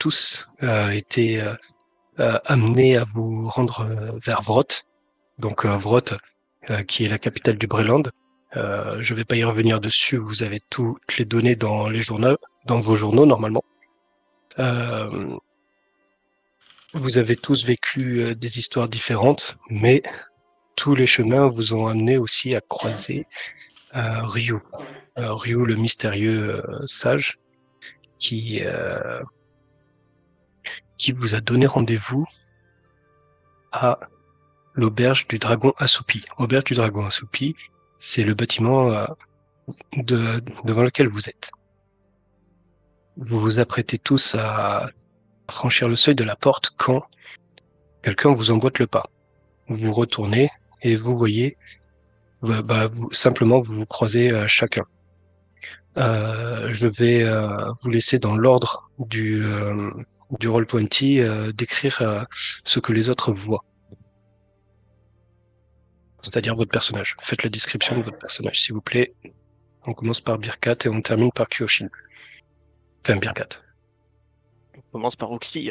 tous été amenés à vous rendre vers Vrot. Donc Vrot, qui est la capitale du Breland. je ne vais pas y revenir dessus. Vous avez toutes les données dans les journaux, dans vos journaux normalement. vous avez tous vécu des histoires différentes, mais tous les chemins vous ont amené aussi à croiser euh, Ryu. Euh, Ryu, le mystérieux euh, sage, qui, qui vous a donné rendez-vous à l'auberge du dragon assoupi. Auberge du dragon assoupi, c'est le bâtiment de, devant lequel vous êtes. Vous vous apprêtez tous à franchir le seuil de la porte quand quelqu'un vous emboîte le pas. Vous vous retournez et vous voyez, bah, bah, simplement vous vous croisez euh, chacun. Euh, je vais euh, vous laisser dans l'ordre du, du Roll20 décrire ce que les autres voient. C'est-à-dire votre personnage. Faites la description de votre personnage, s'il vous plaît. On commence par Birkat et on termine par Kyoshin. Enfin, Birkat. On commence par Oxy.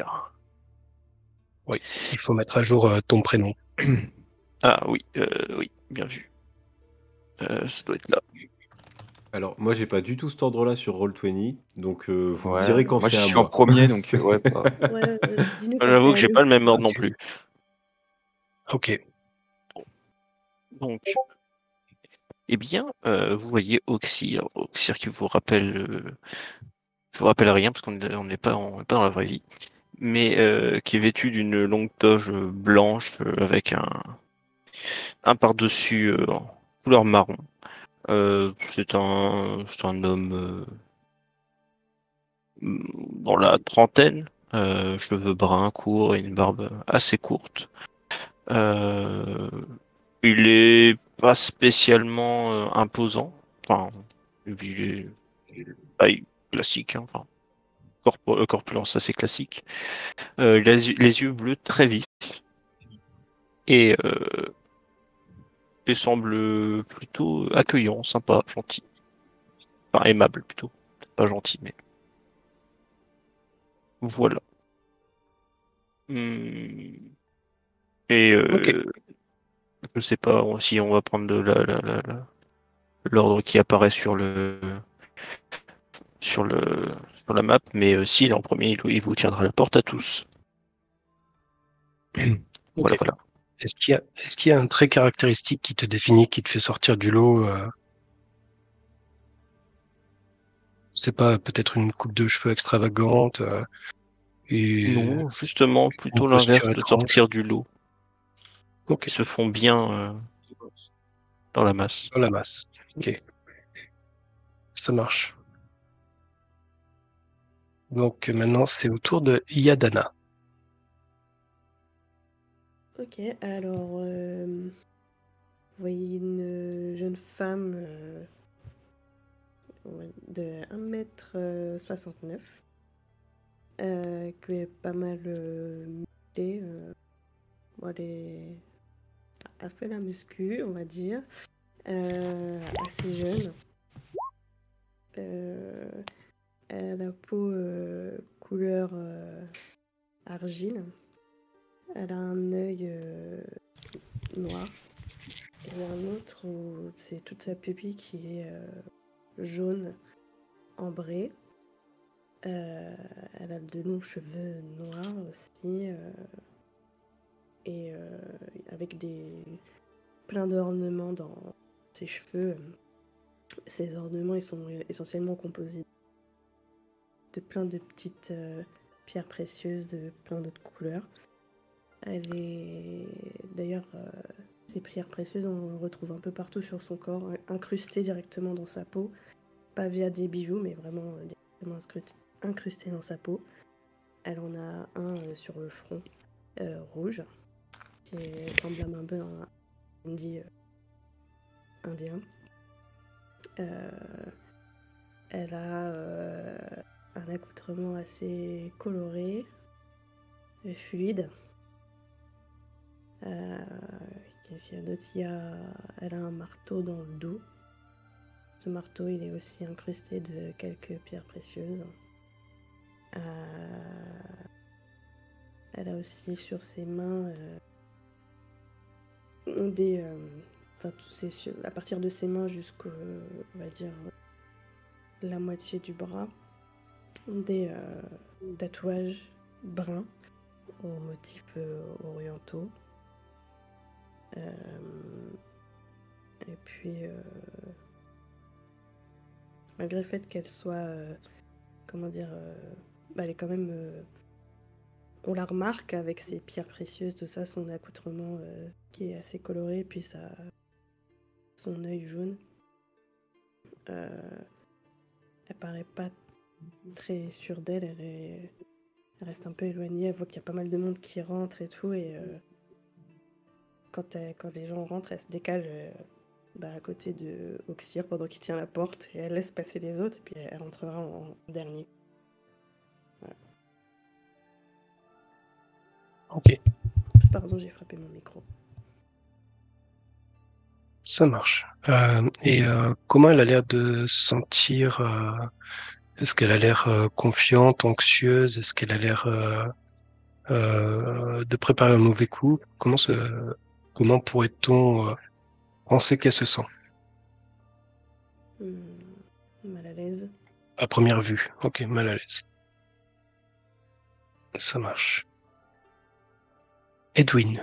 Oui, il faut mettre à jour ton prénom. Ah oui, euh, oui, bien vu. Euh, ça doit être là. Alors, moi, j'ai pas du tout cet ordre-là sur Roll20, donc euh, vous me direz quand moi, je à suis en moi. premier, donc euh, ouais. pas- Ouais, euh, dis-nous quand J'avoue c'est que j'ai pas le même ordre non plus. Ok. Donc, eh bien, euh, vous voyez Oxyr, Oxyr qui vous rappelle, euh, qui vous rappelle rien parce qu'on n'est on n'est pas, on n'est pas dans la vraie vie, mais euh, qui est vêtu d'une longue toge blanche euh, avec un, un par-dessus euh, en couleur marron. Euh, c'est un, homme euh, dans la trentaine, euh, cheveux bruns courts et une barbe assez courte. Il est pas spécialement imposant. Enfin, il est, classique. hein, enfin, corpulence assez classique. Il a les yeux bleus très vifs. Et semble plutôt accueillant, sympa, gentil. Enfin, aimable plutôt. Pas gentil, mais. Voilà. Hmm. Et euh, Ok. je sais pas si on va prendre de la, la- la- la- l'ordre qui apparaît sur le sur le sur la map, mais euh, s'il est en premier, il, il vous tiendra la porte à tous. Voilà, voilà. Est-ce qu'il y qu'il y a un trait caractéristique qui te définit, qui te fait sortir du lot euh... C'est pas peut-être une coupe de cheveux extravagante euh, et- Non, justement, plutôt l'inverse de sortir du lot. Ok. Ils se font bien euh, dans la masse. Dans la masse. Ok. Ça marche. Donc maintenant, c'est au tour de Yadana. Ok, alors, euh, vous voyez une jeune femme euh, de 1m69 euh, qui est pas mal euh, euh, bon, elle a fait la muscu, on va dire. euh, assez jeune. Euh, elle a la peau euh, couleur euh, argile. Elle a un œil euh, noir et un autre où c'est toute sa pupille qui est euh, jaune ambrée. Euh, elle a de longs cheveux noirs aussi euh, et avec des plein d'ornements dans ses cheveux. Ces ornements ils sont essentiellement composés de plein de petites pierres précieuses de plein d'autres couleurs. Elle est d'ailleurs euh, ces pierres précieuses, on retrouve un peu partout sur son corps, incrustées directement dans sa peau, pas via des bijoux, mais vraiment euh, directement incrustées dans sa peau. Elle en a un euh, sur le front euh, rouge, qui est semblable un peu à un indie, indien. Elle a un accoutrement assez coloré et fluide. Euh, Qu'est-ce qu'il y a d'autre? Elle a un marteau dans le dos. Ce marteau, il est aussi incrusté de quelques pierres précieuses. Euh, elle a aussi sur ses mains euh, des. à partir de ses mains jusqu'au, on va dire, la moitié du bras, des tatouages bruns aux motifs orientaux. Euh, et puis, euh, malgré le fait qu'elle soit, euh, comment dire, bah, elle est quand même, on la remarque avec ses pierres précieuses, tout ça, son accoutrement qui est assez coloré, puis son œil jaune. Elle paraît pas très sûre d'elle, elle, est- elle reste un peu éloignée, elle voit qu'il y a pas mal de monde qui rentre et tout, et quand, quand les gens rentrent, elle se décale euh, bah, à côté de Oxyr pendant qu'il tient la porte, et elle laisse passer les autres, et puis elle rentrera en, en dernier. Ok, Oups, Pardon, j'ai frappé mon micro. ça marche. Euh, et euh, comment elle a l'air de se sentir euh, Est-ce qu'elle a l'air euh, confiante, anxieuse? Est-ce qu'elle a l'air euh, euh, de préparer un mauvais coup? Comment se, comment pourrait-on euh, penser qu'elle se sent? Hmm, mal à l'aise. à première vue Ok, mal à l'aise. Ça marche. Edwin.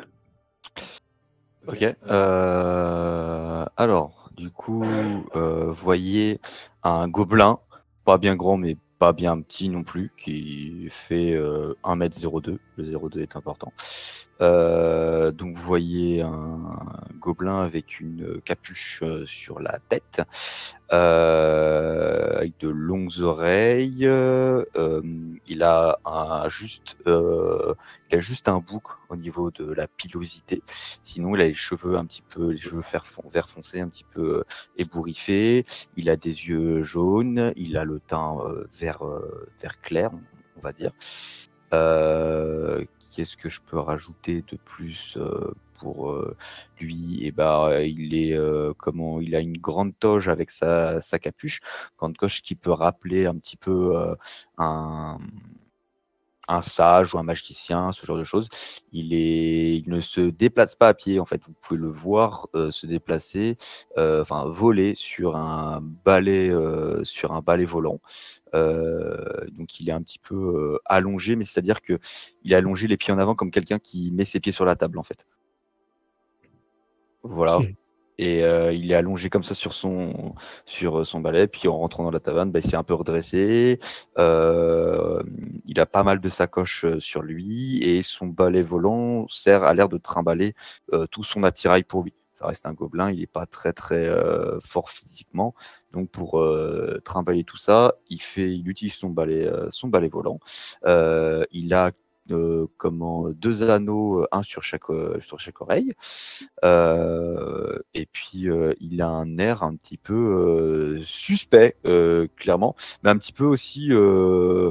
Ok. euh, alors, du coup, euh, voyez un gobelin, pas bien grand, mais pas bien petit non plus, qui fait euh, 1m02. Le 02 est important. Euh, donc, vous voyez un gobelin avec une capuche euh, sur la tête, euh, avec de longues oreilles. il a juste, il a juste un bouc au niveau de la pilosité. Sinon, il a les cheveux un petit peu, les cheveux vert, fon- vert foncé, un petit peu ébouriffés. Il a des yeux jaunes. Il a le teint vert, vert clair, on va dire. Euh, Qu'est-ce que je peux rajouter de plus euh, pour euh, lui? Et ben, il est euh, comment Il a une grande toge avec sa, sa capuche, grande coche qui peut rappeler un petit peu euh, un un sage ou un magicien, ce genre de choses. Il, ne se déplace pas à pied, en fait. Vous pouvez le voir euh, se déplacer, euh, enfin voler sur un balai, euh, sur un balai volant. Donc il est un petit peu allongé, mais c'est-à-dire que il est allongé les pieds en avant comme quelqu'un qui met ses pieds sur la table, en fait. Voilà. Et euh, il est allongé comme ça sur son, sur son balai. Puis en rentrant dans la taverne, bah, il s'est un peu redressé. Euh, il a pas mal de sacoches euh, sur lui. Et son balai volant sert à l'air de trimballer euh, tout son attirail pour lui. Ça reste un gobelin, il n'est pas très très euh, fort physiquement. Donc pour euh, trimballer tout ça, il, fait, il utilise son balai, euh, son balai volant. Euh, il a euh, comment, deux anneaux, euh, un sur chaque, euh, sur chaque oreille. Euh, et puis euh, il a un air un petit peu euh, suspect, euh, clairement, mais un petit peu aussi euh,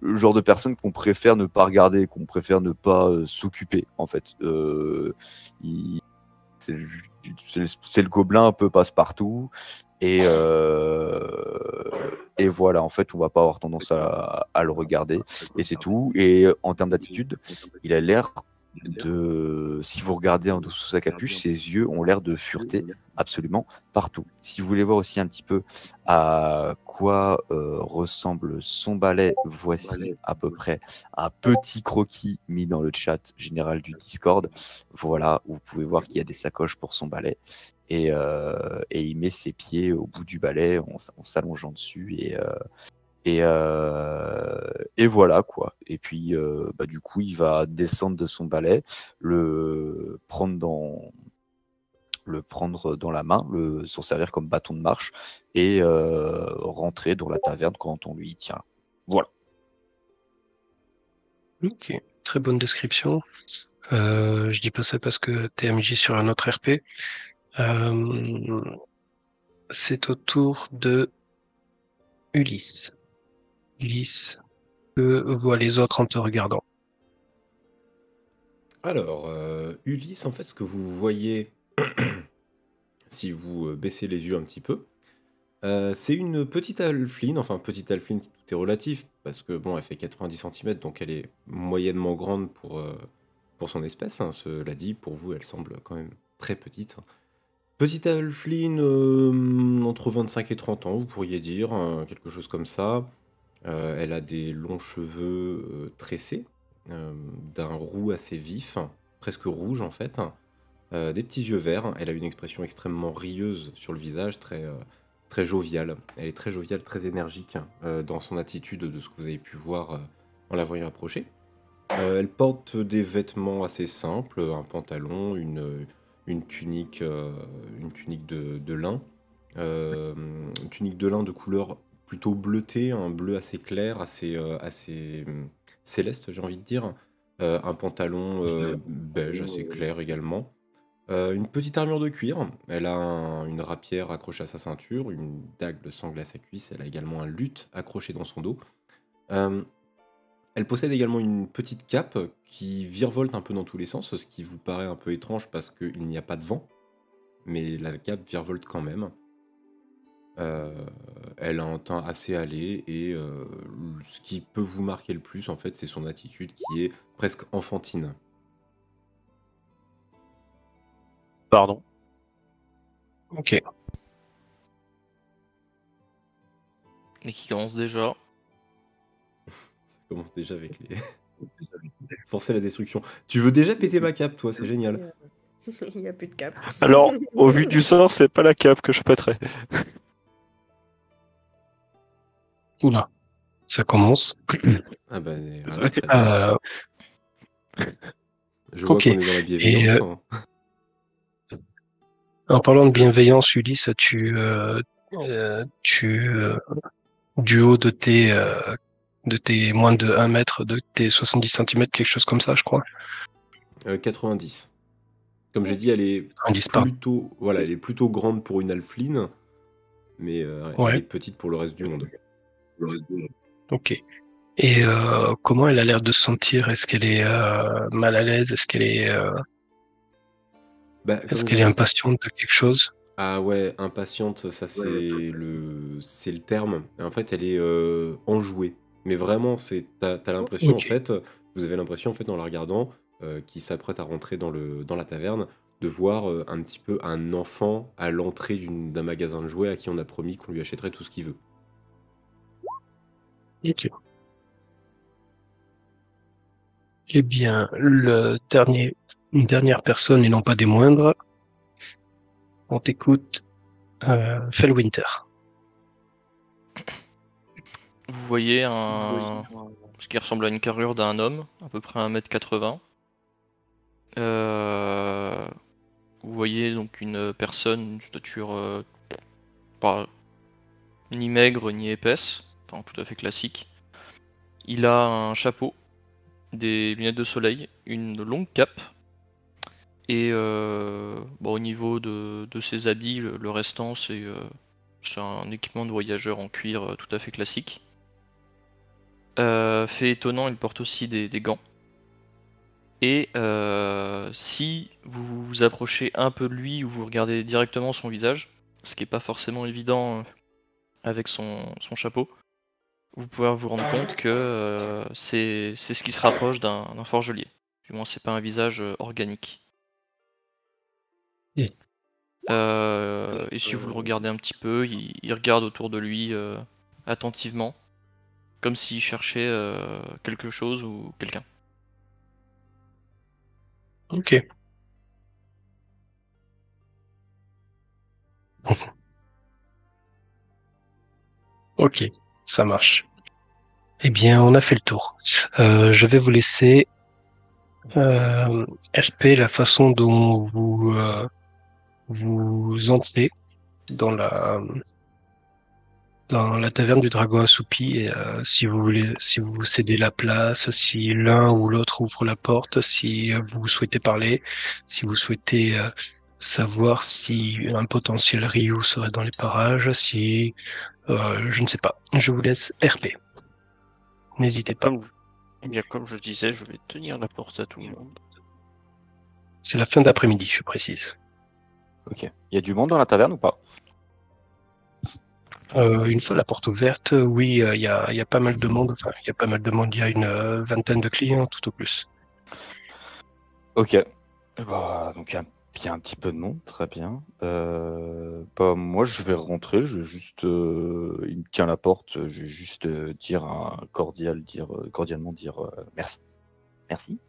le genre de personne qu'on préfère ne pas regarder, qu'on préfère ne pas euh, s'occuper, en fait. Euh, c'est le, le gobelin un peu passe-partout. Et, euh, et voilà, en fait, on va pas avoir tendance à, le regarder. Et c'est tout. Et en termes d'attitude, il a l'air de. Si vous regardez en dessous de sa capuche, ses yeux ont l'air de fureter absolument partout. Si vous voulez voir aussi un petit peu à quoi euh, ressemble son balai, voici à peu près un petit croquis mis dans le chat général du Discord. Voilà, vous pouvez voir qu'il y a des sacoches pour son balai. Et, euh, et il met ses pieds au bout du balai en, s'allongeant dessus. Et, euh, et, euh, et voilà quoi. Et puis bah, du coup, il va descendre de son balai, le prendre dans le prendre dans la main, le s'en servir comme bâton de marche et rentrer dans la taverne quand on lui tient. Voilà. Ok, très bonne description. Euh, je dis pas ça parce que t'es MJ sur un autre RP. Euh, c'est au tour de Ulysse. Ulysse, que voient les autres en te regardant Alors, euh, Ulysse, en fait, ce que vous voyez, si vous euh, baissez les yeux un petit peu, c'est une petite alfline, enfin petite alfline, tout est relatif, parce que bon, elle fait 90 cm, donc elle est moyennement grande pour, son espèce. hein. Cela dit, pour vous, elle semble quand même très petite. Petite alfline, euh, entre 25 et 30 ans, vous pourriez dire, hein, quelque chose comme ça. Euh, elle a des longs cheveux euh, tressés, euh, d'un roux assez vif, presque rouge en fait. Des petits yeux verts. Elle a une expression extrêmement rieuse sur le visage, très, très joviale. Elle est très joviale, très énergique dans son attitude de ce que vous avez pu voir en la voyant approcher. Elle porte des vêtements assez simples, un pantalon, une, une tunique, euh, une tunique de, lin. Euh, une tunique de lin de couleur plutôt bleutée, un bleu assez clair, assez, euh, assez céleste, j'ai envie de dire. Un pantalon beige assez clair également. Une petite armure de cuir. Elle a un- une rapière accrochée à sa ceinture, une dague de sangle à sa cuisse. Elle a également un luth accroché dans son dos. Elle possède également une petite cape qui virevolte un peu dans tous les sens, ce qui vous paraît un peu étrange parce qu'il n'y a pas de vent. Mais la cape virevolte quand même. Euh, elle a un teint assez allé et euh, ce qui peut vous marquer le plus, en fait, c'est son attitude qui est presque enfantine. Pardon? Ok. Et qui commence déjà. Commence déjà avec les. Forcer la destruction. Tu veux déjà péter ma cape, toi, c'est génial. Il n'y a plus de cap. Alors, au vu du sort, c'est pas la cape que je pèterai. Oula. Ça commence. Ah bah, voilà. Euh, Je vois ok. qu'on est dans la bienveillance. hein. en parlant de bienveillance, Ulysse, tu, euh, euh, tu, euh, du haut de tes, euh, de tes moins de 1 mètre, de tes 70 cm, quelque chose comme ça, je crois. Euh, 90. Comme j'ai dit, elle est 90 par. plutôt, voilà, elle est plutôt grande pour une alfline, mais euh, Ouais. elle est petite pour le reste du monde. Ok. Et euh, comment elle a l'air de se sentir? Est-ce qu'elle est euh, mal à l'aise? Est-ce qu'elle est, euh, Bah, est-ce qu'elle est impatiente de quelque chose? Ah ouais, impatiente, ça c'est le, c'est le terme. En fait, elle est euh, enjouée. Mais vraiment, c'est, t'as, t'as l'impression en fait, vous avez l'impression en fait en la regardant, euh, qui s'apprête à rentrer dans le, dans la taverne, de voir euh, un petit peu un enfant à l'entrée d'une- d'un magasin de jouets à qui on a promis qu'on lui achèterait tout ce qu'il veut. Ok. Eh bien, le dernier, une dernière personne, et non pas des moindres, on t'écoute, euh, Fellwinter. Vous voyez un... ce qui ressemble à une carrure d'un homme, à peu près 1m80. Euh, Vous voyez donc une personne, une stature euh, pas ni maigre ni épaisse, enfin tout à fait classique. Il a un chapeau, des lunettes de soleil, une longue cape. Et euh, bon, au niveau de, de ses habits, le, restant c'est un équipement de voyageur en cuir tout à fait classique. Euh, fait étonnant, il porte aussi des, des gants. Et euh, si vous vous approchez un peu de lui ou vous regardez directement son visage, ce qui n'est pas forcément évident euh, avec son, son chapeau, vous pouvez vous rendre compte que euh, c'est ce qui se rapproche d'un forgelier. Du moins, c'est pas un visage organique. Euh, et si vous le regardez un petit peu, il, il regarde autour de lui euh, attentivement, comme s'il cherchait euh, quelque chose ou quelqu'un. Ok. Ok, ça marche. Eh bien, on a fait le tour. Euh, je vais vous laisser euh, RP la façon dont vous euh, vous entrez dans la dans la taverne du dragon assoupi. Et, euh, si vous voulez, si vous cédez la place, si l'un ou l'autre ouvre la porte, si vous souhaitez parler, si vous souhaitez euh, savoir si un potentiel Ryu serait dans les parages, si euh, je ne sais pas. Je vous laisse RP. N'hésitez pas. Comme, eh bien, comme je disais, je vais tenir la porte à tout le monde. C'est la fin d'après-midi, je précise. Ok. Il y a du monde dans la taverne ou pas? Euh, une fois la porte ouverte, oui, euh, il y, a, y a pas mal de monde. Enfin, il y a pas mal de monde. Il y a une euh, vingtaine de clients tout au plus. Ok. Bah, donc il y, a- il y a un petit peu de monde, très bien. Euh, bah, moi, je vais rentrer. Je vais juste, euh, il me tient la porte. Je vais juste euh, dire un cordial, dire cordialement dire euh, merci, merci.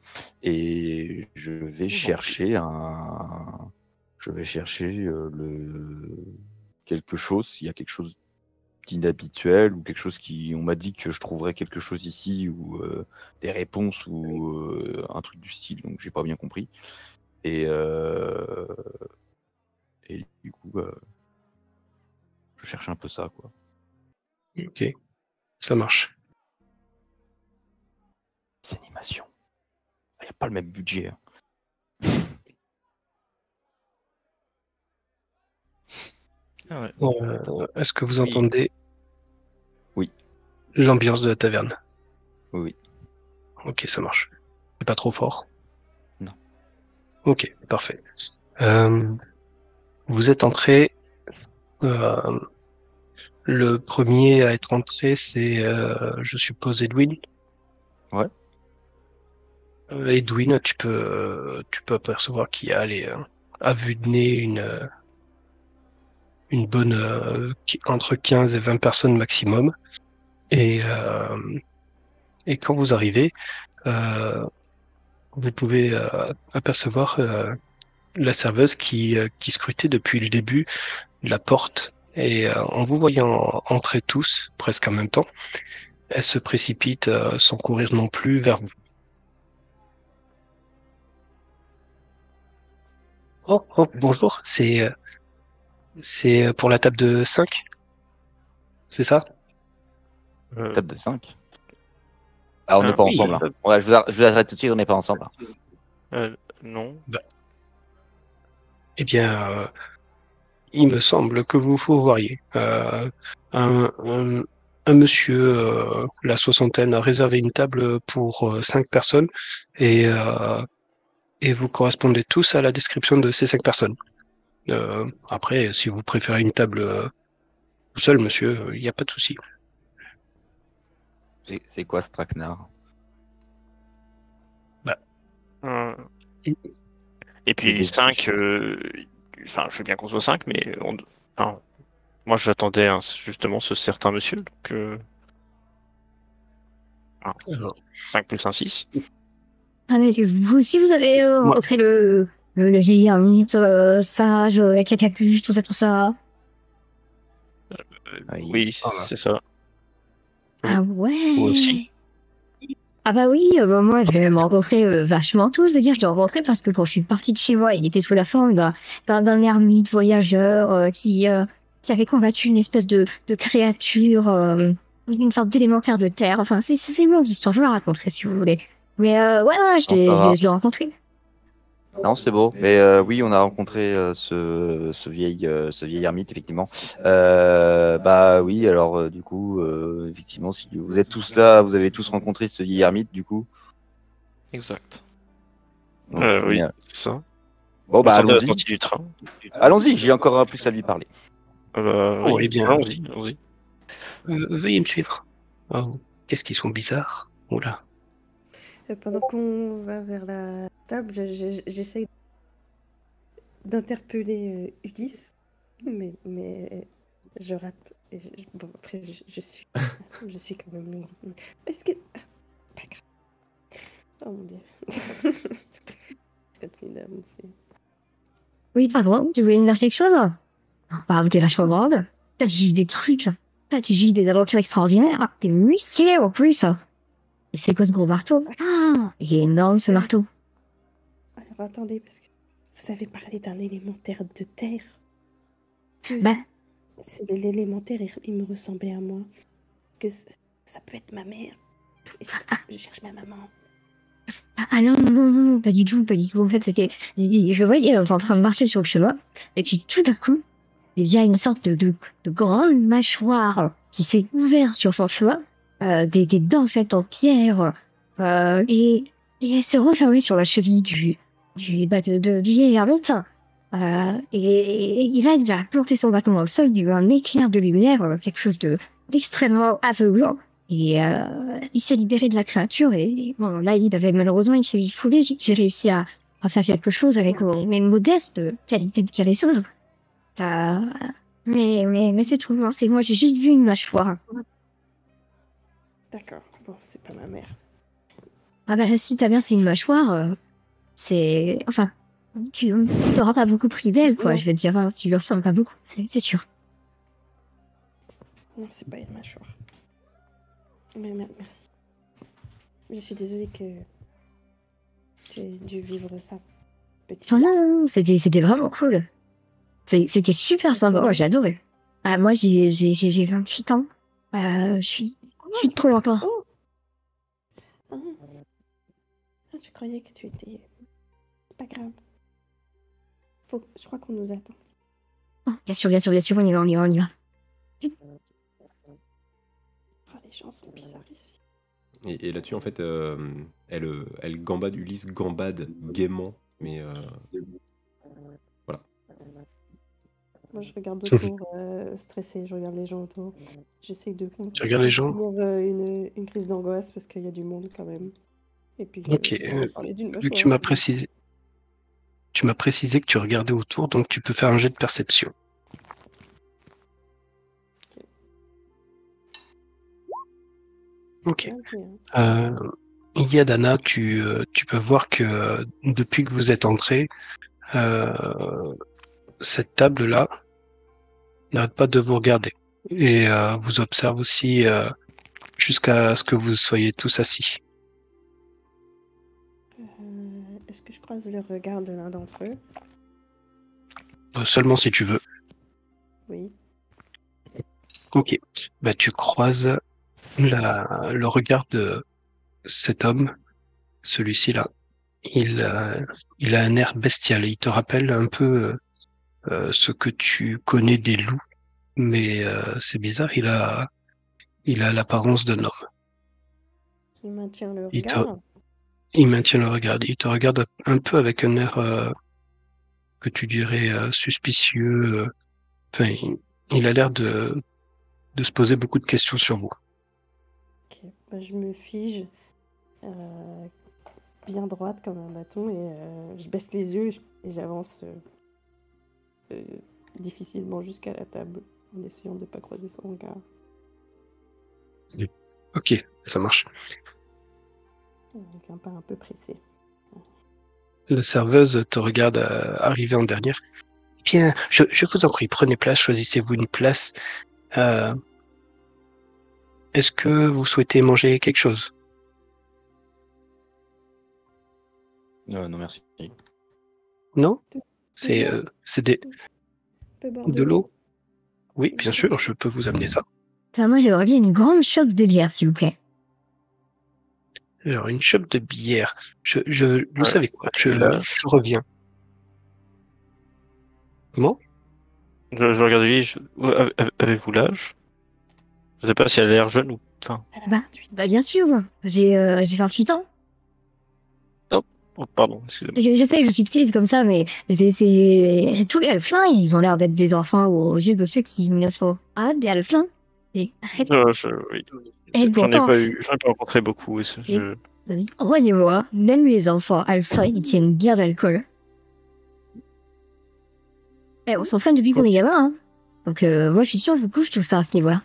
Et je vais chercher un, je vais chercher euh, le quelque chose. Il y a quelque chose d'inhabituel ou quelque chose qui, on m'a dit que je trouverais quelque chose ici ou euh, des réponses ou euh, un truc du style. Donc j'ai pas bien compris. Et, euh, et du coup, je cherche un peu ça, quoi. Ok, ça marche. C'est animation. Il n'y a pas le même budget. hein. Ah ouais. Euh, Est-ce que vous entendez Oui. L'ambiance de la taverne Oui. Ok, ça marche. C'est pas trop fort Non. Ok, parfait. Euh, vous êtes entré. euh, le premier à être entré, c'est, euh, je suppose, Edwin. Ouais. Euh, Edwin, tu peux, tu peux apercevoir qu'il y a les, à vue de nez une, une bonne entre 15 et 20 personnes maximum. Et, euh, et quand vous arrivez, euh, vous pouvez euh, apercevoir la serveuse qui, qui scrutait depuis le début la porte. Et en vous voyant entrer tous, presque en même temps, elle se précipite sans courir non plus vers vous. Oh, oh bonjour, c'est c'est pour la table de 5 C'est ça? Euh, Table de 5. Ah, on n'est Ah, pas oui, ensemble. hein. euh, Ouais, je, vous arrête, je vous arrête tout de suite, on n'est pas ensemble. hein. euh, non. Eh bien, euh, il me semble que vous. Euh, un, un- un monsieur, euh, la soixantaine, a réservé une table pour euh, cinq personnes et, euh, et vous correspondez tous à la description de ces cinq personnes. Euh, après, si vous préférez une table euh, tout seul, monsieur, il n'y a pas de souci. C'est c'est quoi ce traquenard Euh, Et- puis des 5, enfin, je veux bien qu'on soit 5, mais on... enfin, moi j'attendais un- justement ce certain monsieur, donc euh, Alors, 5 plus 1, 6. Allez, vous aussi, vous avez euh, Ouais. rencontré le, le, le vieil ermite, euh, sage, euh, avec la capuche, tout ça, tout ça. Oui. Oui, Ah, c'est ça. Ah ouais. Aussi. Ah bah oui, euh, bah moi j'ai rencontré euh, vachement tous, je veux dire, je dois rencontrer parce que quand je suis partie de chez moi, il était sous la forme d'un d'un- ermite voyageur euh, qui euh, qui avait combattu une espèce de, de créature, euh, une sorte d'élémentaire de terre. Enfin, c'est c'est longue histoire, je vous la raconterai si vous voulez. Mais euh, ouais, ouais, je l'ai l'ai- je l'ai rencontré. Non, c'est beau. Mais euh, oui, on a rencontré euh, ce, ce, vieil, euh, ce vieil ermite, effectivement. Euh, bah oui, alors euh, du coup, euh, effectivement, si vous êtes tous là, vous avez tous rencontré ce vieil ermite, du coup. Exact. Donc, Euh, oui, c'est ça. Bon, bah allons-y. Allons-y, j'ai encore un plus à lui parler. Euh, Oh, oui, eh bien. Allons-y, euh, veuillez me suivre. Oh, Qu'est-ce qu'ils sont bizarres Oula. Euh, Pendant qu'on va vers la table, je- je- j'essaye d'interpeller euh, Ulysse, mais, je rate. Et bon, après, je, suis, je suis quand même Est-ce que. ah, Pas grave. Oh mon dieu. je continue d'avancer. Oui, pardon, tu voulais me dire quelque chose? Bah, t'es vachement grande. T'as juste des trucs. T'as juste des aventures extraordinaires. T'es musclé en plus. Et c'est quoi ce gros marteau Ah, il est énorme ce marteau. Alors attendez, parce que vous avez parlé d'un élémentaire de terre. Que Ben. c'est- c'est l'élémentaire, il, me ressemblait à moi. Que ça peut être ma mère. Je, je cherche ma maman. Ah, ah non, non, non, non, pas du tout, pas du tout. En fait, c'était... Je voyais, on était en train de marcher sur le chemin. Et puis tout d'un coup, il y a une sorte de, de, de grande mâchoire qui s'est ouverte sur son chemin. Euh, des, dents faites en pierre. Euh, et, et elle s'est refermée sur la cheville du, du, bah, de, de, du. Euh, et, il a déjà planté son bâton dans le sol, il y a eu un éclair de lumière, quelque chose de d'extrêmement aveuglant. Et il s'est libéré de la créature et bon, là, il avait malheureusement une cheville foulée. J'ai réussi à, à faire quelque chose avec mes, modestes qualités de caresseuse. Mais mais, mais c'est tout. hein. C'est moi, j'ai juste vu une mâchoire. D'accord. Bon, c'est pas ma mère. Ah bah si t'as bien c'est une mâchoire, euh, c'est... Enfin, tu t'auras pas beaucoup pris d'elle, quoi. Non. Je veux dire, tu lui ressembles pas beaucoup, c'est sûr. Non, c'est pas une mâchoire. Mais mer- merci. Je suis désolée que aies dû vivre ça. Petit. Non, non, non, c'était c'était vraiment cool. C'était super sympa, j'ai adoré. Ah, moi j'ai j'ai j'ai j'ai 28 ans. Euh, je suis je suis trop encore. Oh ah. Ah, je croyais que tu étais. C'est pas grave. Faut... Je crois qu'on nous attend. Bien sûr, bien sûr, bien sûr, on y va, on y va, on y va. Oh, les gens sont bizarres ici. Et, et là-dessus, en fait, euh, elle, euh, elle gambade, Ulysse gambade gaiement, mais euh, Moi, je regarde autour, euh, stressée, je regarde les gens autour. J'essaie de Tu regardes les gens? euh, une, une crise d'angoisse parce qu'il y a du monde quand même. Et puis, Ok, euh, euh, parler d'une Vu que tu m'as précisé, tu m'as précisé que tu regardais autour, donc tu peux faire un jet de perception. Ok. Ah, bien. Euh, tu, tu peux voir que depuis que vous êtes entré, euh, cette table-là n'arrête pas de vous regarder et euh, vous observe aussi euh, jusqu'à ce que vous soyez tous assis. Euh, Est-ce que je croise le regard de l'un d'entre eux? Seulement si tu veux. Oui. Ok. Bah, tu croises la, le regard de cet homme, celui-ci là. Il, euh, il a un air bestial. Il te rappelle un peu ce que tu connais des loups, mais euh, c'est bizarre. Il a, il a l'apparence d'un homme. Il maintient le regard. Il maintient le regard. Il te regarde un peu avec un air euh, que tu dirais euh, suspicieux. euh. Enfin, il, il a l'air de, de se poser beaucoup de questions sur vous. Bah, je me fige euh, bien droite comme un bâton et euh, je baisse les yeux et j'avance euh, euh, difficilement jusqu'à la table en essayant de ne pas croiser son regard. Ok, ça marche. Avec un pas un peu pressé. La serveuse te regarde euh, arriver en dernière. Bien, je, je vous en prie, prenez place, choisissez-vous une place. Euh, Est-ce que vous souhaitez manger quelque chose? Euh, non, merci. Non? C'est euh, c'est des- de l'eau? Oui, bien sûr, je peux vous amener ça. Enfin, moi j'aimerais bien une grande chope de bière, s'il vous plaît. Alors, une chope de bière. Je, je, vous Ouais, savez quoi? Je, tu lâches. je reviens. Comment Je, je regarde lui, je... avez-vous l'âge? Je sais pas si elle a l'air jeune ou. Enfin, Bah. 28. Bah bien sûr, j'ai euh, j'ai 28 ans. Oh, pardon, excusez-moi. Je, je sais, je suis petite comme ça, mais c'est c'est- tous les elfins, ils ont l'air d'être des enfants aux yeux de ceux qui ne sont pas des. Et Euh, je, oui. Et J'en ai pas eu, j'en ai pas rencontré beaucoup. et je- Croyez-moi, même les enfants alpha, ils tiennent bien l'alcool. Eh, on s'entraîne depuis qu'on est gamin, hein. Donc, euh, moi, je suis que je vous couche tout ça à ce niveau-là.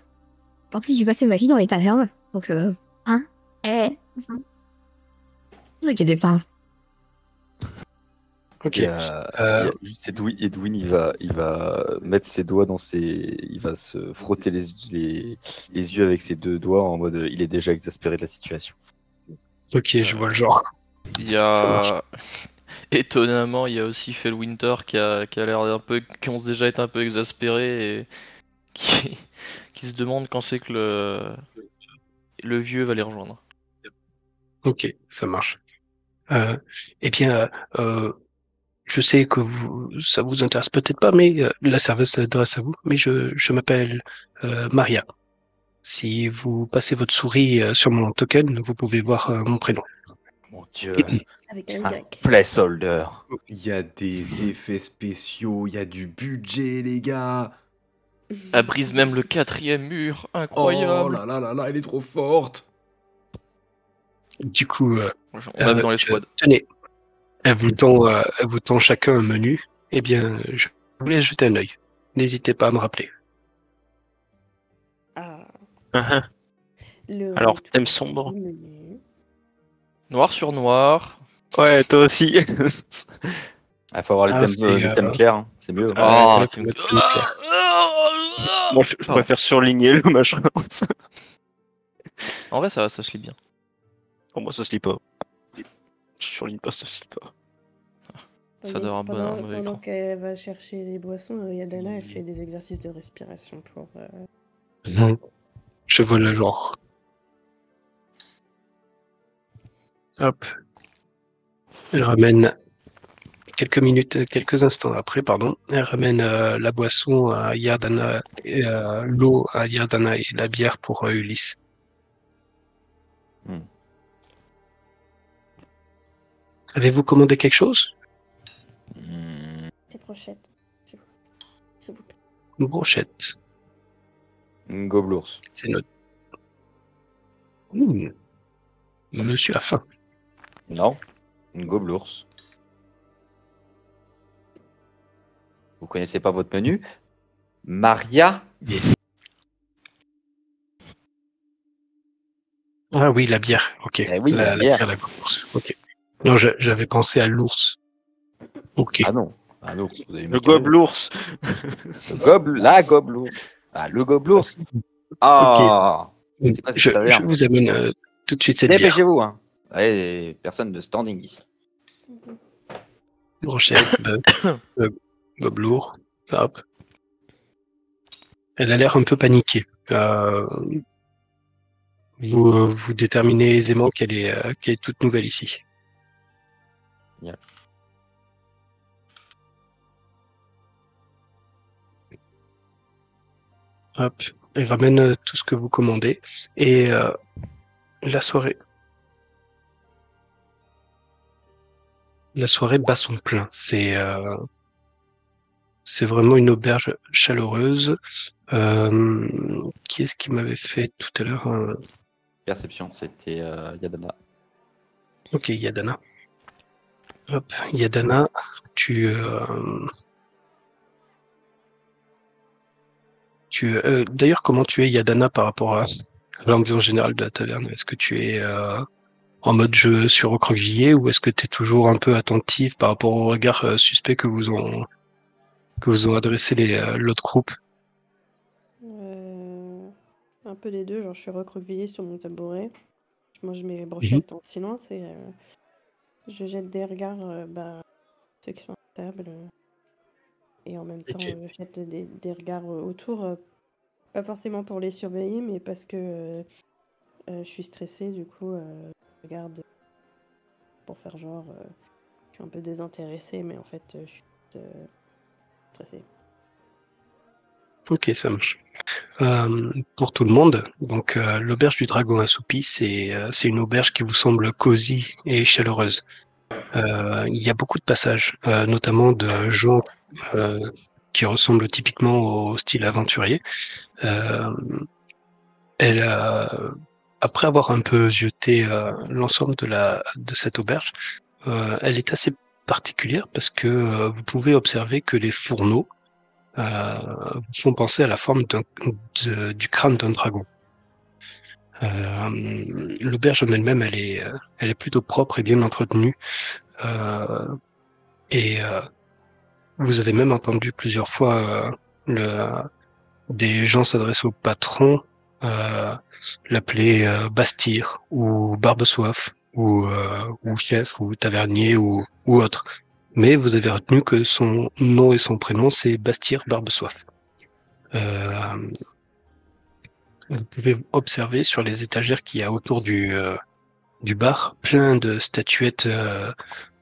En plus, j'ai passé ma vie dans les tavernes. Donc, euh, hein. Eh. Ne vous inquiétez pas. Ok. Il y a- Euh, il y a juste Edwin, Edwin, il va, il va mettre ses doigts dans ses, il va se frotter les, les, les yeux avec ses deux doigts en mode, euh, il est déjà exaspéré de la situation. Ok, je vois le genre. Il y Ça marche. a. Étonnamment, il y a aussi Felwinter qui a, qui a l'air un peu. qui ont déjà été un peu exaspérés et qui, qui se demande quand c'est que le. le vieux va les rejoindre. Ok, ça marche. Euh, eh bien, euh, je sais que vous, ça vous intéresse peut-être pas, mais euh, la serveuse s'adresse à vous. Mais je, je m'appelle euh, Maria. Si vous passez votre souris euh, sur mon token, vous pouvez voir euh, mon prénom. Ok. Dieu, Avec un un placeholder. Il y a des effets spéciaux, il y a du budget, les gars. Elle brise même le quatrième mur, Oh incroyable. là là là là, elle est trop forte. Du coup, euh, On va Euh, dans les squads. tenez, elle vous, tend, euh, elle vous tend chacun un menu. Eh bien, je vous laisse jeter un œil. N'hésitez pas à me rappeler. Ah, le Alors, thème sombre. menu. Noir sur noir. Ouais, toi aussi. Il faut avoir les Ah, thèmes, c'est, les euh, thèmes clairs, hein. c'est mieux. Ah, je, je préfère surligner le machin. En vrai, ça, ça se lit bien. Oh, moi, ça se lit pas. Je surligne pas, ça se lit pas. Ça Pendant- doit avoir un bon- pendant, qu'elle va chercher les boissons, euh, Yadana elle fait des exercices de respiration pour. euh, Mhm. Je vois le genre. Hop. Elle ramène quelques minutes, quelques instants après, pardon. Elle ramène euh, la boisson à Yardana, euh, l'eau à Yardana et la bière pour euh, Ulysse. Hmm. Avez-vous commandé quelque chose? Des brochettes, s'il vous, plaît. Une brochette. Une gobelours. C'est notre. Mmh. Monsieur a faim. Non, une gobelours. Vous connaissez pas votre menu? Maria? Ah oui, la bière. Ok. Eh oui, la la, bière. la course. Ok. Non, j'avais pensé à l'ours. Ok. Ah non, un ours. vous allez me Le gobelours. Le gobe, la gobelours. Ah, le gobelours. Ah cette je, vous amène euh, tout de suite cette. Dépêchez-vous, hein. Ouais, personne de standing ici. Brochette, bœuf, euh, gobelour. Hop. Elle a l'air un peu paniquée. Euh, vous, euh, vous déterminez aisément qu'elle est, euh, qu'elle est toute nouvelle ici. Bien. Hop. Elle ramène euh, tout ce que vous commandez. Et euh, la soirée. La soirée bat son plein. C'est euh, c'est vraiment une auberge chaleureuse. Euh, qui est-ce qui m'avait fait tout à l'heure un- Perception, c'était Yadana. Ok, Yadana. Hop, Yadana, tu. Tu euh, D'ailleurs, comment tu es Yadana par rapport à l'ambiance générale de la taverne? Est-ce que tu es euh, en mode jeu sur recroquevillé ou est-ce que tu es toujours un peu attentif par rapport au regard euh, suspect que vous ont que vous ont adressé les l'autre groupe? Un peu des deux, genre je suis recroquevillée sur mon tabouret. Je mange mes brochettes en silence et je jette des regards bah, ceux qui sont à table. Et en même temps, je jette des, des regards euh, autour, euh, pas forcément pour les surveiller, mais parce que euh, je suis stressée, du coup, je regarde pour faire genre, je suis un peu désintéressée, mais en fait, je suis stressée. Ok, ça marche. Euh, pour tout le monde, donc euh, l'auberge du Dragon Assoupi, c'est euh, c'est une auberge qui vous semble cosy et chaleureuse. Euh, il y a beaucoup de passages, euh, notamment de gens euh, qui ressemblent typiquement au style aventurier. Après avoir un peu jeté l'ensemble de cette auberge, elle est assez particulière parce que vous pouvez observer que les fourneaux euh, font penser à la forme du crâne d'un dragon. Euh, L'auberge en elle-même, elle est, euh, elle est plutôt propre et bien entretenue. Euh, et vous avez même entendu plusieurs fois des gens s'adresser au patron, l'appeler Bastir ou Barbe-Soif ou, ou chef ou tavernier ou, ou autre mais vous avez retenu que son nom et son prénom, c'est Bastir Barbesoif. Euh, vous pouvez observer sur les étagères qu'il y a autour du, euh, du bar plein de statuettes euh,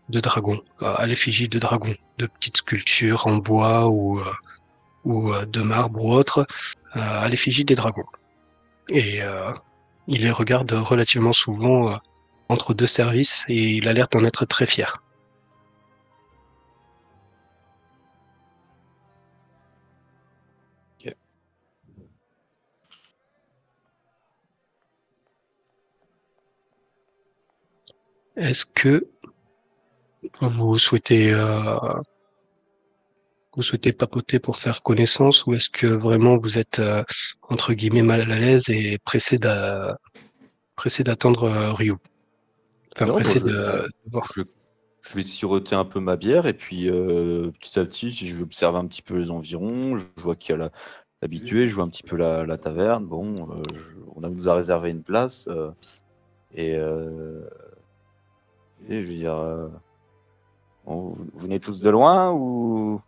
de dragons, euh, à l'effigie de dragons, de petites sculptures en bois ou, ou de marbre ou autre, à l'effigie des dragons. Et il les regarde relativement souvent entre deux services et il a l'air d'en être très fier. Est-ce que vous souhaitez euh, vous souhaitez papoter pour faire connaissance ou est-ce que vraiment vous êtes euh, entre guillemets mal à l'aise et pressé d'a- pressé d'attendre euh, Ryu? Enfin, Non, pressé moi, je- de, de voir. Je, je vais siroter un peu ma bière et puis euh, petit à petit, si je observe un petit peu les environs, je vois qu'il y a la- l'habitué, je vois un petit peu la, la taverne. Bon, on a- nous a réservé une place et je veux dire, euh, vous venez tous de loin ou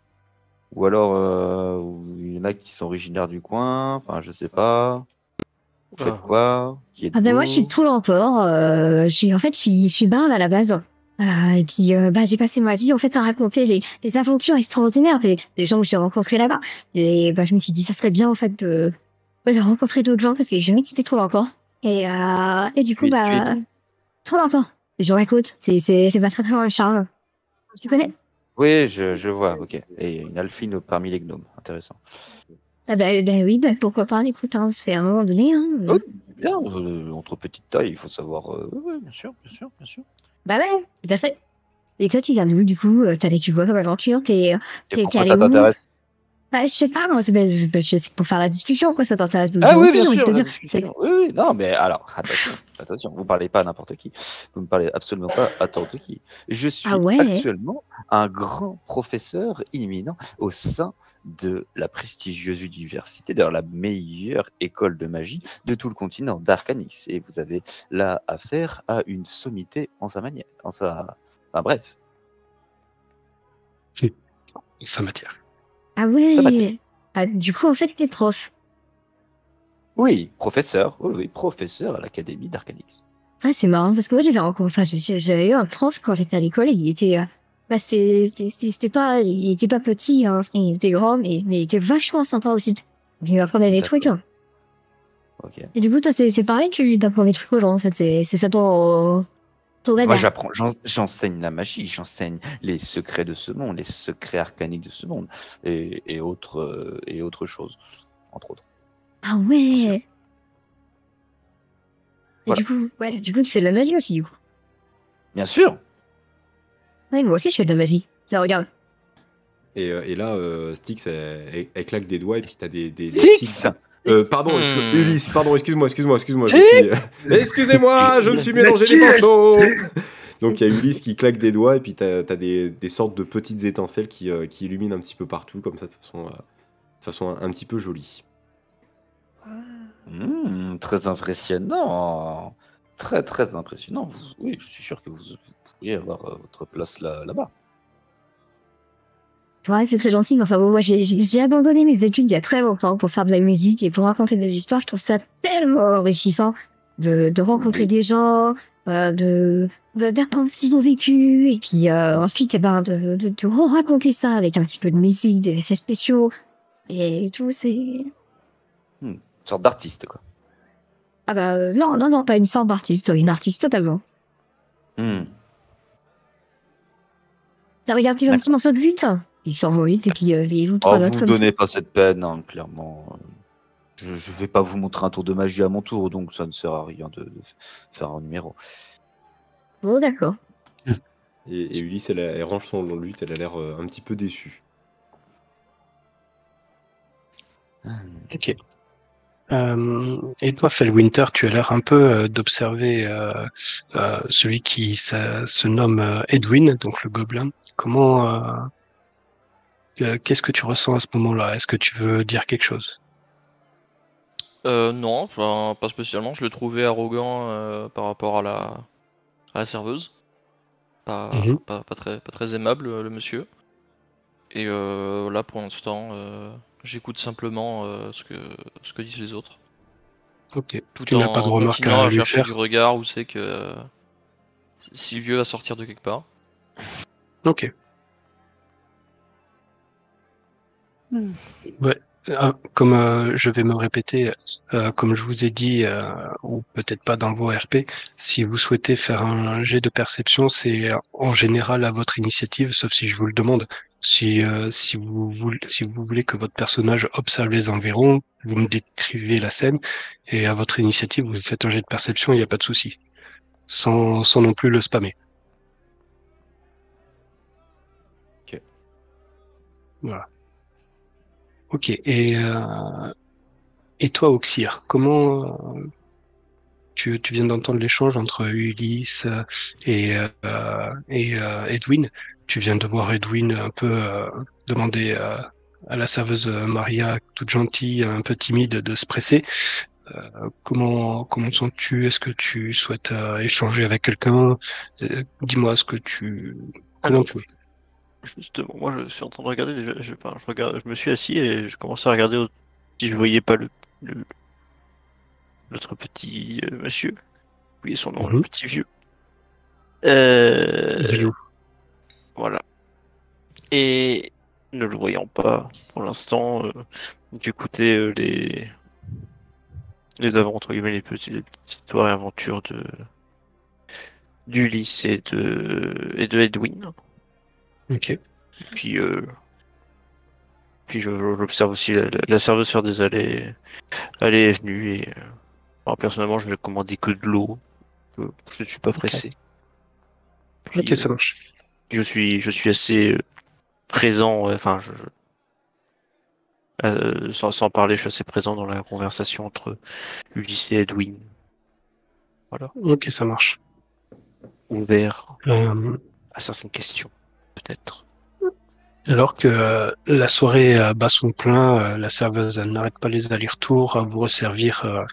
ou alors euh, il y en a qui sont originaires du coin. Enfin, je sais pas. Vous faites Ah. quoi? Qui Ah ben moi je suis trop encore. Euh, je suis en fait je suis, je suis barde à la base. Euh, et puis euh, bah j'ai passé ma vie en fait à raconter les, les aventures extraordinaires des, des gens que j'ai rencontrés là-bas. Et bah je me suis dit ça serait bien en fait de, de rencontrer d'autres gens parce que j'ai jamais quitté trop encore. Et euh, et du coup bah trop gens écoutent. C'est pas très très Charles. Tu connais? Oui, je, je vois, ok. Et une alphine parmi les gnomes, intéressant. Ah bah, bah oui bah pourquoi pas. Écoute hein, c'est à un moment donné. Hein. Oh. Bien, euh, entre petites tailles, il faut savoir. euh, oui, bien sûr, bien sûr, bien sûr. Bah ouais tout à fait. Et toi tu viens d'où du coup? Euh, T'as vécu quoi comme aventure? T'es ça allé où? t'intéresse? Bah, je sais pas, moi, c'est c'est pour faire la discussion, quoi, ça t'intéresse. Ah oui, aussi, bien sûr, dire. Oui, oui, non, mais alors, attention, attention, vous parlez pas à n'importe qui. Vous ne parlez absolument pas à n'importe qui. Je suis Ah ouais? actuellement un grand professeur imminent au sein de la prestigieuse université, d'ailleurs la meilleure école de magie de tout le continent d'Arcanix. Et vous avez là affaire à une sommité en sa manière, en sa... Enfin bref, sa matière. Ah ouais. Ah, du coup, en fait, t'es prof. oui, professeur, oui, oui, professeur à l'académie d'Arcanix. Ah, c'est marrant, parce que moi, j'avais rencontré, enfin, j'ai- j'ai- j'avais eu un prof quand j'étais à l'école, et il était, euh, bah, c'était, pas, il était pas petit, hein, il était grand, mais, mais il était vachement sympa aussi. Il m'apprenait des trucs. hein. Et du coup, toi, c'est pareil que lui d'apprendre des trucs aux gens, en fait, c'est ça ton Moi, j'apprends, j'en- j'enseigne la magie, j'enseigne les secrets de ce monde, les secrets arcaniques de ce monde, et, et autres, euh, et autres choses, entre autres. Ah ouais. Et Voilà. du coup, ouais, du coup, tu fais de la magie aussi, du coup. Bien sûr. Ouais, moi aussi, je fais de la magie. Là, regarde. Et, euh, et là, euh, Styx, elle, elle- elle claque des doigts et puis t'as des, des, des Styx Euh, pardon, Hmm. je- Ulysse, pardon, excuse-moi, excuse-moi, excuse-moi. suis- Excusez-moi, je me suis mélangé les pinceaux. Donc il y a Ulysse qui claque des doigts et puis t'as as des, des sortes de petites étincelles qui, euh, qui illuminent un petit peu partout, comme ça, de façon, euh, de façon un, un petit peu jolie. Hmm, très impressionnant. Très, très impressionnant. Vous- oui, je suis sûr que vous, vous pourriez avoir euh, votre place là- là-bas. Ouais, c'est très gentil, mais enfin bon, moi j'ai- abandonné mes études il y a très longtemps pour faire de la musique et pour raconter des histoires. Je trouve ça tellement enrichissant de, de rencontrer Oui. des gens, euh, de de- d'apprendre ce qu'ils ont vécu et puis euh, ensuite eh ben, de, de, de raconter ça avec un petit peu de musique, des effets spéciaux et tout. C'est Une sorte d'artiste, quoi. ah bah euh, non non non pas une sorte d'artiste, une artiste totalement. Hmm. T'as regardé un petit morceau de lutte Il s'en vite et puis euh, il joue Oh, trois vous notes ne ça. donnez pas cette peine, hein, clairement. Je ne vais pas vous montrer un tour de magie à mon tour, donc ça ne sert à rien de, de faire un numéro. Bon d'accord. Et, et Ulysse, elle, elle range son lutte, elle a l'air euh, un petit peu déçue. Ok. Euh, et toi, Felwinter, tu as l'air un peu euh, d'observer euh, euh, celui qui ça- se nomme euh, Edwin, donc le gobelin. Comment, qu'est-ce que tu ressens à ce moment-là? Est-ce que tu veux dire quelque chose? Euh, non, enfin, pas spécialement. Je le trouvais arrogant euh, par rapport à la, à la serveuse. Pas, Mhm. pas, pas très, pas très aimable, euh, le monsieur. Et euh, là, pour l'instant, euh, j'écoute simplement euh, ce, que, ce que disent les autres. Ok. Tout Tu en n'as pas de continuant à à lui faire? du regard où c'est que euh, Sylvieux va sortir de quelque part. Ok. Ouais. ah, comme euh, je vais me répéter, euh, comme je vous ai dit, euh, ou peut-être pas dans vos RP, si vous souhaitez faire un jet de perception, c'est en général à votre initiative, sauf si je vous le demande. Si, euh, si, vous, voulez, si vous voulez que votre personnage observe les environs, vous me décrivez la scène, et à votre initiative, vous faites un jet de perception, il n'y a pas de souci. Sans, sans non plus le spammer. Ok. Voilà. Ok, et, euh, et toi, Oxyr, comment euh, tu, tu viens d'entendre l'échange entre Ulysse euh, et, euh, et euh, Edwin? Tu viens de voir Edwin un peu euh, demander euh, à la serveuse Maria, toute gentille, un peu timide, de se presser. Euh, comment comment te sens-tu? Est-ce que tu souhaites échanger avec quelqu'un? Dis-moi ce que tu comment tu veux. Justement, moi je suis en train de regarder, je, je, enfin, je regarde, je me suis assis et je commençais à regarder au- si je voyais pas le, le- l'autre petit euh, monsieur, oublié son nom, le Mhm. petit vieux. Euh, voilà. Et ne le voyant pas pour l'instant, euh, j'écoutais euh, les les aventures, entre guillemets, les petites, les petites histoires et aventures de d'Ulysse et de et de Edwin. Ok. Puis, euh, puis je- j'observe aussi la, la- serveuse faire des allées, allées et venues. Et, euh, alors, personnellement, je vais commander que de l'eau. que Je ne suis pas pressé. Puis, Ok, ça marche. euh, je suis, je suis assez euh, présent. euh, Enfin, je, euh, sans, sans parler, je suis assez présent dans la conversation entre Ulysse et Edwin. Ok, ça marche. Ouvert Euh, à certaines questions, peut-être. Alors que euh, la soirée euh, bat son plein, euh, la serveuse n'arrête pas les allers-retours à vous resservir euh,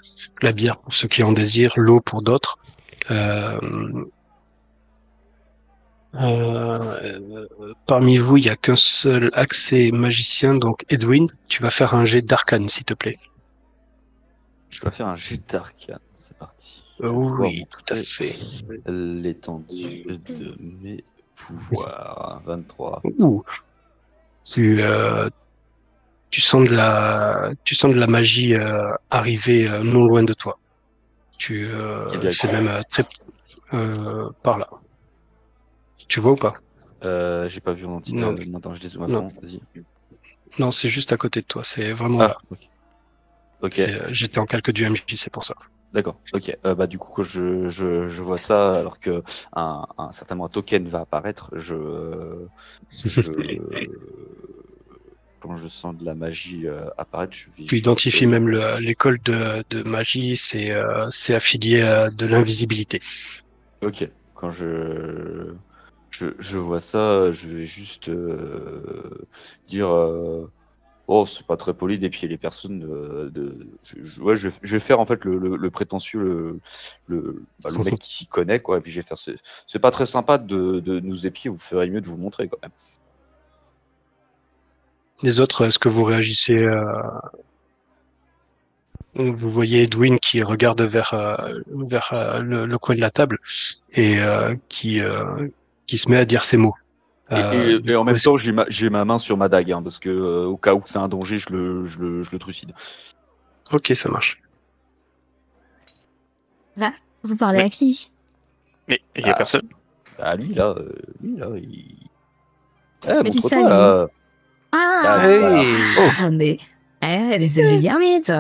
la bière pour ceux qui en désirent, l'eau pour d'autres. Euh, euh, parmi vous, il n'y a qu'un seul accès magicien, donc Edwin, tu vas faire un jet d'arcane, s'il te plaît. Je dois faire un jet d'arcane. C'est parti. Euh, oui, tout à fait. L'étendue de mes pouvoirs. 23. Ouh. Tu, euh, tu sens de la, tu sens de la magie euh, arriver euh, non loin de toi. Tu, euh, c'est même euh, très euh, par là. Tu vois ou pas? Euh, j'ai pas vu en entier. Non. Attends, je dézoome Non. Non, c'est juste à côté de toi. C'est vraiment Ah, là. ok. Ok, C'est, euh, J'étais en calque du MJ, c'est pour ça. D'accord. Ok. Euh, bah du coup, quand je, je, je vois ça, alors que un, un certainement un token va apparaître, je, je quand je sens de la magie euh, apparaître, je vais. Tu identifies même le- l'école de, de magie. C'est, euh, affilié à de l'invisibilité. Ok. Quand je je, vois ça, je vais juste euh, dire oh c'est pas très poli d'épier les personnes. euh, de, je, je- ouais, je, je vais faire en fait le, le, le prétentieux, le, le, bah, le mec qui s'y connaît quoi. Et puis je vais faire c'est c'est pas très sympa de, de nous épier. Vous ferez mieux de vous montrer quand même. Les autres, est-ce que vous réagissez euh, Vous voyez Edwin qui regarde vers, euh, vers euh, le, le coin de la table et euh, qui, euh, qui se met à dire ces mots? Et, Euh, et- en même temps, j'ai ma, main sur ma dague hein, parce que euh, au cas où c'est un danger, je le, je le, je le trucide. Ok, ça marche. Vous parlez à qui? Mais il y a Ah. personne. Ah lui là, euh, lui là, il. Eh, Mais dis ça, là. Ah, Ah. Oh. ah, mais. Eh, les des ermites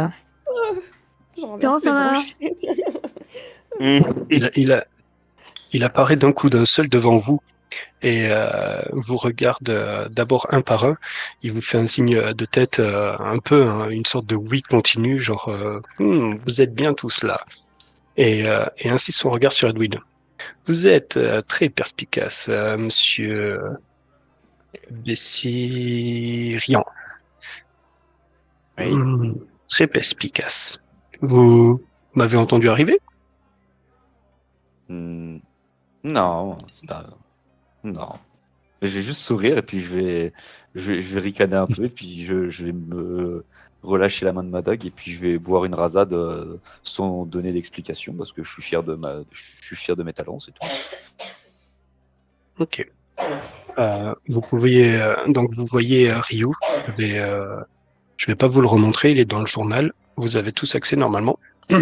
Comment ça va? Il, a- il, a- il apparaît d'un coup d'un seul devant vous et euh, vous regarde euh, d'abord un par un. Il vous fait un signe de tête, euh, un peu hein, une sorte de oui continu, genre euh, Hmm, vous êtes bien tous là. Et, euh, et ainsi son regard sur Edwin. Vous êtes euh, très perspicace, euh, Monsieur Bessirian. Oui. Hmm, très perspicace. Vous m'avez entendu arriver? Non, non, non. Je vais juste sourire et puis je vais, je vais, je vais ricaner un peu et puis je, je vais me relâcher la main de ma dague et puis je vais boire une rasade euh, sans donner d'explication parce que je suis fier de ma, je suis fier de mes talents, c'est tout. Ok. Euh, vous pouvez euh, donc vous voyez euh, Ryu avait, euh, Je vais pas vous le remontrer, il est dans le journal. Vous avez tous accès normalement.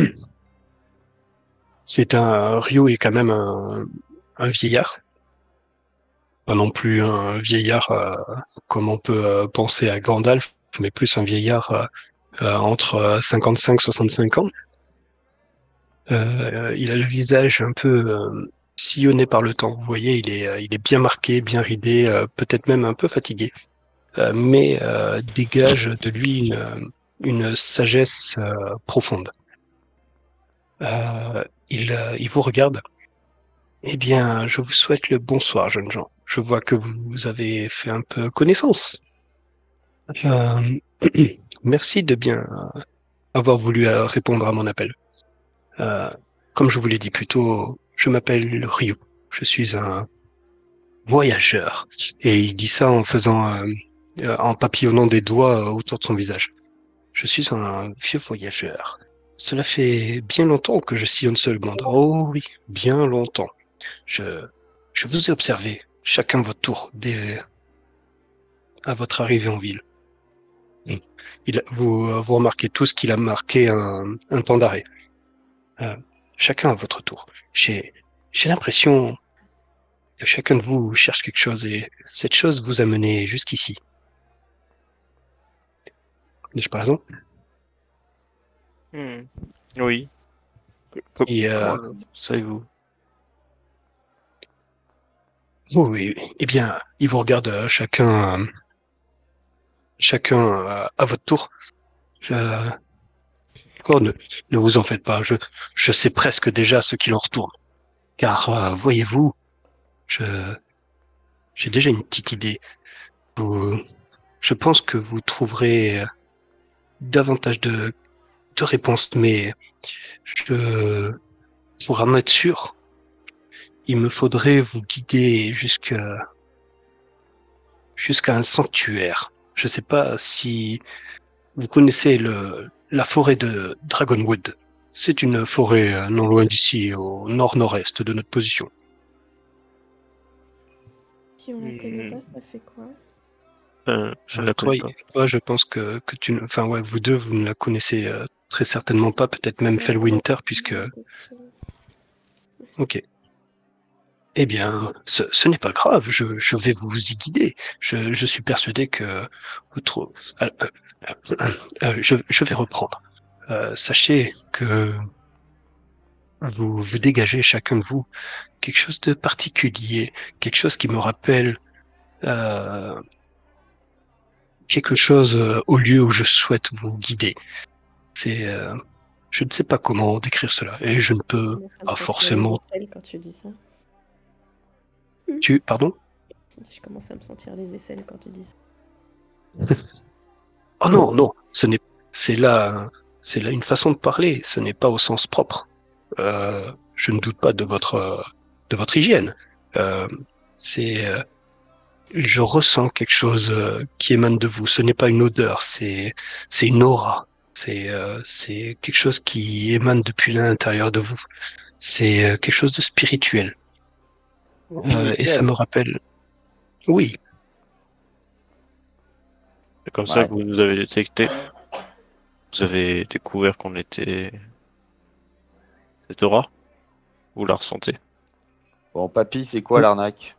C'est un Rio est quand même un, un vieillard. Pas non plus un vieillard euh, comme on peut euh, penser à Gandalf, mais plus un vieillard euh, entre 55 et 65 ans. Il a le visage un peu sillonné par le temps. Vous voyez, il est, bien marqué, bien ridé, peut-être même un peu fatigué, mais dégage de lui une, sagesse profonde. Il, il vous regarde. Eh bien, je vous souhaite le bonsoir, jeunes gens. Je vois que vous avez fait un peu connaissance. Euh, merci de bien avoir voulu euh, répondre à mon appel. Euh, comme je vous l'ai dit plus tôt, je m'appelle Ryu. Je suis un voyageur. Et il dit ça en faisant, en papillonnant des doigts autour de son visage. Je suis un vieux voyageur. Cela fait bien longtemps que je sillonne ce monde. Oh oui, bien longtemps. Je, je vous ai observé, chacun votre tour, dès à votre arrivée en ville. Il, vous, euh, vous remarquez tous qu'il a marqué un, un temps d'arrêt. Euh, chacun à votre tour. J'ai, j'ai l'impression que chacun de vous cherche quelque chose et cette chose vous a mené jusqu'ici. N'ai-je pas raison? Hmm. Oui. Euh, comment savez-vous? Oui, oui. Eh bien, il vous regarde euh, chacun, euh, chacun euh, à votre tour. Je... Oh, ne, vous en faites pas. Je, je sais presque déjà ce qu'il en retourne. Car, voyez-vous, je, j'ai déjà une petite idée. Je pense que vous trouverez davantage de, de réponses, mais je, pour en être sûr, il me faudrait vous guider jusqu'à jusqu'à un sanctuaire. Je sais pas si vous connaissez le, la forêt de Dragonwood. C'est une forêt euh, non loin d'ici, au nord-nord-est de notre position. Si on la connaît pas, ça fait quoi? Euh, Je la toi, connais pas. toi, je pense que, que tu, ne- enfin ouais, vous deux, vous ne la connaissez euh, très certainement pas, peut-être même Fellwinter, puisque Ok. Eh bien, ce, ce n'est pas grave, je, je vais vous y guider. Je, je suis persuadé que vous trouvez... je, je vais reprendre. Euh, sachez que vous, vous dégagez chacun de vous quelque chose de particulier, quelque chose qui me rappelle euh, quelque chose euh, au lieu où je souhaite vous guider. C'est, euh, je ne sais pas comment décrire cela, et je ne peux pas forcément. les aisselles quand tu dis ça. Tu, pardon Je commence à me sentir les aisselles quand tu dis ça. Oh non, non, ce n'est, c'est là, c'est là une façon de parler. Ce n'est pas au sens propre. Euh, je ne doute pas de votre, de votre hygiène. Euh, c'est, euh, je ressens quelque chose euh, qui émane de vous. Ce n'est pas une odeur, c'est, c'est une aura. C'est, euh, c'est quelque chose qui émane depuis l'intérieur de vous. C'est euh, quelque chose de spirituel. Euh, et ça me rappelle. Oui, C'est comme ça que vous nous avez détecté. Vous avez découvert qu'on était. Cette aura? Vous la ressentez? Bon, papy, c'est quoi l'arnaque?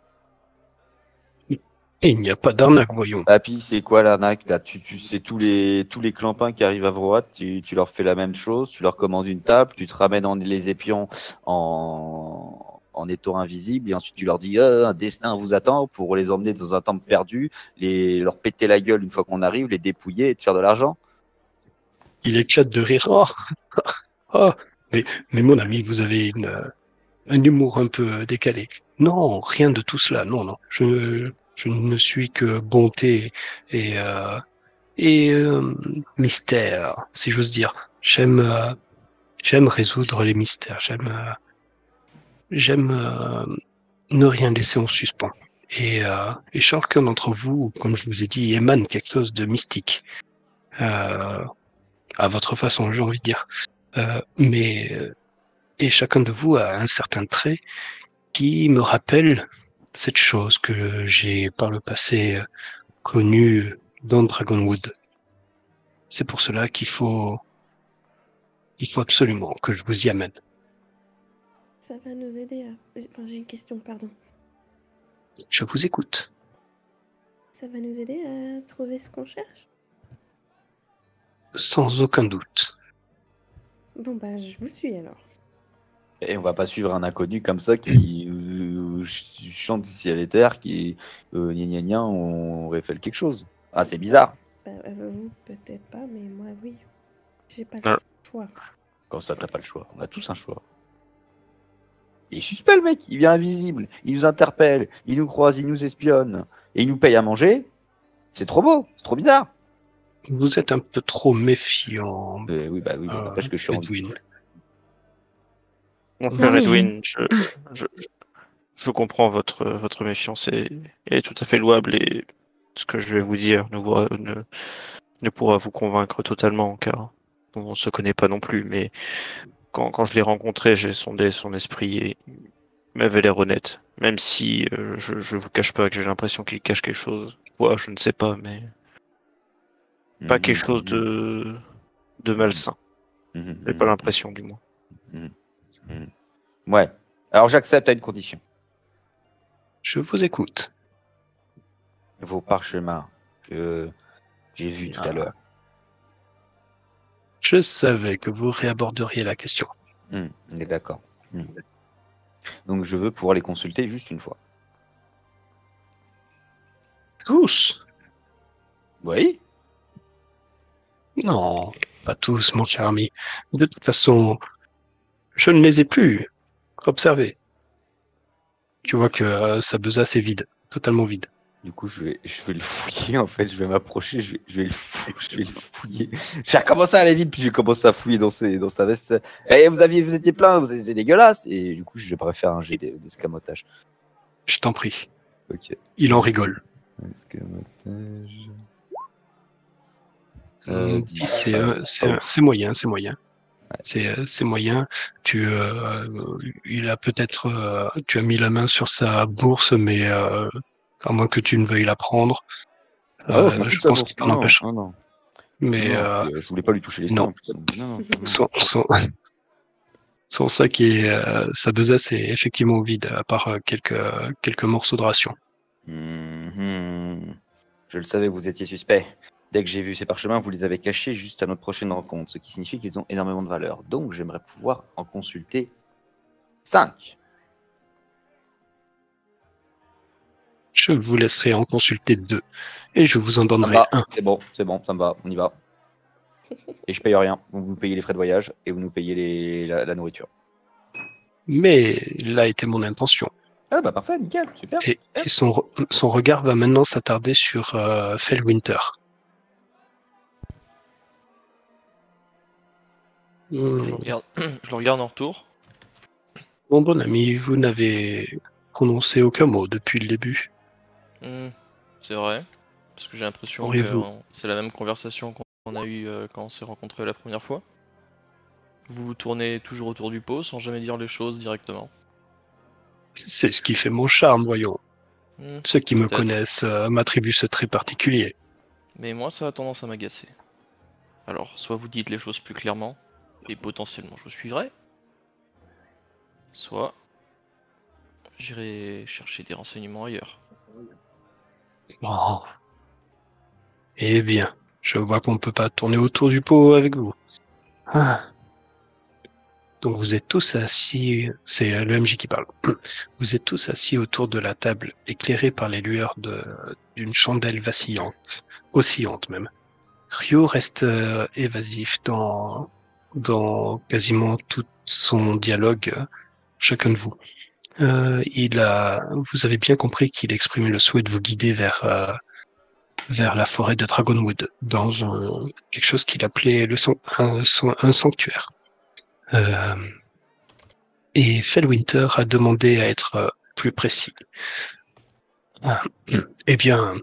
Et il n'y a pas d'arnaque, voyons. Papy, c'est quoi l'arnaque? Là, tu, tu sais tous les tous les clampins qui arrivent à Vroat, tu, tu leur fais la même chose, tu leur commandes une table, tu te ramènes en, les épions en en étant invisible et ensuite tu leur dis Ah, un destin vous attend pour les emmener dans un temple perdu, les leur péter la gueule une fois qu'on arrive, les dépouiller et te faire de l'argent. Il éclate de rire. Oh, oh. Mais, mais mon ami, vous avez une, euh, un humour un peu décalé. Non, rien de tout cela. Non, non. Je, je ne suis que bonté et, euh, et euh, mystère, si j'ose dire. J'aime, euh, j'aime résoudre les mystères. J'aime, euh, j'aime euh, ne rien laisser en suspens. Et, euh, et chacun d'entre vous, comme je vous ai dit, émane quelque chose de mystique. Euh, à votre façon, j'ai envie de dire. Euh, mais euh, et chacun de vous a un certain trait qui me rappelle cette chose que j'ai par le passé connue dans Dragonwood. C'est pour cela qu'il faut, il faut absolument que je vous y amène. Ça va nous aider à. Enfin, j'ai une question, pardon. Je vous écoute. Ça va nous aider à trouver ce qu'on cherche? Sans aucun doute. Bon, bah, je vous suis alors. Et on va pas suivre un inconnu comme ça qui euh, ch- chante ici à l'éther, qui euh, gna gna gna, on aurait fait quelque chose. Ah, c'est bizarre. Bah, euh, vous, peut-être pas, mais moi, oui. J'ai pas Ah. le choix. Quand ça, t'as pas le choix. On a tous un choix. Il est suspect, le mec. Il vient invisible. Il nous interpelle. Il nous croise. Il nous espionne. Et il nous paye à manger. C'est trop beau. C'est trop bizarre. Vous êtes un peu trop méfiant. Euh, oui, bah oui, euh, n'empêche que je suis en Edwin. Mon frère Oui. Edwin, je, je, je- je comprends votre, votre méfiance et elle est tout à fait louable et ce que je vais vous dire ne, vous- ne, ne pourra vous convaincre totalement car on ne se connaît pas non plus, mais quand, quand je l'ai rencontré, j'ai sondé son esprit et il m'avait l'air honnête, même si euh, je, je vous cache pas que j'ai l'impression qu'il cache quelque chose. Ouais, je ne sais pas, mais pas Mhm, quelque chose mhm, de, de malsain. mhm, J'ai mhm. pas l'impression du moins. Ouais. Alors j'accepte à une condition. Je vous écoute. Vos parchemins que j'ai vus tout à Ah. l'heure. Je savais que vous réaborderiez la question. On est d'accord. Hmm. Donc je veux pouvoir les consulter juste une fois. Tous? Oui. Non, pas tous, mon cher ami. De toute façon, je ne les ai plus. Observez. Tu vois que euh, sa besace est vide, totalement vide. Du coup, je vais, je vais le fouiller en fait. Je vais m'approcher, je vais, je vais le fou- je vais le fouiller. J'ai recommencé à aller vite, puis j'ai commencé à fouiller dans, ses, dans sa veste. Et vous aviez, vous étiez plein, vous étiez dégueulasse. Et du coup, je vais faire un jet d'e- d'escamotage. Je t'en prie. Ok. Il en rigole. Escamotage. Euh, Euh, c'est euh, c'est moyen, c'est moyen. C'est moyen. Tu, euh, il a peut-être, tu as mis la main sur sa bourse, mais à moins que tu ne veuilles la prendre, Ah, euh, je pense qu'il t'en empêche. non, non. Mais Non, euh, euh, je voulais pas lui toucher les non. son sac et euh, sa besace est effectivement vide, à part quelques quelques morceaux de ration. Mhm. Je le savais, vous étiez suspect. Dès que j'ai vu ces parchemins, vous les avez cachés juste à notre prochaine rencontre, ce qui signifie qu'ils ont énormément de valeur. Donc, j'aimerais pouvoir en consulter 5. Je vous laisserai en consulter deux, et je vous en donnerai un. C'est bon, c'est bon, ça me va, on y va. Et je paye rien. Vous payez les frais de voyage et vous nous payez les... la, la nourriture. Mais là était mon intention. Ah bah parfait, nickel, super. Et, et son, son regard va maintenant s'attarder sur euh, Fellwinter. Je le regarde, je le regarde en retour. Mon bon ami, vous n'avez prononcé aucun mot depuis le début. Hmm, c'est vrai. Parce que j'ai l'impression que euh, c'est la même conversation qu'on a eue euh, quand on s'est rencontrés la première fois. Vous tournez toujours autour du pot sans jamais dire les choses directement. C'est ce qui fait mon charme, voyons. Hmm, Ceux qui me connaissent euh, m'attribuent ce trait particulier. Mais moi, ça a tendance à m'agacer. Alors, soit vous dites les choses plus clairement, et potentiellement je vous suivrai. Soit j'irai chercher des renseignements ailleurs. Oh. Eh bien, je vois qu'on ne peut pas tourner autour du pot avec vous. Ah. Donc vous êtes tous assis, c'est euh, le MJ qui parle. Vous êtes tous assis autour de la table, éclairés par les lueurs d'une chandelle vacillante, oscillante même. Ryo reste euh, évasif dans, dans quasiment tout son dialogue, euh, chacun de vous. Euh, il a, vous avez bien compris qu'il exprimait le souhait de vous guider vers, euh, vers la forêt de Dragonwood, dans un, quelque chose qu'il appelait le un, san- un sanctuaire. Euh, et Fellwinter a demandé à être euh, plus précis. Ah, eh bien,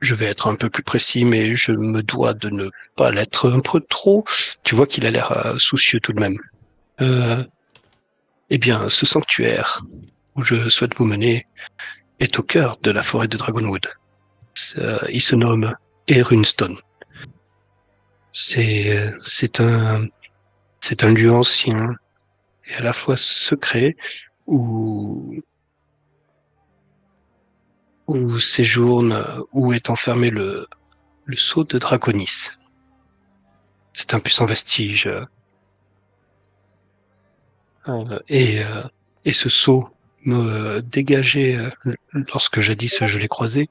je vais être un peu plus précis, mais je me dois de ne pas l'être un peu trop. Tu vois qu'il a l'air euh, soucieux tout de même. Eh bien, ce sanctuaire où je souhaite vous mener est au cœur de la forêt de Dragonwood. Il se nomme Erunstone. C'est c'est un c'est un lieu ancien et à la fois secret où où séjourne où est enfermé le le sceau de Draconis. C'est un puissant vestige. Euh, et euh, et ce sceau me dégageait euh, lorsque jadis je l'ai croisé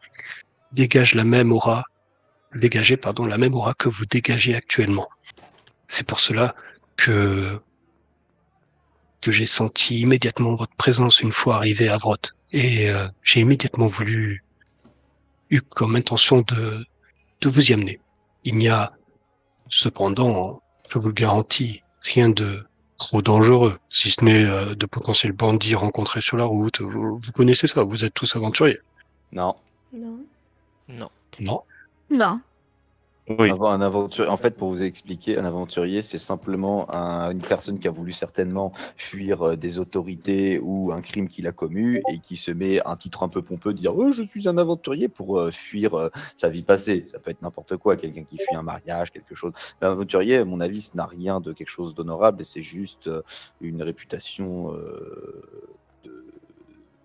dégage la même aura dégager pardon la même aura que vous dégagez actuellement. C'est pour cela que que j'ai senti immédiatement votre présence une fois arrivé à Vrot et euh, j'ai immédiatement voulu eu comme intention de de vous y amener. Il n'y a cependant, je vous le garantis, rien de trop dangereux, si ce n'est euh, de potentiels bandits rencontrés sur la route. Vous, vous connaissez ça, vous êtes tous aventuriers. Non. Non. Non. Non Non. Oui. Un aventurier, en fait, pour vous expliquer, un aventurier, c'est simplement un- une personne qui a voulu certainement fuir euh, des autorités ou un crime qu'il a commis et qui se met un titre un peu pompeux dire oh, je suis un aventurier pour euh, fuir euh, sa vie passée. Ça peut être n'importe quoi, quelqu'un qui fuit un mariage, quelque chose. L'aventurier, à mon avis, ce n'a rien de quelque chose d'honorable et c'est juste une réputation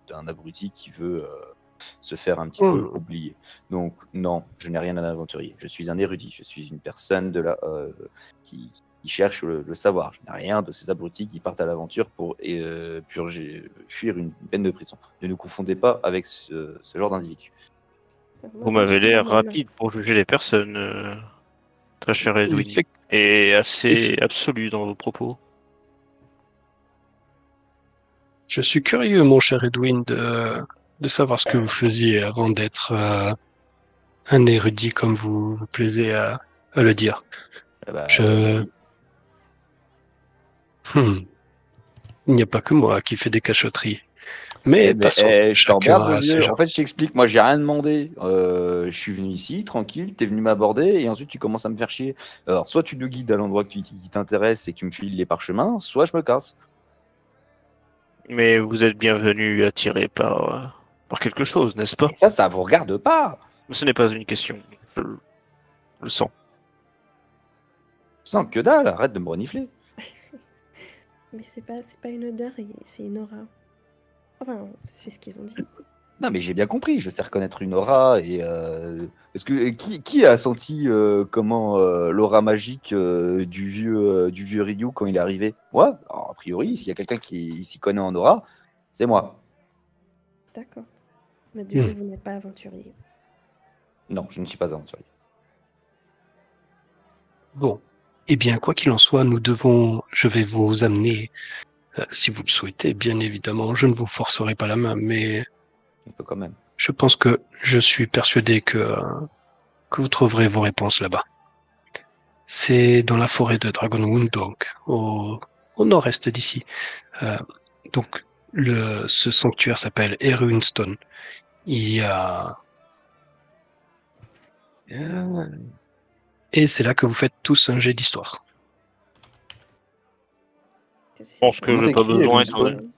d'un abruti qui veut se faire un petit peu Hmm. oublier. Donc non, je n'ai rien d'un aventurier. Je suis un érudit. Je suis une personne de la, euh, qui, qui cherche le, le savoir. Je n'ai rien de ces abrutis qui partent à l'aventure pour euh, purger, fuir une peine de prison. Ne nous confondez pas avec ce, ce genre d'individu. Vous m'avez l'air rapide pour juger les personnes, euh, très cher Edwin, et assez absolu dans vos propos. Je suis curieux, mon cher Edwin, de, de savoir ce que vous faisiez avant d'être euh, un érudit comme vous vous plaisez à, à le dire. Eh ben, Je... Hmm. Il n'y a pas que moi qui fais des cachotteries. Mais, Eh passons. je vieux. En fait, je t'explique. Moi, j'ai rien demandé. Euh, je suis venu ici, tranquille. T'es venu m'aborder et ensuite tu commences à me faire chier. Alors, soit tu nous guides à l'endroit qui, qui t'intéresse et que tu me files les parchemins, soit je me casse. Mais vous êtes bienvenu attiré par, euh, par quelque chose, n'est-ce pas? Et ça, ça vous regarde pas. Ce n'est pas une question. Je le- je le sens. Sans que dalle, arrête de me renifler. Mais c'est pas, c'est pas une odeur, c'est une aura. Enfin, c'est ce qu'ils ont dit. Non, mais j'ai bien compris. Je sais reconnaître une aura et euh, est-ce que qui, qui a senti euh, comment euh, l'aura magique euh, du vieux euh, du vieux Ryu quand il est arrivé? Moi, Alors, a priori, s'il y a quelqu'un qui s'y connaît en aura, c'est moi. D'accord. Mais du Hmm. coup, vous n'êtes pas aventurier. Non, je ne suis pas aventurier. Bon. Eh bien, quoi qu'il en soit, nous devons, je vais vous amener, euh, si vous le souhaitez, bien évidemment. Je ne vous forcerai pas la main, mais On peut quand même. je pense que je suis persuadé que, euh, que vous trouverez vos réponses là-bas. C'est dans la forêt de Dragonwood, donc, au, au nord-est d'ici. Euh, donc, le, ce sanctuaire s'appelle Erunstone. Il y a... Euh, Et c'est là que vous faites tous un jet d'histoire. Je pense que j'ai pas besoin, donné-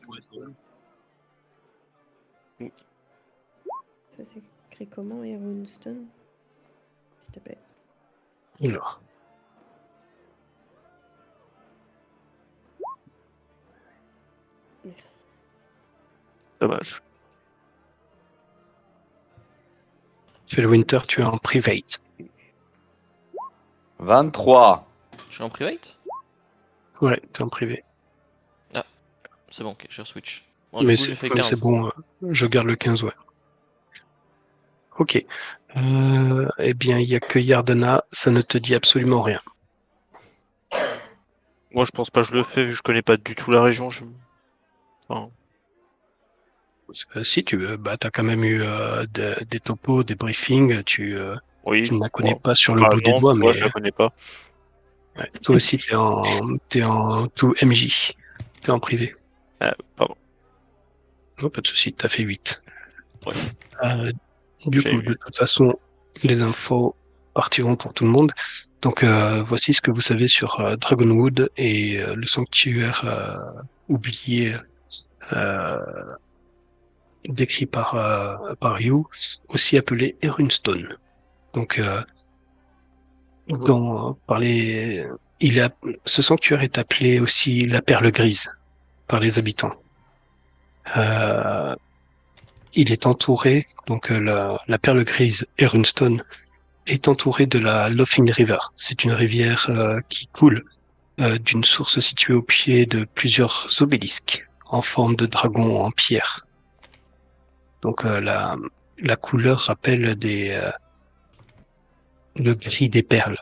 Ça s'écrit comment, Erunstone S'il te plaît. Alors, Merci. Dommage. Felwinter, tu es en private. 23. Je suis en private? Ouais, t'es en privé. C'est bon, ok, je switch. Bon, Mais c'est j'ai fait comme 15. c'est bon, euh, je garde le 15, ouais. Ok. Euh, eh bien, il y a que Yardana, ça ne te dit absolument rien. Moi, je pense pas que je le fais, vu que je connais pas du tout la région. Je... Enfin, Euh, si tu veux, bah, t'as quand même eu euh, de- des topos, des briefings, tu, euh, oui. tu ne la connais bon. pas sur le Par bout des doigts, moi, mais je la connais pas. ouais, toi aussi, t'es en, t'es en tout MJ. T'es en privé. Ah, pardon. Non, pas de souci, t'as fait 8. Ouais. Euh, du coup, eu. de toute façon, les infos partiront pour tout le monde. Donc, euh, voici ce que vous savez sur euh, Dragonwood et euh, le sanctuaire euh, oublié euh, décrit par, euh, par Yu, aussi appelé Erunstone. Donc, euh, dans, par les, il a, ce sanctuaire est appelé aussi la perle grise par les habitants. Euh, il est entouré, donc euh, la, la perle grise Erunstone est entourée de la Laughing River. C'est une rivière euh, qui coule euh, d'une source située au pied de plusieurs obélisques en forme de dragon en pierre. Donc euh, la, la couleur rappelle des euh, le gris des perles.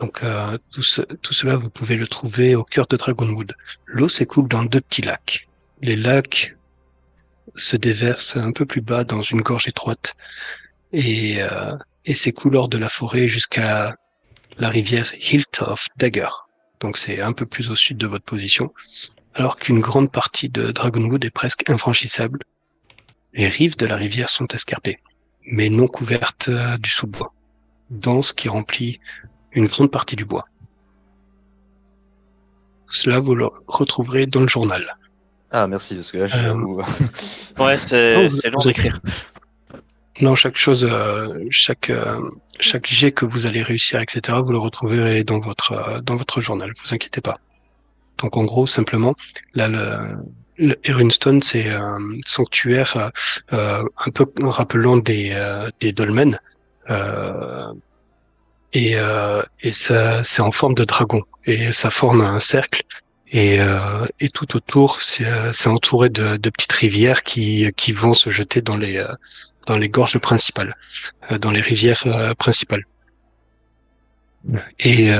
Donc euh, tout, ce- tout cela, vous pouvez le trouver au cœur de Dragonwood. L'eau s'écoule dans deux petits lacs. Les lacs se déversent un peu plus bas dans une gorge étroite et, euh, et hors de la forêt jusqu'à la rivière Hilt of Dagger. Donc c'est un peu plus au sud de votre position, alors qu'une grande partie de Dragonwood est presque infranchissable. Les rives de la rivière sont escarpées, mais non couvertes euh, du sous-bois, dense qui remplit une grande partie du bois. Cela, vous le retrouverez dans le journal. Ah, merci, parce que là, Euh, j'avoue. Ouais, Non, c'est vous- c'est long vous d'écrire. Non, chaque chose, euh, chaque euh, chaque jet que vous allez réussir, etc., vous le retrouverez dans votre euh, dans votre journal. Vous inquiétez pas. Donc en gros, simplement, là, le, le c'est un sanctuaire euh, un peu rappelant des euh, des dolmens. Euh, et euh, et ça, c'est en forme de dragon et ça forme un cercle. Et, euh, et tout autour, c'est entouré de, de petites rivières qui qui vont se jeter dans les euh, dans les gorges principales, dans les rivières principales. Et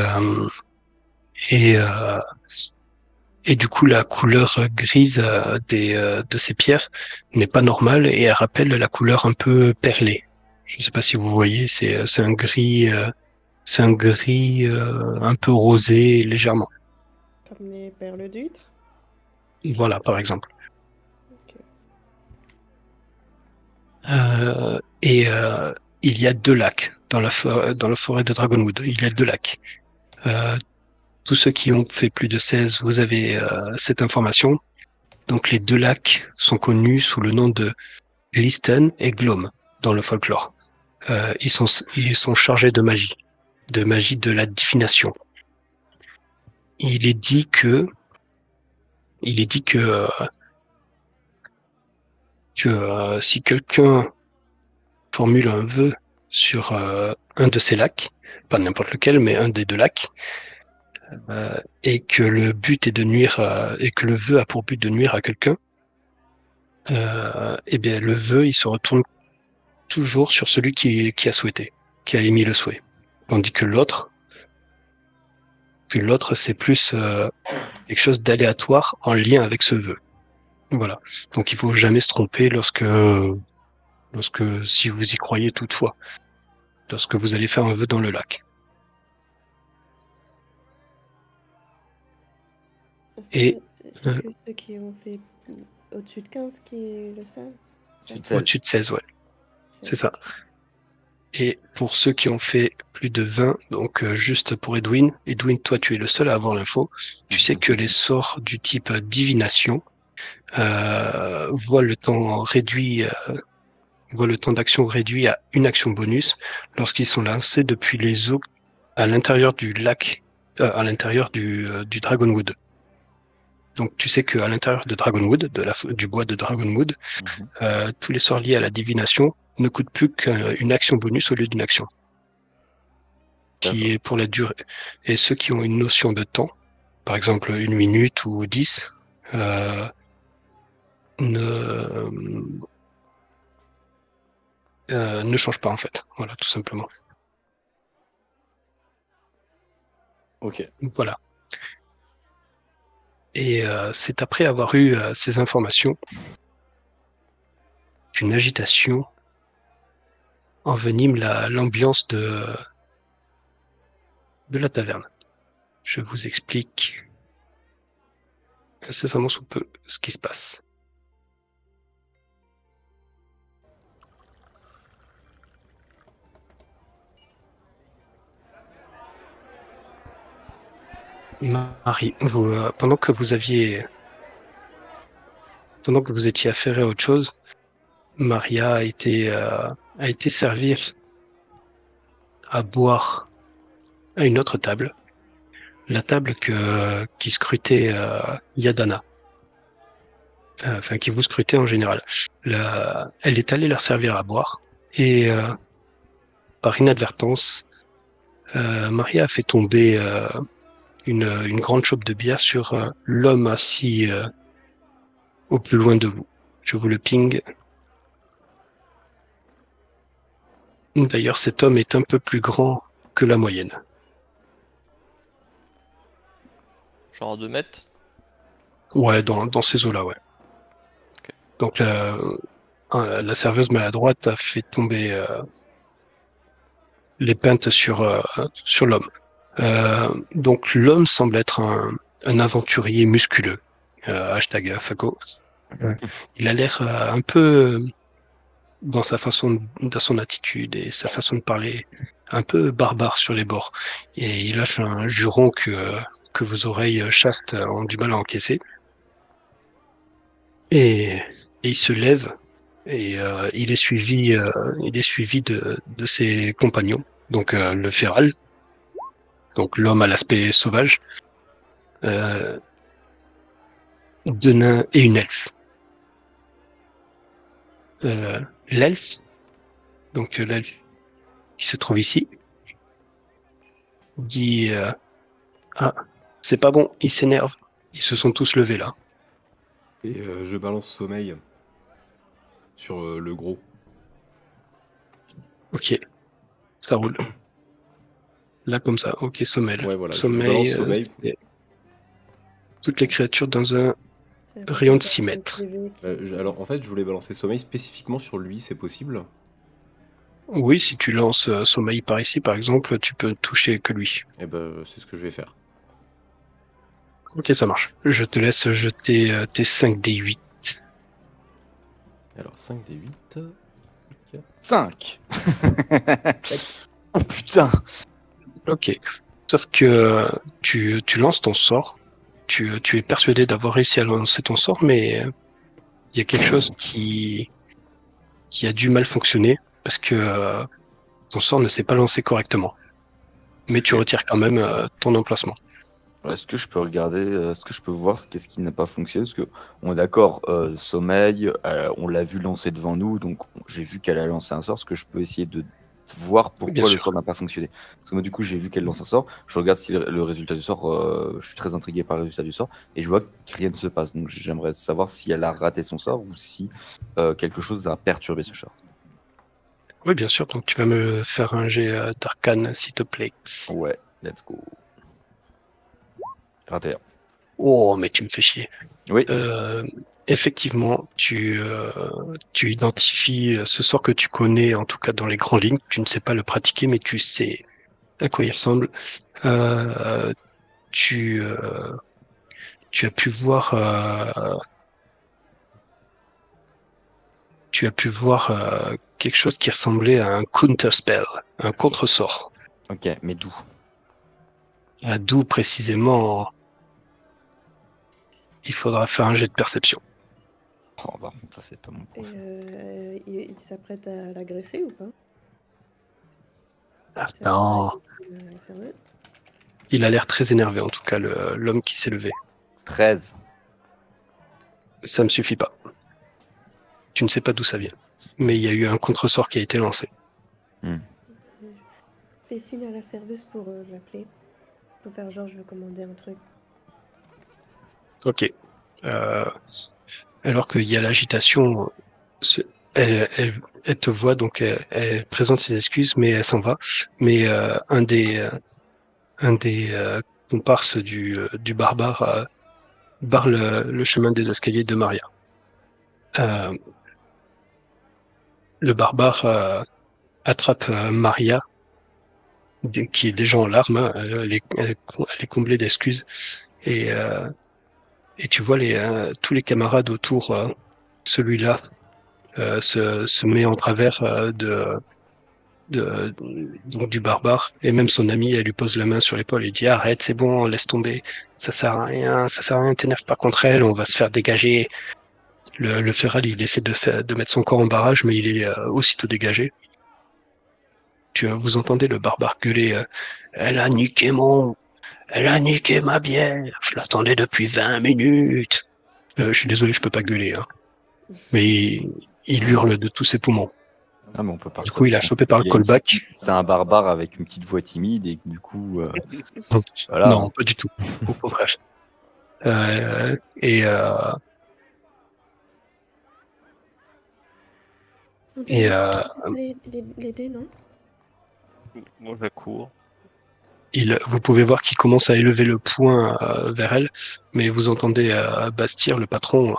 et et du coup la couleur grise euh, des euh, de ces pierres n'est pas normale et elle rappelle la couleur un peu perlée. Je ne sais pas si vous voyez, c'est c'est un gris euh, c'est un gris euh, un peu rosé légèrement. Comme les perles d'huîtres? Voilà par exemple. Euh, et euh, il y a deux lacs dans la, for- dans la forêt de Dragonwood. Il y a deux lacs. Euh, tous ceux qui ont fait plus de 16, vous avez euh, cette information. Donc les deux lacs sont connus sous le nom de Glisten et Glom dans le folklore. Euh, ils, sont, chargés de magie, de magie de la divination. Il est dit que il est dit que euh, si quelqu'un formule un vœu sur un de ces lacs, pas n'importe lequel, mais un des deux lacs, et que le but est de nuire, et que le vœu a pour but de nuire à quelqu'un, euh, eh bien le vœu il se retourne toujours sur celui qui, qui a souhaité, qui a émis le souhait, tandis que l'autre, que l'autre c'est plus euh, quelque chose d'aléatoire en lien avec ce vœu. Voilà. Donc il faut jamais se tromper lorsque lorsque si vous y croyez toutefois, lorsque vous allez faire un vœu dans le lac. Et, c'est euh, que ceux qui ont fait au-dessus de 15 qui le savent. Au-dessus de 16. Au-dessus de 16, ouais, c'est ça. Et pour ceux qui ont fait plus de 20, donc euh, juste pour Edwin, Edwin, toi tu es le seul à avoir l'info, tu sais que les sorts du type divination euh, voient le temps réduit, euh, voient le temps d'action réduit à une action bonus lorsqu'ils sont lancés depuis les eaux à l'intérieur du lac, euh, à l'intérieur du, euh, du Dragonwood. Donc tu sais qu'à l'intérieur de Dragonwood, de la, f- du bois de Dragonwood, Mhm. euh, tous les sorts liés à la divination ne coûtent plus qu'une action bonus au lieu d'une action. Qui est pour la durée. Et ceux qui ont une notion de temps, par exemple une minute ou dix, euh, ne, euh, ne changent pas en fait. Voilà, tout simplement. Ok. Voilà. Et euh, c'est après avoir eu euh, ces informations qu'une agitation envenime la- l'ambiance de, de la taverne. Je vous explique incessamment sous peu ce qui se passe. Marie, euh, pendant que vous aviez, pendant que vous étiez affairé à autre chose, Maria a été, euh, a été servir à boire à une autre table, la table que qui scrutait euh, Yadana, Euh, enfin qui vous scrutait en général. Elle est allée leur servir à boire et par inadvertance, Maria a fait tomber une, une grande chope de bière sur euh, l'homme assis euh, au plus loin de vous. Je vous le ping. D'ailleurs, cet homme est un peu plus grand que la moyenne. Genre à 2 mètres? Ouais, dans, dans ces eaux-là, ouais. Donc la, euh, la serveuse maladroite a fait tomber euh, les sur, euh, sur l'homme. Euh, donc l'homme semble être un, un aventurier musculeux. Euh, hashtag Fago. Ouais. Il a l'air euh, un peu dans sa façon, dans son attitude et sa façon de parler, un peu barbare sur les bords. Et il lâche un juron que, que vos oreilles chastes ont du mal à encaisser. Et, et il se lève et euh, il est suivi, euh, il est suivi de, de ses compagnons, donc euh, le féral, donc l'homme à l'aspect sauvage, euh, deux nains et une elfe. Euh, L'elfe, donc l'elfe qui se trouve ici, dit euh, ah c'est pas bon, ils s'énervent, ils se sont tous levés là. Et euh, je balance sommeil sur le gros. Ok, ça roule. Là comme ça, ok, sommeil. Ouais, voilà, sommeil, balance euh, sommeil. toutes les créatures dans un. Rayon de pas 6 un mètres. Euh, alors en fait, je voulais balancer sommeil spécifiquement sur lui, c'est possible? Oui, si tu lances euh, sommeil par ici, par exemple, tu peux toucher que lui. Eh ben, c'est ce que je vais faire. Ok, ça marche. Je te laisse jeter euh, tes 5 d 8. Alors 5 des 8. 5 Oh putain Ok. Sauf que euh, tu, tu lances ton sort. Tu, tu es persuadé d'avoir réussi à lancer ton sort, mais euh, il y a quelque chose qui, qui a dû mal fonctionner parce que euh, ton sort ne s'est pas lancé correctement. Mais tu retires quand même euh, ton emplacement. Est-ce que je peux regarder, euh, est-ce que je peux voir ce qu'est-ce qui n'a pas fonctionné? Parce que, on est d'accord, euh, sommeil, euh, on l'a vu lancer devant nous, donc on- j'ai vu qu'elle a lancé un sort. Est-ce que je peux essayer de voir pourquoi le sort n'a pas fonctionné Parce que moi, du coup, j'ai vu qu'elle lance un sort. Je regarde si le, le résultat du sort, euh, je suis très intrigué par le résultat du sort, et je vois que rien ne se passe. Donc j'aimerais savoir si elle a raté son sort ou si euh, quelque chose a perturbé ce sort. Oui, bien sûr. Donc tu vas me faire un jet euh, d'arcane, s'il te plaît. Ouais, let's go. Raté. Oh, mais tu me fais chier. Oui. Effectivement, tu, euh, tu identifies euh, ce sort que tu connais, en tout cas dans les grandes lignes. Tu ne sais pas le pratiquer, mais tu sais à quoi il ressemble. Euh, tu, euh, tu as pu voir, euh, tu as pu voir euh, quelque chose qui ressemblait à un counter spell, un contre-sort. Ok, mais d'où? D'où précisément il faudra faire un jet de perception. Oh, par contre, ça, c'est pas mon profil. euh, il, il s'apprête à l'agresser ou pas? Ah, Il a l'air très énervé en tout cas, l'homme qui s'est levé. 13. Ça me suffit pas. Tu ne sais pas d'où ça vient. Mais il y a eu un contre-sort qui a été lancé. Fais signe à la serveuse pour euh, l'appeler. Pour faire genre, je veux commander un truc. Ok. Euh, alors qu'il y a l'agitation, elle, te voit, donc elle, présente ses excuses, mais elle s'en va. Mais euh, un des, euh, un des euh, comparses du, euh, du barbare barre le, chemin des escaliers de Maria. Le barbare attrape Maria, qui est déjà en larmes, hein, elle, est, est comblée d'excuses, et et tu vois les, euh, tous les camarades autour, euh, celui-là euh, se, met en travers euh, de, de, du barbare, et même son ami, elle lui pose la main sur l'épaule et dit arrête, c'est bon, laisse tomber, ça sert à rien, ça sert à rien, t'énerve pas contre elle, on va se faire dégager. Le, le feral, il essaie de, faire, de mettre son corps en barrage, mais il est aussitôt dégagé. tu, vous entendez le barbare gueuler Elle a niqué mon. Elle a niqué ma bière. Je l'attendais depuis 20 minutes. Euh, je suis désolé, je peux pas gueuler. Hein. Mais il, il hurle de tous ses poumons. Ah, mais on peut Du coup, il a chopé par le callback. C'est un barbare avec une petite voix timide et du coup, euh, voilà. Non, pas du tout. Euh, et euh, Et, devrait euh, les- les- L'aider, non? Moi, je cours. Il, vous pouvez voir qu'il commence à élever le poing euh, vers elle, mais vous entendez euh, Bastir, le patron,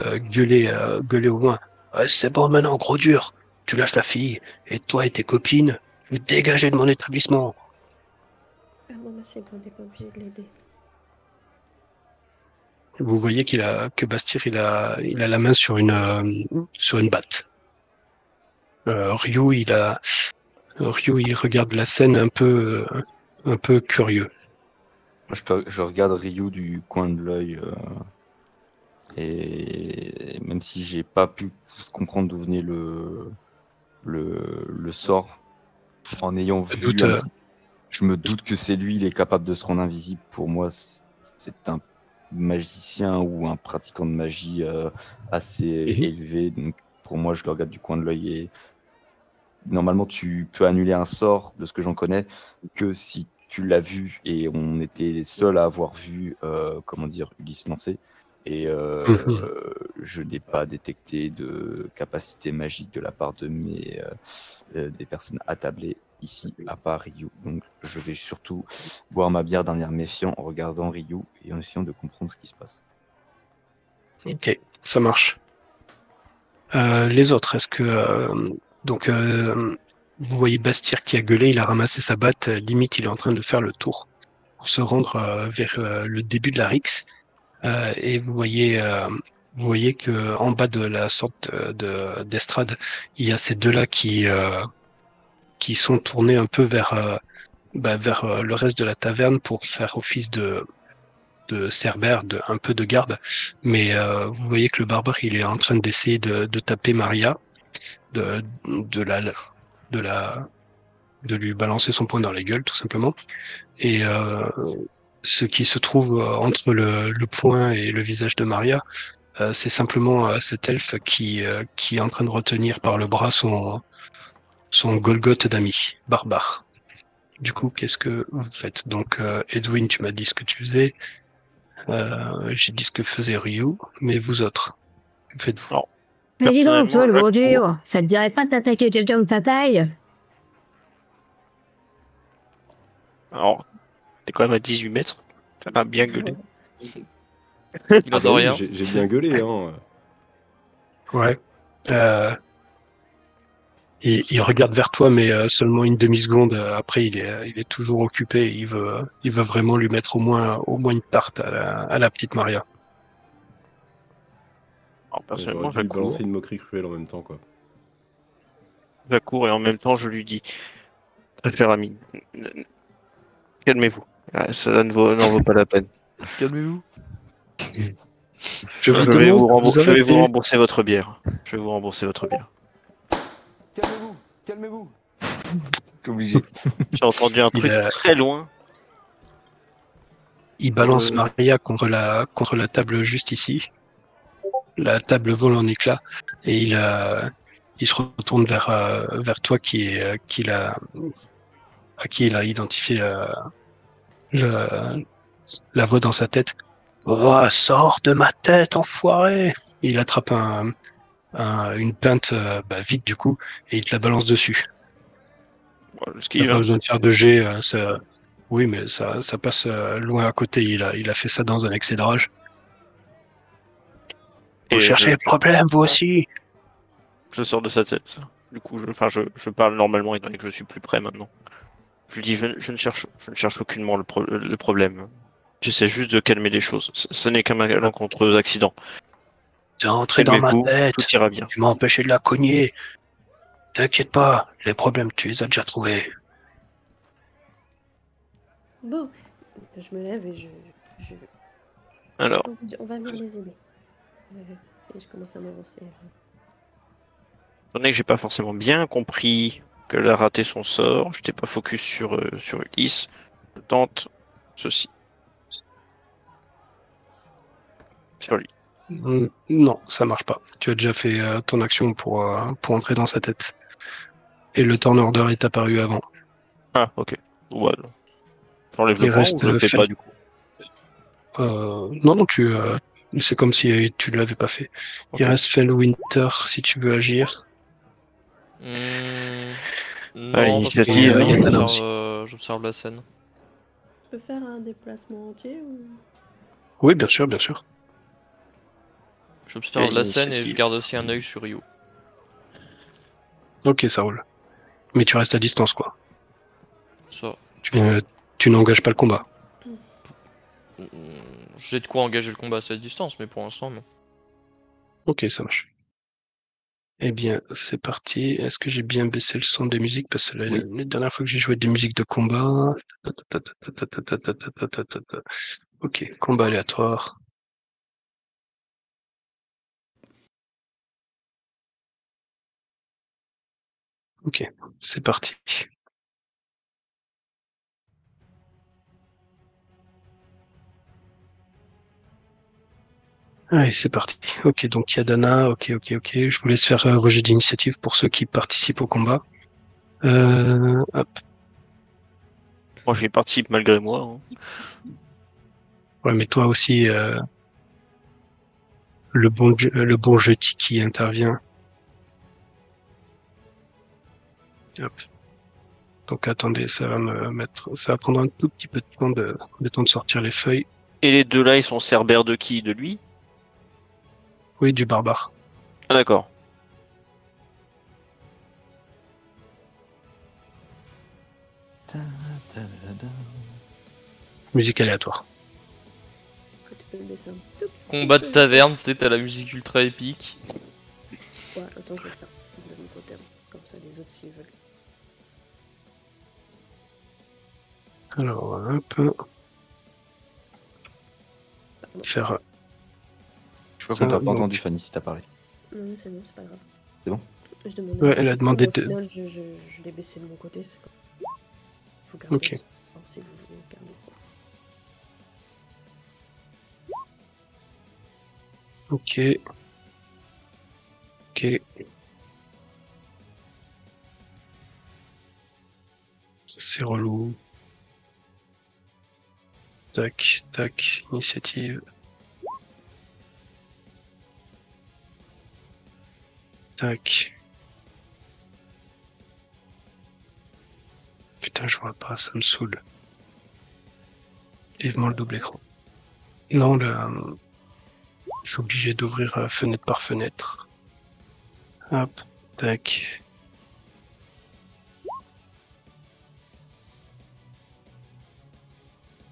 euh, gueuler, gueuler au loin. C'est bon maintenant, gros dur. Tu lâches la fille, et toi et tes copines, vous dégagez de mon établissement. Ah bon, bah c'est bon, on n'est pas obligé de l'aider. Vous voyez qu'il a que Bastir, il a, il a la main sur une, sur une batte. Ryu, il a, Ryu, il regarde la scène un peu, un peu curieux. Je, te- je regarde Ryu du coin de l'œil. euh, et même si j'ai pas pu comprendre d'où venait le, le, le sort, en ayant vu, doute, un euh, je me doute que c'est lui, il est capable de se rendre invisible. Pour moi, c'est un magicien ou un pratiquant de magie euh, assez Mhm. élevé. Donc, pour moi, je le regarde du coin de l'œil et normalement, tu peux annuler un sort, de ce que j'en connais, que si tu l'as vu et on était les seuls à avoir vu, euh, comment dire, Ulysse lancer. Et euh, Mhm. euh, je n'ai pas détecté de capacité magique de la part de mes des personnes attablées ici, à part Ryu. Donc, je vais surtout boire ma bière d'un air méfiant en regardant Ryu et en essayant de comprendre ce qui se passe. Ok, ça marche. Les autres, est-ce que donc euh, vous voyez Bastir qui a gueulé, il a ramassé sa batte, euh, limite il est en train de faire le tour pour se rendre euh, vers le début de la Rix. Euh, et vous voyez, vous voyez que en bas de la sorte de d'estrade, il y a ces deux-là qui qui sont tournés un peu vers bah, vers le reste de la taverne pour faire office de de cerbère, de un peu de garde. Mais vous voyez que le barbare, il est en train d'essayer de, de taper Maria, de, de la, de la, de lui balancer son poing dans la gueule, tout simplement. Et euh, ce qui se trouve euh, entre le, le poing et le visage de Maria, euh, c'est simplement euh, cet elfe qui, euh, qui est en train de retenir par le bras son, son Golgoth d'ami, barbare. Du coup, qu'est-ce que vous faites? Donc, euh, Edwin, tu m'as dit ce que tu faisais. J'ai dit ce que faisait Ryu, mais vous autres, faites-vous? Mais dis donc, toi, le gros dur, ça te dirait pas de t'attaquer quelqu'un de ta taille Alors, t'es quand même à 18 mètres. Ça m'a bien gueulé. Il Ah bah rien. J'ai bien gueulé, hein. Ouais. Euh, il, il regarde vers toi, mais euh, seulement une demi-seconde. euh, Après, il est, il est toujours occupé. Il veut, il veut vraiment lui mettre au moins, au moins une tarte à la, à la petite Maria. Alors, J'aurais personnellement, dû je lui balancer une moquerie cruelle en même temps, quoi. Je cours et en même temps, je lui dis cher ami, calmez-vous. Ah, Ça ne vaut, n'en vaut pas la peine. Calmez-vous. Je vous Je vais vous, de rembour- je vais vous rembourser votre bière. Je vais vous rembourser votre bière. Calmez-vous, calmez-vous. Obligé. J'ai entendu un truc a- très loin. Il balance Euh. Maria contre la, contre la table juste ici. La table vole en éclats et il, a, il se retourne vers, euh, vers toi qui est, euh, qui l'a, à qui il a identifié la, le- la voix dans sa tête. Oh, sors de ma tête, enfoiré! Il attrape un, un- une pinte euh, bah, vide du coup et il te la balance dessus. Ce Il n'a pas besoin de faire de jet. euh, ça... Oui, mais ça, ça passe euh, loin à côté. Il a, il a fait ça dans un excès de rage. Et Vous cherchez je- le problème, vous aussi Je sors de sa tête. ça. Du coup, je, enfin, je, je parle normalement étant donné que je suis plus près maintenant. Je lui dis, je, je ne cherche, je ne cherche aucunement le, pro- le problème. J'essaie juste de calmer les choses. Ce, ce n'est qu'un malencontreux accident. T'es entré dans ma tête. Tout ira bien. Tu m'as empêché de la cogner. T'inquiète pas, les problèmes, tu les as déjà trouvés. Bon, je me lève et je. je... Alors, on va venir les aider. Euh, Et je commence à m'avancer. étant donné que j'ai pas forcément bien compris qu'elle a raté son sort. J'étais pas focus sur, euh, sur Ulysse. Je tente ceci. Sur lui. Non, ça marche pas. Tu as déjà fait euh, ton action pour, euh, pour entrer dans sa tête. Et le turn order est apparu avant. Ah, ok. Ouais. J'enlève le point reste, ou je le fais euh, pas du coup? Euh, non, non, tu, euh, c'est comme si tu l'avais pas fait. Il reste Fellwinter si tu veux agir. Hmm, Non, j'observe, aussi. euh, j'observe la scène. Je peux faire un déplacement entier ou... Oui, bien sûr, bien sûr. J'observe Et la scène et je garde aussi un œil sur Ryu. Ok, ça roule. Mais tu restes à distance, quoi. Ça. Tu, viens- tu n'engages pas le combat. Hmm, J'ai de quoi engager le combat à cette distance, mais pour l'instant, non. Ok, ça marche. Eh bien, c'est parti. Est-ce que j'ai bien baissé le son des musiques? Parce que la, Oui. la dernière fois que j'ai joué des musiques de combat. Ok, combat aléatoire. Ok, c'est parti. Allez, c'est parti. Ok, donc il y a Dana. Ok, ok, ok. Je vous laisse faire un rejet d'initiative pour ceux qui participent au combat. Euh, hop. Moi, j'y participe malgré moi. hein. Ouais, mais toi aussi, euh, le bon, je- le bon jeudi qui intervient. Hop. Donc attendez, ça va me mettre, ça va prendre un tout petit peu de temps de, de temps de sortir les feuilles. Et les deux là, ils sont cerbères de qui? De lui? Oui, du barbare. Ah, d'accord. Musique aléatoire. Combat de taverne, c'était t'as la musique ultra épique. Ouais, attends, je vais le faire de mon côté. Comme ça, les autres, s'ils veulent. Alors, hop. Pardon. Faire. Je crois Ça, qu'on t'a pas donc- entendu, Fanny, si t'as parlé. Non, mais c'est bon, c'est pas grave. C'est bon Je demandais. Ouais, elle a demandé de- final, je, je, je l'ai baissé de mon côté. Faut garder Ok. le son, si vous voulez garder son. Ok. Ok. C'est relou. Tac, tac, initiative. Tac. Putain, je vois pas, ça me saoule. Vivement le double écran. Non, le, euh, je suis obligé d'ouvrir euh, fenêtre par fenêtre. Hop, tac.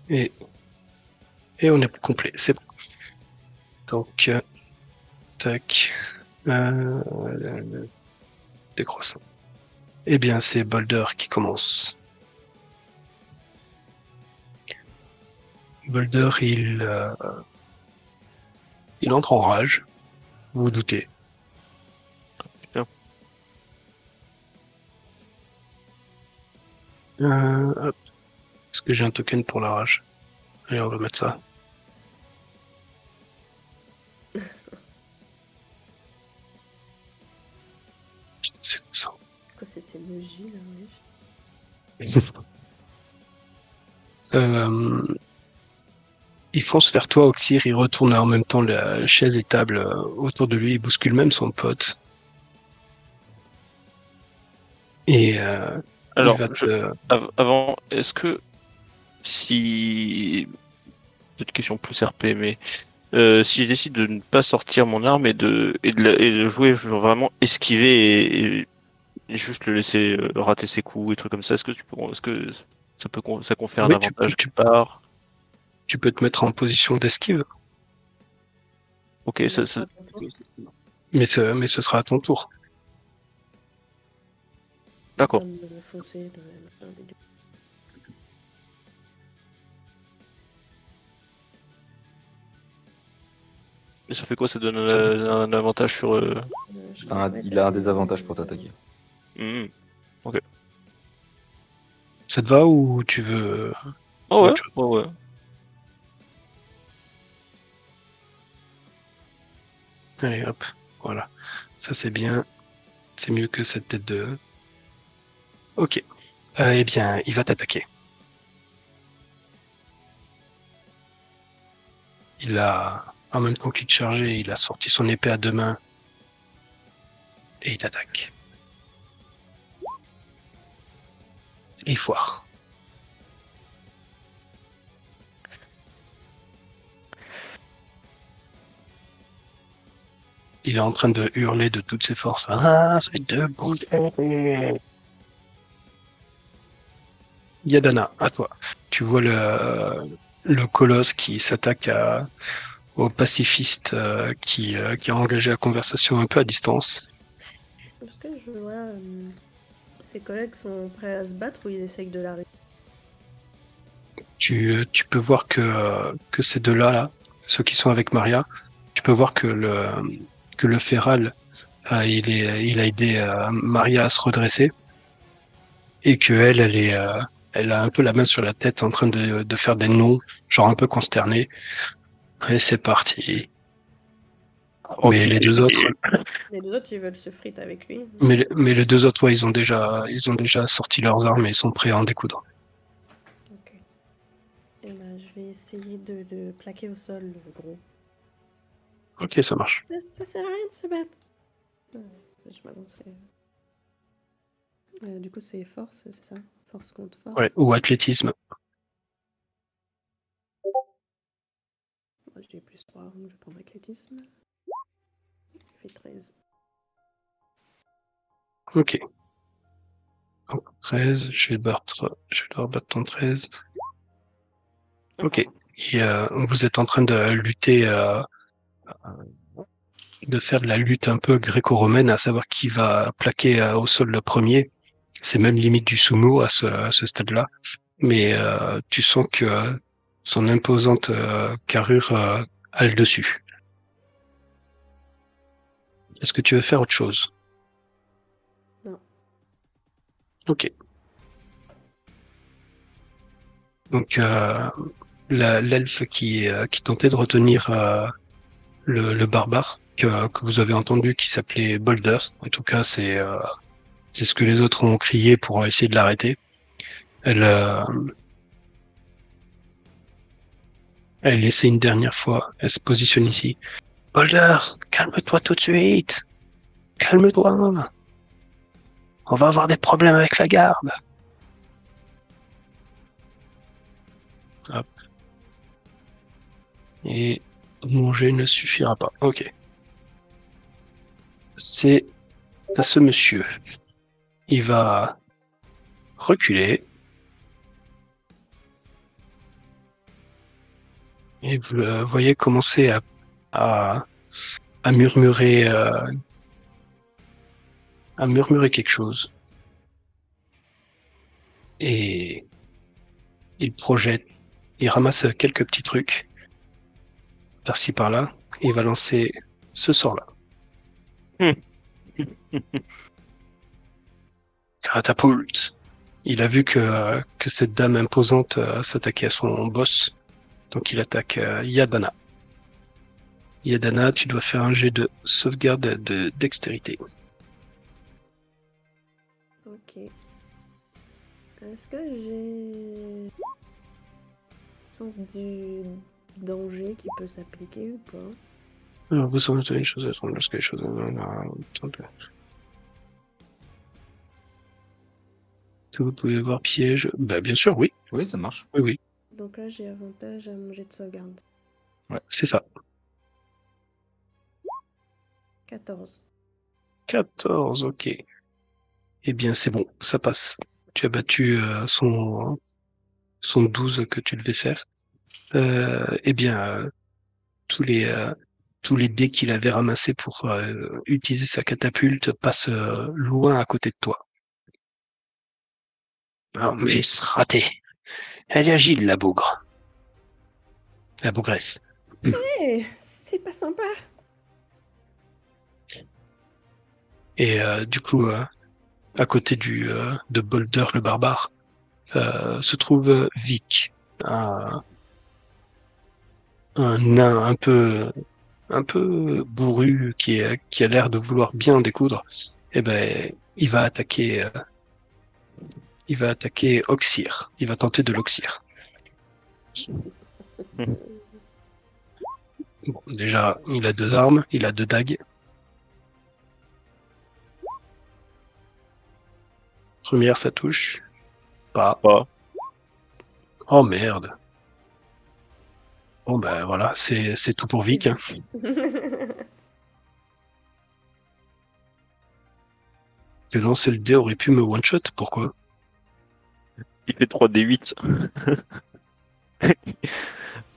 Et, et on est complet, c'est bon. Donc, euh, tac. Euh, décroissant. Eh bien, c'est Boulder qui commence. Boulder, il, euh, il entre en rage. Vous vous doutez. Euh. Est-ce que j'ai un token pour la rage? Allez, on va mettre ça. Quoi, cette énergie là. Euh, il fonce vers toi, Oxyr, il retourne en même temps la chaise et table euh, autour de lui, il bouscule même son pote. Et euh, Alors, je- avant, est-ce que si. Peut-être question plus RP, mais. euh, si je décide de ne pas sortir mon arme et de, et de, la- et de jouer, genre vraiment esquiver et, et- et juste le laisser euh, rater ses coups et trucs comme ça, est-ce que tu peux, est-ce que ça peut, con- ça confère Oui, un avantage tu- part? tu peux te mettre en position d'esquive, Ok, ça, ça- mais, ce- mais ce sera à ton tour. d'accord. Et ça fait quoi? Ça donne un, un avantage sur. euh, Euh, Un- il a un désavantage pour t'attaquer. Hmm. Ok. Ça te va ou tu veux Oh ouais. Allez hop, voilà. Ça c'est bien. C'est mieux que cette tête de. Ok. Euh, eh bien, il va t'attaquer. Il a, en même temps qu'il te chargeait, il a sorti son épée à deux mains. Et il t'attaque. Il est en train de hurler de toutes ses forces. Ah, c'est de Yadana, à toi. Tu vois le, colosse qui s'attaque au pacifiste euh, qui, euh, a engagé la conversation un peu à distance. Euh, ses collègues sont prêts à se battre ou ils essayent de l'arrêter Tu, euh, tu peux voir que, euh, que ces deux-là, là, ceux qui sont avec Maria, tu peux voir que le, que le féral, euh, il, est, il a aidé euh, Maria à se redresser et que elle, elle est, euh, elle a un peu la main sur la tête en train de, de faire des noms, genre un peu consterné. Et c'est parti. Mais les deux autres, Les deux autres, ils veulent se friter avec lui. mais, mais les deux autres, ouais, ils ont déjà, ils ont déjà sorti leurs armes et ils sont prêts à en découdre. Ok. Et ben, je vais essayer de le plaquer au sol, le gros. Ok, ça marche. Ça, ça sert à rien de se battre. Euh, je. Euh, du coup, c'est force, c'est ça? Force contre force. Ouais, ou athlétisme. Moi, j'ai plus 3, donc je vais prendre athlétisme. Il fait 13. Ok. Donc, 13, je vais battre, je vais leur battre ton 13. Ok. Et, euh, vous êtes en train de lutter, euh, de faire de la lutte un peu gréco-romaine, à savoir qui va plaquer euh, au sol le premier. C'est même limite du sumo à ce, à ce stade-là. Mais tu sens que son imposante carrure a le dessus. Est-ce que tu veux faire autre chose? Non. Ok. Donc, euh, l'elfe qui, euh, qui tentait de retenir euh, le, le barbare que, que vous avez entendu qui s'appelait Boulder. En tout cas, c'est euh, c'est ce que les autres ont crié pour essayer de l'arrêter. Elle, euh, elle essaie une dernière fois. Elle se positionne ici. Boulder, calme-toi tout de suite. Calme-toi. On va avoir des problèmes avec la garde. Hop. Et manger ne suffira pas. Ok. C'est à ce monsieur. Il va reculer. Et vous le voyez commencer à, à, à murmurer, euh, à murmurer quelque chose. Et il projette, il ramasse quelques petits trucs par-ci par-là, et il va lancer ce sort-là. Catapulte. Il a vu que, que cette dame imposante euh, s'attaquait à son boss, donc il attaque euh, Yadana. Yadana, tu dois faire un jet de sauvegarde de dextérité. Ok. Est-ce que j'ai. sens du danger qui peut s'appliquer ou pas? Alors, vous savez une chose, lorsque les choses. Que vous pouvez voir piège? Bah, bien sûr, oui. Oui, ça marche. Oui, oui. Donc là, j'ai avantage à mon jet de sauvegarde. C'est ça. 14. 14, ok. Eh bien, c'est bon, ça passe. Tu as battu euh, son, son 12 que tu devais faire. Euh, eh bien, euh, tous les, tous les dés qu'il avait ramassés pour utiliser sa catapulte passent loin à côté de toi. Oh, mais c'est raté. Elle est agile, la bougre. La bougresse. Hé, c'est pas sympa. Et euh, du coup, euh, à côté du euh, de Boulder le barbare, se trouve Vic, un, un nain un peu un peu bourru qui, est, qui a l'air de vouloir bien découdre. Et ben, il va attaquer. il va attaquer Oxyr. Il va tenter de l'Oxyr. Bon, déjà, il a deux armes, il a deux dagues. Première, ça touche. Pas. Pas. Oh merde. Bon ben voilà, c'est c'est tout pour Vic. hein. Que lancer le dé aurait pu me one-shot, pourquoi? Il fait 3d8.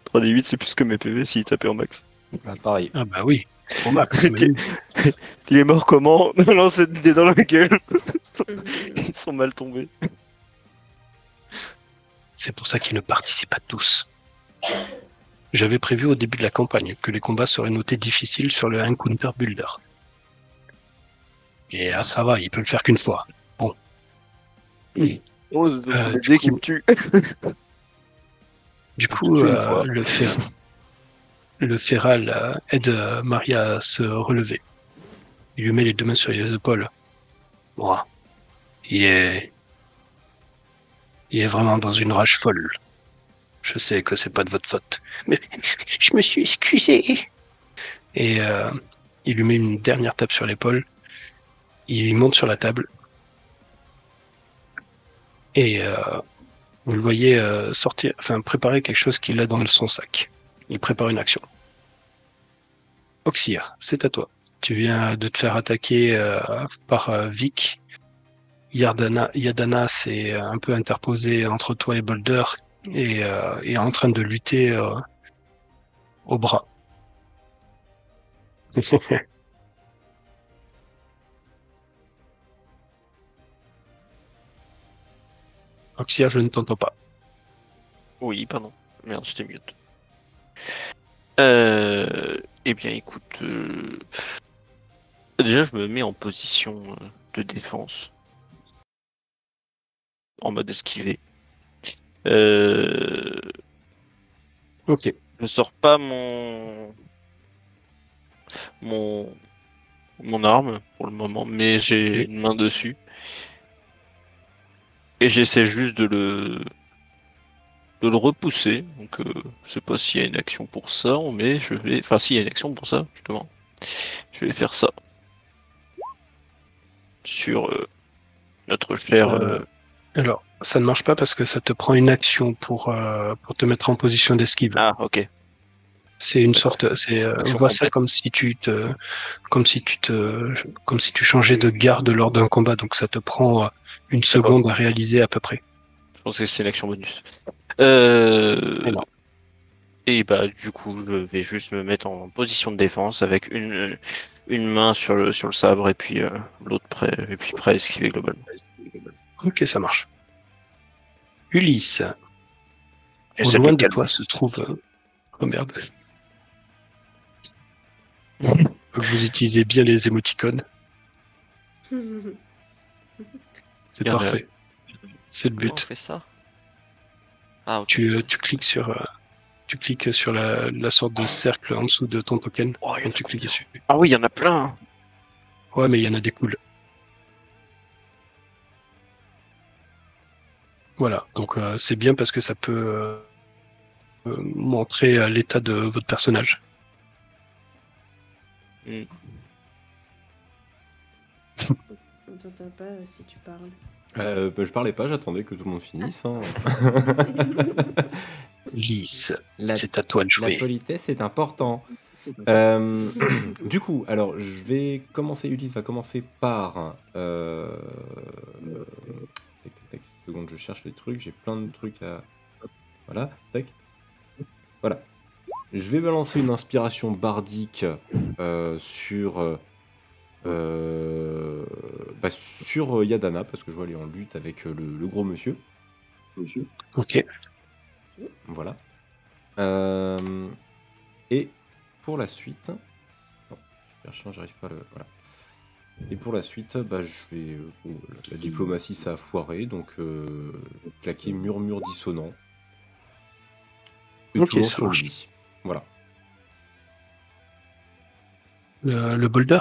3d8, c'est plus que mes PV s'il tapait en max. Bah, pareil. Ah bah oui, au max. Il est mort comment des dés dans la gueule. Ils sont mal tombés. C'est pour ça qu'ils ne participent pas tous. J'avais prévu au début de la campagne que les combats seraient notés difficiles sur le Encounter Builder. Et là, ça va, il peut le faire qu'une fois. Bon. Oh, c'est Euh, le du dé qui coup- me tue. Du coup, euh, le, fer- le Féral euh, aide euh, Maria à se relever. Il lui met les deux mains sur les épaules. Bon, il est... Il est vraiment dans une rage folle. Je sais que c'est pas de votre faute. Mais je me suis excusé. Et euh, il lui met une dernière tape sur l'épaule. Il monte sur la table. Et euh, vous le voyez euh, sortir, enfin préparer quelque chose qu'il a dans son sac. Il prépare une action. Oxyr, c'est à toi. Tu viens de te faire attaquer euh, par euh, Vic. Yardana, Yadana s'est un peu interposé entre toi et Boulder et euh, est en train de lutter euh, au bras. Oxyr, je ne t'entends pas. Oui, pardon. Merde, j'étais mute. Euh, eh bien, écoute. euh, Déjà, je me mets en position euh, de défense. En mode esquivé. Euh, Ok. Je sors pas mon. Mon. Mon arme pour le moment, mais j'ai une main dessus. Et j'essaie juste de le. De le repousser. Donc, euh, je sais pas s'il y a une action pour ça, mais je vais. Enfin, s'il y a une action pour ça, justement. Je vais faire ça. Sur euh, notre cher. Euh, Alors, ça ne marche pas parce que ça te prend une action pour, pour te mettre en position d'esquive. Ah, ok. C'est une sorte, c'est, vois ça comme si tu te, comme si tu te, comme si tu changeais de garde lors d'un combat. Donc ça te prend une seconde à réaliser à peu près. Je pense que c'est une action bonus. Euh... Et bah du coup, je vais juste me mettre en position de défense avec une une main sur le sur le sabre et puis euh, l'autre prêt et puis prêt à esquiver globalement. Ok, ça marche. Ulysse, au loin de toi se trouve. euh, Oh merde. Vous utilisez bien les émoticônes, c'est parfait. C'est le Comment on but. fait ça? Ah. Tu, euh, tu cliques sur, euh, tu cliques sur la, la sorte de cercle en dessous de ton token. Oh, il y en Et a tu cliques dessus. Ah oui, il y en a plein. Ouais, mais il y en a des cools. Voilà, donc euh, c'est bien parce que ça peut euh, montrer euh, l'état de votre personnage. On t'entend pas euh, si tu parles. Euh, bah, je parlais pas, j'attendais que tout le monde finisse. hein. La, c'est à toi de la jouer. politesse est important. Euh, du coup, alors je vais commencer. Ulysse va commencer par. Euh... Tac, tac, tac. Une seconde, je cherche les trucs. J'ai plein de trucs à. Voilà, tac. Voilà. Je vais balancer une inspiration bardique euh, sur. Euh, bah, sur euh, Yadana, parce que je vois elle est en lutte avec euh, le, le gros monsieur. Ok, Voilà. Euh, et pour la suite. Attends, super chiant, j'arrive pas à le. Voilà. Et pour la suite, bah, je vais. bon, la- la diplomatie, ça a foiré, donc euh, claquer murmure dissonant. Et Ok, toujours ça sur marche. lui. Voilà. Le, le boulder?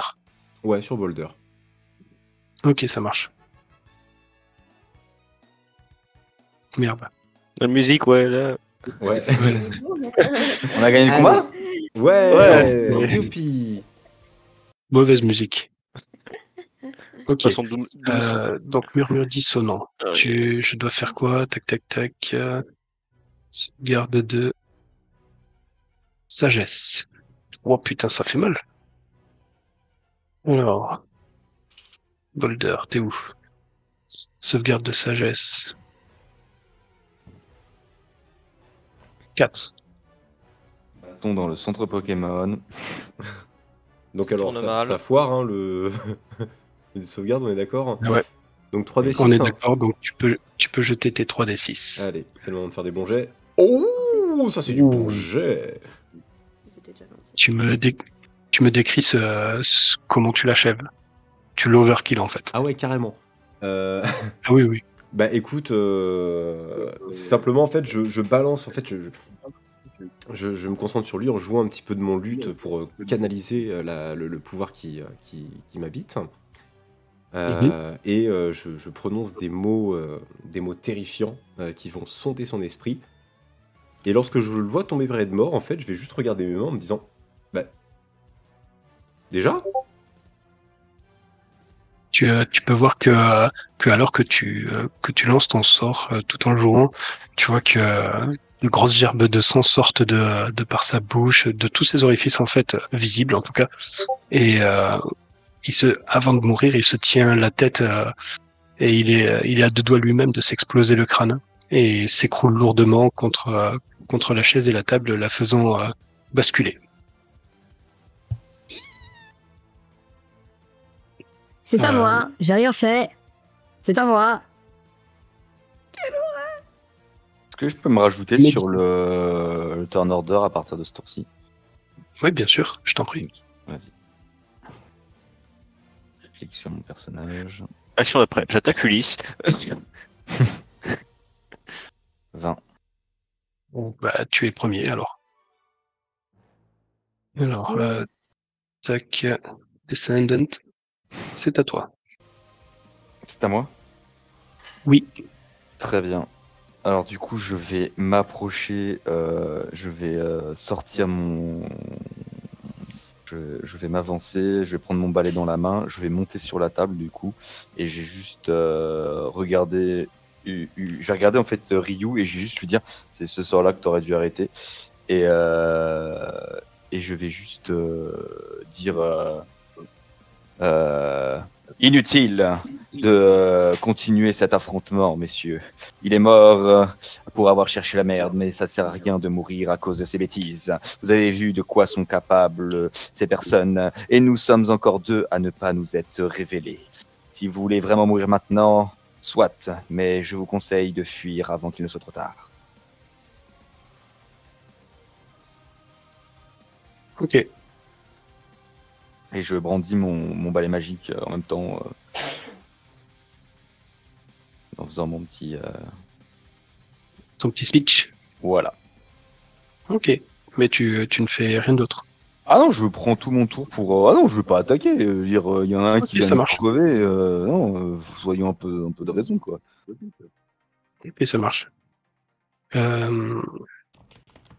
Ouais, sur Boulder. Ok, ça marche. Merde. La musique, ouais, là. Ouais. On a gagné le combat Ouais, Ouais. Youpi Mauvaise musique. Ok. façon, Euh, donc murmure dissonant. Ah. Tu, je dois faire quoi? Tac, tac, tac. Garde de sagesse. Oh putain, ça fait mal. Alors, Boulder, t'es où? Sauvegarde de sagesse. 4. Passons dans le centre Pokémon. Donc alors, ça, ça foire, hein, le... les sauvegardes, on est d'accord? Ouais. Donc 3d6. On est hein. d'accord, donc tu peux, tu peux jeter tes 3d6. Allez, c'est le moment de faire des bons jets. Oh, ça c'est du bon jet C'était déjà lancé. Tu me, dé- tu me décris ce, ce- comment tu l'achèves. Tu l'overkill en fait. Ah ouais, carrément. Euh, Ah oui, oui. Bah écoute, euh, simplement en fait, je, je balance, en fait, je, je, je me concentre sur lui en jouant un petit peu de mon lutte pour euh, canaliser la- le, le pouvoir qui, qui, qui m'habite. Euh, Et je, prononce des mots, des mots terrifiants qui vont sonder son esprit. Et lorsque je le vois tomber près de mort, en fait, je vais juste regarder mes mains en me disant, déjà Tu, euh, tu peux voir que, alors que tu, euh, que tu lances ton sort euh, tout en jouant, tu vois que de grosses gerbes de sang sortent de, de par sa bouche, de tous ses orifices en fait visibles en tout cas. Et euh, il se, avant de mourir, il se tient la tête et il est, il est à deux doigts lui-même de s'exploser le crâne et s'écroule lourdement contre, contre la chaise et la table, la faisant basculer. C'est pas Euh. moi, j'ai rien fait. C'est pas moi. Est-ce que je peux me rajouter Mais- sur le, le turn order à partir de ce tour-ci? Oui, bien sûr, je t'en prie. Vas-y. Je clique sur mon personnage. Action d'après. J'attaque Ulysse. 20. Bon, bah, tu es premier alors. Alors, euh, tac, euh, Descendant, c'est à toi. C'est à moi Oui, Très bien. Alors du coup, je vais m'approcher, euh, je vais euh, sortir mon... Je, je vais m'avancer, je vais prendre mon balai dans la main, je vais monter sur la table du coup, et j'ai juste euh, regardé... Je vais regarder en fait Ryu et je vais juste lui dire, c'est ce sort-là que tu aurais dû arrêter. Et, et je vais juste dire... euh, inutile de euh, continuer cet affrontement, messieurs. Il est mort euh, pour avoir cherché la merde, mais ça sert à rien de mourir à cause de ces bêtises. Vous avez vu de quoi sont capables ces personnes, et nous sommes encore deux à ne pas nous être révélés. Si vous voulez vraiment mourir maintenant, soit, mais je vous conseille de fuir avant qu'il ne soit trop tard. ok. Et je brandis mon, mon balai magique euh, en même temps, euh, en faisant mon petit... euh, Ton petit speech. Voilà. Ok. Mais tu, tu ne fais rien d'autre. Ah non, je prends tout mon tour pour. euh, Ah non, je veux pas attaquer. je veux dire, il y en a un qui vient ça de marche. crever. euh, non, soyons un peu, un peu de raison, quoi. Ok, ça marche. Euh,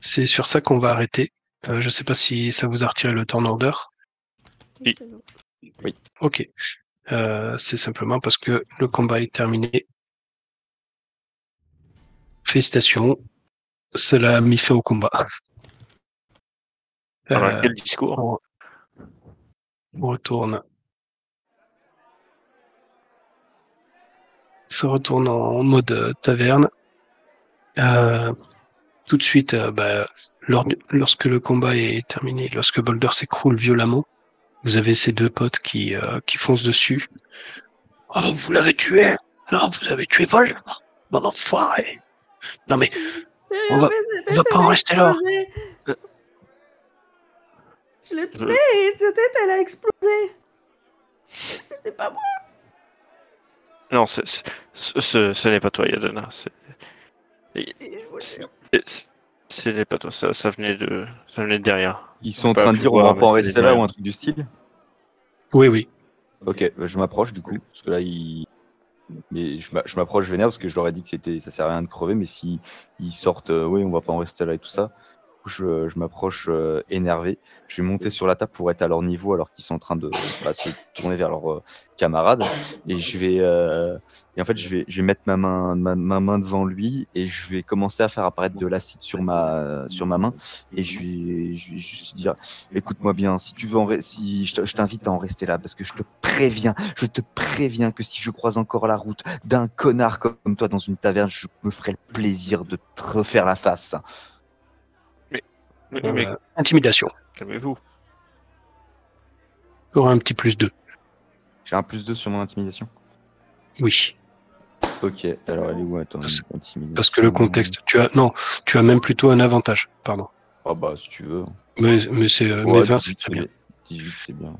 c'est sur ça qu'on va arrêter. Euh, je sais pas si ça vous a retiré le turn order. Oui. Ok. Euh, c'est simplement parce que le combat est terminé. Félicitations. Cela a mis fin au combat. Alors, Euh, quel discours on, retourne. Ça retourne en mode taverne. Euh, tout de suite, euh, bah, lors lorsque le combat est terminé, lorsque Boulder s'écroule violemment, vous avez ces deux potes qui, euh, qui foncent dessus. Oh, vous l'avez tué Non, vous avez tué Vol Bon enfoiré Non mais, On va- Mais sa on va pas en rester là. Euh. Je le tenais et sa tête, elle a explosé. c'est pas moi. Non, ce, ce- ce n'est pas toi, Yadana. c'est- C'est- pas toi, ça, ça venait de, ça venait de derrière. Ils sont en train de dire on va pas en rester là ou un truc du style? Oui, oui. Ok, bah, je m'approche du coup, parce que là, ils... mais je m'a- je m'approche vénère parce que je leur ai dit que c'était, ça sert à rien de crever, mais si ils sortent, euh, oui, on va pas en rester là et tout ça. Je, je m'approche euh, énervé. Je vais monter sur la table pour être à leur niveau alors qu'ils sont en train de bah, se tourner vers leurs euh, camarades. Et je vais, euh, et en fait, je vais, je vais mettre ma main, ma, ma main devant lui et je vais commencer à faire apparaître de l'acide sur ma, sur ma main. Et je vais, je vais juste dire, écoute-moi bien, si tu veux, en si je t'invite à en rester là, parce que je te préviens, je te préviens que si je croise encore la route d'un connard comme toi dans une taverne, je me ferai le plaisir de te refaire la face. Mais Euh, intimidation. calmez-vous. Auras un petit plus 2. J'ai un plus 2 sur mon intimidation. Oui. Ok, alors elle est où Attends, Parce- intimidation? Parce que le contexte, tu as non, tu as même plutôt un avantage. Pardon. Ah bah si tu veux. Mais, mais c'est euh, mais Ouais, 20, c'est 18, très bien. 18 c'est bien.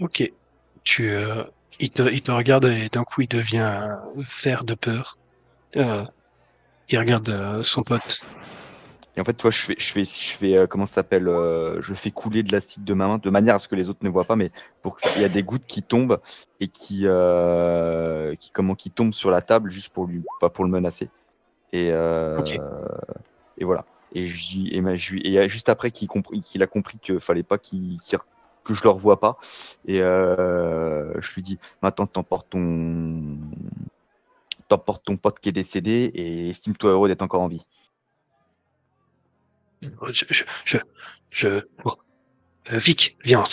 Ok. Tu, euh, il, te, il te regarde et d'un coup il devient vert de peur. Euh, il regarde euh, son pote. Et en fait, toi, je fais, je fais, je fais euh, comment ça s'appelle euh, Je fais couler de l'acide de ma main de manière à ce que les autres ne voient pas, mais pour que ça, il y a des gouttes qui tombent et qui, euh, qui comment, qui tombent sur la table juste pour lui, pas pour le menacer. Et, euh, Ok. et voilà. Et, je dis- et, ma- lui- et juste après qu'il qu'il a compris qu'il fallait pas qu'il, qu'il- que je le revoie pas. Et euh, je lui dis maintenant, t'emportes ton, t'emportes ton pote qui est décédé et estime-toi heureux d'être encore en vie. Je, je, je, je- bon. Euh, Vic, viens.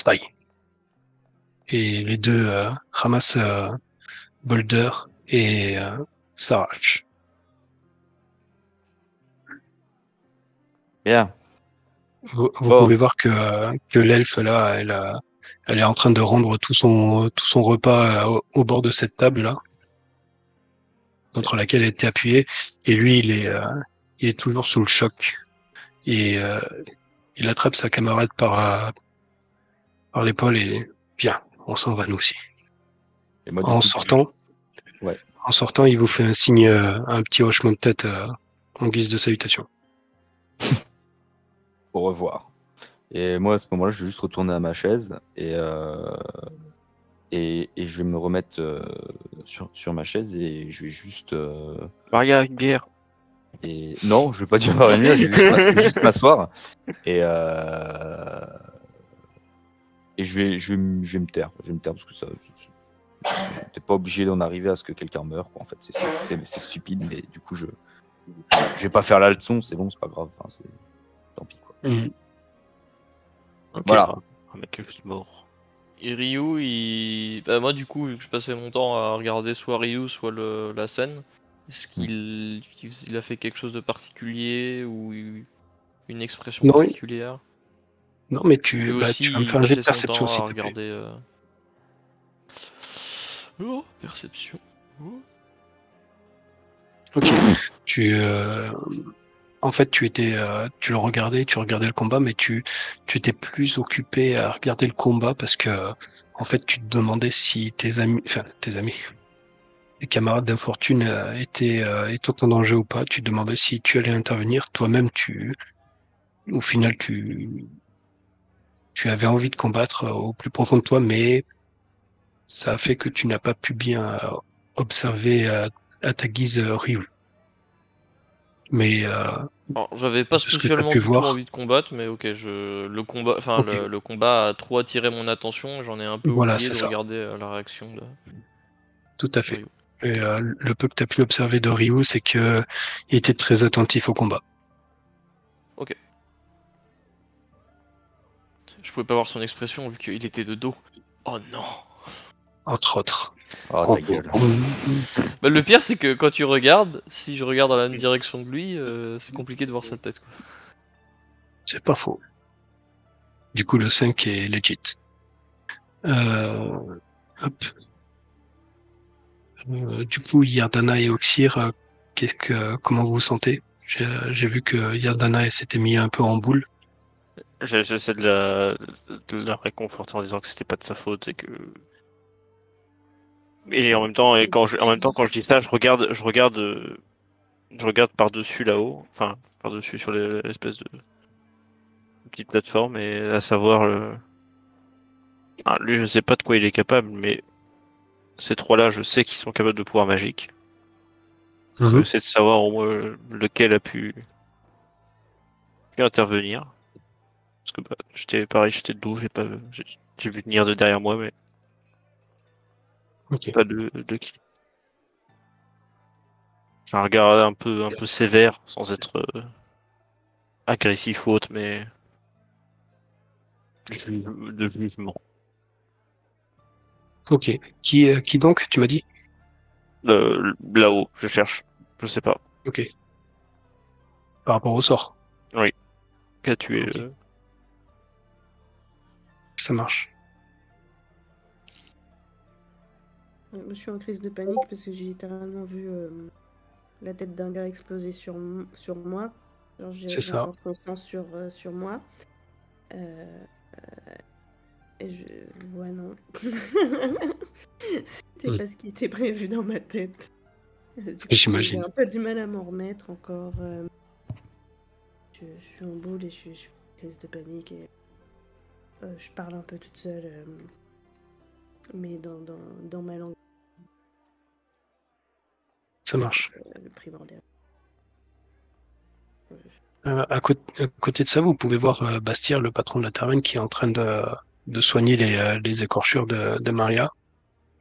Et les deux euh, ramassent euh, Boulder et euh, s'arrachent. Bien. Vous, vous Bon. pouvez voir que, euh, que l'elfe là, elle, a- elle est en train de rendre tout son, tout son repas euh, au, au bord de cette table là, contre laquelle elle était appuyée. Et lui, il est, euh, il est toujours sous le choc. Et euh, il attrape sa camarade par, euh, par l'épaule et viens, on s'en va nous aussi. Et moi, du En sortant, Ouais. en sortant, il vous fait un signe, euh, un petit hochement de tête euh, en guise de salutation. au revoir. Et moi, à ce moment-là, je vais juste retourner à ma chaise et, euh, et, et je vais me remettre euh, sur, sur ma chaise et je vais juste. euh, Maria, une bière. Et... Non, je vais pas dire rien, je vais juste, m'a- je vais juste m'asseoir et, euh, et je, vais, je, vais, me- je vais me taire. Je vais me taire parce que ça. T'es pas obligé d'en arriver à ce que quelqu'un meure. quoi. En fait, c'est- stupide, mais du coup, je, je vais pas faire la leçon, c'est bon, c'est pas grave. Enfin, tant pis. Quoi. Mhm. Ok, Voilà. Un mec est juste mort. Et Ryu, il... bah, moi du coup, vu que je passais mon temps à regarder soit Ryu, soit le... la scène, est-ce qu'il il a fait quelque chose de particulier ou une expression Non, particulière? Non, mais tu, bah, aussi, tu vas me faire un jet de perception, regarder. euh. Oh, perception. Oh. Ok. tu, euh, en fait, tu étais, euh, tu le regardais, tu regardais le combat, mais tu, tu étais plus occupé à regarder le combat parce que, en fait, tu te demandais si tes amis, enfin, tes amis, les camarades d'infortune euh, étaient, euh, étaient en danger ou pas. Tu te demandais si tu allais intervenir. Toi-même, tu, au final, tu, tu avais envie de combattre euh, au plus profond de toi, mais ça a fait que tu n'as pas pu bien observer à ta guise Ryu. Mais euh, j'avais pas que spécialement voir. envie de combattre, mais ok, je le combat, enfin le, le combat a trop attiré mon attention, j'en ai un peu Voilà, oublié de ça. regarder la réaction de tout à fait. Ryu. Et euh, le peu que tu as pu observer de Ryu, c'est que il était très attentif au combat. Je pouvais pas voir son expression vu qu'il était de dos. Oh non Entre autres. Oh, En- ta gueule. en- Bah, Le pire c'est que quand tu regardes, si je regarde dans la même direction de lui, euh, c'est compliqué de voir sa tête. Quoi. C'est pas faux. Du coup, le 5 est legit. Euh, hop. Euh, du coup, Yardana et Oxyr, euh, comment vous vous sentez? J'ai vu que Yardana s'était mis un peu en boule. J'essaie de la, de la réconforter en disant que c'était pas de sa faute et que Et en même temps, quand je, en même temps, quand je dis ça, je regarde, je regarde, je regarde par dessus là-haut, enfin par dessus sur les- l'espèce de petite plateforme, et à savoir, le... Ah, lui, je sais pas de quoi il est capable, mais ces trois-là, je sais qu'ils sont capables de pouvoirs magiques. Mhm. J'essaie de savoir au moins lequel a pu, pu intervenir. Parce que bah, j'étais pareil, j'étais de dos, j'ai pas, j'ai j'ai vu venir de derrière moi, mais Ok. pas de, de qui. J'ai un regard un peu, un peu sévère, sans être euh, agressif ou autre, mais de jugement. Ok. Qui, euh, qui donc, tu m'as dit? Euh, Là-haut, je cherche. Je sais pas. Ok. Par rapport au sort. Qui a tué euh, Ça marche. Je suis en crise de panique parce que j'ai littéralement vu euh, la tête d'un gars exploser sur, m- sur moi. C'est ça. sur, euh, sur moi. Euh, je. Ouais, non. C'était Hmm. pas ce qui était prévu dans ma tête. J'imagine. J'ai un peu du mal à m'en remettre encore. euh, Je, je suis en boule et je, suis- je suis en crise de panique et euh, je parle un peu toute seule. euh, mais dans, dans, dans ma langue Ça marche. euh, le primordial. À, côté, à côté de ça, vous pouvez voir Bastir, le patron de la taverne, qui est en train de, de soigner les, euh, les écorchures de, de Maria.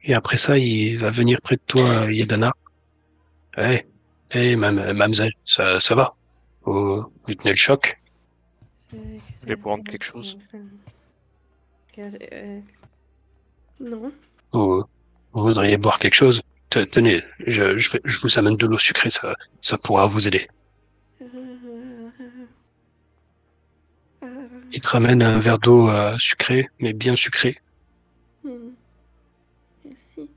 Et après ça, il va venir près de toi, euh, Yedana. Hé, hé, mam- mademoiselle, ça, ça va Vous, vous tenez le choc je- voulez prendre quelque chose Euh, euh, Non. vous, vous voudriez boire quelque chose Te- Tenez, je, je, je vous amène de l'eau sucrée, ça, ça pourra vous aider. Il te ramène un verre d'eau euh, sucré, mais bien sucré. hmm. Merci.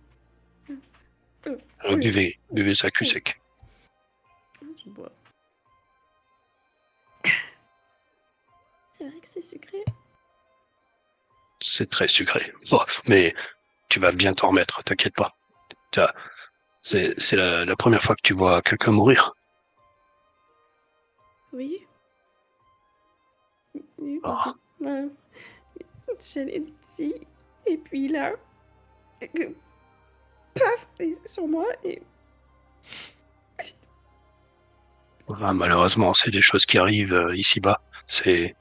Alors, buvez, buvez ça cul sec. Je bois. C'est vrai que c'est sucré. C'est très sucré. Mais tu vas bien t'en remettre, t'inquiète pas. C'est la, la première fois que tu vois quelqu'un mourir. Oui. Ah. J'allais dire. Et puis là. Paf Sur moi et. Enfin, malheureusement, c'est des choses qui arrivent euh, ici-bas. C'est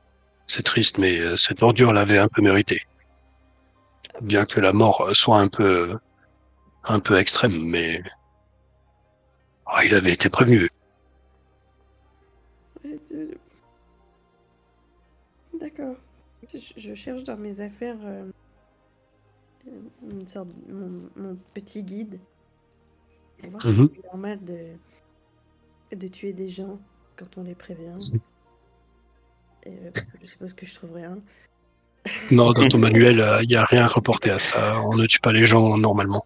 c'est triste, mais euh, cette ordure l'avait un peu mérité. Bien que la mort soit un peu un peu extrême, mais Ah, il avait été prévenu. D'accord. Je, je cherche dans mes affaires euh, une sorte de- mon, mon petit guide. Pour voir Mhm. si c'est normal de, de tuer des gens quand on les prévient. Et, euh, je suppose que je trouverai un. Non, dans ton manuel, il n'y a rien reporté à ça. On ne tue pas les gens normalement.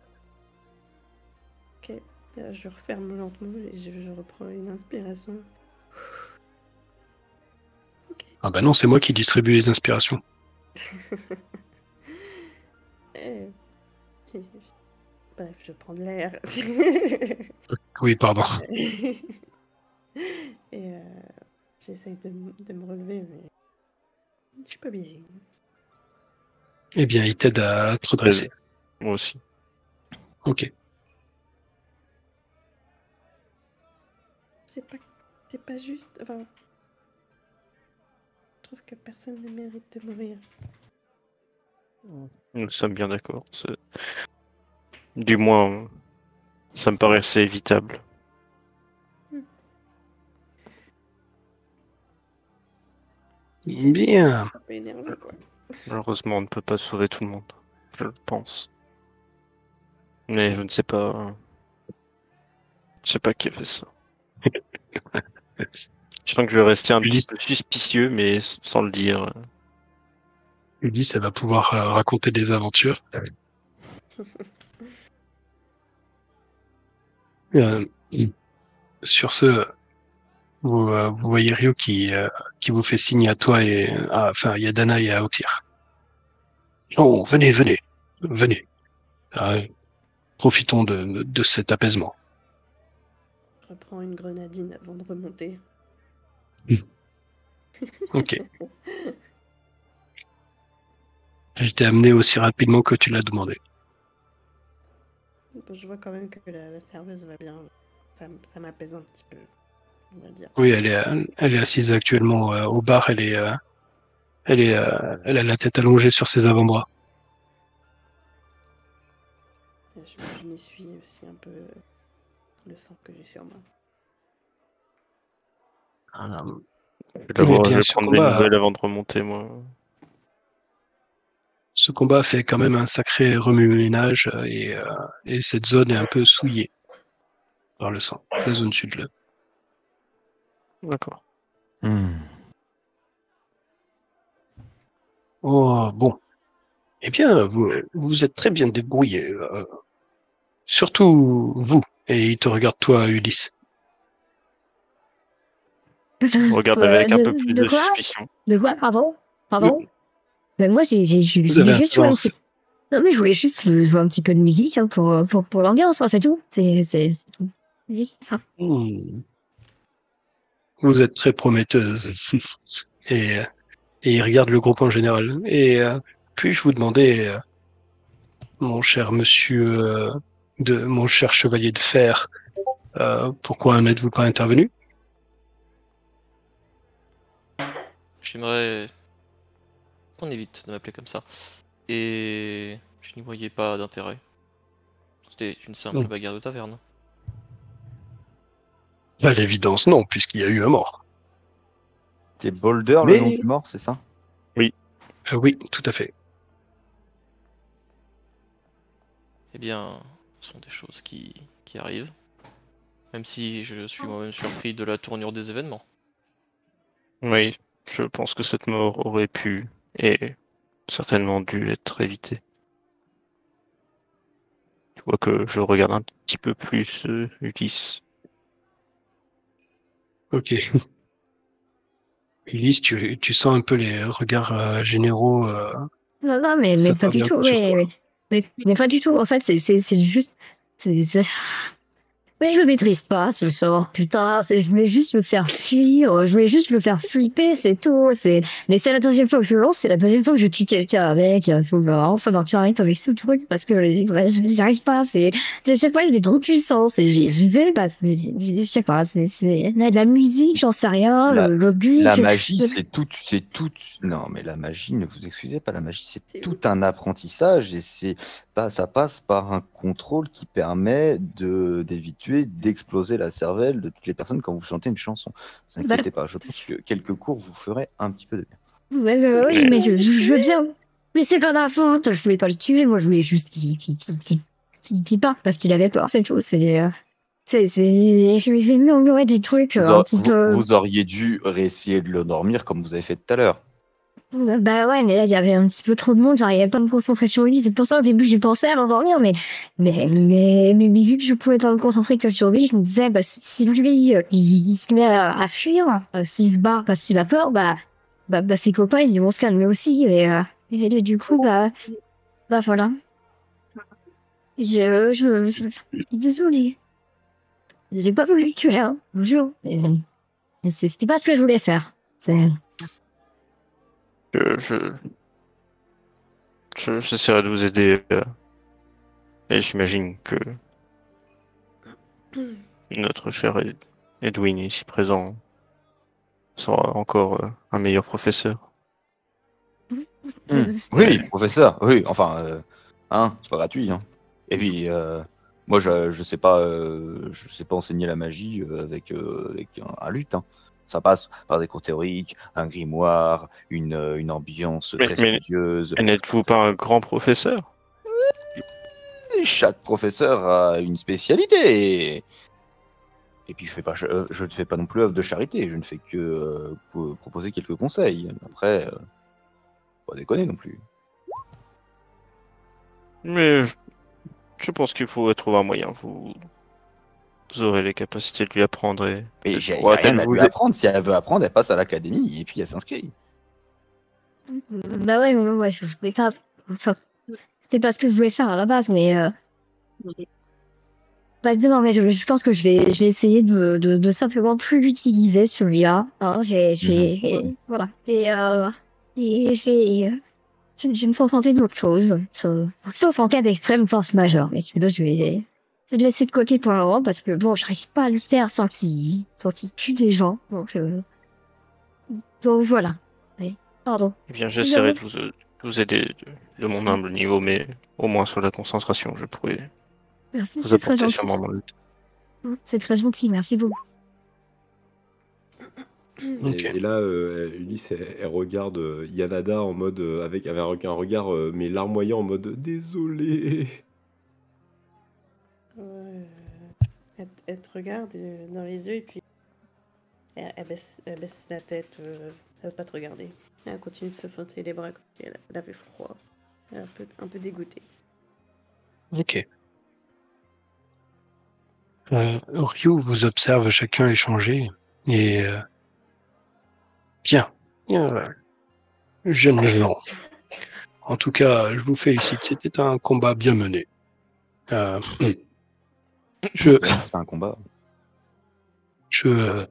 Euh, Je referme lentement et je, je reprends une inspiration. Ah bah non, c'est moi qui distribue les inspirations. Euh, je- Bref, je prends de l'air. Oui, pardon. Et euh, j'essaye de, me relever, mais je suis pas bien. Eh bien, il t'aide à te redresser. Moi aussi. Ok. C'est pas, c'est pas juste. Enfin, trouve que personne ne mérite de mourir. Nous sommes bien d'accord. c'est- Du moins, ça me paraissait évitable. Bien. Énervé, quoi. Malheureusement, on ne peut pas sauver tout le monde. Je le pense. Mais je ne sais pas. Je sais pas qui a fait ça. Je sens que je vais rester un petit Ulysse. peu suspicieux, mais sans le dire. Ulysse, elle va pouvoir euh, raconter des aventures. Euh, sur ce, vous, euh, vous voyez Rio qui, euh, qui vous fait signe à toi et à, enfin, à Yadana et à Otir. Oh, venez, venez, venez. Profitons de, de cet apaisement. Je reprends une grenadine avant de remonter. Ok. Je t'ai amené aussi rapidement que tu l'as demandé. Je vois quand même que la, la serveuse va bien. Ça, ça m'apaise un petit peu, on va dire. Oui, elle est, elle est assise actuellement euh, au bar. Elle est, euh, elle est, euh, elle a la tête allongée sur ses avant-bras. Je, je m'essuie aussi un peu le sang que j'ai sur moi. Je vais, bien, je prendre des combat- nouvelles avant de remonter, moi. Ce combat fait quand même un sacré remue-ménage euh, et, euh, et cette zone est un peu souillée par le sang. La zone sud, là. D'accord. Hmm. Oh, bon. Eh bien, vous, vous êtes très bien débrouillé. euh, surtout vous. Et il te regarde toi, Ulysse. Regarde Euh, avec un de- peu plus de de, quoi? suspicion. De quoi? Pardon? Pardon? Mais moi, j'ai, juste jouer un petit... Non, mais je voulais juste jouer un petit peu de musique hein, pour, pour, pour l'ambiance, hein, c'est tout. C'est, c'est, c'est tout. C'est Juste ça. Hmm. Vous êtes très prometteuse. et, et il regarde le groupe en général. Et euh, puis-je vous demander, euh, mon cher monsieur, euh, de mon cher chevalier de fer, euh, pourquoi n'êtes-vous pas intervenu? J'aimerais qu'on évite de m'appeler comme ça. Et je n'y voyais pas d'intérêt. C'était une simple bagarre de taverne. À l'évidence, non, puisqu'il y a eu un mort. C'est Boulder, Mais- le nom du mort, c'est ça? Euh, oui, tout à fait. Eh bien, ce sont des choses qui, qui arrivent. Même si je suis moi-même surpris de la tournure des événements. Oui, je pense que cette mort aurait pu et certainement dû être évitée. Tu vois que je regarde un petit peu plus euh, Ulysse. Ok. Ulysse, tu, tu sens un peu les regards euh, généraux. euh, Non, non, mais, mais pas du tout. Mais, mais, mais, mais pas du tout. En fait, c'est juste. Mais je le maîtrise pas, ce sort. Putain, je voulais juste me faire fuir. Je voulais juste me faire flipper, c'est tout. C'est, mais c'est la deuxième fois que je lance, c'est la deuxième fois que je tue quelqu'un avec. Faut enfin donc j'arrive avec ce truc parce que ouais, j'y arrive pas. C'est, c'est, sais pas, il est trop puissant. C'est, j'y vais, bah, c'est, je sais pas, c'est, c'est, la, musique, j'en sais rien, La- le, le but. La magie, c'est tout, c'est tout. Non, mais la magie, ne vous excusez pas, la magie, c'est tout un apprentissage et c'est ça passe par un contrôle qui permet de d'éviter d'exploser la cervelle de toutes les personnes quand vous chantez une chanson. Ne vous inquiétez pas, je pense que quelques cours vous ferez un petit peu de bien. Ouais, oui, mais je, je, je veux bien. Mais c'est pas ma faute, je voulais pas le tuer, moi je voulais juste qu'il qu'il- qu'il parte parce qu'il avait peur, c'est tout. C'est. euh, C'est. c'est- Je lui ai mis en des trucs Vous, un petit vous- peu. vous auriez dû essayer de le dormir comme vous avez fait tout à l'heure. Bah ouais, mais là il y avait un petit peu trop de monde, j'arrivais pas à me concentrer sur lui. C'est pour ça au début j'ai pensé à l'endormir, mais mais, mais mais vu que je pouvais pas me concentrer que sur lui, je me disais bah si- lui euh, il, il se met à, fuir, euh, s'il se barre parce qu'il a peur, bah bah, bah ses copains ils vont se calmer aussi et, euh, et, du coup bah bah voilà. Je je, je désolée. J'ai pas voulu tuer, hein, et c'est- pas ce que je voulais faire. C'est Je, je, je- j'essaierai de vous aider. euh, et j'imagine que notre cher Ed- Edwin ici présent sera encore euh, un meilleur professeur. Euh, Oui, professeur, oui, enfin, euh, hein, c'est pas gratuit. Hein. Et puis, euh, moi, je, je sais pas, euh, je sais pas enseigner la magie euh, avec, euh, avec un, un luth. hein. Ça passe par des cours théoriques, un grimoire, une, euh, une ambiance Mais- très mais- studieuse. N'êtes-vous pas un grand professeur? Chaque professeur a une spécialité. Et, puis, je fais pas, je, euh, je ne fais pas non plus œuvre de charité. Je ne fais que euh, pro- proposer quelques conseils. Après, euh, pas déconner non plus. Mais je, je pense qu'il faut trouver un moyen. Vous, vous aurez les capacités de lui apprendre et Et elle j'ai rien à lui apprendre. Si elle veut apprendre, elle passe à l'académie et puis elle s'inscrit. Bah ouais, mais moi, je voulais pas. Enfin, c'était pas ce que je voulais faire à la base, mais. Euh... Bah, non, mais je, je pense que je vais, je vais essayer de, de, de simplement plus l'utiliser, celui-là. Hein, j'ai, j'ai, et voilà. Et, euh, et je vais, euh, je, je vais me contenter d'autre chose. Sauf, sauf en cas d'extrême force majeure. Mais celui-là, je vais, je vais le laisser de côté pour moment parce que bon, j'arrive pas à le faire sans qu'il, sans qu'il tue des gens. Donc, euh, donc voilà. Pardon. Eh bien, j'essaierai de vous, euh, de vous aider de, de mon humble niveau, mais au moins sur la concentration, je pourrais Merci, vous c'est très apporter gentil. aide. C'est très gentil, merci beaucoup. Et, et là, euh, Ulysse, elle, elle regarde euh, Yanada en mode euh, avec, avec un regard euh, mais larmoyant en mode désolé. Elle, te regarde euh, dans les yeux et puis elle, baisse, la tête. euh, elle veut pas te regarder. Elle continue de se frotter les bras. Elle, avait froid. Elle est un peu, dégoûtée. Ok. Euh, Ryu vous observe chacun échanger et euh, bien, euh, jeune gens. En tout cas, je vous félicite. C'était un combat bien mené. Euh, je, C'est un combat. je,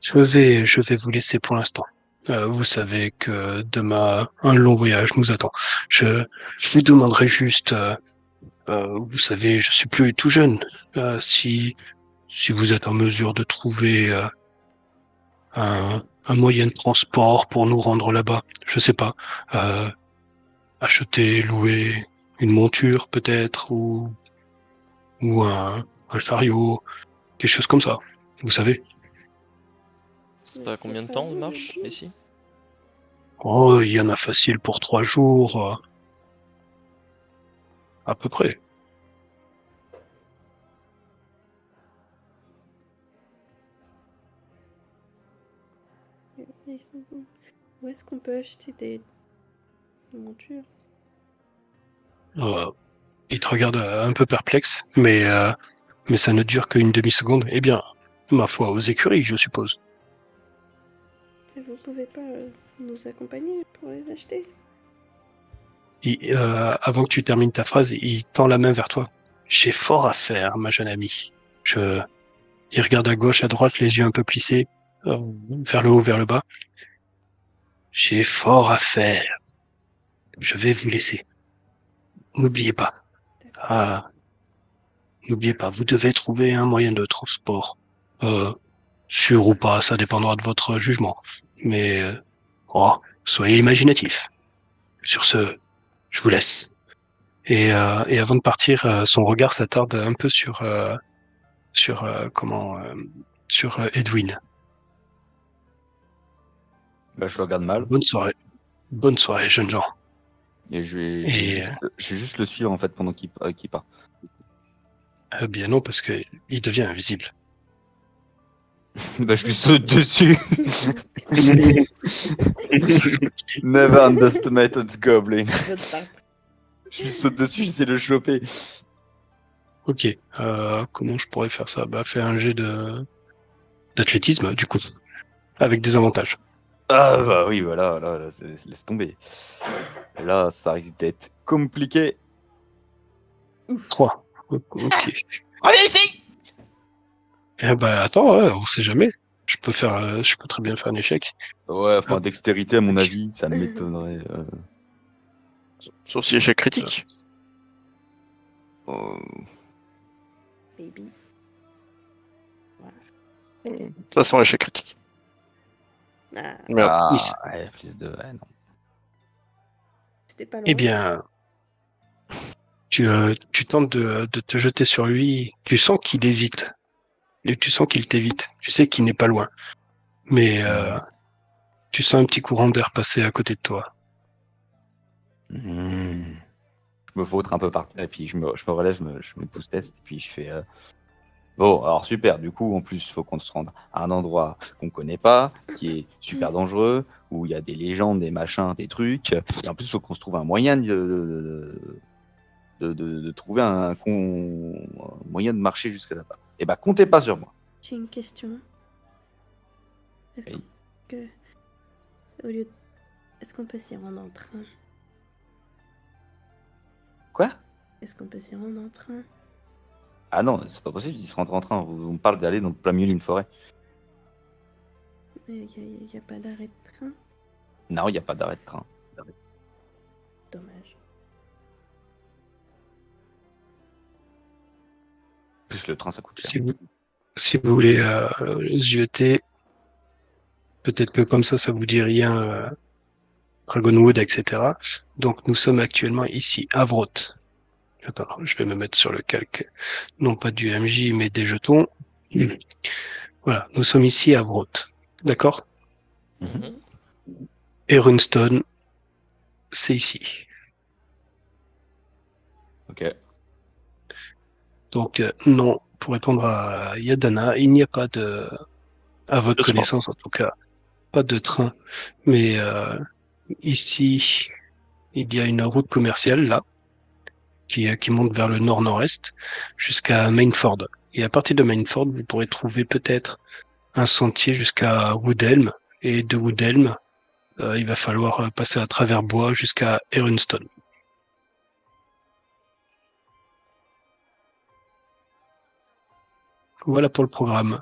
je vais, je vais vous laisser pour l'instant. Euh, vous savez que demain, un long voyage nous attend. Je, je vous demanderai juste, euh, euh, vous savez, je suis plus tout jeune. Euh, si, si vous êtes en mesure de trouver euh, un, un moyen de transport pour nous rendre là-bas, je sais pas, euh, acheter, louer une monture peut-être ou ou un, un chariot, quelque chose comme ça. Vous savez. C'est à combien de temps de marche ici? Oh, il y en a facile pour trois jours. euh, à peu près. Où est-ce qu'on peut acheter des, des montures? Il te regarde euh, un peu perplexe, mais, euh, mais ça ne dure qu'une demi-seconde. Eh bien, ma foi, aux écuries, je suppose. Et Vous pouvez pas euh, nous accompagner pour les acheter? Il- euh, avant que tu termines ta phrase, il tend la main vers toi. J'ai fort à faire, ma jeune amie. Je... Il regarde à gauche, à droite, les yeux un peu plissés, euh, vers le haut, vers le bas. J'ai fort à faire. Je vais vous laisser. N'oubliez pas. Ah, n'oubliez pas, vous devez trouver un moyen de transport. Euh, sûr ou pas, ça dépendra de votre jugement. Mais, euh, oh, soyez imaginatif. Sur ce, je vous laisse. Et, euh, et avant de partir, euh, son regard s'attarde un peu sur, euh, sur euh, comment, euh, sur euh, Edwin. Bah, je le regarde mal Bonne soirée. Bonne soirée, jeunes gens. Et je vais, je Et- vais juste, je vais juste le suivre en fait pendant qu'il euh, part. Euh, bien non, parce que il devient invisible. bah, je lui saute dessus. Never underestimate a goblin. Je lui saute dessus, j'essaie de le choper. Ok. Euh, comment je pourrais faire ça? Bah, fais un jet de d'athlétisme, du coup, avec des avantages. Ah bah oui, voilà, là, là, laisse tomber. Là, ça risque d'être compliqué. 3. Ok. Allez ici Eh bah, attends, ouais, on sait jamais. Je peux faire, euh, je peux très bien faire un échec. Ouais, enfin, dextérité, à mon avis, ça m'étonnerait. euh, Sauf si échec critique. euh, Baby. De toute façon, échec critique. Ah, Merde. Ah, Nice. ouais, plus de. ouais, non. c'était pas loin. Eh bien, tu, euh, tu tentes de, de te jeter sur lui. Tu sens qu'il évite. Et tu sens qu'il t'évite. Tu sais qu'il n'est pas loin. Mais euh, tu sens un petit courant d'air passer à côté de toi. Hmm. Je me vautre un peu par terre, et puis je me, je me relève, je me, je me pousse test, et puis je fais. euh, Bon, alors super, du coup, en plus, il faut qu'on se rende à un endroit qu'on connaît pas, qui est super dangereux, où il y a des légendes, des machins, des trucs, et en plus, il faut qu'on se trouve un moyen de, de, de- de trouver un, con- un moyen de marcher jusque là-bas. Et bah, comptez pas sur moi. J'ai une question. Est-ce Oui. que au lieu est-ce qu'on peut s'y rendre en train? Quoi? Est-ce qu'on peut s'y rendre en train? Ah non, c'est pas possible, il se rentre en train. Vous, on parle d'aller dans le plein milieu d'une forêt. Il n'y a, pas d'arrêt de train? Non, il n'y a pas d'arrêt de train. Dommage. Plus le train, ça coûte cher. Si vous, si vous voulez euh, jeter, peut-être que comme ça, ça vous dit rien, euh, Dragonwood, etc. Donc nous sommes actuellement ici, à Vroth. Attends, je vais me mettre sur le calque, non pas du MJ, mais des jetons. Voilà, nous sommes ici à Vroth. D'accord Mhm. Et Runestone, c'est ici. Ok. Donc, euh, non, pour répondre à Yadana, il n'y a pas de, à votre De train. connaissance en tout cas, pas de train. Mais euh, ici, il y a une route commerciale là, qui, euh, qui monte vers le nord-nord-est jusqu'à Mainford. Et à partir de Mainford, vous pourrez trouver peut-être un sentier jusqu'à Woodhelm. Et de Woodhelm, euh, il va falloir euh, passer à travers bois jusqu'à Erunstone. Voilà pour le programme.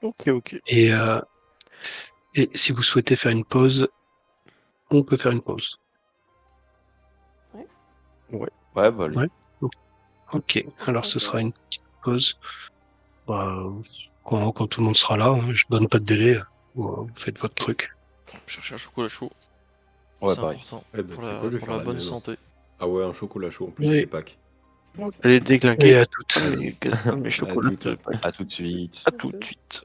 Ok, ok. Et, euh, et si vous souhaitez faire une pause, on peut faire une pause. Ouais, bah, allez. Ouais. Ok, alors ce sera une petite pause. Bah, quand, quand tout le monde sera là, hein, je donne pas de délai. Vous, vous faites votre truc. Chercher un chocolat chaud. Ouais, c'est pareil. important Eh ben, pour la, quoi, je vais pour faire la la bonne santé. Ah ouais, un chocolat chaud en plus, Oui. c'est Pâques. Allez, déglinguer. à toutes. Allez, mes chocolats. À tout de suite. À tout de suite.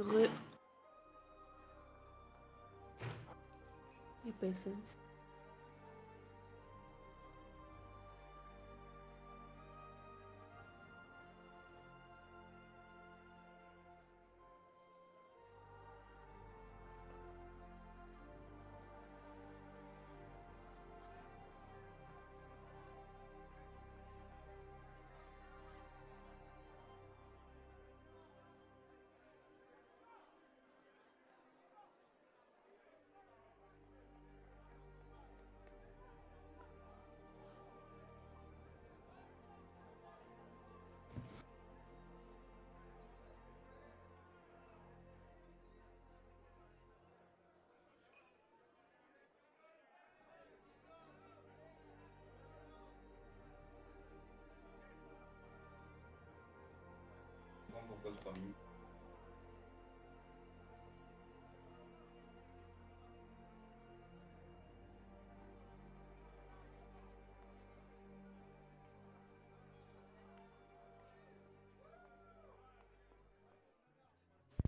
Re. Y'a personne.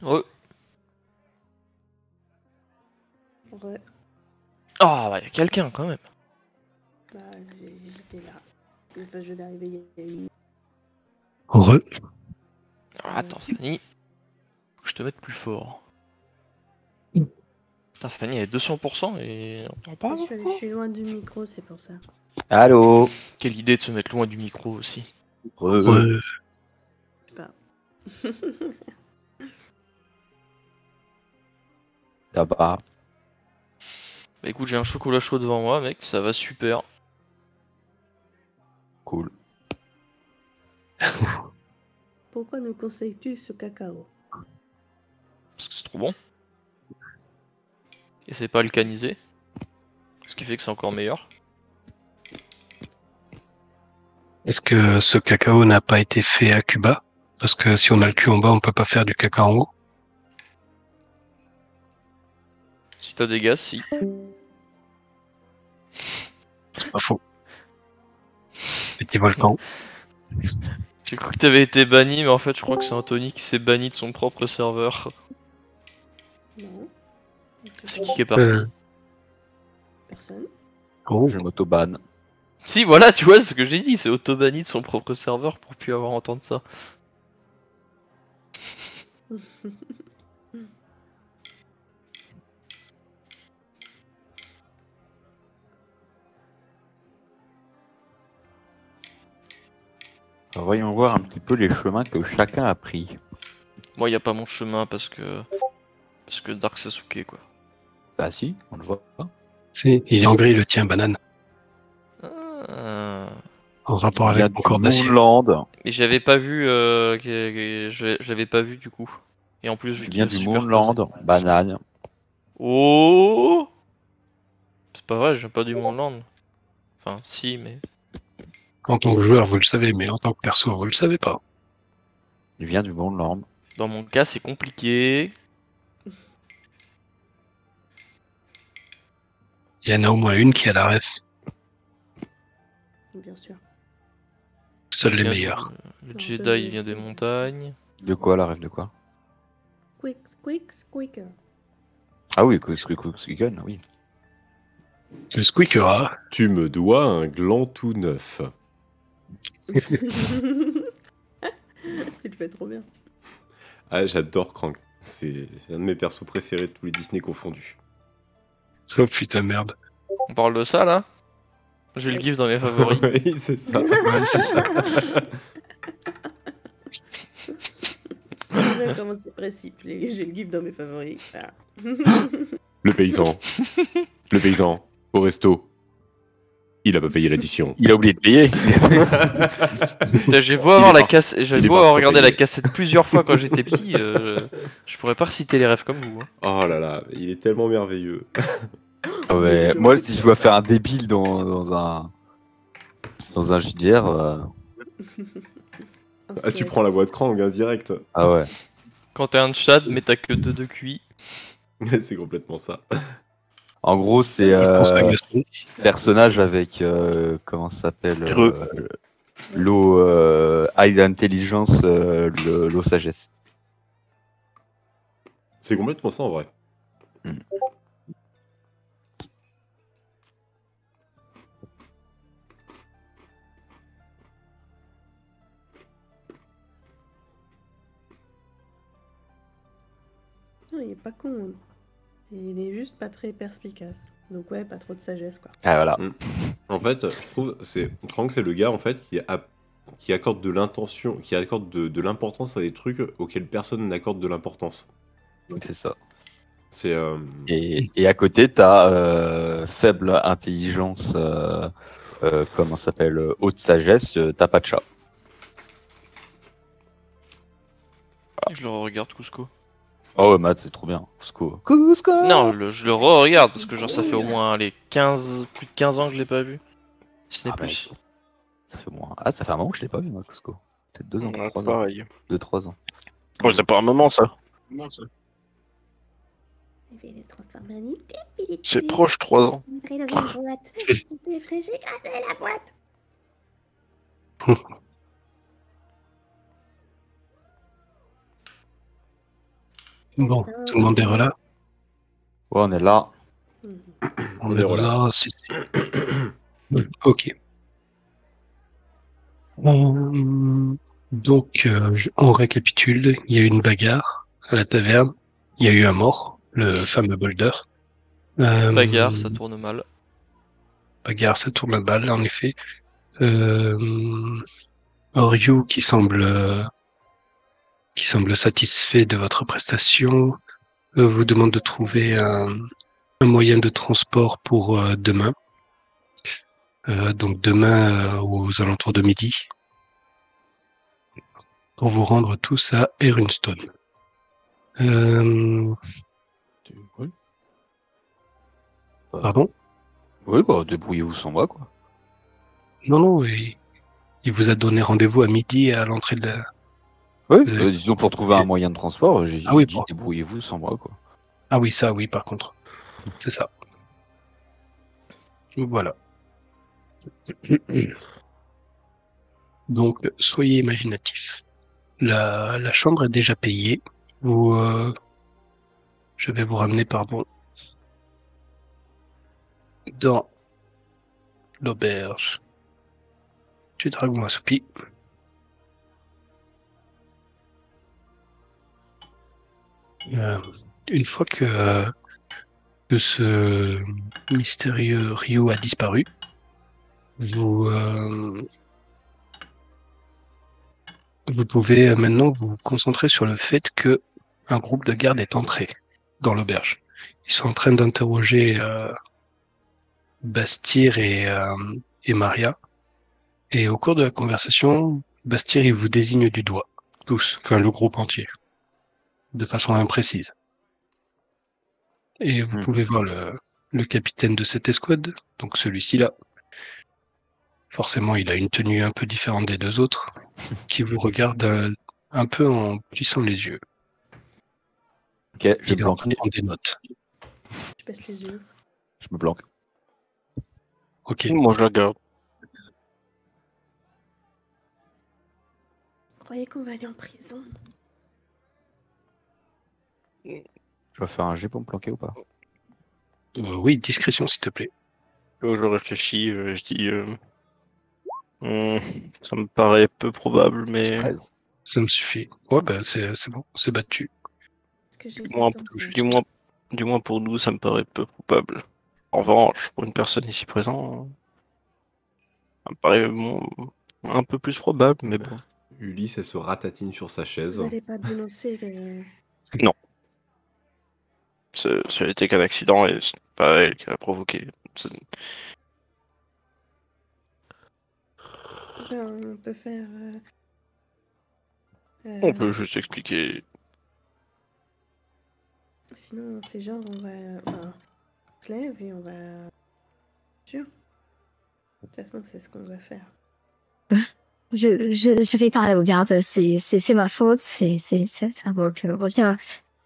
Re. Re. Ah, bah, y a quelqu'un quand même. Bah, j'étais là. Enfin, je viens d'arriver il y a une. Re. Alors, attends, Fanny. Faut que je te mette plus fort. Putain, Fanny, elle est 200% et on t'en Je parle je suis loin du micro, c'est pour ça. Allô Quelle idée de se mettre loin du micro aussi. Re- Re. Tabac. Bah écoute, j'ai un chocolat chaud devant moi, mec, ça va super. Cool. Pourquoi nous conseilles-tu ce cacao? Parce que c'est trop bon. Et c'est pas alcanisé. Ce qui fait que c'est encore meilleur. Est-ce que ce cacao n'a pas été fait à Cuba? Parce que si on a le cul en bas, on peut pas faire du caca en haut. Si t'as des gaz, si. Pas faux. Petit volcan. J'ai cru que t'avais été banni, mais en fait, je crois que c'est Anthony qui s'est banni de son propre serveur. Non. C'est qui qui est parti Euh. Personne. Oh, Je m'autobanne. Si, voilà, tu vois, c'est ce que j'ai dit, c'est auto-banni de son propre serveur pour plus avoir entendre ça. Voyons voir un petit peu les chemins que chacun a pris. Moi, y a pas mon chemin parce que. Parce que Dark Sasuke, quoi. Bah si, on le voit pas. si, il est en gris le tien, banane. Ah. En rapport Il avec mon du corps d'acier. Moonland. Mais j'avais pas vu. Euh, je je l'avais pas vu du coup. Et en plus, vu Il qu'il vient est du Moonland. posé. Banane. Oh C'est pas vrai, je viens pas du Moonland. Enfin, si, mais. En tant que joueur, vous le savez, mais en tant que perso, vous le savez pas. Il vient du Moonland. Dans mon cas, c'est compliqué. Il y en a au moins une qui a la ref. Bien sûr. Seuls les meilleurs. Le Jedi il vient des montagnes. De quoi la rêve de quoi? Quick, quick, squeaker. Ah oui, Quick Quick Quick Quick Gun, oui. Le squeakera. Tu me dois un gland tout neuf. tu le fais trop bien. Ah, j'adore Crank. C'est un de mes persos préférés de tous les Disney confondus. Oh putain, merde. On parle de ça là? J'ai le gif dans mes favoris. oui, c'est ça. Ouais, c'est ça. Déjà, comment c'est précis. J'ai le gif dans mes favoris. Le paysan. Le paysan. Au resto. Il a pas payé l'addition. Il a oublié de payer. J'ai beau avoir la j'ai beau avoir regardé la cassette plusieurs fois quand j'étais petit, euh, je pourrais pas reciter les rêves comme vous. hein. Oh là là, il est tellement merveilleux. Ah ouais, Moi, si je dois faire un débile dans, dans un dans un JDR, euh, Ah, tu prends la voix de Krang, hein, direct. ah ouais. Quand t'es un Chad, mais t'as que deux de QI. c'est complètement ça. En gros, c'est euh, personnage avec euh, comment ça s'appelle euh, l'eau euh, high intelligence, euh, le- l'eau sagesse. C'est complètement ça en vrai. Non, il est pas con. hein. Il est juste pas très perspicace. Donc ouais, pas trop de sagesse quoi. Ah voilà. En fait, je trouve c'est c'est le gars en fait qui, a- qui accorde de l'intention, qui accorde de, de l'importance à des trucs auxquels personne n'accorde de l'importance. C'est ça. C'est euh, Et, et à côté, t'as euh, faible intelligence, euh, euh, comment ça s'appelle, haute sagesse, euh, t'as pas de chat. Je le regarde Cusco. Oh ouais, Matt, c'est trop bien. Cusco. Cusco Non, le- je le re-regarde parce que genre ça fait au moins les 15, plus de 15 ans que je l'ai pas vu. Ce n'est Ah, bah, plus. Ça fait moins... Ah, ça fait un moment que je l'ai pas vu, moi, Cusco. Peut-être deux ans, Ouais, trois ans. pareil. Deux, trois ans. Ouais, c'est pas un moment ça. Transformer en C'est proche 3 ans. Il est dans une boîte. Fraîché grâce à la boîte. Bon, Ça, tout le monde est là. Ouais, on est là. On On est est là. c'est- Ok. Euh, Donc, euh, on récapitule. Il y a eu une bagarre à la taverne. Il y a eu un mort, le fameux Boulder. Euh, Bagarre, ça tourne mal. bagarre, ça tourne balle, en effet. Euh, Ryu qui semble euh, qui semble satisfait de votre prestation euh, vous demande de trouver un, un moyen de transport pour euh, demain. Euh, donc demain euh, aux alentours de midi pour vous rendre tous à Erunstone. Euh, Oui. pardon? Oui, bah, débrouillez-vous sans moi, quoi. Non, non, il, il vous a donné rendez-vous à midi à l'entrée de la... Oui, euh, disons pour trouver un moyen de transport, j'ai Ah oui, dit débrouillez-vous sans moi, quoi. Ah oui, ça, oui, par contre. C'est ça. Voilà. Donc, soyez imaginatifs. La, la chambre est déjà payée. Vous, euh, je vais vous ramener, pardon, dans l'auberge du dragon assoupi. Euh, une fois que, ce mystérieux Rio a disparu, vous, euh, vous pouvez maintenant vous concentrer sur le fait que un groupe de garde est entré dans l'auberge. Ils sont en train d'interroger euh, Bastir et, euh, et Maria. Et au cours de la conversation, Bastir il vous désigne du doigt, tous, enfin le groupe entier, de façon imprécise. Et vous Hmm. pouvez voir le, le capitaine de cette escouade, donc celui-ci là. Forcément, il a une tenue un peu différente des deux autres, qui vous regarde euh, un peu en plissant les yeux. Ok, je Il est en planque. train de prendre des notes. Je baisse les yeux. Je me planque. Ok. Moi je la garde. Vous croyez qu'on va aller en prison? Je vais faire un G pour me planquer ou pas? Euh, oui, discrétion, s'il te plaît. Je réfléchis, euh, je dis. euh, hmm, ça me paraît peu probable, mais. 13. Ça me suffit. Ouais, ben c'est c'est bon, c'est battu. Que Du moins, du, moins, du moins pour nous, ça me paraît peu probable. En revanche, pour une personne ici présente, ça me paraît bon, un peu plus probable, mais bon. Ulysse, elle se ratatine sur sa chaise. Vous n'allez pas dénoncer euh, Ce ce n'était qu'un accident et c'est pas elle qui l'a provoqué. On peut faire. euh, euh, On peut juste expliquer. Sinon, on fait genre, on va. Enfin, on se lève et on va. Sûr. De toute façon, c'est ce qu'on doit faire. Je, je, je vais parler aux gardes, c'est, c'est, c'est ma faute, c'est, c'est, c'est, ça. Donc,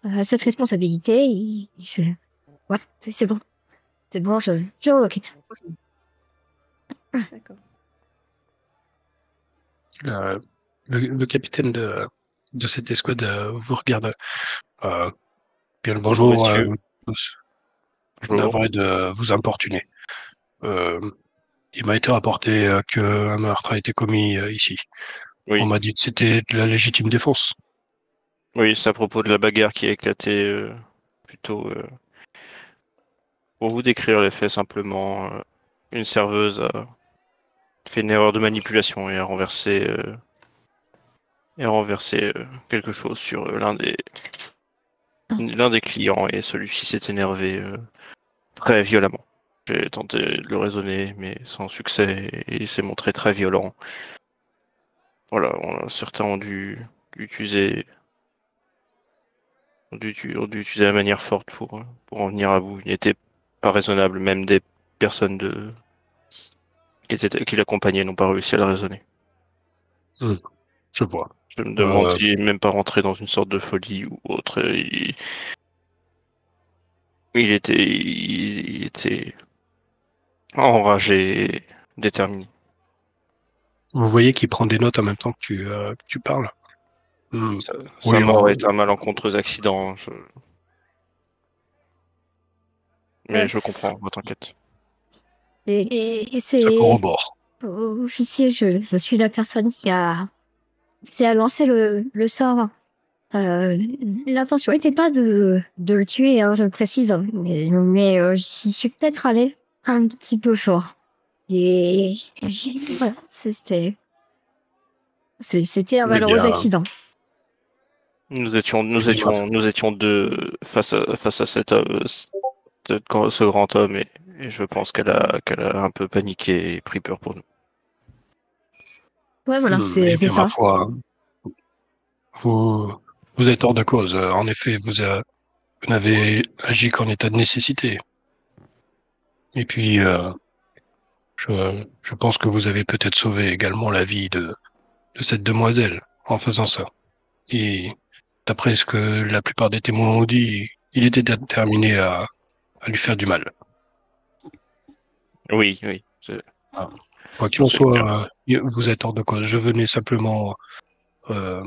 euh, cette responsabilité et je, ouais, c'est, c'est bon. C'est bon, je, je m'occupe. D'accord. Euh, le, le capitaine de, de cette escouade euh, vous regarde. Euh, Bien le bonjour Bonjour, à vous tous. Je navré de vous importuner. Euh, il m'a été rapporté euh, qu'un meurtre a été commis euh, ici. Oui. On m'a dit que c'était de la légitime défense. Oui, c'est à propos de la bagarre qui a éclaté euh, plutôt. euh, Pour vous décrire les faits simplement, euh, une serveuse a fait une erreur de manipulation et a renversé, euh, et a renversé euh, quelque chose sur l'un des l'un des clients et celui-ci s'est énervé très violemment. J'ai tenté de le raisonner, mais sans succès, et il s'est montré très violent. Voilà, on- certains ont dû utiliser ont dû, dû utiliser la manière forte pour, euh, pour en venir à bout. Il n'était pas raisonnable, même des personnes de... qui, étaient- qui l'accompagnaient n'ont pas réussi à le raisonner. Je vois. Je me demande Euh. s'il n'est même pas rentré dans une sorte de folie ou autre. Il, il était, il, il était enragé, et déterminé. Vous voyez qu'il prend des notes en même temps que tu, euh, que tu parles. Sa, Oui, sa mort on- est un malencontreux accident. je- Mais je comprends votre enquête. Et, et, et c'est. Ça corrobore. Officier, je, je suis la personne qui a, qui a lancé le, le sort. Euh, L'intention n'était pas de, de le tuer, hein, je le précise, hein, mais, mais euh, j'y suis peut-être allée un petit peu fort. Et, voilà, c'était, c'était un Eh malheureux bien, accident. Nous étions, nous étions, nous étions deux face à, face à cet homme, ce, ce grand homme, et, et je pense qu'elle a, qu'elle a un peu paniqué et pris peur pour nous. Ouais, voilà, c'est ça. ma foi, vous, vous êtes hors de cause. En effet, vous, a- vous n'avez agi qu'en état de nécessité. Et puis, euh, je, je pense que vous avez peut-être sauvé également la vie de, de cette demoiselle en faisant ça. Et d'après ce que la plupart des témoins ont dit, il était déterminé à, à lui faire du mal. Oui, oui. c'est- Quoi qu'il en soit, euh, vous êtes hors de cause. Je venais simplement euh,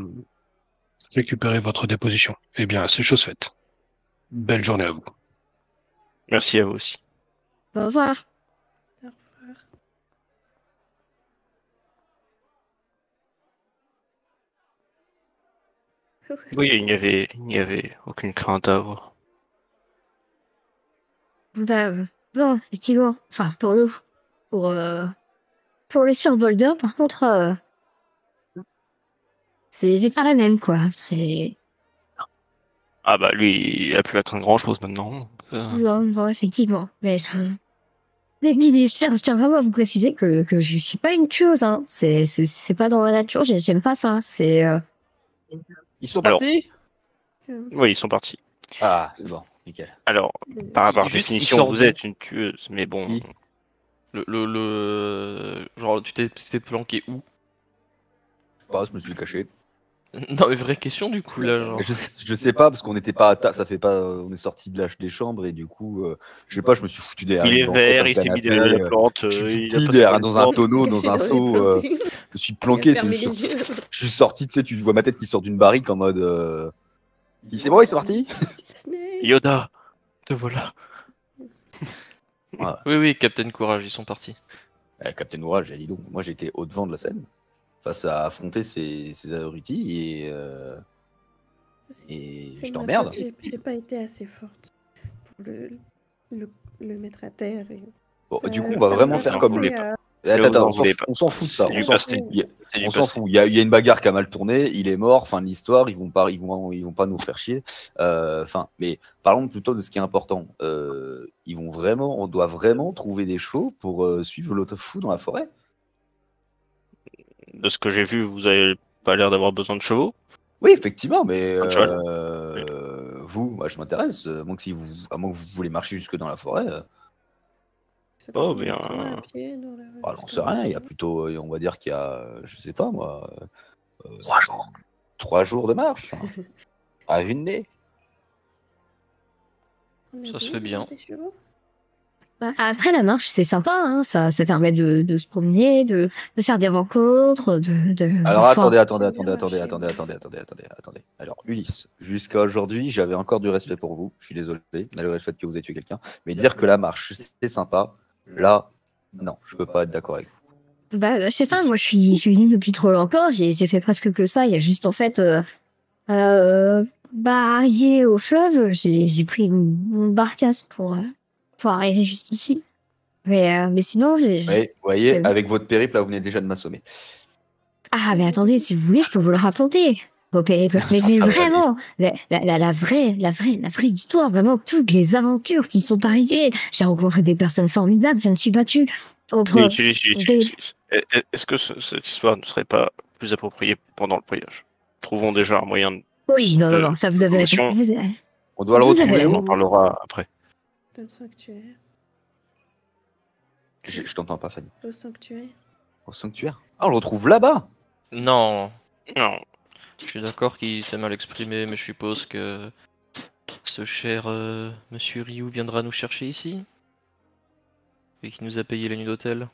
récupérer votre déposition. Eh bien, c'est chose faite. Belle journée à vous. Merci à vous aussi. Au revoir. Oui, il n'y avait, il n'y avait aucune crainte à avoir. Bah, euh, bon, effectivement, enfin, pour nous, pour, euh, pour les surbolders, par contre, euh, c'est pas la même, quoi. C'est, Ah bah lui, il a plus à craindre grand chose maintenant. Ça- non, non, effectivement, mais ça... Mais, mais, mais je tiens, je tiens vraiment à vous préciser que, que je suis pas une tueuse, hein. C'est, c'est, pas dans ma nature, j'ai- j'aime pas ça. C'est, euh, Ils sont Alors- partis Oui, ils sont partis. Ah, c'est bon, nickel. Alors, par, par Juste, définition, vous êtes une tueuse, mais bon. Le, le, le- Genre, tu t'es tu t'es planqué où? Je sais pas, je me suis caché. Non, mais vraie question du coup là, genre. Je, je sais pas parce qu'on n'était pas à ta- ça fait pas on est sorti de la des chambres et du coup euh, je sais pas je me suis foutu derrière il est vert, il s'est mis derrière la euh, plante. euh, il a passé derrière dans un tonneau dans un seau euh. Je suis planqué je, les suis- yeux. je suis sorti tu sais tu vois ma tête qui sort d'une barrique en mode euh, c'est bon ils sont partis? Yoda, te voilà. Voilà. Oui, oui, Captain Courage, ils sont partis. Eh, Captain Ourage j'ai dit donc moi j'étais au devant de la scène face à affronter ces, ces abrutis et euh, et je t'emmerde J'ai pas été assez forte pour le, le, le mettre à terre. et Bon, ça- du coup on va vraiment faire comme voulez à- Attends, Là, attends, vous on s'en fout- pas. on s'en fout de ça on s'en fout. Il y a- C'est du On s'en passé. fout. Il y, a, il y a une bagarre qui a mal tourné. Il est mort. Fin de l'histoire. Ils vont pas, ils vont, ils vont pas nous faire chier. Euh, mais parlons plutôt de ce qui est important. Euh, ils vont vraiment, on doit vraiment trouver des chevaux pour euh, suivre l'autre fou dans la forêt. De ce que j'ai vu, vous avez pas l'air d'avoir besoin de chevaux. Oui, effectivement, mais vous, moi, je m'intéresse. À moins que si vous, à moins que vous voulez marcher jusque dans la forêt. Ça Oh, temps à pied dans la- bah, j'en sais jusqu'à- rien. Il y a plutôt, euh, on va dire qu'il y a, euh, je sais pas moi, euh, Trois jours. trois jours de marche à vue de nez. On Ça se fait bien. Bah, Après la marche, c'est sympa, hein, ça, ça permet de, de se promener, de, de faire des rencontres, de. de Alors de attendez, attendez, attendez, attendez, attendez, attendez, attendez, attendez, attendez. Alors Ulysse, jusqu'à aujourd'hui, j'avais encore du respect pour vous. Je suis désolé, malgré le fait que vous ayez tué quelqu'un. Mais dire que la marche, c'est sympa, là, non, je peux pas être d'accord avec vous. Bah, je sais pas, moi je suis, je suis venue depuis trop longtemps, j'ai j'ai fait presque que ça. Il y a juste en fait, euh, euh, bah, arrivé au fleuve, j'ai pris une, une barcasse pour, euh, pour arriver jusqu'ici. Mais, euh, mais sinon, j'ai. Oui, vous voyez, avec votre périple, là, vous venez déjà de m'assommer. Ah, mais attendez, si vous voulez, je peux vous le raconter. Périples. Mais, vraiment, la, la, la, la vraie, la vraie, la vraie histoire, vraiment, toutes les aventures qui sont arrivées. J'ai rencontré des personnes formidables, je me suis battue contre. Oui, des- si. Est- Est-ce que ce- cette histoire ne serait pas plus appropriée pendant le voyage? Trouvons déjà un moyen de... Oui, non, non, non, ça vous avez raison. promotion. Vous avez- On doit le retrouver. On en parlera après. Dans le sanctuaire. Je, je t'entends pas, Fanny. Au sanctuaire. Au sanctuaire? Ah, on le retrouve là-bas? Non, Non. Je suis d'accord qu'il s'est mal exprimé, mais je suppose que ce cher euh, monsieur Ryu viendra nous chercher ici et qui nous a payé la nuit d'hôtel.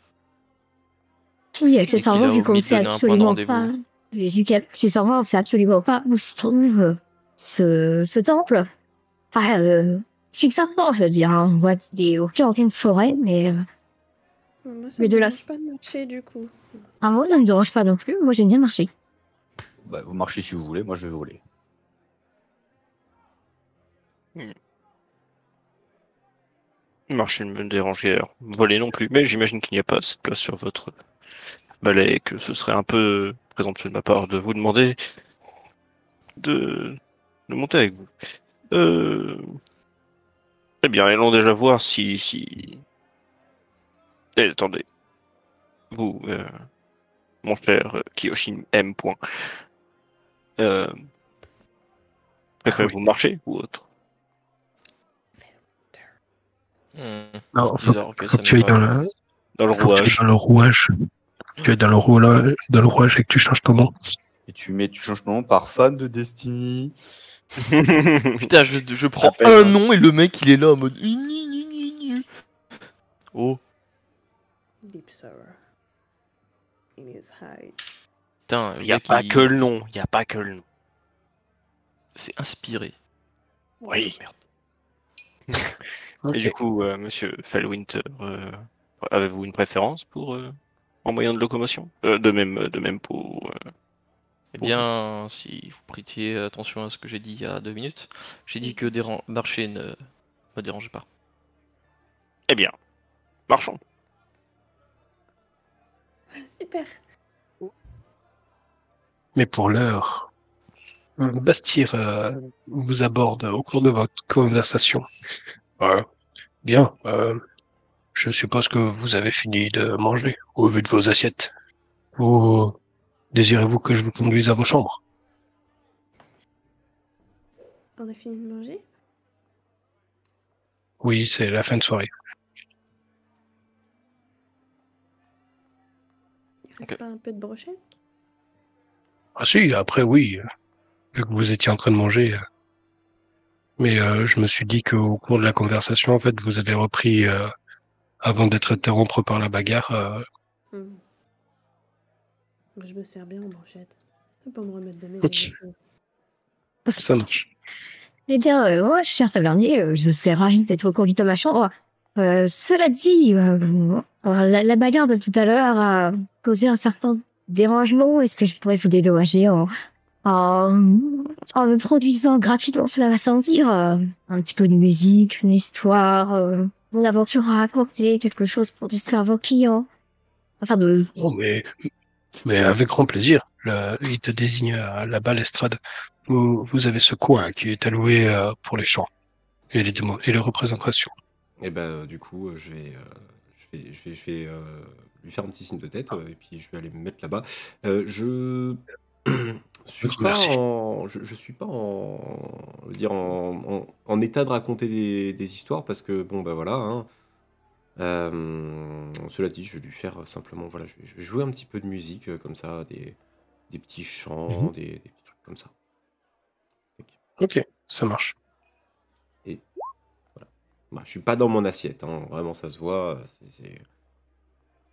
Oui, accessoirement, vu qu'on de sait absolument pas. Vu qu'accessoirement, on sait absolument pas où se trouve euh, ce, ce temple. Enfin, euh, fixement, je veux dire, hein, on voit qu'il est au cœur d'une forêt, mais euh, Moi, ça Mais me de la- dérange pas de marcher du coup. à moi, ça ne me dérange pas non plus. Moi, j'aime bien marcher. Bah, Vous marchez si vous voulez, moi je vais voler. Marcher ne me dérange guère. Voler non plus. Mais j'imagine qu'il n'y a pas assez place sur votre balai et que ce serait un peu présomptueux de ma part de vous demander de, monter avec vous. Euh... Eh bien, allons déjà voir si... si... Eh, attendez. Vous, euh, mon cher Kiyoshin M. Euh... Préférez-vous marcher ou autre Hmm. Non, faut, que faut ça que tu ailles dans le, Dans le faut que tu ailles rouage. dans le rouage. Tu es dans le rouage, dans le rouage et que tu changes ton nom. Et tu mets, tu changes ton nom par fan de Destiny. Putain, je, je prends un hein. nom et le mec il est là en mode. Oh, Deep sorrow. In his hide. Putain, Il n'y a pas que le nom. Il n'y a pas que le nom. C'est inspiré. Oui. Merde. Et du coup, euh, monsieur Fellwinter, euh, avez-vous une préférence pour euh, en moyen de locomotion? Euh, De même, de même pour. euh, Eh Pour bien, si vous prêtiez attention à ce que j'ai dit il y a deux minutes, j'ai dit que déran- marcher ne me dérangeait pas. Eh bien, marchons. Super. Mais pour l'heure, Bastir euh, vous aborde au cours de votre conversation. Euh, bien, euh, je suppose que vous avez fini de manger au vu de vos assiettes. Vous désirez-vous que je vous conduise à vos chambres? On a fini de manger? Oui, c'est la fin de soirée. Il reste pas un peu de brochette Ah si, après oui, vu que vous étiez en train de manger. Mais euh, je me suis dit qu'au cours de la conversation, en fait, vous avez repris, euh, avant d'être interrompu par la bagarre, euh, Hmm. Je me sers bien en brochette. C'est pour me remettre de mes Ok. ça marche. Eh bien, euh, moi, cher tavernier, euh, je serais ravi d'être conduite à ma chambre. Euh, cela dit, euh, euh, la, la bagarre de tout à l'heure a causé un certain dérangement. Est-ce que je pourrais vous dédommager en, en, en me produisant gratuitement, cela va sans dire, euh, un petit peu de musique, une histoire, euh, une aventure à raconter, quelque chose pour distraire vos clients. Enfin, de, Oh, mais, mais avec grand plaisir. Le- il te désigne à la balustrade. Vous, vous avez ce coin qui est alloué euh, pour les chants et les, démos- et les représentations. Et ben euh, du coup, euh, je vais, euh, je vais, je vais, je vais euh, lui faire un petit signe de tête euh, et puis je vais aller me mettre là-bas. Euh, je suis pas en, je, je suis pas en, je veux dire en, en- en état de raconter des, des histoires parce que bon ben voilà. hein. Euh, cela dit, je vais lui faire simplement voilà, je vais, je vais jouer un petit peu de musique comme ça, des, des petits chants, Mhm. des, des petits trucs comme ça. Ok, ça marche. Bah, je suis pas dans mon assiette, hein. vraiment ça se voit. c'est-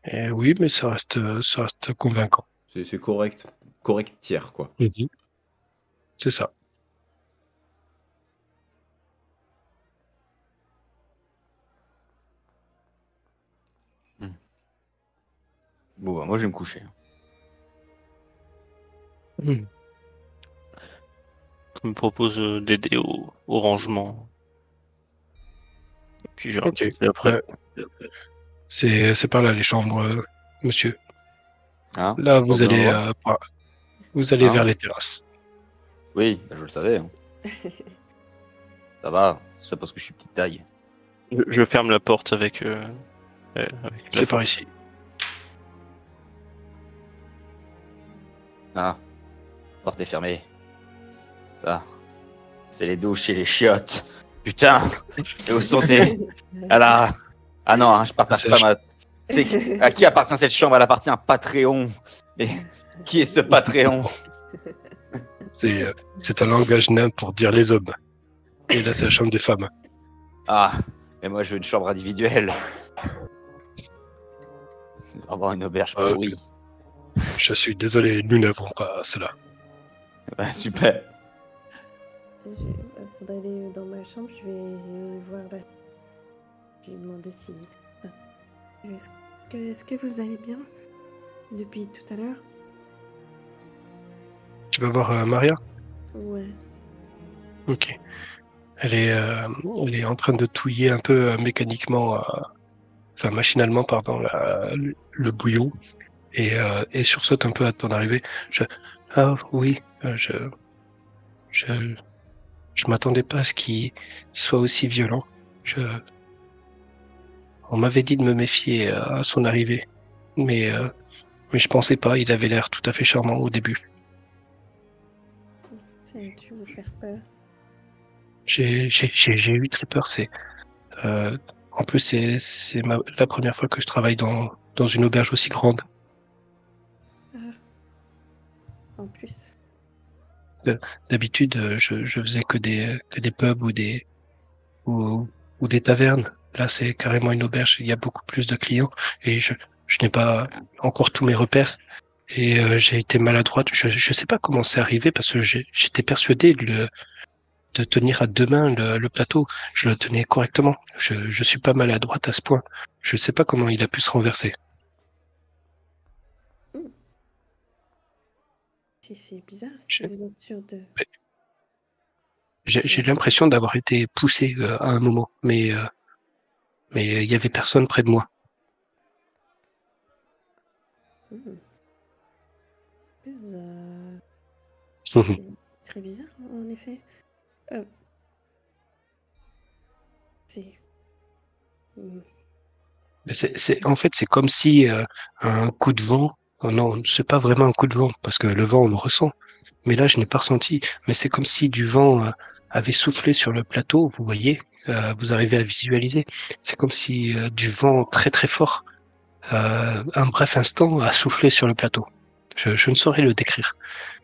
Eh oui, mais ça reste, ça reste convaincant. c'est- c'est correct, correct tiers quoi. C'est ça. Bon, bah, moi, je vais me coucher. Je me propose euh, d'aider au, au rangement. Et puis j'ai Ok. et après. Ouais. C'est, par là les chambres, euh, monsieur. Hein Là, vous allez, euh, vous allez Hein vers les terrasses. Oui, bah, je le savais. hein. Ça va, c'est parce que je suis petite taille. Je, je ferme la porte avec. euh, euh, avec C'est par ici. Ah, porte est fermée. Ça, c'est les douches et les chiottes. Putain, et où sont ces... Ah là Ah non, hein, je partage pas ma... À qui appartient cette chambre? Elle appartient à Patreon. Et qui est ce Patreon? C'est, euh, c'est un langage nain pour dire les hommes. Et là, c'est la chambre des femmes. Ah, mais moi je veux une chambre individuelle. Avoir une auberge Euh, pourrie. Je suis désolé, nous n'avons pas cela. Ouais, super. Je- avant d'aller dans ma chambre, je vais voir la. Je vais demander si. Ah. Est-ce que, vous allez bien depuis tout à l'heure? Tu vas voir euh, Maria? Ouais. Ok. Elle est, euh, elle est en train de touiller un peu euh, mécaniquement, enfin machinalement, pardon, la- le, bouillon et, et sursaute un peu à ton arrivée. Je, ah oui, je, je, je m'attendais pas à ce qu'il soit aussi violent. Je, on m'avait dit de me méfier euh, à son arrivée, mais, euh, mais je pensais pas. Il avait l'air tout à fait charmant au début. Ça a dû vous faire peur. J'ai eu très peur. C'est euh, en plus c'est la première fois que je travaille dans dans une auberge aussi grande. En plus. D'habitude, euh, je, je faisais que des que des pubs ou des ou, ou des tavernes. Là, c'est carrément une auberge. Il y a beaucoup plus de clients et je je n'ai pas encore tous mes repères. Et euh, j'ai été maladroite. Je je sais pas comment c'est arrivé parce que j'étais persuadé de le de tenir à deux mains le, le plateau. Je le tenais correctement. Je je suis pas maladroite à ce point. Je sais pas comment il a pu se renverser. C'est- C'est bizarre. Je- Si vous êtes sûr de. J'ai j'ai l'impression d'avoir été poussé euh, à un moment, mais euh, mais il y avait personne près de moi. Hmm. Bizarre. Mhm. C'est très bizarre, en effet. Euh, C'est. Hmm. C'est, en fait, c'est comme si euh, un coup de vent. oh non, c'est pas vraiment un coup de vent parce que le vent on le ressent. Mais là, je n'ai pas ressenti. Mais c'est comme si du vent euh, avait soufflé sur le plateau. Vous voyez, vous arrivez à visualiser. C'est comme si euh, du vent très très fort, euh, un bref instant, a soufflé sur le plateau. Je, je ne saurais le décrire,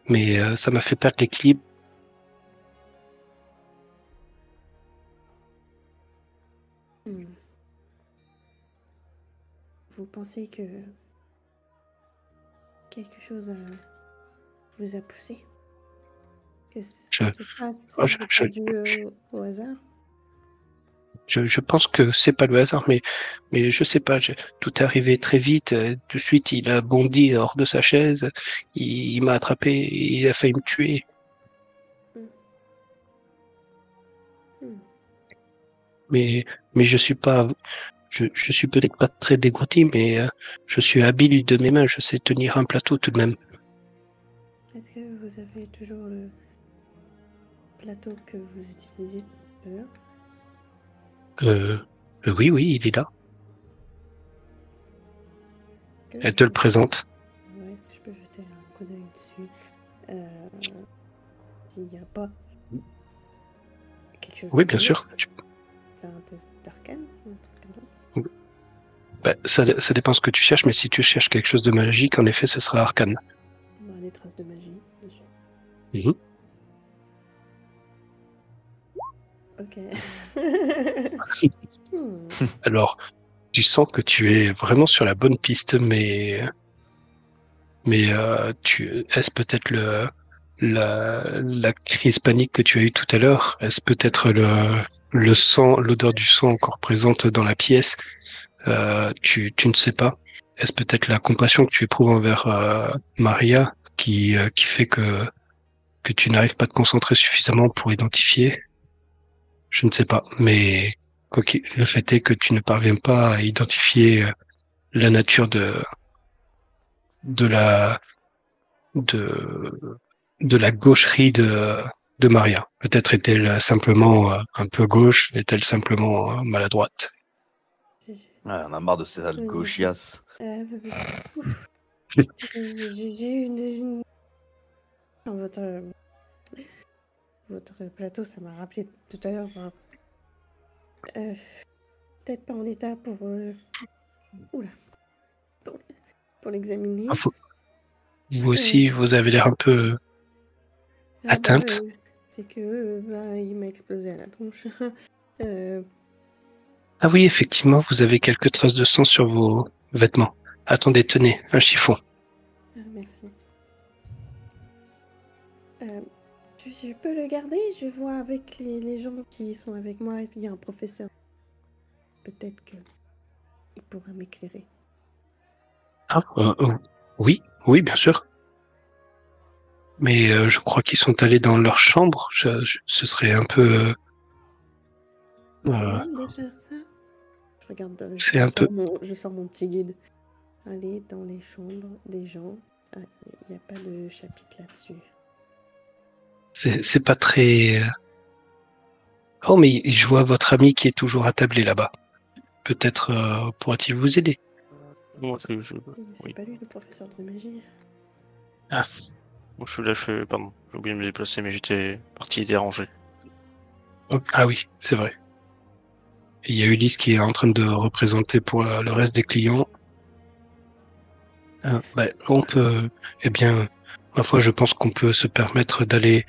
mais euh, ça m'a fait perdre l'équilibre. Hmm. Vous pensez que quelque chose vous a poussé? Que Je- cette phrase oh, je- due euh, au hasard? Je, je pense que c'est pas le hasard, mais mais je sais pas. je- tout est arrivé très vite. euh, De suite, il a bondi hors de sa chaise. Il, il m'a attrapé. Il a failli me tuer. Hmm. Mais mais je suis pas. Je, je suis peut-être pas très dégoûté, mais euh, je suis habile de mes mains. Je sais tenir un plateau tout de même. Est-ce que vous avez toujours le plateau que vous utilisez tout à l'heure? Euh, euh, oui, oui, il est là. Elle te le présente. Ouais, est-ce que je peux jeter un coup d'œil dessus? Euh, S'il n'y a pas quelque chose Oui, bien sûr. Un test d'arcane ça bah, ça, ça dépend ce que tu cherches, mais si tu cherches quelque chose de magique, en effet, ce sera arcane. Bah, Des traces de magie, bien sûr. Mhm. Ok. Hmm. Alors, tu sens que tu es vraiment sur la bonne piste, mais mais euh, tu est-ce peut-être le la, la crise panique que tu as eue tout à l'heure Est-ce peut-être le le sang, l'odeur du sang encore présente dans la pièce Euh, Tu tu ne sais pas. Est-ce peut-être la compassion que tu éprouves envers euh, Maria qui qui fait que que tu n'arrives pas à te concentrer suffisamment pour identifier? Je ne sais pas, mais Quoi le fait est que tu ne parviens pas à identifier euh, la nature de de la de de la gaucherie de de Maria. Peut-être est-elle simplement euh, un peu gauche, est-elle simplement euh, maladroite. On a marre de ces sales Oui, gauchias. Ouf. J'ai une, une- Votre... Votre plateau, ça m'a rappelé tout à l'heure. enfin, euh, Peut-être pas en état pour... euh, Oula. Pour, pour l'examiner. Ah, faut- Vous aussi, vous avez l'air un peu. Ah bah, atteinte euh, C'est que euh, bah, il m'a explosé à la tronche. Euh, Ah oui, effectivement, vous avez quelques traces de sang sur vos vêtements. Attendez, tenez, un chiffon. ah, merci. Euh, je, je peux le garder Je vois avec les, les gens qui sont avec moi, il y a un professeur. Peut-être que il pourra m'éclairer. Ah, euh, euh, oui, oui, bien sûr. Mais euh, je crois qu'ils sont allés dans leur chambre. Je- je- ce serait un peu. C'est Je regarde. un peu- Mon, je sors mon petit guide. Aller dans les chambres des gens. Ah, Il n'y a pas de chapitre là-dessus. C'est pas très. euh, Oh, mais je vois votre ami qui est toujours attablé là-bas. Peut-être euh, pourra-t-il vous aider? Moi, je, je, C'est Oui. pas lui le professeur de magie. moi, je suis là, je fais. Pardon, j'ai oublié de me déplacer, mais j'étais parti déranger. Oh, Ah oui, c'est vrai. Il y a Ulysse qui est en train de représenter pour euh, le reste des clients. Ah, bah, on peut, eh bien, ma foi, je pense qu'on peut se permettre d'aller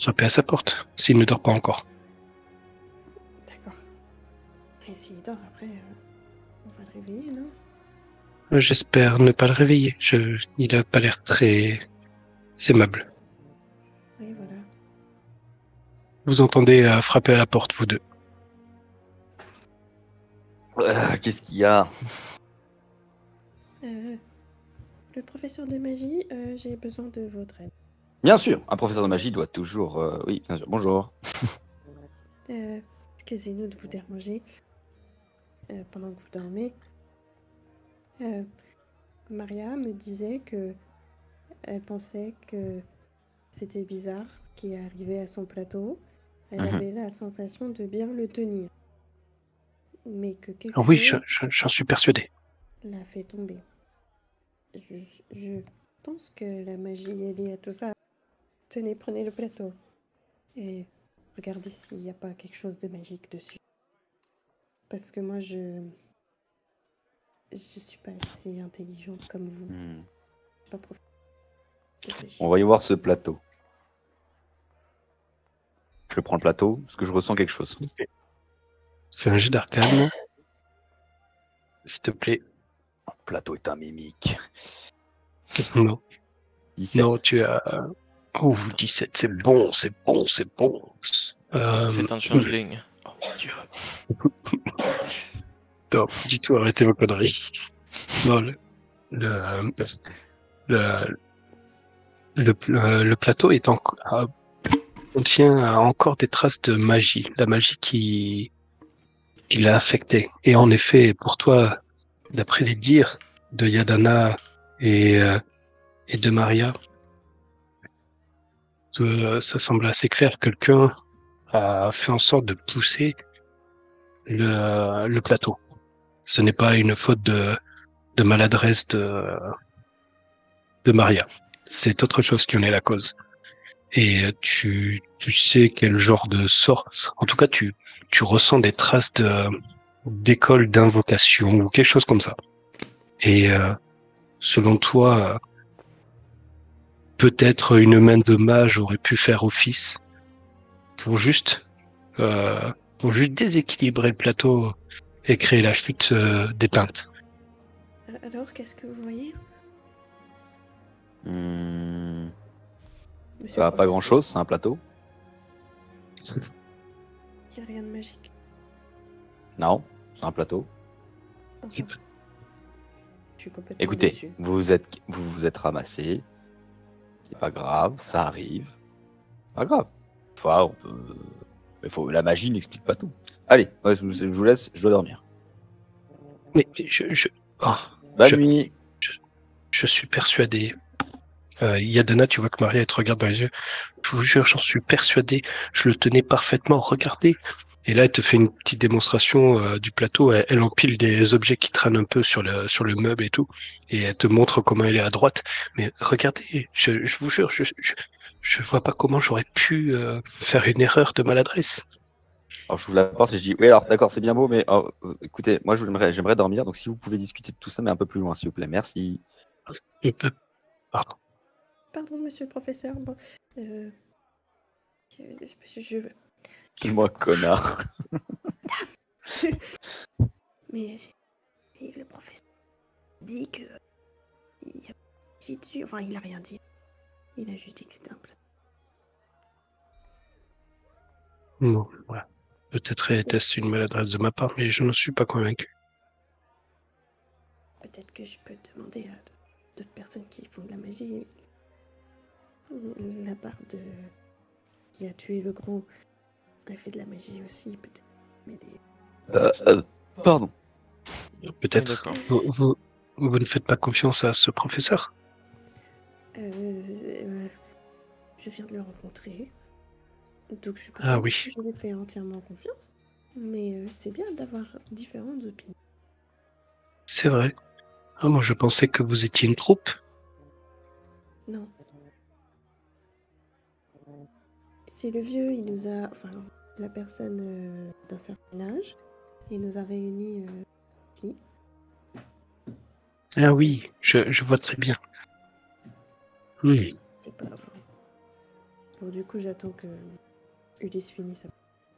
frapper à sa porte, s'il ne dort pas encore. D'accord. Et s'il dort après, euh, on va le réveiller, non? J'espère ne pas le réveiller. Je, il a pas l'air très aimable. Oui, voilà. Vous entendez euh, frapper à la porte, vous deux. Euh, Qu'est-ce qu'il y a? Euh, le professeur de magie, euh, j'ai besoin de votre aide. Bien sûr, un professeur de magie doit toujours. euh, Oui, bien sûr. Bonjour. Euh, Excusez-nous de vous déranger euh, pendant que vous dormez. Euh, Maria me disait que elle pensait que c'était bizarre ce qui est arrivé à son plateau. Elle Mhm. avait la sensation de bien le tenir. Mais que quelque Ah oui, je- chose je- j'en suis persuadé. l'a fait tomber. Je, je pense que la magie est liée à tout ça. Tenez, prenez le plateau. Et regardez s'il n'y a pas quelque chose de magique dessus. Parce que moi, je. Je suis pas assez intelligente comme vous. Hmm. Pas prof... réfléchir. On va y voir ce plateau. Je prends le plateau parce que je ressens quelque chose. Fais un jet d'arcane. S'il te plaît. Le plateau est un mimique. Non. 17. Non, tu as. Oh, 17, c'est bon, c'est bon, c'est bon. Euh, C'est un changeling. Oh mon dieu. non, du tout, arrêtez vos conneries. Non, le, le, le, le, plateau est en, a- contient encore des traces de magie, la magie qui, qui l'a affecté. Et en effet, pour toi, d'après les dires de Yadana et, euh, et de Maria, ça semble assez clair. Quelqu'un a fait en sorte de pousser le, le plateau. Ce n'est pas une faute de, de maladresse de, de Maria. C'est autre chose qui en est la cause. Et tu, tu sais quel genre de sort. En tout cas, tu, tu ressens des traces de d'école d'invocation ou quelque chose comme ça. Et euh, selon toi, euh, peut-être une main de mage aurait pu faire office pour juste euh, pour juste déséquilibrer le plateau et créer la chute euh, des pintes. Alors, qu'est-ce que vous voyez? Hmm, monsieur bah, pas professeur grand chose, c'est un plateau. Il n'y a rien de magique. Non, c'est un plateau. Enfin, je suis complètement Écoutez, déçue. vous vous êtes, vous vous êtes ramassé. C'est pas grave, ça arrive. Pas grave. Enfin, on peut. Mais faut... la magie n'explique pas tout. Allez, moi, je, vous, je vous laisse, je dois dormir. Mais je, je, oh, Bonne Je- nuit. je suis persuadé. Euh, Yadana, tu vois que Maria elle te regarde dans les yeux. Je vous jure, j'en suis persuadé. Je le tenais parfaitement. Regardez. Et là, elle te fait une petite démonstration euh, du plateau. Elle, elle empile des objets qui traînent un peu sur le sur le meuble et tout. Et elle te montre comment elle est à droite. Mais regardez, je, je vous jure, je, je je vois pas comment j'aurais pu euh, faire une erreur de maladresse. Alors, j'ouvre la porte et je dis Oui, alors, d'accord, c'est bien beau, mais oh, euh, écoutez, moi, j'aimerais, j'aimerais dormir. Donc, si vous pouvez discuter de tout ça, mais un peu plus loin, s'il vous plaît. Merci. Pardon. Pardon, monsieur le professeur. Bon, euh, je Dis-moi, connard. Mais et le professeur dit que il y a dessus. Enfin, il a rien dit. Il a juste dit que c'était un plat. Non, voilà. Peut-être était-ce une maladresse de ma part, mais je ne suis pas convaincu. Peut-être que je peux demander à d'autres personnes qui font de la magie. La part de qui a tué le gros, elle fait de la magie aussi, peut-être. Mais des... Euh, euh, pardon. Peut-être. d'accord. Vous, vous, vous ne faites pas confiance à ce professeur? Euh, euh, je viens de le rencontrer. Donc je, Ah pas oui. je lui fais entièrement confiance. Mais euh, c'est bien d'avoir différentes opinions. C'est vrai. Ah, moi, je pensais que vous étiez une troupe. Non. C'est le vieux, il nous a. Enfin, la personne euh, d'un certain âge. Il nous a réunis euh, ici. Ah oui, je, je vois très bien. Oui. C'est pas. Bon, du coup, j'attends que Ulysse finisse sa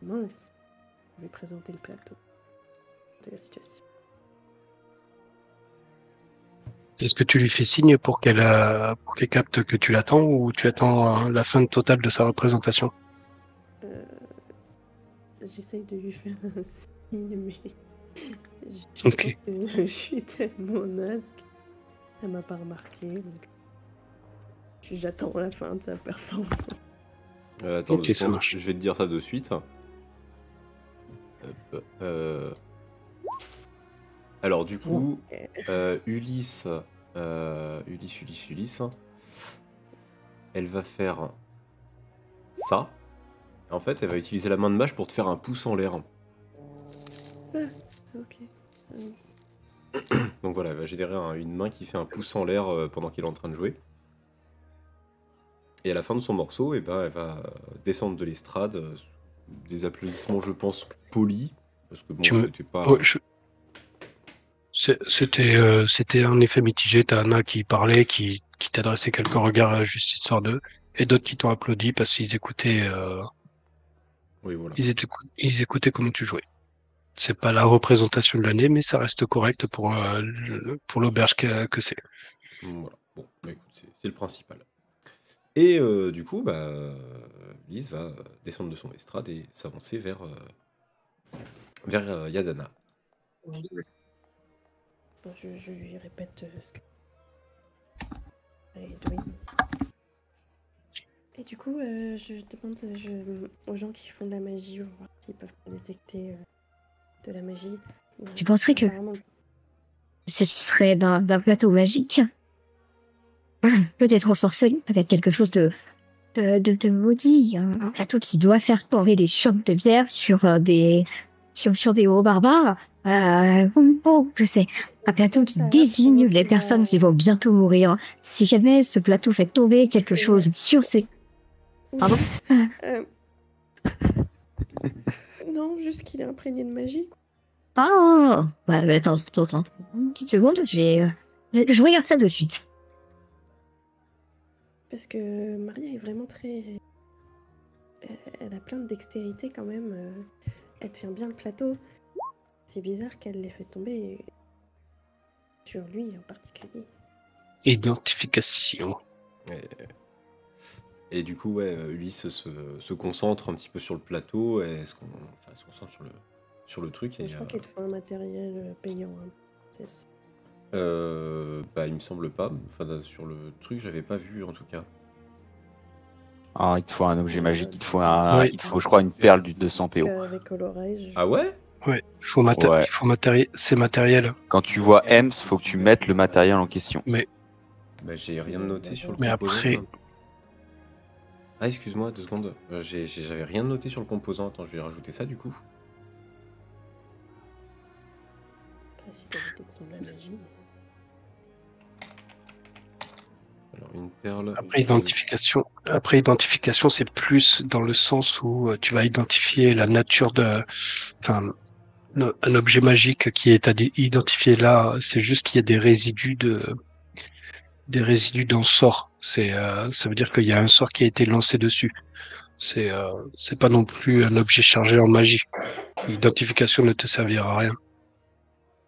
main. Je vais présenter le plateau de la situation. Est-ce que tu lui fais signe pour qu'elle euh, qu'elle capte que tu l'attends ou tu attends euh, la fin totale de sa représentation? Euh, J'essaye de lui faire un signe, mais je pense que je suis tellement naze qu'elle m'a pas remarqué. Donc j'attends la fin de sa performance. Euh, attends, ça marche. Je vais te dire ça de suite. Euh, Alors, du coup, euh, Ulysse, euh, Ulysse, Ulysse, Ulysse, elle va faire ça. En fait, elle va utiliser la main de mage pour te faire un pouce en l'air. Ok. Donc voilà, elle va générer un- une main qui fait un pouce en l'air euh, pendant qu'il est en train de jouer. Et à la fin de son morceau, eh ben, elle va descendre de l'estrade. euh, Des applaudissements, je pense, polis. Parce que bon, Tu me- c'était pas. Ouais, je- C'est- C'était euh, c'était un effet mitigé. T'as Anna qui parlait, qui, qui t'adressait quelques regards à juste histoire d'eux, et d'autres qui t'ont applaudi parce qu'ils écoutaient, euh, Oui, voilà. ils, étaient, ils écoutaient comment tu jouais. C'est pas la représentation de l'année, mais ça reste correct pour, euh, le- pour l'auberge que, que c'est. Voilà. Bon, bah écoute, c'est- c'est le principal. Et euh, du coup, bah, Lise va descendre de son estrade et s'avancer vers, euh, vers euh, Yadana. Bon, je, je lui répète ce que. Allez, Dwayne. Et du coup, euh, je demande euh, je- aux gens qui font de la magie, voir s'ils peuvent pas détecter euh, de la magie. Tu penserais que- Ce serait d'un d'un plateau magique. Peut-être en sorcellerie, peut-être quelque chose de, de, de, de maudit. Un un plateau qui doit faire tomber des chocs de bière sur euh, des, sur, sur des hauts barbares. Euh, oh, je sais. Un plateau qui désigne les personnes qui vont bientôt mourir. Si jamais ce plateau fait tomber quelque chose sur ces... Pardon Euh, Non, juste qu'il est imprégné de magie. quoi. Ah ouais, mais attends, attends, attends. Une petite seconde, je vais... euh, je- je regarde ça de suite. Parce que Maria est vraiment très. euh, elle a plein de dextérité quand même. euh, Elle tient bien le plateau. C'est bizarre qu'elle l'ait fait tomber sur lui en particulier. Identification. Et du coup, ouais, euh, Ulysse se, se concentre un petit peu sur le plateau et se, enfin, se concentre sur le, sur le truc. Et, je crois euh, qu'il te faut un matériel euh, payant. hein. Euh, bah, il me semble pas. Enfin, sur le truc, j'avais pas vu en tout cas. Ah, il te faut un objet magique, il te faut, un, Ouais. il te faut je crois, une perle du 200 PO. Avec je- Ah ouais? Ouais, il faut, maté- Ouais. il faut matéri- c'est matériel. Quand tu vois EMS, faut que tu mettes le matériel en question. Bah, j'ai rien noté sur le Mais composant. après-. Ah, excuse-moi, deux secondes. Euh, j'ai- j'ai- J'avais rien noté sur le composant. Attends, je vais rajouter ça du coup. Après, si t'as détecté de la magie. Alors, une perle. Après identification, après identification, c'est plus dans le sens où euh, tu vas identifier la nature de, enfin, un objet magique qui est identifier là, c'est juste qu'il y a des résidus de, des résidus d'un sort. C'est, euh, ça veut dire qu'il y a un sort qui a été lancé dessus. C'est, euh, c'est pas non plus un objet chargé en magie. L'identification ne te servira à rien.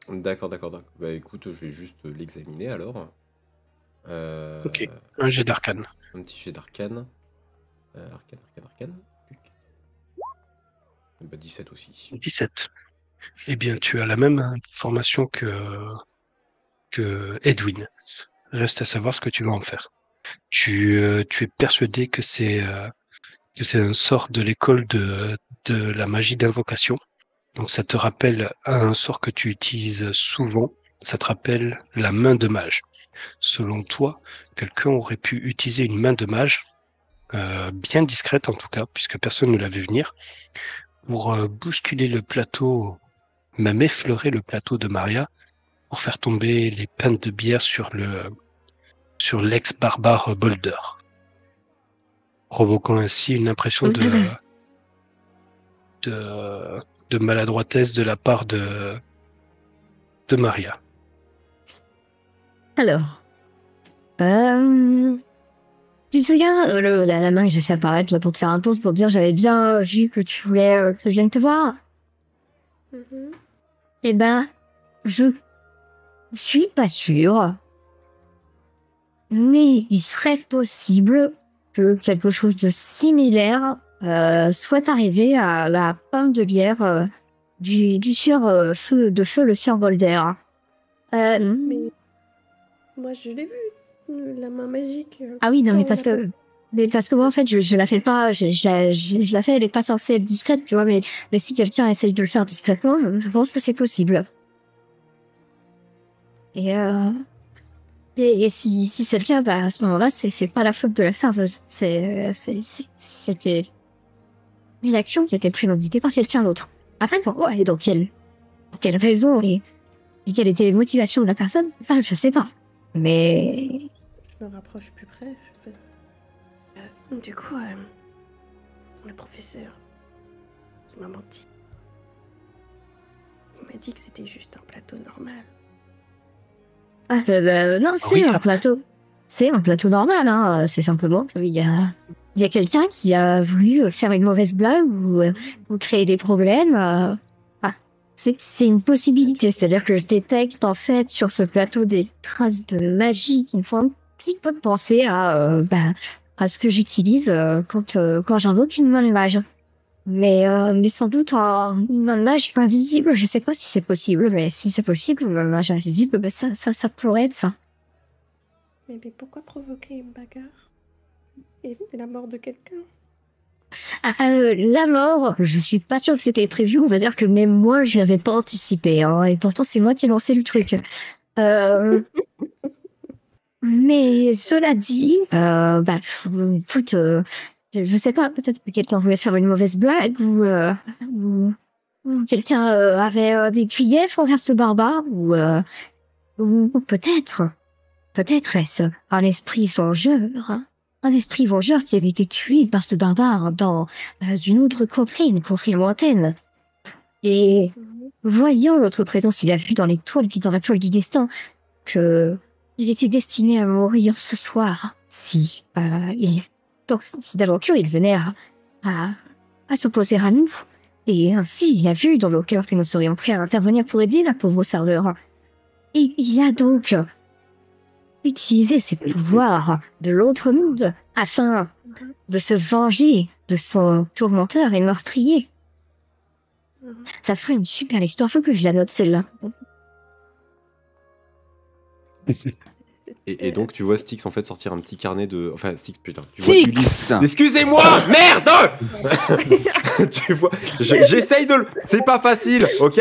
D'accord, d'accord, d'accord. Bah écoute, je vais juste l'examiner alors. Euh, Ok. Un jet d'arcane. Un petit jet d'arcane. Arcane, arcane, arcane. Bah 17 aussi. 17. Eh bien, tu as la même information que, que Edwin. Reste à savoir ce que tu vas en faire. Tu, euh, tu es persuadé que c'est euh, un sort de l'école de, de la magie d'invocation. Donc ça te rappelle un sort que tu utilises souvent. Ça te rappelle la main de mage. Selon toi, quelqu'un aurait pu utiliser une main de mage, euh, bien discrète en tout cas, puisque personne ne l'a vu venir, pour euh, bousculer le plateau, même effleurer le plateau de Maria, pour faire tomber les pintes de bière sur le sur l'ex-barbare Boulder, provoquant ainsi une impression de de, de maladroitesse de la part de de Maria. Alors. Euh... Tu te souviens, euh, le- la, la main que j'ai fait apparaître là, pour te faire un pause pour te dire j'avais bien vu que tu voulais euh, que je vienne te voir Mhm. Eh ben, je suis pas sûre. Mais il serait possible que quelque chose de similaire euh, soit arrivé à la pomme de bière euh, du, du sieur euh, feu, de feu le sieur Volder. Euh, Mais moi, je l'ai vu, la main magique. Ah oui, non, mais parce que, mais parce que moi, en fait, je, je la fais pas, je, je la, je, je la fais, elle est pas censée être discrète, tu vois, mais, mais si quelqu'un essaye de le faire discrètement, je je pense que c'est possible. Et, euh, et, si, si c'est le cas, bah, à ce moment-là, c'est, pas la faute de la serveuse. C'est, euh, c'est, c'était une action qui était préméditée par quelqu'un d'autre. Après, pourquoi et dans quelle, pour quelle raison et, et quelles étaient les motivations de la personne, ça, je sais pas. Mais, Je me rapproche plus près. Euh, du coup, euh, le professeur, m'a menti. Il m'a dit que c'était juste un plateau normal. Ah, euh, bah, non, c'est oui. un plateau. C'est un plateau normal, hein. C'est simplement qu'il y a, il y a quelqu'un qui a voulu faire une mauvaise blague ou, euh, ou créer des problèmes. euh. Ah, c'est, c'est une possibilité. C'est-à-dire que je détecte, en fait, sur ce plateau des traces de magie qui me font un petit peu penser à, euh, bah, à ce que j'utilise euh, quand, euh, quand j'invoque une main de mage. Mais, euh, mais sans doute en une main de mage invisible, je sais pas si c'est possible, mais si c'est possible, une main de mage invisible, ben ça, ça, ça pourrait être ça. Mais, mais pourquoi provoquer une bagarre Et la mort de quelqu'un? Ah, euh, la mort, je suis pas sûre que c'était prévu, on va dire que même moi, je l'avais pas anticipé, hein, et pourtant c'est moi qui ai lancé le truc. Euh... Mais cela dit, euh, bah, écoute, je, sais pas, peut-être que quelqu'un voulait faire une mauvaise blague, ou, euh, ou, ou quelqu'un euh, avait euh, des griefs envers ce barbare, ou, euh, ou peut-être, peut-être est-ce un esprit vengeur, hein, un esprit vengeur qui avait été tué par ce barbare dans une autre contrée, une contrée lointaine. Et voyant notre présence, il a vu dans l'étoile, dans la toile du destin, que il était destiné à mourir ce soir. Si, il, donc, si d'aventure il venait à, à, à s'opposer à nous. Et ainsi, il a vu dans nos cœurs que nous serions prêts à intervenir pour aider la pauvre serveur. Et il a donc utilisé ses pouvoirs de l'autre monde afin de se venger de son tourmenteur et meurtrier. Ça ferait une super histoire, faut que je la note celle-là. Et, et donc tu vois Styx en fait sortir un petit carnet de. Enfin Styx putain. Tu vois Ulysse. Excusez-moi Merde Tu vois je- J'essaye de le. C'est pas facile, ok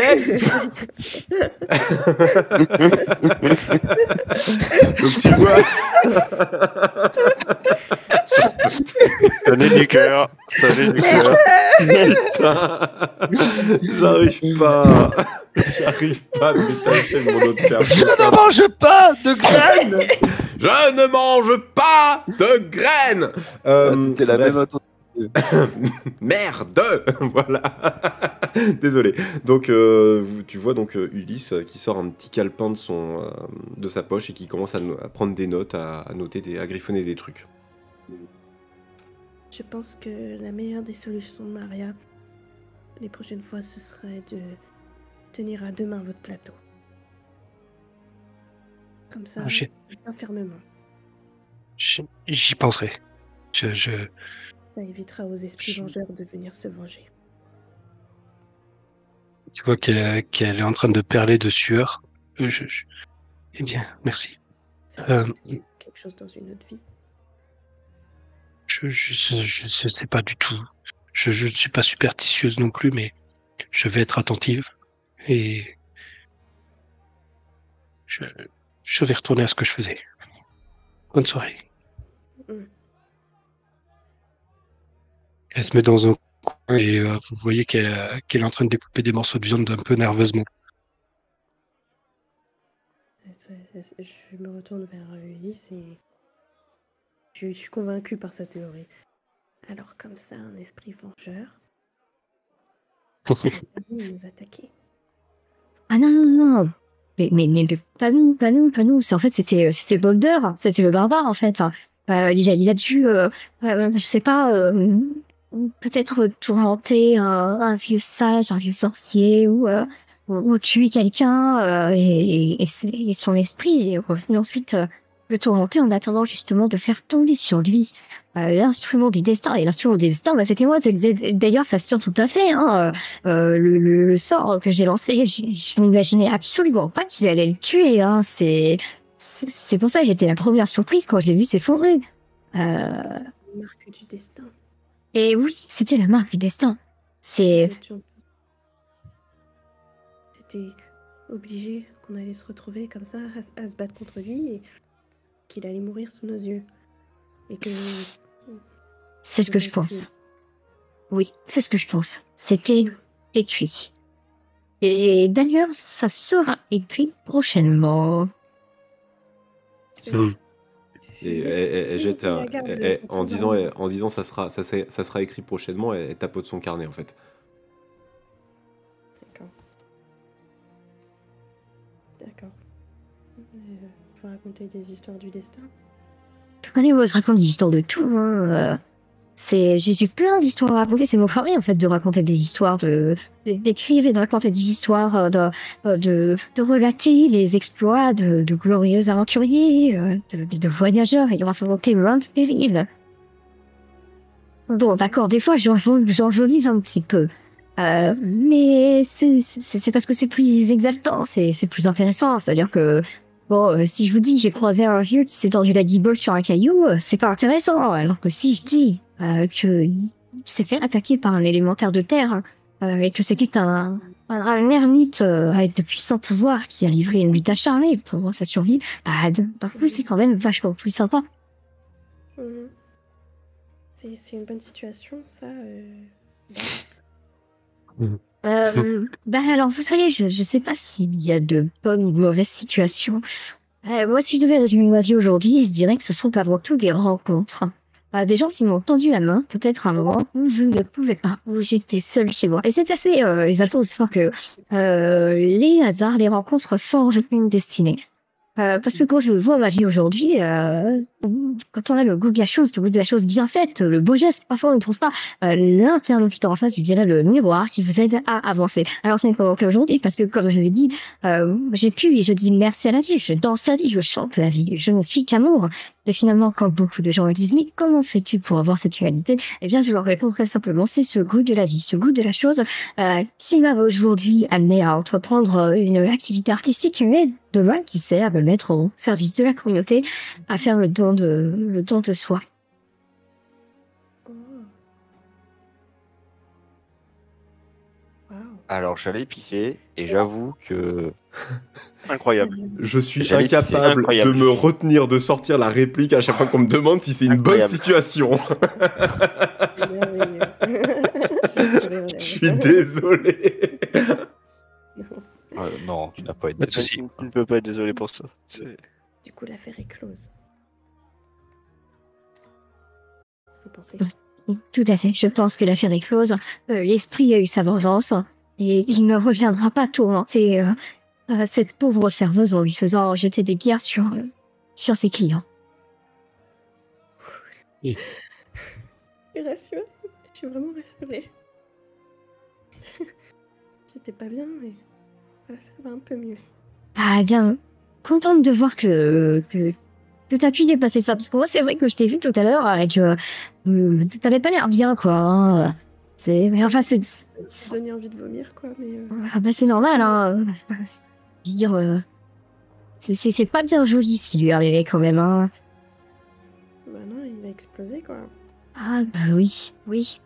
Donc tu vois. Ça venait du cœur. Ça venait du cœur. Putain, J'arrive pas. J'arrive pas à me détacher mon autre perso. Je ne mange pas de graines Je ne mange pas de graines Euh, Ah, C'était la bref. même. Merde Voilà. Désolé. Donc euh, tu vois donc euh, Ulysse euh, qui sort un petit calepin de son euh, de sa poche et qui commence à, prendre des notes, à, à noter des, à griffonner des trucs. Je pense que la meilleure des solutions, Maria, les prochaines fois, ce serait de tenir à deux mains votre plateau. Comme ça, Ah, fermement. J'y penserai. Je, je, Ça évitera aux esprits Je- vengeurs de venir se venger. tu vois qu'elle est en train de perler de sueur. Je, je- Eh bien, merci. Ça Euh, quelque chose dans une autre vie. Je, je sais- pas du tout. Je, ne suis pas superstitieuse non plus, mais je vais être attentive et je, vais retourner à ce que je faisais. Bonne soirée. Elle se met dans un coin et euh, vous voyez qu'elle est en train de découper des morceaux de viande un peu nerveusement. Je me retourne vers euh, Ulysse et je, je suis convaincue par sa théorie. Alors comme ça, un esprit vengeur nous attaquer. Ah non, non, non. Mais, mais, mais, mais pas nous, pas nous, pas nous. En fait, c'était, c'était Boulder. C'était le barbare, en fait. Euh, il, a, il a dû, euh, euh, je sais pas, euh, peut-être tourmenter un, un vieux sage, un vieux sorcier, ou, euh, ou, ou tuer quelqu'un, euh, et, et, et et son esprit est revenu ensuite euh, le tourmenter en attendant justement de faire tomber sur lui euh, l'instrument du destin. Et l'instrument du destin, bah, c'était moi. D'ailleurs, ça se tient tout à fait. Hein. Euh, le, le, sort que j'ai lancé, je, je n'imaginais absolument pas qu'il allait le tuer. Hein. C'est, c'est pour ça que j'étais la première surprise quand je l'ai vu s'effondrer. Euh, une marque du destin. et oui, c'était la marque du destin. C'est C'était obligé qu'on allait se retrouver comme ça, à, à se battre contre lui et qu'il allait mourir sous nos yeux. Et que. c'est ce que je pense. Oui, c'est ce que je pense. C'était écrit. Et d'ailleurs, ça sera écrit prochainement. Et jette un- en disant en disant ça sera ça, ça sera écrit prochainement. Elle, elle tapote son carnet en fait. Raconter des histoires du destin. Allez, moi, je raconte des histoires de tout. Hein. euh. C'est, j'ai plein d'histoires à raconter. C'est mon travail, en fait, de raconter des histoires, de, d'écrire et de raconter des histoires, euh, de, euh, de, de relater les exploits de, de glorieux aventuriers, de, de- voyageurs et de raconter plein de périls. Bon, d'accord, des fois, j'en- j'enjolive un petit peu. Mais c'est, parce que c'est plus exaltant, c'est plus intéressant. C'est-à-dire que Bon, euh, si je vous dis que j'ai croisé un vieux qui s'est tendu la guibole sur un caillou, euh, c'est pas intéressant. Alors que si je dis euh, que il s'est fait attaquer par un élémentaire de terre euh, et que c'était un, un, un ermite euh, avec de puissants pouvoirs qui a livré une lutte acharnée pour sa survie, bah, de- par contre, c'est quand même vachement plus sympa. Mhm. C'est une bonne situation, ça. euh, Bah alors, vous savez, je, je sais pas s'il y a de bonnes ou de mauvaises situations. Euh, moi, si je devais résumer ma vie aujourd'hui, je dirais que ce sont avant tout des rencontres. Euh, des gens qui m'ont tendu la main, peut-être un moment où je ne pouvais pas, où j'étais seule chez moi. Et c'est assez euh, exaltant de savoir que euh, les hasards, les rencontres forgent une destinée. Euh, parce que quand je vois ma vie aujourd'hui, euh, quand on a le goût de la chose, le goût de la chose bien faite, le beau geste, parfois on ne trouve pas euh, l'interlocuteur en face, je dirais le miroir qui vous aide à avancer. Alors c'est pas qu'aujourd'hui, parce que comme je l'ai dit, euh, j'ai pu et je dis merci à la vie, je danse la vie, je chante la vie, je ne suis qu'amour. Et finalement, quand beaucoup de gens me disent mais comment fais-tu pour avoir cette humanité? Eh bien, je leur réponds très simplement, c'est ce goût de la vie, ce goût de la chose euh, qui m'a aujourd'hui amené à entreprendre une activité artistique, mais demain, qui sait, à me mettre au service de la communauté, à faire le don de, le don de soi. Alors j'allais pisser et j'avoue que Incroyable. Je suis incapable incroyable. de me retenir de sortir la réplique à chaque fois qu'on me demande si c'est une bonne situation. Je suis désolé. Euh, non, tu n'as pas été. Pas de souci. Tu ne peux pas être désolé pour ça. Du coup, l'affaire est close. Vous pensez Tout à fait. Je pense que l'affaire est close. Euh, L'esprit a eu sa vengeance et il ne reviendra pas tourmenter euh, euh, cette pauvre serveuse en lui faisant jeter des bières sur, euh, sur ses clients. Je suis rassurée. Je suis vraiment rassurée. J'étais pas bien, mais ça va un peu mieux. Ah bien, contente de voir que, que, que t'as pu dépasser ça. Parce que moi, c'est vrai que je t'ai vu tout à l'heure et que euh, t'avais pas l'air bien, quoi. hein. C'est, enfin, c'est, Ça m'a donné envie de vomir, quoi, mais... euh, ah bah, c'est normal, hein. Je veux dire, euh, c'est, c'est, c'est pas bien joli ce qui lui est arrivé quand même, hein. Bah non, il a explosé, quoi. Ah bah oui, oui.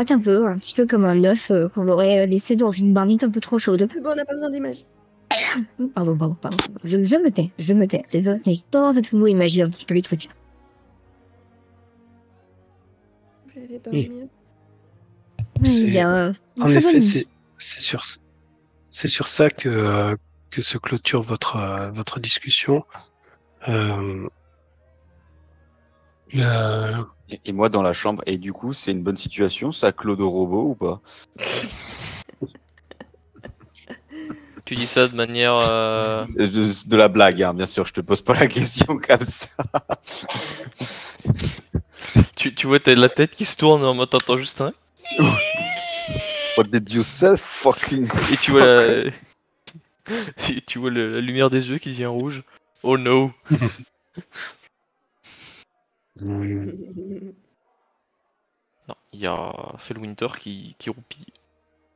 Pas qu'un peu, un petit peu comme un œuf euh, qu'on aurait laissé dans une marmite un peu trop chaude. Bon, on n'a pas besoin d'image. Pardon, pardon, pardon. Je, je me tais, je me tais. C'est vrai. Mais dans votre mot, imagine un petit peu le truc. Je vais aller dormir. C'est- Oui, bien, euh, En effet, c'est c'est sur c'est sur ça que euh, que se clôture votre euh, votre discussion. Euh, euh, Et- Et moi dans la chambre. Et du coup, c'est une bonne situation, ça, Claude Robot ou pas? Tu dis ça de manière. euh, de, de la blague, hein, bien sûr. Je te pose pas la question comme ça. Tu, tu vois, t'as la tête qui se tourne en mode t'entends juste un. What did you say, fucking Et tu vois la. et tu vois le- la lumière des yeux qui devient rouge. Oh no. Hum, Non, il y a Fellwinter qui, qui roupille.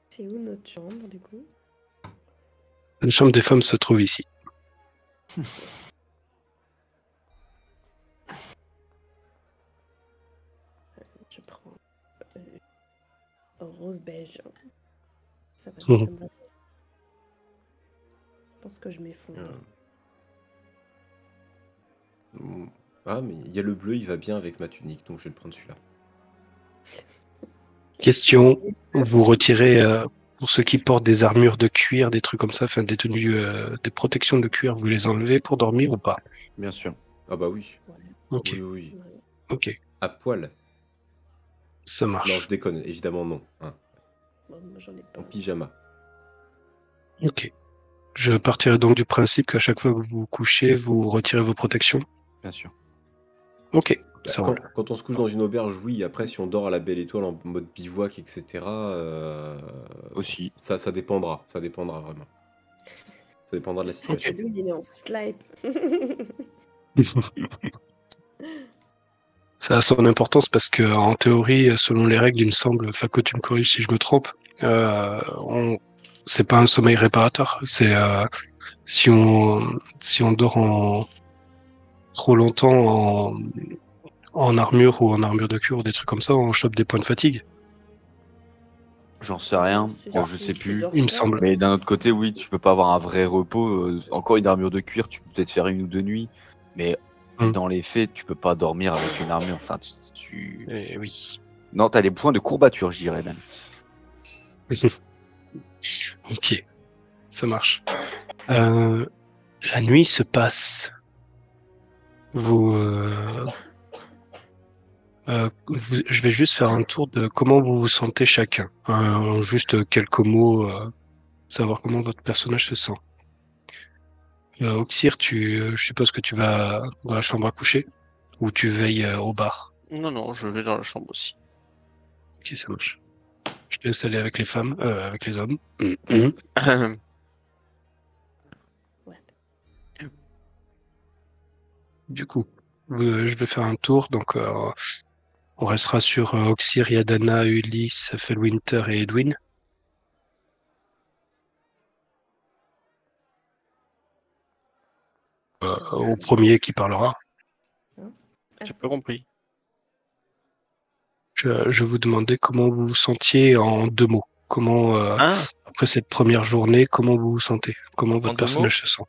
C'est où notre chambre, du coup? La chambre des femmes se trouve ici. Je prends euh, rose beige. Ça va, Mhm. ça me va. Je pense que je m'effondre. Mm. Ah, mais il y a le bleu, il va bien avec ma tunique, donc je vais le prendre celui-là. Question vous retirez euh, pour ceux qui portent des armures de cuir, des trucs comme ça, enfin des tenues, euh, des protections de cuir, vous les enlevez pour dormir ou pas? Bien sûr. Ah bah oui. Ok, Oui, oui, oui. ouais. ok, À poil. ça Non, marche. je déconne, évidemment non. hein. Bon, moi, j'en ai pas. En pyjama. Ok. Je partirai donc du principe qu'à chaque fois que vous vous couchez, vous retirez vos protections? Bien sûr. Ok, Bah, ça quand, quand on se couche dans une auberge, oui. Après, si on dort à la belle étoile en mode bivouac, etc., euh, Aussi. ça, ça dépendra. Ça dépendra vraiment. Ça dépendra de la situation. D'où il est en slip. Ça a son importance parce que en théorie, selon les règles, il me semble, Faco, tu me corriges si je me trompe, euh, on... c'est pas un sommeil réparateur. C'est euh, si on si on dort en trop longtemps en en armure ou en armure de cuir ou des trucs comme ça, on chope des points de fatigue. J'en sais rien. Bon, je sais plus. il me semble. Mais d'un autre côté, oui, tu peux pas avoir un vrai repos. euh, encore une armure de cuir, tu peux peut-être faire une ou deux nuits. Mais Hmm. dans les faits, tu peux pas dormir avec une armure. Enfin, tu. tu- Eh oui. Non, t'as des points de courbature, je dirais même. ok, ça marche. Euh, la nuit se passe. Vous, euh, euh, vous- je vais juste faire un tour de comment vous vous sentez chacun. Euh, juste quelques mots, euh, savoir comment votre personnage se sent. Euh, Oxyr, tu, euh, je suppose que tu vas dans la chambre à coucher ou tu veilles euh, au bar? Non, non, je vais dans la chambre aussi. Ok, ça marche. Je te laisse aller avec les femmes, euh, avec les hommes. Mhm. What Du coup, euh, je vais faire un tour. Donc, euh, on restera sur euh, Oxyr, Yadana, Ulysse, Fellwinter et Edwin. Euh, au premier qui parlera. J'ai pas compris. Je, je vous demandais comment vous vous sentiez en deux mots. Comment, Ah, après cette première journée, comment vous vous sentez? Comment votre personnage se sent?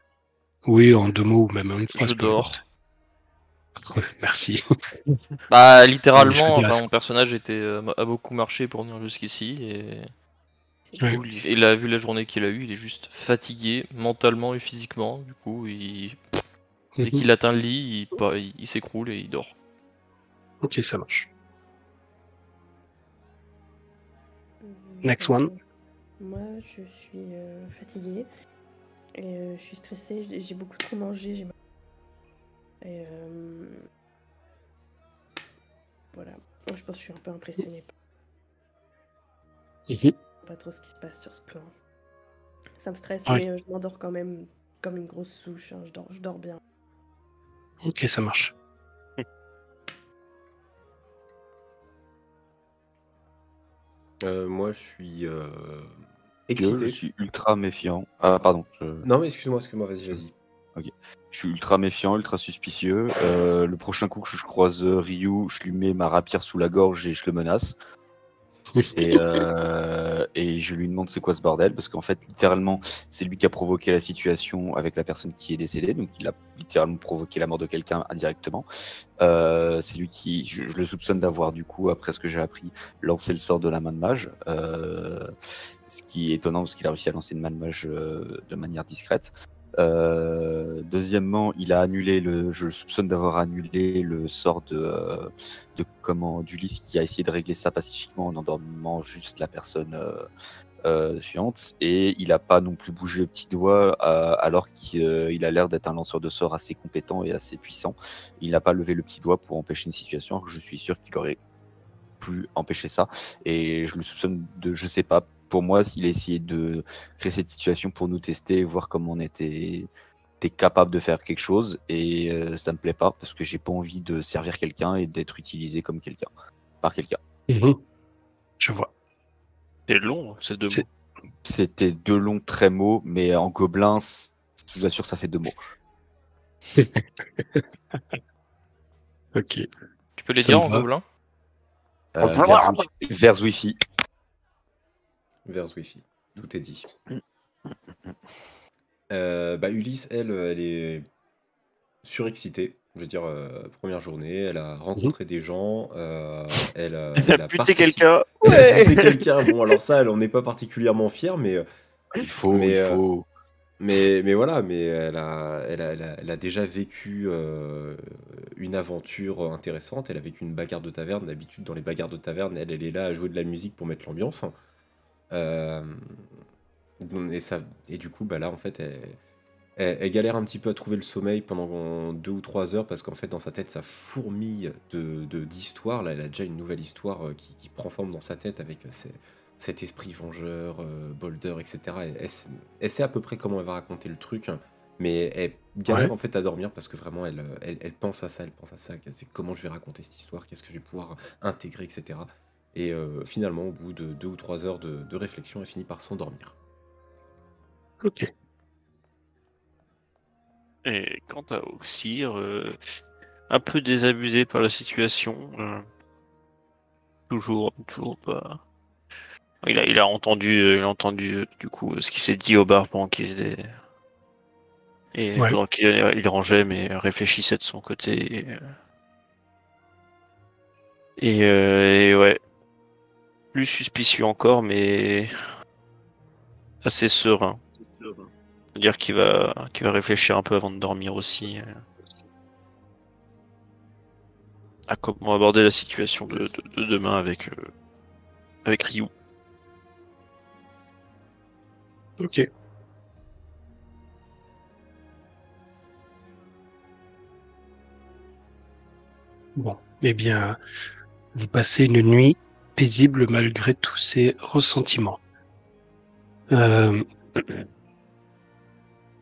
Oui, en deux mots ou même en une phrase. Je dors. Merci. Bah littéralement, enfin, mon personnage était, euh, a beaucoup marché pour venir jusqu'ici et Ouais. il a vu la journée qu'il a eue, il est juste fatigué mentalement et physiquement. Du coup, il... dès Mhm. qu'il atteint le lit, il, il- il s'écroule et il dort. Ok, ça marche. Euh, Next one. Moi, je suis euh, fatiguée et euh, je suis stressée. J'ai j'ai beaucoup trop mangé. j'ai mal. Et euh, voilà. Je pense que je suis un peu impressionnée Mhm. pas trop ce qui se passe sur ce plan. Ça me stresse, mais euh, je m'endors quand même comme une grosse souche. hein. Je, dors, je dors bien. Ok, ça marche. Euh, moi, je suis euh, Je excité. suis ultra méfiant. Ah, pardon. je- Non, mais excuse-moi, excuse-moi, vas-y, vas-y. Je suis ultra méfiant, ultra suspicieux. Euh, le prochain coup que je croise euh, Ryu, je lui mets ma rapière sous la gorge et je le menace. Et, euh, et je lui demande c'est quoi ce bordel, parce qu'en fait, littéralement, c'est lui qui a provoqué la situation avec la personne qui est décédée, donc il a littéralement provoqué la mort de quelqu'un indirectement. Euh, c'est lui qui, je, je le soupçonne d'avoir, du coup, après ce que j'ai appris, lancé le sort de la main de mage. Euh, ce qui est étonnant, parce qu'il a réussi à lancer une main de mage de manière discrète. Euh, deuxièmement, il a annulé je le soupçonne d'avoir annulé le sort de, euh, comment d'Ulysse qui a essayé de régler ça pacifiquement en endormant juste la personne euh, euh, suivante. Et il n'a pas non plus bougé le petit doigt alors qu'il il a l'air d'être un lanceur de sorts assez compétent et assez puissant. Il n'a pas levé le petit doigt pour empêcher une situation. Je suis sûr qu'il aurait pu empêcher ça. Et je le soupçonne de, je sais pas. Pour moi, il a essayé de créer cette situation pour nous tester, voir comment on était, était capable de faire quelque chose. Et euh, ça me plaît pas parce que j'ai pas envie de servir quelqu'un et d'être utilisé comme quelqu'un par quelqu'un. Mhm. Je vois. c'est long, c'est deux C'est- mots. C'était deux longs très mots, mais en gobelin, je vous assure, ça fait deux mots. Ok. Tu peux les Ça dire me en va. gobelin? Euh, vers, vers Wi-Fi. Vers Wi-Fi. Tout est dit. Euh, bah, Ulysse, elle, elle est surexcitée. Je veux dire, euh, première journée, elle a rencontré des gens. euh, elle, a- elle a quelqu'un. Elle a buté quelqu'un. Bon, alors ça, elle en est pas particulièrement fière, mais, Il faut, Mais, il euh, faut. mais, mais voilà, mais elle a, elle a, elle a, elle a déjà vécu euh, une aventure intéressante. Elle a vécu une bagarre de taverne. D'habitude, dans les bagarres de taverne, elle, elle est là à jouer de la musique pour mettre l'ambiance. Euh, et, ça, et du coup, bah là, en fait, elle, elle- elle galère un petit peu à trouver le sommeil pendant deux ou trois heures parce qu'en fait, dans sa tête, ça fourmille de de- d'histoires. Là, elle a déjà une nouvelle histoire euh, qui, qui prend forme dans sa tête avec euh, ses- cet esprit vengeur, euh, Boulder, etc. Elle, elle s- elle sait à peu près comment elle va raconter le truc, mais elle galère Ouais. en fait à dormir parce que vraiment, elle, elle, elle pense à ça, elle pense à ça. C'est comment je vais raconter cette histoire, qu'est-ce que je vais pouvoir intégrer, etc. Et euh, finalement, au bout de deux ou trois heures de, de réflexion, elle finit par s'endormir. Ok. Et quant à Oxyr, euh, un peu désabusé par la situation, euh, toujours, toujours pas. Il a, il a entendu, il a entendu du coup ce qui s'est dit au bar pendant qu'il était et Ouais. pendant qu'il il rangeait, mais réfléchissait de son côté. Et, et, euh, et ouais, plus suspicieux encore, mais assez serein. C'est-à-dire qu'il va, qu va réfléchir un peu avant de dormir aussi à comment aborder la situation de, demain avec, euh, avec Ryu. Ok. Bon, eh bien, vous passez une nuit paisible malgré tous ces ressentiments. Euh,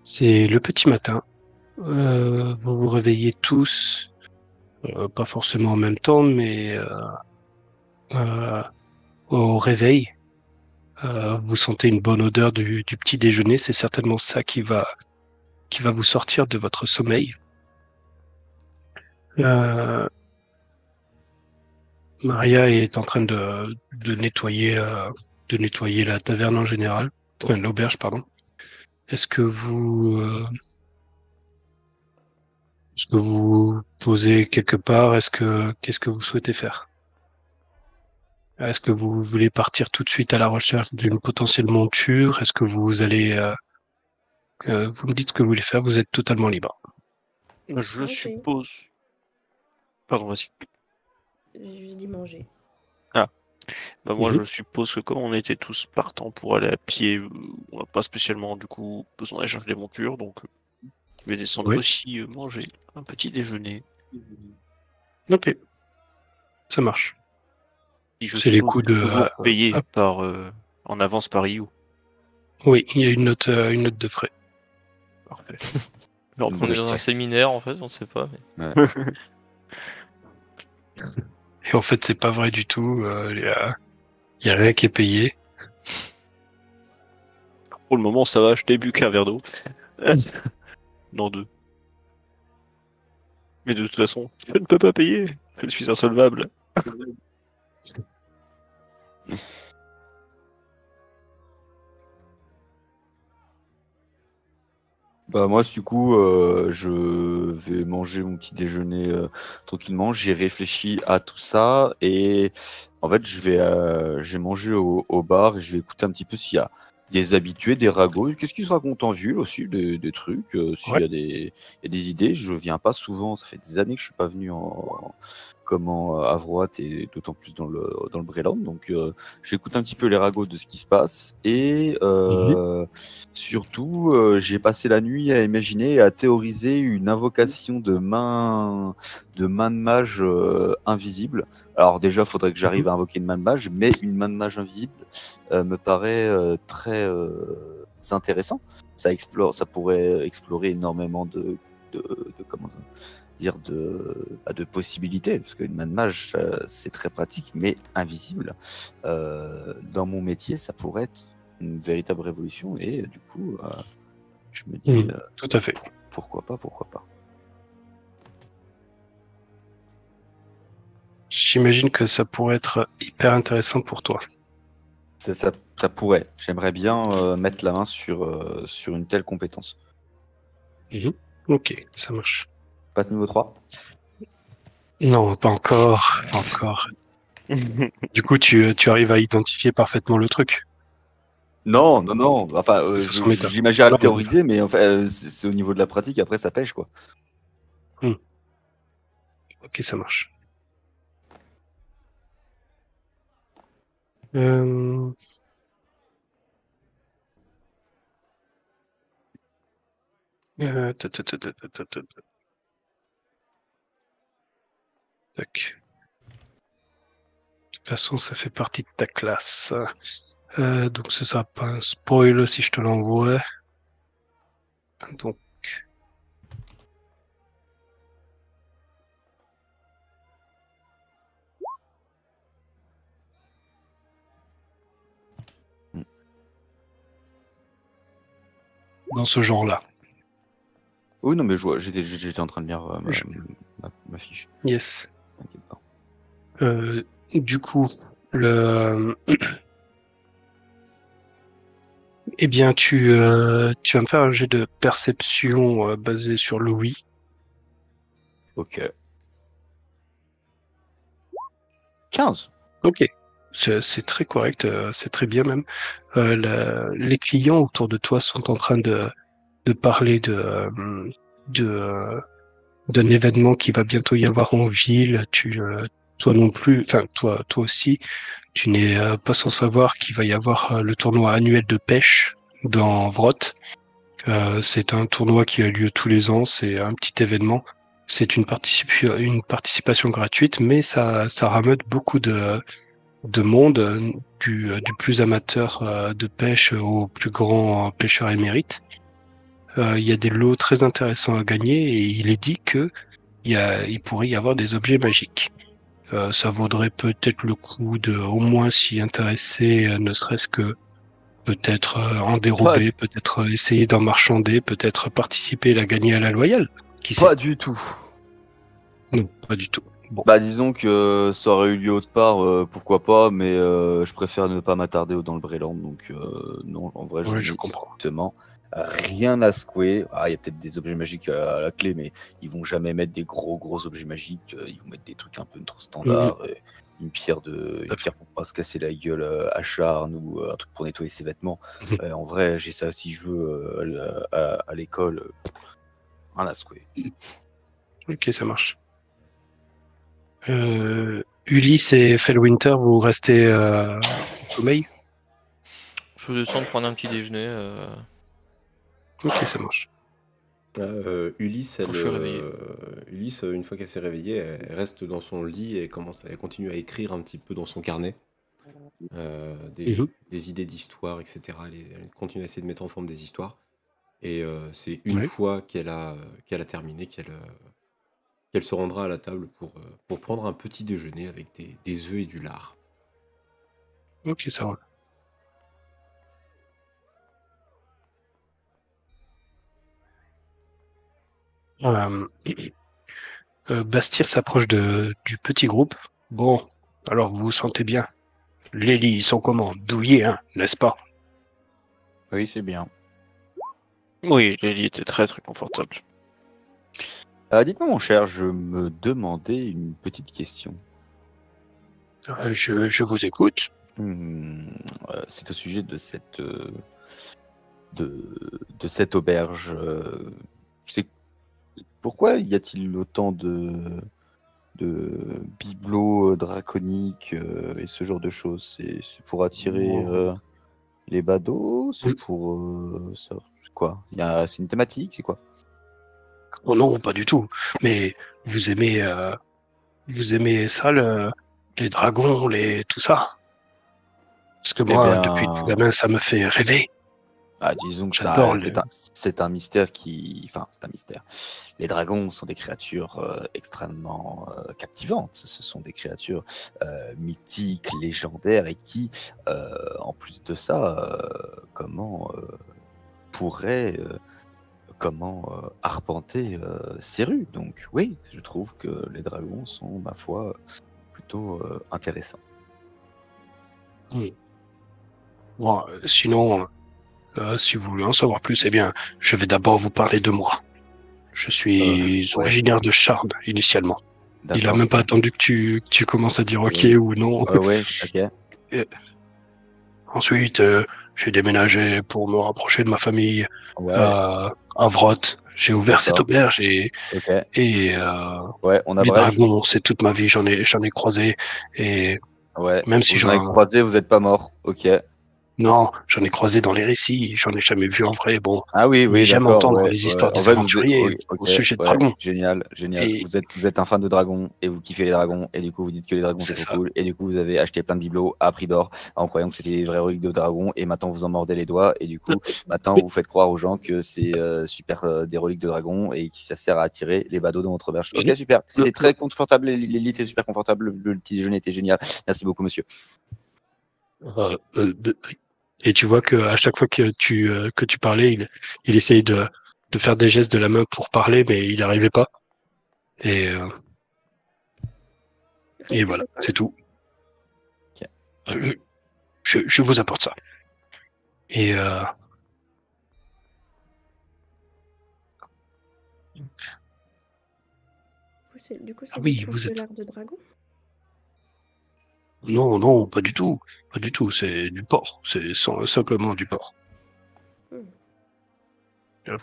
c'est le petit matin. Euh, vous vous réveillez tous, euh, pas forcément en même temps, mais au réveil. Vous sentez une bonne odeur du, du petit déjeuner. C'est certainement ça qui va qui va vous sortir de votre sommeil. Maria est en train de, de nettoyer euh, de nettoyer la taverne en général, enfin, l'auberge pardon. Est-ce que vous euh, est-ce que vous posez quelque part? Est-ce que qu'est-ce que vous souhaitez faire? Est-ce que vous voulez partir tout de suite à la recherche d'une potentielle monture? Est-ce que vous allez euh, euh, vous me dites ce que vous voulez faire, vous êtes totalement libre. Je suppose. Pardon, vas-y. J'ai juste dit manger. Bah, moi, Mhm. je suppose que comme on était tous partants pour aller à pied, euh, on n'a pas spécialement du coup besoin d'aller chercher des montures, donc euh, je vais descendre Oui. aussi euh, manger un petit déjeuner. Ok, ça marche. C'est les coûts de- payés par euh, en avance par IU. Oui, il y a une note euh, une note de frais. Parfait. Alors qu'on est dans un Ouais. séminaire en fait, on sait pas. Mais... Et en fait, c'est pas vrai du tout. euh, Il y, a, il y a rien qui est payé. Pour le moment, ça va, je t'ai bu qu'un verre d'eau. non, deux. Mais de toute façon, je ne peux pas payer. Je suis insolvable. Bah moi, du coup, euh, je vais manger mon petit déjeuner euh, tranquillement. J'ai réfléchi à tout ça et en fait, je vais, euh, j'ai mangé au, au bar et je vais écouter un petit peu s'il y a des habitués, des ragots. Qu'est-ce qu'ils se racontent en ville aussi, des, des trucs. euh, s'il y, a des, il y a des idées, je viens pas souvent. Ça fait des années que je suis pas venu en comment à Avroat et d'autant plus dans le dans le Breland. Donc, euh, j'écoute un petit peu les ragots de ce qui se passe et euh, Surtout, euh, j'ai passé la nuit à imaginer et à théoriser une invocation de main de main de mage euh, invisible. Alors déjà, il faudrait que j'arrive à invoquer une main de mage, mais une main de mage invisible euh, me paraît euh, très euh, intéressant. Ça explore, ça pourrait explorer énormément de, de, de- comment dire de, bah, de possibilités, parce qu'une main de mage ça, c'est très pratique, mais invisible. Euh, dans mon métier, ça pourrait être une véritable révolution et euh, du coup euh, je me dis Mm. euh, Tout à fait. pourquoi pas pourquoi pas J'imagine que ça pourrait être hyper intéressant pour toi. ça, ça, ça pourrait j'aimerais bien euh, mettre la main sur euh, sur une telle compétence Ok, ça marche. Passe niveau 3 Non, pas encore, pas encore. Du coup, tu, tu arrives à identifier parfaitement le truc. non non non enfin euh, j'imagine à le théoriser mais en fait euh, c'est c'est au niveau de la pratique après ça pêche quoi Ok, ça marche. Euh... euh, ta, ta, ta, ta, ta. Tac. De toute façon, ça fait partie de ta classe. Euh, donc ce sera pas un spoil si je te l'envoie. Donc dans ce genre-là. oui non mais j'étais j'étais en train de lire euh, ma, Je- ma- ma fiche Yes. T'inquiète pas. Euh, du coup, le. Eh bien, tu, euh, tu vas me faire un jet de perception euh, basé sur l'ouïe. ok 15 Ok, c'est très correct, c'est très bien même. Euh, la- les clients autour de toi sont en train de, de parler de, de, d'un événement qui va bientôt y avoir en ville. Tu, euh, toi non plus, enfin toi, toi aussi, tu n'es euh, pas sans savoir qu'il va y avoir euh, le tournoi annuel de pêche dans Vrot. C'est un tournoi qui a lieu tous les ans. C'est un petit événement c'est une, participa- une participation gratuite, mais ça, ça rameute beaucoup de, de monde, du, du plus amateur de pêche au plus grand pêcheur émérite. Euh, Il y a des lots très intéressants à gagner et il est dit que il, y a, il pourrait y avoir des objets magiques. Euh, ça vaudrait peut-être le coup de au moins s'y intéresser, euh, ne serait-ce que peut-être euh, en dérober, peut-être essayer d'en marchander, peut-être participer et la gagner à la loyale. Qui sait? Pas du tout. Non, pas du tout. Bon, Bah disons que ça aurait eu lieu autre part, pourquoi pas, mais je préfère ne pas m'attarder dans le Breland, donc non, en vrai, Oui, ai je comprends. Rien à secouer. Ah, il y a peut-être des objets magiques à la clé, mais ils vont jamais mettre des gros gros objets magiques, euh, ils vont mettre des trucs un peu trop standards, euh, une pierre de, une pierre pour pas se casser la gueule euh, à Charne ou un truc pour nettoyer ses vêtements. Mhm. Euh, en vrai, j'ai ça si je veux à, à- à l'école, rien à secouer. ok, ça marche. Euh, Ulysse et Fellwinter, vous restez euh, au sommeil? Je vais descendre prendre un petit déjeuner. euh, Ok, ça marche. Euh, Ulysse, elle, suis réveillé. euh, Ulysse, une fois qu'elle s'est réveillée, elle reste dans son lit et commence, elle continue à écrire un petit peu dans son carnet euh, des, Mhm. des idées d'histoire, etc. Elle, continue à essayer de mettre en forme des histoires. Et euh, c'est une Ouais. fois qu'elle a, qu'elle a terminé qu'elle euh, qu'elle se rendra à la table pour, euh, pour prendre un petit déjeuner avec des, des œufs et du lard. Ok, ça roule. Bastir s'approche de, du petit groupe. Bon, alors vous vous sentez bien? Les lits, ils sont comment? Douillés, hein, n'est-ce pas? Oui, c'est bien. Oui, les lits étaient très très confortables. Euh, Dites-moi, mon cher, je me demandais une petite question. Euh, je, je vous écoute. Hmm, euh, c'est au sujet de cette euh, de, de cette auberge. euh, c'est pourquoi y a-t-il autant de de bibelots euh, draconiques euh, et ce genre de choses? C'est pour attirer euh, les badauds? C'est pour euh, ça- quoi? Il y a c'est une thématique C'est quoi? Oh non, pas du tout. Mais vous aimez, vous aimez ça, le- les dragons, les tout ça? Parce que Eh moi, depuis tout gamin, ça me fait rêver. Ah, disons que c'est un, mystère qui. Enfin, c'est un mystère. Les dragons sont des créatures euh, extrêmement euh, captivantes. Ce sont des créatures euh, mythiques, légendaires et qui, en plus de ça, comment pourraient. comment arpenter ces rues. Donc oui, je trouve que les dragons sont, ma foi, plutôt intéressants. Bon, sinon, euh, si vous voulez en savoir plus, eh bien, je vais d'abord vous parler de moi. Je suis Euh, ouais. originaire de Chardes, initialement. Il a même pas attendu que tu, que tu commences à dire ok Oui. ou non. Euh, ouais, ok. Ensuite, euh, j'ai déménagé pour me rapprocher de ma famille euh, à Vroth. J'ai ouvert cette auberge et, ok. et euh, on a les dragons, c'est toute ma vie, j'en ai, j'en ai croisé. Et Ouais. même si j'en en avez croisé, vous n'êtes pas mort. Ok. Non, j'en ai croisé dans les récits, j'en ai jamais vu en vrai. Bon, Ah oui, oui, Mais j'aime d'accord, entendre ouais, les histoires des aventuriers au sujet de ouais, dragons. Génial, génial. Et- Vous êtes, vous êtes un fan de dragons et vous kiffez les dragons et du coup vous dites que les dragons c'est cool et du coup vous avez acheté plein de bibelots à prix d'or en croyant que c'était des vrais reliques de dragons et maintenant vous en mordez les doigts et du coup maintenant vous faites croire aux gens que c'est euh, super euh, des reliques de dragons et que ça sert à attirer les badauds dans votre auberge. Ok super, c'était très confortable, l'élite était super confortable, le, petit déjeuner était génial. Merci beaucoup monsieur. Euh, euh, et tu vois que à chaque fois que tu euh, que tu parlais, il, il essayait de, de faire des gestes de la main pour parler, mais il n'arrivait pas. Et, euh, et voilà, c'est tout. Euh, je, je vous apporte ça. Et Du coup, c'est- Ah oui, vous êtes- de dragon? Non, non, pas du tout, pas du tout. C'est du porc. C'est simplement du porc. Hmm. Hop.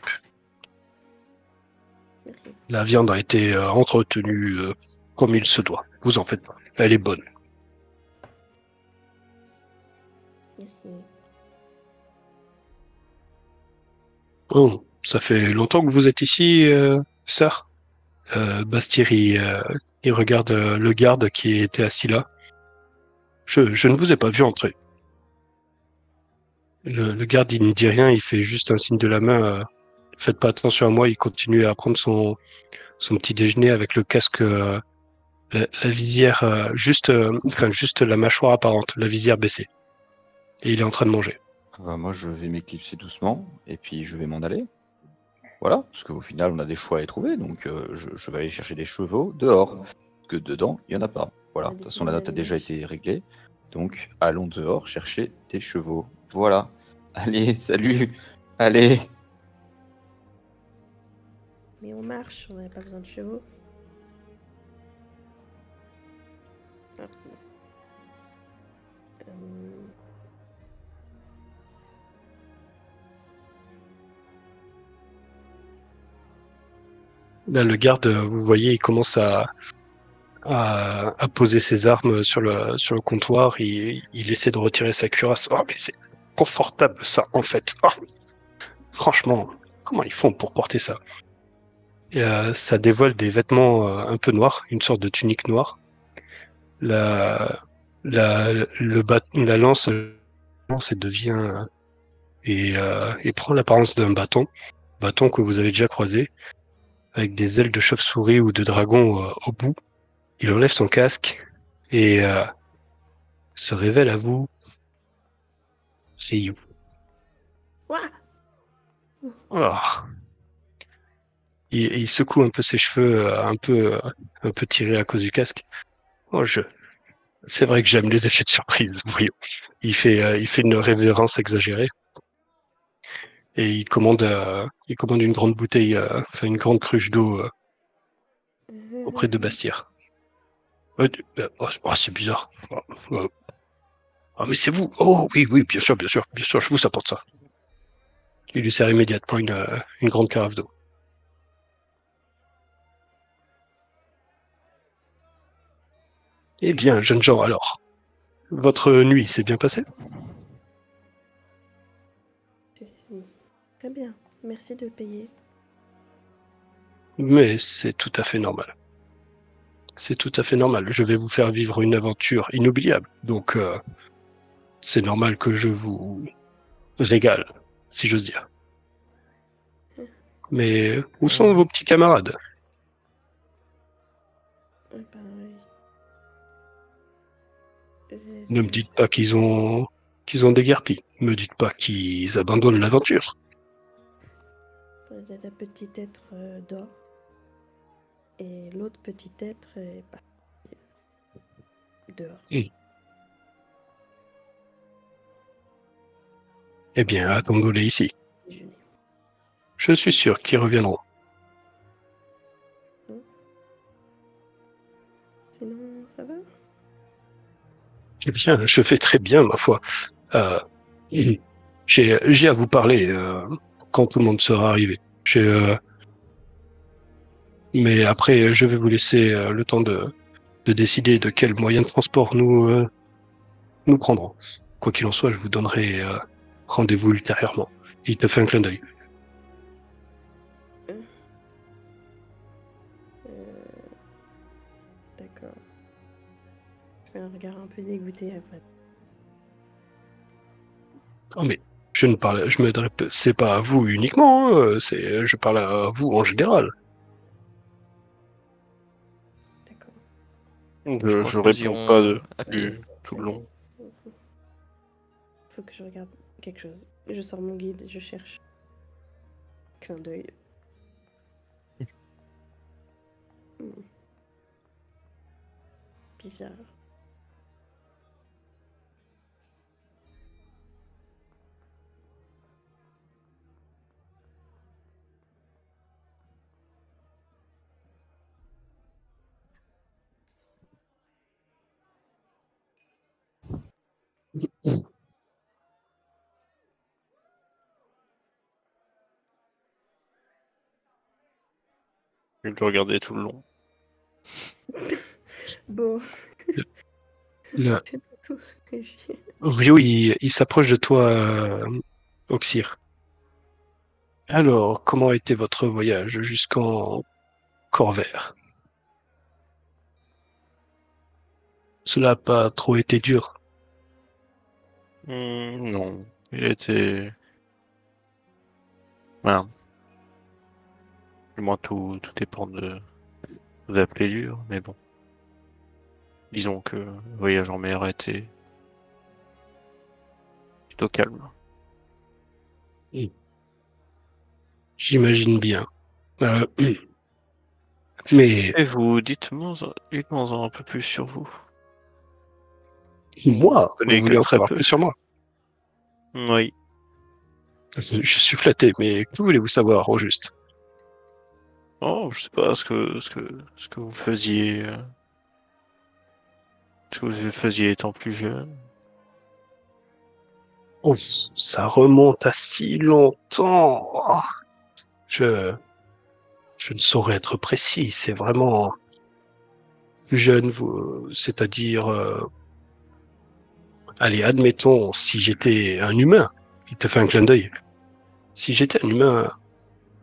Merci. La viande a été euh, entretenue euh, comme il se doit. Vous en faites pas. Elle est bonne. Merci. Oh, ça fait longtemps que vous êtes ici, euh, sœur Euh, Bastir, il, euh, il regarde euh, le garde qui était assis là. Je, ne vous ai pas vu entrer. Le, garde, il ne dit rien, il fait juste un signe de la main. euh, Faites pas attention à moi, il continue à prendre son, petit déjeuner avec le casque, euh, la, visière, euh, juste, enfin, juste la mâchoire apparente, la visière baissée. Et il est en train de manger. Moi, je vais m'éclipser doucement et puis je vais m'en aller. Voilà, parce qu'au final, on a des choix à y trouver, donc je, je vais aller chercher des chevaux dehors. Parce que dedans, il n'y en a pas. Voilà, de toute façon, la note a déjà été réglée. Donc, allons dehors chercher des chevaux. Voilà. Allez, salut Allez Mais on marche, on n'a pas besoin de chevaux. Ah. Euh, Là, le garde, euh, vous voyez, il commence à, à, à poser ses armes sur le, sur le comptoir. Il, il essaie de retirer sa cuirasse. Oh, mais c'est confortable, ça, en fait. Oh. Franchement, comment ils font pour porter ça? Euh, Ça dévoile des vêtements euh, un peu noirs, une sorte de tunique noire. La, la, le la lance, la lance, elle devient et, euh, prend l'apparence d'un bâton, bâton que vous avez déjà croisé avec des ailes de chauve-souris ou de dragon euh, au bout. Il enlève son casque et euh, se révèle à vous. C'est You. Ouah Oh. Il, il secoue un peu ses cheveux, euh, un peu, euh, un peu tirés à cause du casque. Oh, je. C'est vrai que j'aime les effets de surprise. Voyons. Il fait, euh, il fait une révérence exagérée et il commande, euh, il commande une grande bouteille, euh, enfin une grande cruche d'eau euh, auprès de Bastir. Euh, euh, oh, oh, c'est bizarre. Oh. Ah, mais c'est vous. Oh oui, oui, bien sûr, bien sûr, bien sûr, je vous apporte ça. Il lui sert immédiatement une, euh, une grande carafe d'eau. Eh bien, jeunes gens, alors, votre nuit s'est bien passée? Très bien, merci de payer. Mais c'est tout à fait normal. C'est tout à fait normal. Je vais vous faire vivre une aventure inoubliable. Donc, euh, c'est normal que je vous régale, si j'ose dire. Mais où sont vos petits camarades? Euh, ben. Euh, Ne me dites pas qu'ils ont qu'ils ont déguerpi. Me dites pas qu'ils abandonnent l'aventure. La, la petite être euh, dort. Et l'autre petit être est parti euh, dehors. Eh bien, attendons-les ici. déjeuner. Je suis sûr qu'ils reviendront. Sinon, ça va? Eh bien, je fais très bien, ma foi. Euh, j'ai, j'ai à vous parler euh, quand tout le monde sera arrivé. J'ai, euh, mais après, je vais vous laisser euh, le temps de, de décider de quel moyen de transport nous, euh, nous prendrons. Quoi qu'il en soit, je vous donnerai euh, rendez-vous ultérieurement. Il te fait un clin d'œil. D'accord. Je fais un regard un peu dégoûté après. Oh, mais je ne parle, je m'adresse, c'est pas à vous uniquement, hein, c'est, je parle à vous en général. Je, je réponds pas de, du- tout le long. Faut que je regarde quelque chose. Je sors mon guide, je cherche. Clin d'œil. Hmm. Bizarre. Je vais le regarder tout le long. Bon, Le- c'est pas tout ce que j'ai. Rio, il, il s'approche de toi, euh, Oxyr. Alors, comment a été votre voyage jusqu'en Corvair? Cela n'a pas trop été dur. Hmm, non, il était. Voilà. Du moins, tout, tout dépend de. Vous appelez dur, mais bon. Disons que le voyage en mer a été. plutôt calme. J'imagine bien. Euh, mais Et vous, dites-moi dites-moi un peu plus sur vous. Moi, vous voulez en savoir peu. plus sur moi Oui. Je suis flatté, mais que voulez-vous savoir au juste? Oh, je sais pas ce que ce que ce que vous faisiez. euh, Ce que vous faisiez étant plus jeune. Oh, ça remonte à si longtemps. Oh, Je, je ne saurais être précis. C'est vraiment plus jeune, vous, c'est-à-dire, euh, allez, admettons, si j'étais un humain, il te fait un clin d'œil. Si j'étais un humain,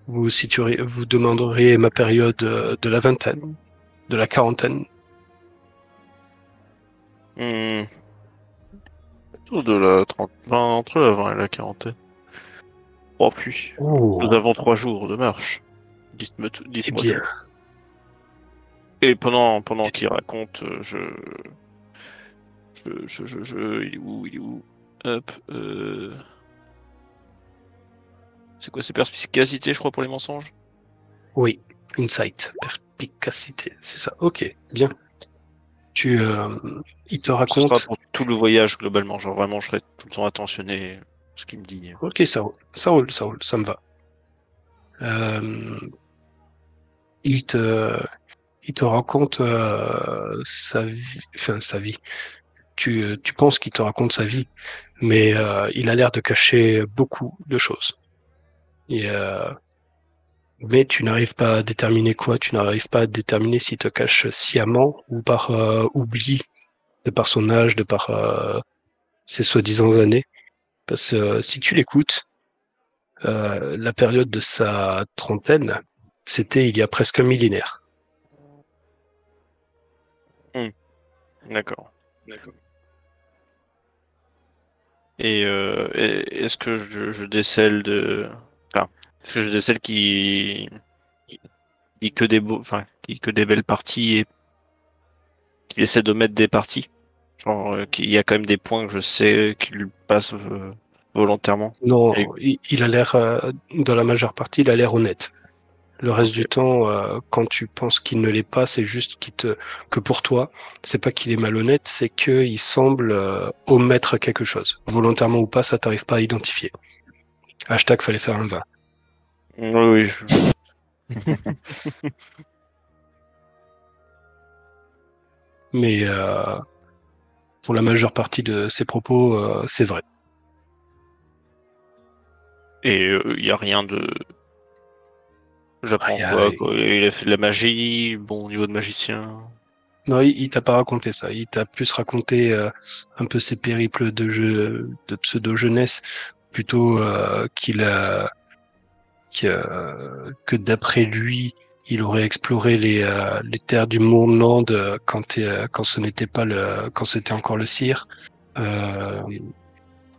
vous situeriez, vous demanderiez ma période euh, de la vingtaine, de la quarantaine. Autour de la 30... enfin, entre la 20 et la quarantaine. Oh puis, Oh, nous avons trois jours de marche. Dites-moi tout, eh dites-moi bien, tout. Et pendant, pendant qu'il raconte, euh, je... Je, je, je. Il est où, il est où Hop, euh... C'est quoi, c'est perspicacité, je crois, pour les mensonges Oui, insight, perspicacité, c'est ça. Ok, bien. Tu, euh, il te Ce raconte. sera pour tout le voyage, globalement. Genre, vraiment, je serai tout le temps attentionné à ce qu'il me dit. Ok, ça roule, ça roule, ça roule, ça me va. Euh, il te, il te raconte euh, sa vie, enfin sa vie. Tu, tu penses qu'il te raconte sa vie, mais euh, il a l'air de cacher beaucoup de choses. Et, euh, mais tu n'arrives pas à déterminer quoi, tu n'arrives pas à déterminer s'il te cache sciemment ou par euh, oubli, de par son âge, de par euh, ses soi-disant années? Parce que euh, si tu l'écoutes, euh, la période de sa trentaine, c'était il y a presque un millénaire. D'accord. D'accord. Et, euh, et- est-ce que je, je décèle de. Enfin, est-ce que je décèle qui. qui dit que des beaux. Enfin, qui que des belles parties et. qu'il essaie de mettre des parties? Genre, euh, qu'il y a quand même des points que je sais qu'il passe euh, volontairement. Non, Et- il, il a l'air, euh, dans la majeure partie, il a l'air honnête. Le reste du temps, euh, quand tu penses qu'il ne l'est pas, c'est juste qu'il te, que pour toi, c'est pas qu'il est malhonnête, c'est qu'il semble euh, omettre quelque chose. Volontairement ou pas, ça t'arrive pas à identifier. Hashtag fallait faire un 20. Oui, oui. je- Mais euh, pour la majeure partie de ses propos, euh, c'est vrai. Et il n'y a rien de. Ah, quoi, quoi Il a fait de la magie, bon niveau de magicien. Non, il, il t'a pas raconté ça. Il t'a plus raconté euh, un peu ses périples de jeu, de pseudo jeunesse, plutôt euh, qu'il a, que, que d'après lui, il aurait exploré les, euh, les terres du Mourland euh, quand, euh, quand ce n'était pas le, quand c'était encore le cire. Euh,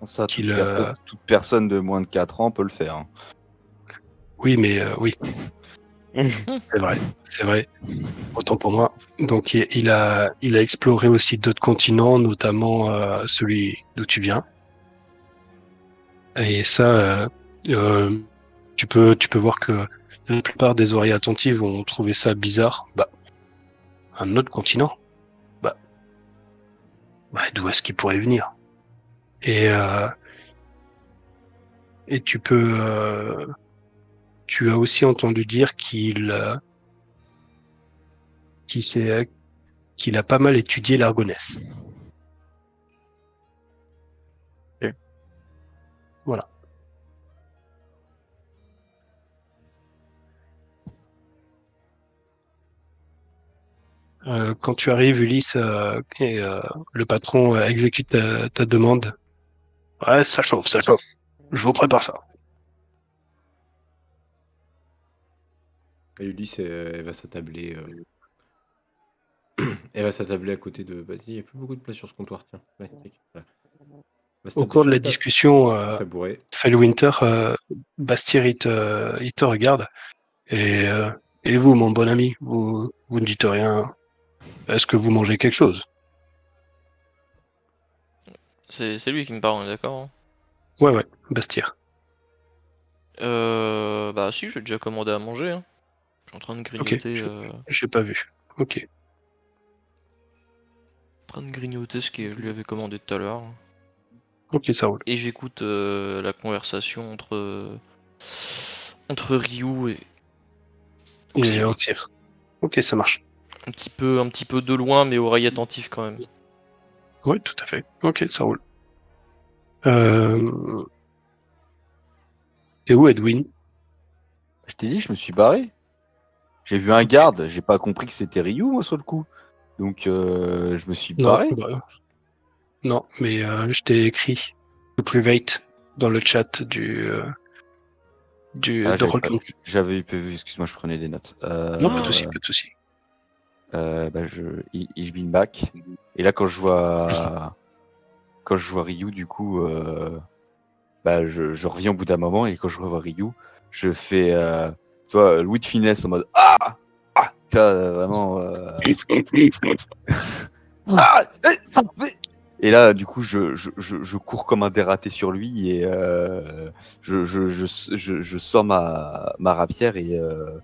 Ça, toute, Qu'il, personne, euh, toute personne de moins de 4 ans peut le faire. Oui, mais euh, oui, c'est vrai, c'est vrai. Autant pour moi. Donc il il a, il a exploré aussi d'autres continents, notamment euh, celui d'où tu viens. Et ça, euh, euh, tu peux, tu peux voir que la plupart des oreilles attentives ont trouvé ça bizarre. Bah, un autre continent. Bah, bah d'où est-ce qu'il pourrait venir? Et euh, et tu peux, euh, tu as aussi entendu dire qu'il, euh, qu'il s'est, qu'il a pas mal étudié l'argonesse. Voilà. Euh, quand tu arrives, Ulysse, euh, et euh, le patron euh, exécute ta, ta demande. Ouais, ça chauffe, ça chauffe. Je vous prépare ça. Et Ulysse, elle, elle va s'attabler. euh, Elle va s'attabler à côté de. Bah, il n'y a plus beaucoup de place sur ce comptoir, tiens. Ouais, tac, voilà. Va Au cours de la discussion, euh, tabouret. Fellwinter, euh, Bastir, il te, il te regarde. Et, euh, et vous, mon bon ami, vous, vous ne dites rien. Est-ce que vous mangez quelque chose? C'est c'est lui qui me parle, on est d'accord hein? Ouais, ouais, Bastir. Euh, bah si, j'ai déjà commandé à manger. hein. Je suis en train de grignoter, je- euh, J'ai pas vu. Ok. en train de grignoter ce que je lui avais commandé tout à l'heure. Ok, ça roule. Et j'écoute euh, la conversation entre entre Ryu et Et tire. Ok, ça marche. un petit peu un petit peu de loin, mais oreille attentive quand même. Oui, tout à fait. Ok, ça roule. Euh... Et où Edwin? Je t'ai dit, je me suis barré. J'ai vu un garde, j'ai pas compris que c'était Ryu, moi, sur le coup. Donc, euh, je me suis Non, barré. bah, non, mais euh, je t'ai écrit to private dans le chat du euh, du Ah, de j'avais Roll20. pas- J'avais pas vu, excuse-moi, je prenais des notes. Euh, Non, pas de souci, pas de souci. euh, bah, je, ich bin back. Et là, quand je vois, quand je vois Ryu, du coup, euh, bah, je, je reviens au bout d'un moment et quand je revois Ryu, je fais, euh, tu vois, Louis de finesse en mode ah, ah, tu vois, euh, vraiment. euh, Ah! Eh, Et là, du coup, je, je, je, je cours comme un dératé sur lui et euh, je, je, je, je, je sors ma, ma rapière et, euh,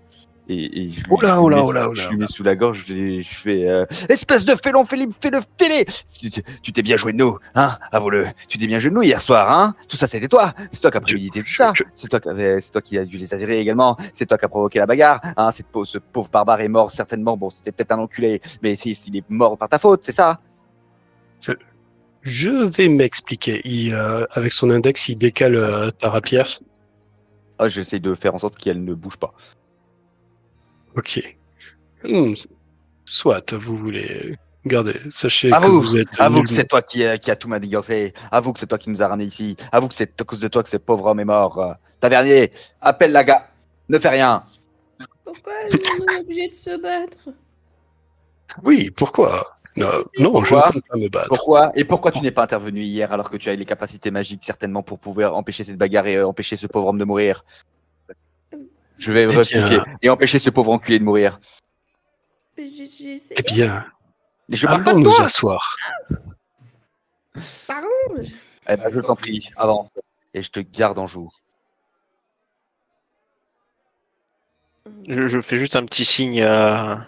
et, et je, lui- Oh là, je oh lui là, mets oh là, oh je lui mets sous la gorge je fais euh, Espèce de félon, Philippe, fais-le filer Tu tu t'es bien joué de nous, hein? Avoue-le, tu t'es bien joué de nous hier soir, hein? Tout ça, c'était toi. C'est toi qui as prémédité tout ça. C'est toi, qui toi qui as dû les attirer également. C'est toi qui as provoqué la bagarre, hein? Cette Ce pauvre barbare est mort, certainement. Bon, c'était peut-être un enculé, mais s'il est mort par ta faute, c'est ça? Je vais m'expliquer. Il, euh, avec son index, il décale euh, ta rapière. Ah, j'essaye de faire en sorte qu'elle ne bouge pas. Ok. Hmm. Soit vous voulez garder. Sachez Avoue, que vous êtes. Avoue que c'est toi qui, a- qui a tout manigancé. Avoue que c'est toi qui nous a ramenés ici. Avoue que c'est à cause de toi que ce pauvre homme est mort. Euh, Tavernier, appelle la gars. Ne fais rien. Pourquoi on est obligé de se battre? Oui, pourquoi? Non, non je ne compte pas me battre. Pourquoi? Et pourquoi tu n'es pas intervenu hier alors que tu as les capacités magiques certainement pour pouvoir empêcher cette bagarre et euh, empêcher ce pauvre homme de mourir? Je vais bien- rectifier. Et empêcher ce pauvre enculé de mourir. Eh bien, Et je parle pas nous asseoir. Pardon Eh ben, je t'en prie, avance. Et je te garde en jour. Je, je fais juste un petit signe à,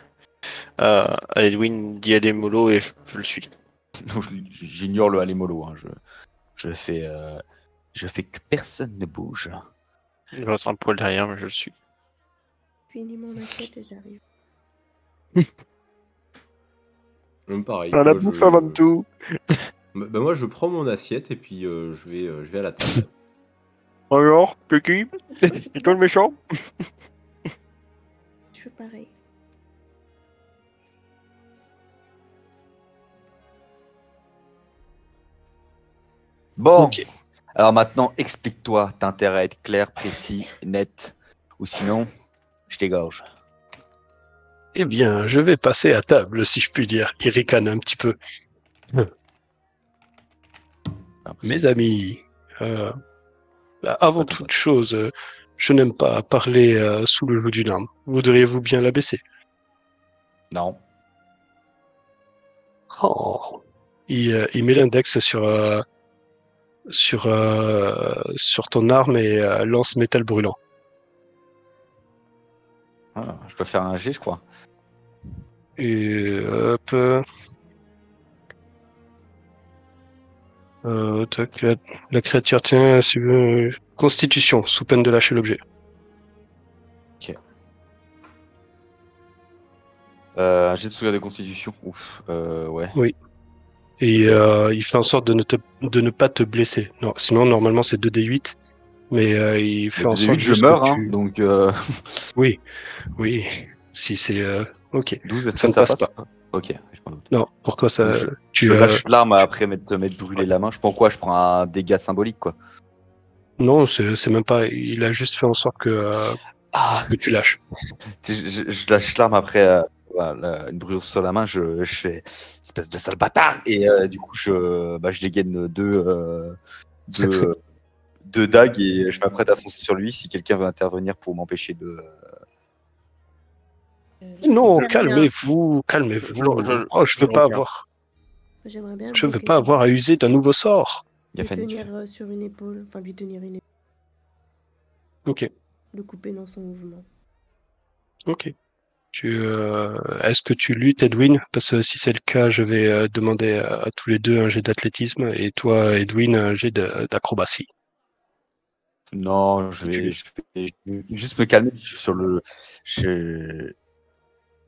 Edwin d'y aller mollo et je, je le suis. J'ignore le Alémolo. Hein. Je, je, fais, euh, je fais que personne ne bouge. Il reste un poil derrière, mais je le suis. Finis mon assiette et j'arrive. Même pareil. La moi, bouffe je- avant tout. Bah, bah, moi, je prends mon assiette et puis euh, je, vais, euh, je vais à la table. Alors, Pecky C'est toi le méchant? Je fais pareil. Bon, Ok. Alors maintenant, explique-toi. T'as intérêt à être clair, précis, net. Ou sinon, je t'égorge. Eh bien, je vais passer à table, si je puis dire. Il ricane un petit peu. Mes amis, euh, bah, avant toute chose, euh, je n'aime pas parler euh, sous le joug d'une arme. Voudriez-vous bien la baisser? Non. Oh. il, euh, il met l'index sur, sur, euh, sur ton arme et euh, lance métal brûlant. Ah, je dois faire un G, je crois. Et hop. euh, tac, la, la créature tient constitution, sous peine de lâcher l'objet. Euh, un jet de souvenir de constitution. Ouf. Ouais. Et euh, il fait en sorte de ne, te, de ne pas te blesser. Non, sinon, normalement, c'est 2d8. Mais euh, il fait en sorte début, je juste meurs, que hein, tu- donc euh, Oui, oui. Si c'est... Ok. 12, est-ce Ça ne passe passe Ok, je. Non, pourquoi ça... Je- tu, je lâche l'arme après m'être m'être brûlé la main. Je prends quoi? Je prends un dégât symbolique, quoi. Non, c'est même pas... Il a juste fait en sorte que... Ah, que tu lâches. je, lâche l'arme après voilà, une brûlure sur la main, je, je fais espèce de sale bâtard et euh, du coup je, bah, je dégaine deux, euh, deux, euh, deux dagues et je m'apprête à foncer sur lui si quelqu'un veut intervenir pour m'empêcher de. Non, calmez-vous, calmez-vous. Je oh, je veux pas avoir, J'aimerais bien. je veux pas avoir à user d'un nouveau sort. Il y a lui tenir euh, sur une épaule, enfin lui tenir une épaule, Ok, le couper dans son mouvement. ok. Tu, euh, est-ce que tu luttes, Edwin? Parce que si c'est le cas, je vais euh, demander à, à tous les deux un jet d'athlétisme et toi, Edwin, un jet d'acrobatie. Non, je vais, je juste me calmer sur le. je-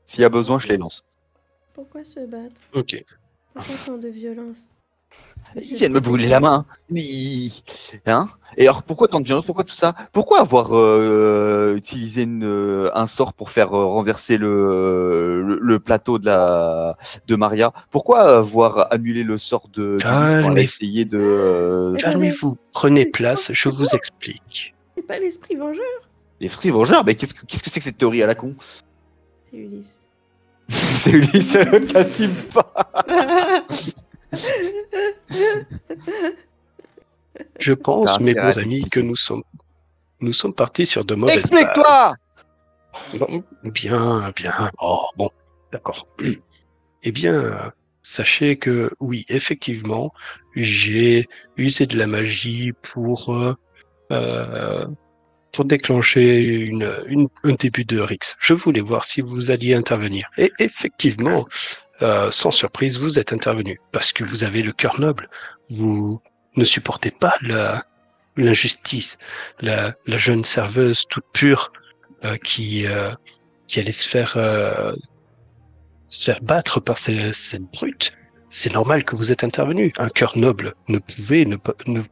S'il y a besoin, je les lance. Pourquoi se battre? Ok. Pourquoi tant de violence? Ils viennent me brûler la main. Hein? Et alors, pourquoi tant de violence? Pourquoi tout ça? Pourquoi avoir euh, utilisé une, euh, un sort pour faire euh, renverser le, le, le plateau de, la, de Maria? Pourquoi avoir annulé le sort de d'Ulysse quand elle a Calmez- essayé de. euh, Calmez-vous, prenez place, je vous explique. C'est pas l'esprit vengeur, Les fruits vengeurs Mais qu'est-ce que qu'est-ce que c'est que cette théorie à la con? C'est Ulysse. C'est Ulysse qui assume pas. Je pense, mes bons amis, que nous sommes, nous sommes partis sur de mauvaises. Explique-toi bien, bien. Oh, bon, d'accord. Eh bien, sachez que oui, effectivement, j'ai usé de la magie pour euh, euh, pour déclencher une, une, un début de Rix. Je voulais voir si vous alliez intervenir. Et effectivement, euh, sans surprise, vous êtes intervenu parce que vous avez le cœur noble. Vous ne supportez pas l'injustice, la, la jeune serveuse toute pure euh, qui euh, qui allait se faire euh, se faire battre par ces brutes. C'est normal que vous êtes intervenu. Un cœur noble ne pouvait ne, ne,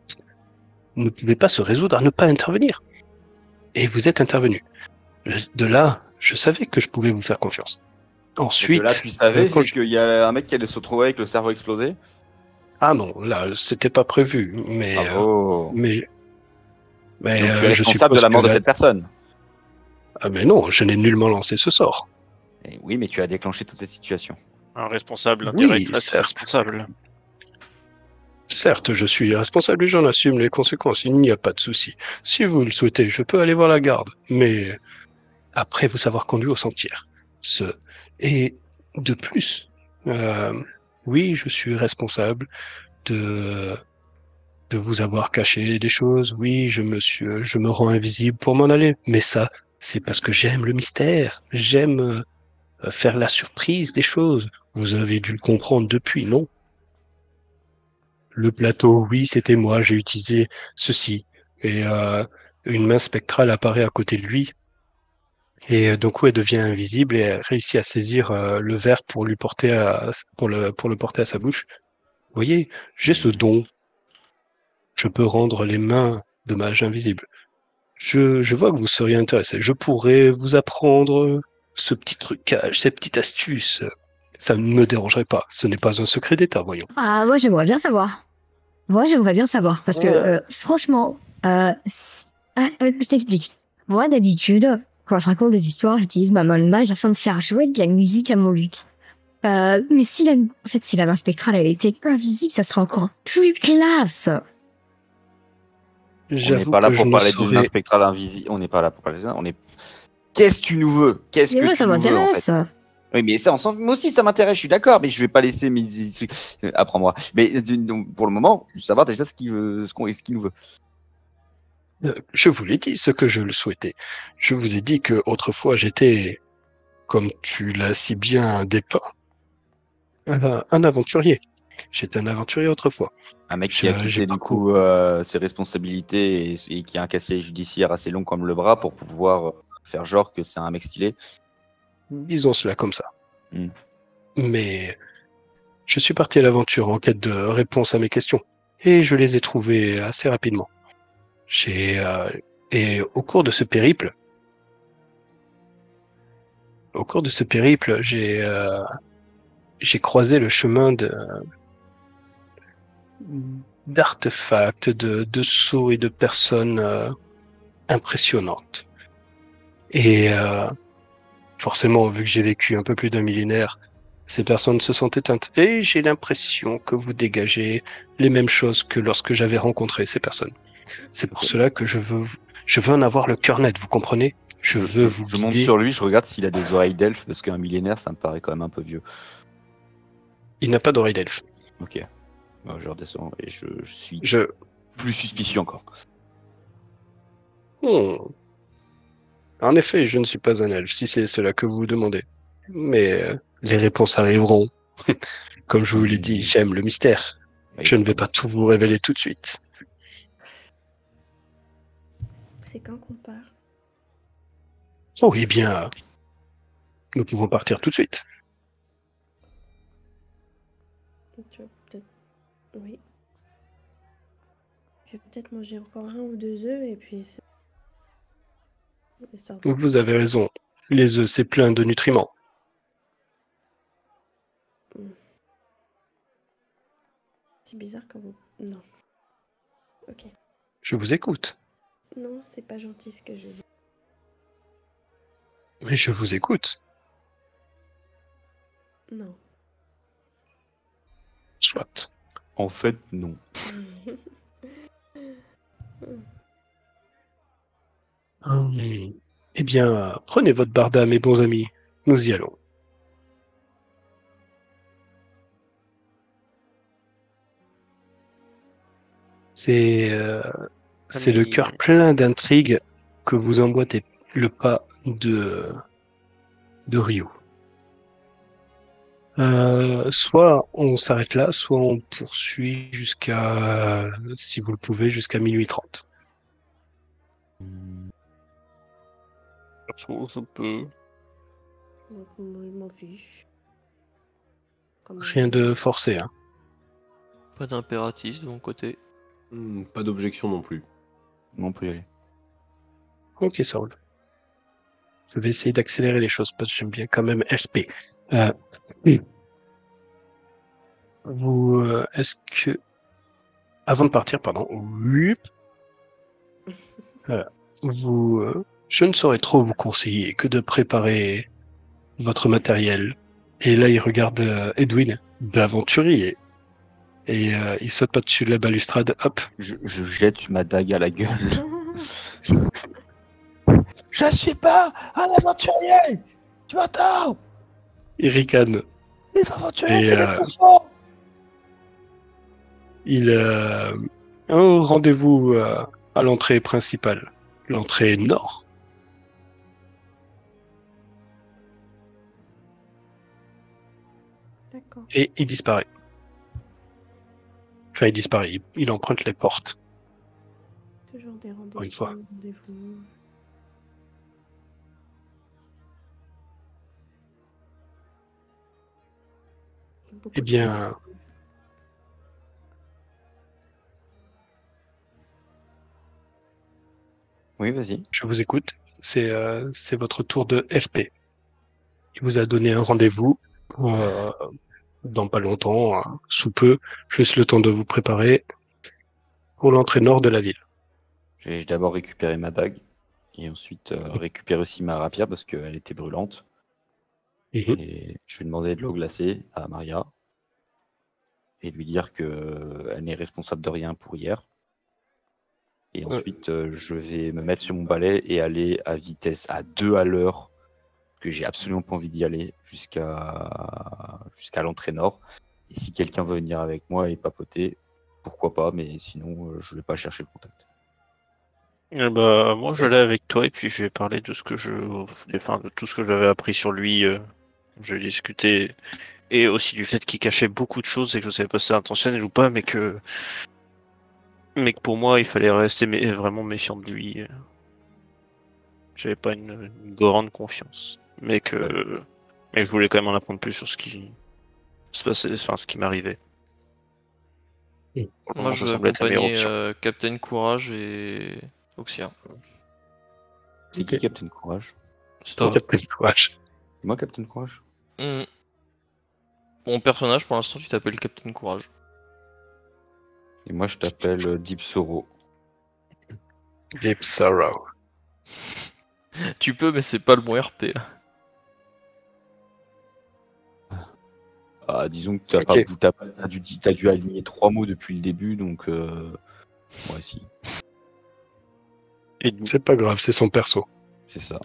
ne pouvait pas se résoudre à ne pas intervenir. Et vous êtes intervenu. De là, je savais que je pouvais vous faire confiance. Ensuite, là, tu savais euh, quand je- qu'il y a un mec qui allait se retrouver avec le cerveau explosé ah non, là, c'était pas prévu. Mais, euh, Bravo. mais, mais Donc, tu euh, es je responsable de la mort de là- cette personne. Ah mais non, je n'ai nullement lancé ce sort. Eh oui, mais tu as déclenché toute cette situation. Un responsable Oui, indirect reste certes. responsable. Certes, je suis responsable et j'en assume les conséquences, il n'y a pas de souci. Si vous le souhaitez, je peux aller voir la garde, mais après vous avoir conduit au cimetière. Ce... Et de plus, euh, oui, je suis responsable de de vous avoir caché des choses. Oui, je me suis, je me rends invisible pour m'en aller, mais ça, c'est parce que j'aime le mystère. J'aime euh, faire la surprise des choses. Vous avez dû le comprendre depuis, non? Le plateau, oui, c'était moi. J'ai utilisé ceci et euh, une main spectrale apparaît à côté de lui. Et euh, donc, elle devient invisible et elle réussit à saisir euh, le verre pour lui porter à, pour le, pour le porter à sa bouche. Vous voyez, j'ai ce don. Je peux rendre les mains de mage invisible. Je, je vois que vous seriez intéressé. Je pourrais vous apprendre ce petit trucage, cette petite astuce. Ça ne me dérangerait pas. Ce n'est pas un secret d'État, voyons. Ah, moi, j'aimerais bien savoir. Moi, j'aimerais bien savoir. Parce que, euh, franchement, euh, ah, euh, je t'explique. Moi, d'habitude, quand je raconte des histoires, j'utilise ma main de mage afin de faire jouer de la musique à mon luth. Euh, mais si la, en fait, si la main spectrale avait été invisible, ça serait encore plus classe. On n'est pas là pour parler d'une main spectrale invisible. On n'est pas là pour parler de ça. On est. Qu'est-ce que tu nous veux? Qu'est-ce Mais que moi, tu ça nous veux en m'intéresse. fait Oui, mais ça, on moi aussi, ça m'intéresse. Je suis d'accord, mais je vais pas laisser mes. euh, Apprends-moi. Mais euh, donc, pour le moment, je veux savoir déjà ce qu'il veut, ce qu'on, ce qu'il nous veut. Euh, Je vous l'ai dit ce que je le souhaitais. Je vous ai dit que autrefois j'étais, comme tu l'as si bien dépeint, un, un aventurier. J'étais un aventurier autrefois. Un mec qui a Je- quitté du coup euh, ses responsabilités et, et qui a un casier judiciaire assez long comme le bras pour pouvoir euh, faire genre que c'est un mec stylé. Disons cela comme ça. Hmm. Mais je suis parti à l'aventure en quête de réponses à mes questions. Et je les ai trouvées assez rapidement. Euh, et au cours de ce périple, au cours de ce périple, j'ai euh, j'ai croisé le chemin de d'artefacts, de, de sceaux et de personnes euh, impressionnantes. Et euh, forcément, vu que j'ai vécu un peu plus d'un millénaire, ces personnes se sont éteintes. Et j'ai l'impression que vous dégagez les mêmes choses que lorsque j'avais rencontré ces personnes. C'est pour cela que je veux, je veux en avoir le cœur net, vous comprenez? Je veux vous Je monte sur lui, je regarde s'il a des oreilles d'elfe, parce qu'un millénaire, ça me paraît quand même un peu vieux. Il n'a pas d'oreille d'elfe. Ok. Bon, je redescends et je, je suis Je... plus suspicieux encore. Hmm. En effet, je ne suis pas un elfe, si c'est cela que vous demandez. Mais euh, les réponses arriveront. Comme je vous l'ai dit, j'aime le mystère. Je ne vais pas tout vous révéler tout de suite. C'est quand qu'on part Oh, eh bien, nous pouvons partir tout de suite. Peut-être. Oui. Je vais peut-être manger encore un ou deux œufs et puis. de- Vous avez raison. Les œufs, c'est plein de nutriments. C'est bizarre quand vous. Non. Ok. Je vous écoute. Non, c'est pas gentil ce que je dis. Mais je vous écoute. Non. Soit. En fait, non. Hum. Eh bien, prenez votre barda, mes bons amis. Nous y allons. C'est euh, c'est le cœur plein d'intrigues que vous emboîtez le pas de, de Rio. Euh, soit on s'arrête là, soit on poursuit jusqu'à, si vous le pouvez, jusqu'à minuit 30. Perso, je peux. Donc, moi, je m'en fiche. Comme- Rien de forcé, hein. Pas d'impératif de mon côté. Hmm, Pas d'objection non plus. On peut y aller. Ok, ça roule. Je vais essayer d'accélérer les choses parce que j'aime bien quand même SP. Euh, vous, euh, est-ce que, avant de partir, pardon, oui. Voilà. vous, euh, je ne saurais trop vous conseiller que de préparer votre matériel. Et là, il regarde euh, Edwin, d'aventurier. Et euh, il saute pas dessus de la balustrade, hop, Je, je jette ma dague à la gueule. Je suis pas un aventurier Tu m'entends? Il ricane. Les aventuriers, Et, c'est euh, des poissons il euh, un rendez-vous euh, à l'entrée principale, l'entrée nord. D'accord. Et il disparaît. Enfin, il disparaît. Il, il emprunte les portes. Toujours des rendez-vous. une fois. Eh bien. Oui, vas-y. je vous écoute. C'est euh, c'est votre tour de FP. Il vous a donné un rendez-vous euh, dans pas longtemps, euh, sous peu, juste le temps de vous préparer pour l'entrée nord de la ville. Je vais d'abord récupérer ma dague et ensuite euh, récupérer aussi ma rapière parce qu'elle était brûlante. Mhm. Et je vais demander de l'eau glacée à Maria et lui dire que elle n'est responsable de rien pour hier. Et Ouais. ensuite, euh, je vais me mettre sur mon balai et aller à vitesse à 2 à l'heure, que j'ai absolument pas envie d'y aller jusqu'à jusqu'à l'entrée nord. Et si quelqu'un veut venir avec moi et papoter, pourquoi pas, mais sinon, euh, je vais pas chercher le contact. Bah, moi, je l'ai avec toi et puis je vais parler de ce que je, enfin, de tout ce que j'avais appris sur lui. euh, je vais discuter et aussi du fait qu'il cachait beaucoup de choses et que je savais pas si c'était intentionnel ou pas, mais que, mais que pour moi, il fallait rester vraiment méfiant de lui. euh. J'avais pas une grande confiance, mais que, mais je voulais quand même en apprendre plus sur ce qui se passait, enfin, ce qui m'arrivait. Oui. Moi, je option. euh, Captain Courage et Oxia. C'est qui Captain Courage? C'est peut-être courage. C'est moi Captain Courage? Hmm. Mon personnage, pour l'instant, tu t'appelles Captain Courage. Et moi, je t'appelle euh, Deep Sorrow. Deep Sorrow. Tu peux, mais c'est pas le bon RP là. Ah, disons que pas- pas- t'as dû, dû aligner trois mots depuis le début, donc euh, ouais, si, Et C'est pas grave, c'est son perso. c'est ça.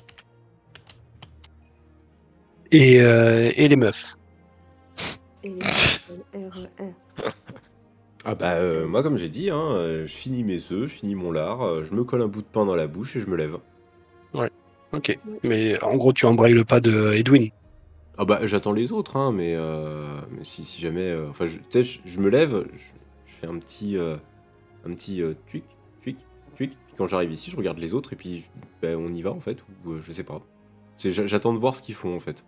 Et, euh, et les meufs. Et les R1. Ah bah euh, moi comme j'ai dit, hein, euh, je finis mes œufs, je finis mon lard, euh, je me colle un bout de pain dans la bouche et je me lève. Ok. Mais en gros, tu embrayes le pas de Edwin. Ah bah j'attends les autres, hein, mais, euh, mais si, si jamais... euh, Enfin, je, tu sais, je, je me lève, je, je fais un petit... euh, un petit euh, tuic, tuic, tuic, puis quand j'arrive ici, je regarde les autres et puis ben, on y va en fait, ou euh, je sais pas. J'attends de voir ce qu'ils font en fait.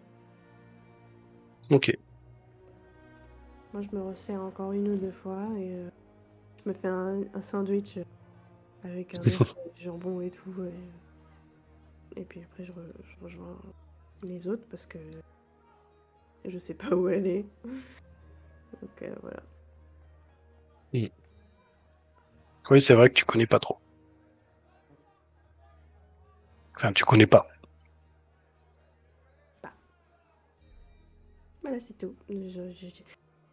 Ok. Moi, je me resserre encore une ou deux fois et euh, je me fais un, un sandwich avec un jambon et tout. Et, et puis après, je, re- je rejoins les autres parce que je sais pas où elle est. Donc euh, voilà. Oui, c'est vrai que tu connais pas trop. Enfin, tu connais pas. Voilà, c'est tout. Je, je, je-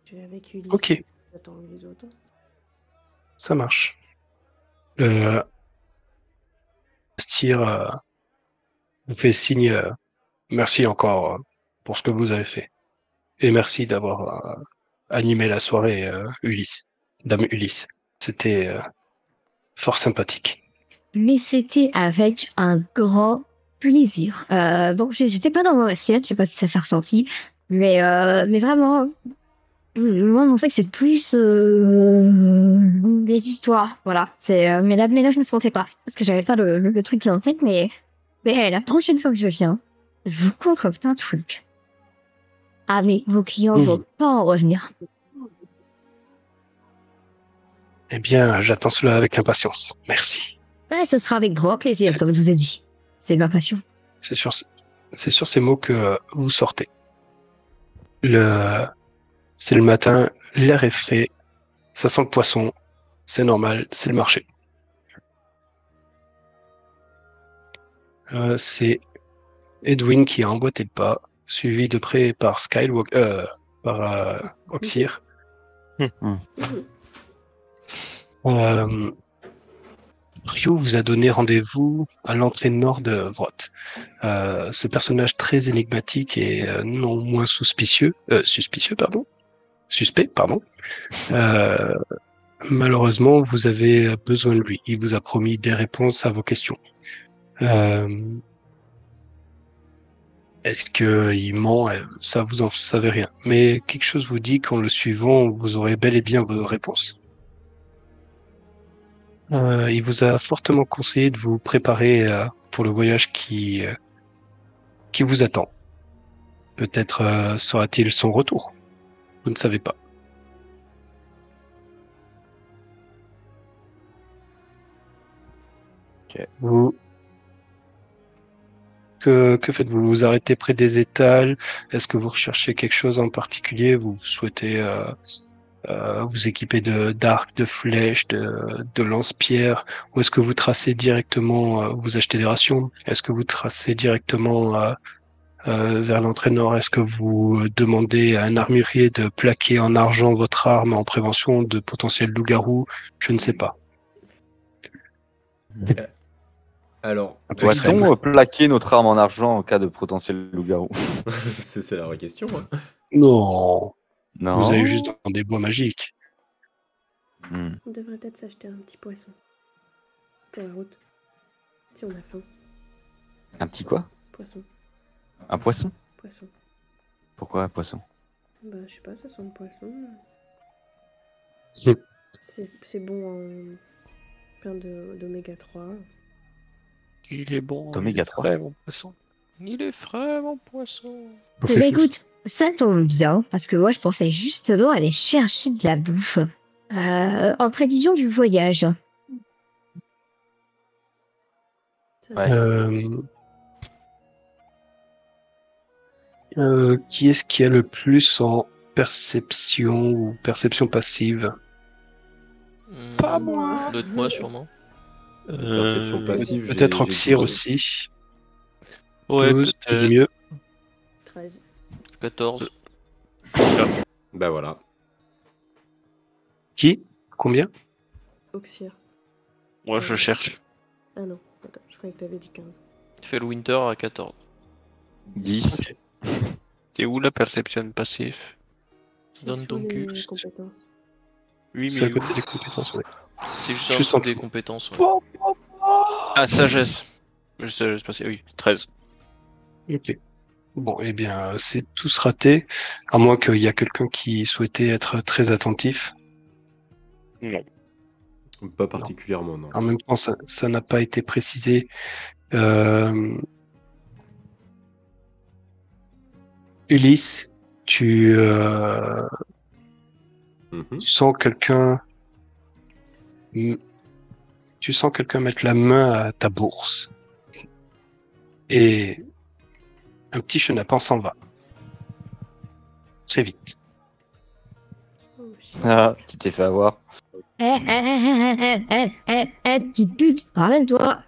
je vais avec Ulysse. Ok. J'attends les autres. Ça marche. Le Styr euh, vous fait signe euh, merci encore euh, pour ce que vous avez fait. Et merci d'avoir euh, animé la soirée, euh, Ulysse. Dame Ulysse. C'était euh, fort sympathique. Mais c'était avec un grand plaisir. Euh, bon, j'étais pas dans mon assiette, je sais pas si ça s'est ressenti, mais euh, mais vraiment, de montrer que c'est plus des histoires, voilà. C'est mais là, mais là je me sentais pas parce que j'avais pas le, le, le truc en tête, mais mais la prochaine fois que je viens, je vous concocte un truc. Ah mais vos clients Mhm. vont pas en revenir. Eh bien, j'attends cela avec impatience. Merci. Ouais, ce sera avec grand plaisir, comme je vous ai dit. C'est ma passion. C'est sur, c'est sur ces mots que vous sortez. Le, c'est le matin, l'air est frais, ça sent le poisson, c'est normal, c'est le marché. Euh, c'est Edwin qui a emboîté le pas, suivi de près par Skywalker, euh, par euh, Oxyr. Euh, Ryu vous a donné rendez-vous à l'entrée nord de Vrot. Euh, ce personnage très énigmatique et euh, non moins suspicieux, euh, suspicieux pardon, suspect pardon. Euh, malheureusement, vous avez besoin de lui. Il vous a promis des réponses à vos questions. Est-ce que il ment? Euh, Ça, vous en savez rien. Mais quelque chose vous dit qu'en le suivant, vous aurez bel et bien vos réponses. Euh, il vous a fortement conseillé de vous préparer euh, pour le voyage qui, euh, qui vous attend. Peut-être euh, sera-t-il son retour. Vous ne savez pas. Ok. Vous... Que, que faites-vous? Vous arrêtez près des étals? Est-ce que vous recherchez quelque chose en particulier? Vous souhaitez euh, euh, vous équiper de d'arcs, de flèches, de, de lance-pierres? Ou est-ce que vous tracez directement, euh, vous achetez des rations? Est-ce que vous tracez directement euh, euh, vers l'entrée nord Est-ce que vous euh, demandez à un armurier de plaquer en argent votre arme en prévention de potentiels loups-garous? Je ne sais pas. Alors, Un Doit-on euh, plaquer notre arme en argent en cas de potentiel loup-garou c'est la vraie question. hein. Non, Non. vous allez juste dans des bois magiques. Hmm. On devrait peut-être s'acheter un petit poisson. Pour la route. Si on a faim. Un petit quoi? Poisson. Un poisson? Poisson. Pourquoi un poisson? Bah, je sais pas, ça sent le poisson. C'est bon en plein de- d'oméga 3. Il est bon. D'oméga il est 3. frais, mon poisson. Il est frais, mon poisson. Eh ben, écoute, ça tombe bien, parce que moi, je pensais justement aller chercher de la bouffe. Euh, en prévision du voyage. Ouais. Euh, euh, qui est-ce qui a le plus en perception ou perception passive? Hmm, Pas moi. D'autres moi, sûrement. Perception Euh, passive. Peut-être Oxyr aussi. Ouais, 12, tu dis peut-être mieux. 13. 14. Bah voilà. Qui? Combien? Oxyre. Moi, je cherche. Ah non, d'accord. Je croyais que t'avais dit 15. Fais le Winter à 14. 10. Et où la perception passif Donne ton cul. compétences. Oui, C'est à mais côté des compétences, ouais. C'est juste, Juste un en truc des compétences. ouais. Ah, sagesse. Sagesse passif, oui. 13. Ok. Bon, eh bien, c'est tous raté, à moins qu'il y a quelqu'un qui souhaitait être très attentif. Non. Pas particulièrement, non. En même temps, ça n'a pas été précisé. Euh, Ulysse, tu euh, Mhm. sens quelqu'un. Tu sens quelqu'un mettre la main à ta bourse. Et un petit chenapan s'en va. Très vite. Oh. Ah, tu t'es fait avoir. Eh, eh, eh, eh, eh, eh, eh, petite pute, ramène-toi.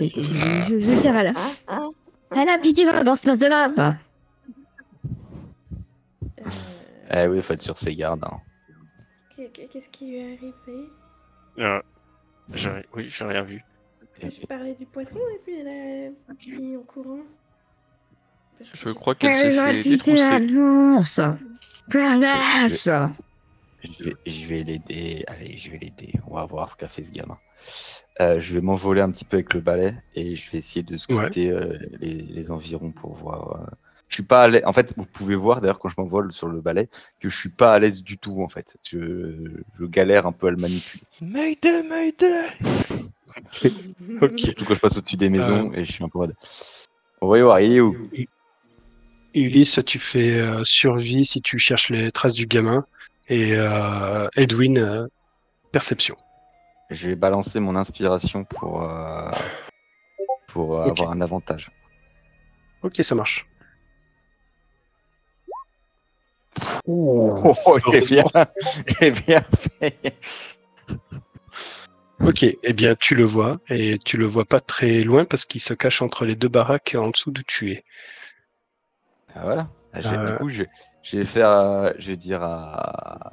Je, je, veux dire, elle, Ah, ah. a pitié dans ce. Euh, Eh oui, faut être sur ses gardes. hein. qu'est- Qu'est-ce qui lui est arrivé Euh, j'ai- oui, j'ai rien vu. Je parlais du poisson et puis elle est partie en courant. Je crois qu'elle Elle s'est a fait détrousser. bourse. Connasse. Je vais, je vais l'aider. Allez, je vais l'aider. On va voir ce qu'a fait ce gamin. Euh, je vais m'envoler un petit peu avec le balai et je vais essayer de scruter euh, les, les environs pour voir. Euh. Je suis pas à l'aise. En fait, vous pouvez voir d'ailleurs quand je m'envole sur le balai que je suis pas à l'aise du tout en fait. Je, je galère un peu à le manipuler. Mayday, Mayday Ok. Surtout quand je passe au-dessus des maisons et je suis un peu mode. On va y voir. Il est où Ulysse, tu fais euh, survie si tu cherches les traces du gamin. Et euh, Edwin, euh, perception. Je vais balancer mon inspiration pour euh, pour euh, avoir un avantage. Ok, ça marche. Oh, j'ai bien, fait. Ok, eh bien tu le vois, et tu le vois pas très loin parce qu'il se cache entre les deux baraques en dessous d'où tu es. Ah, voilà. Ah, j'ai- Euh. Du coup, je, je vais faire, euh, je vais dire à,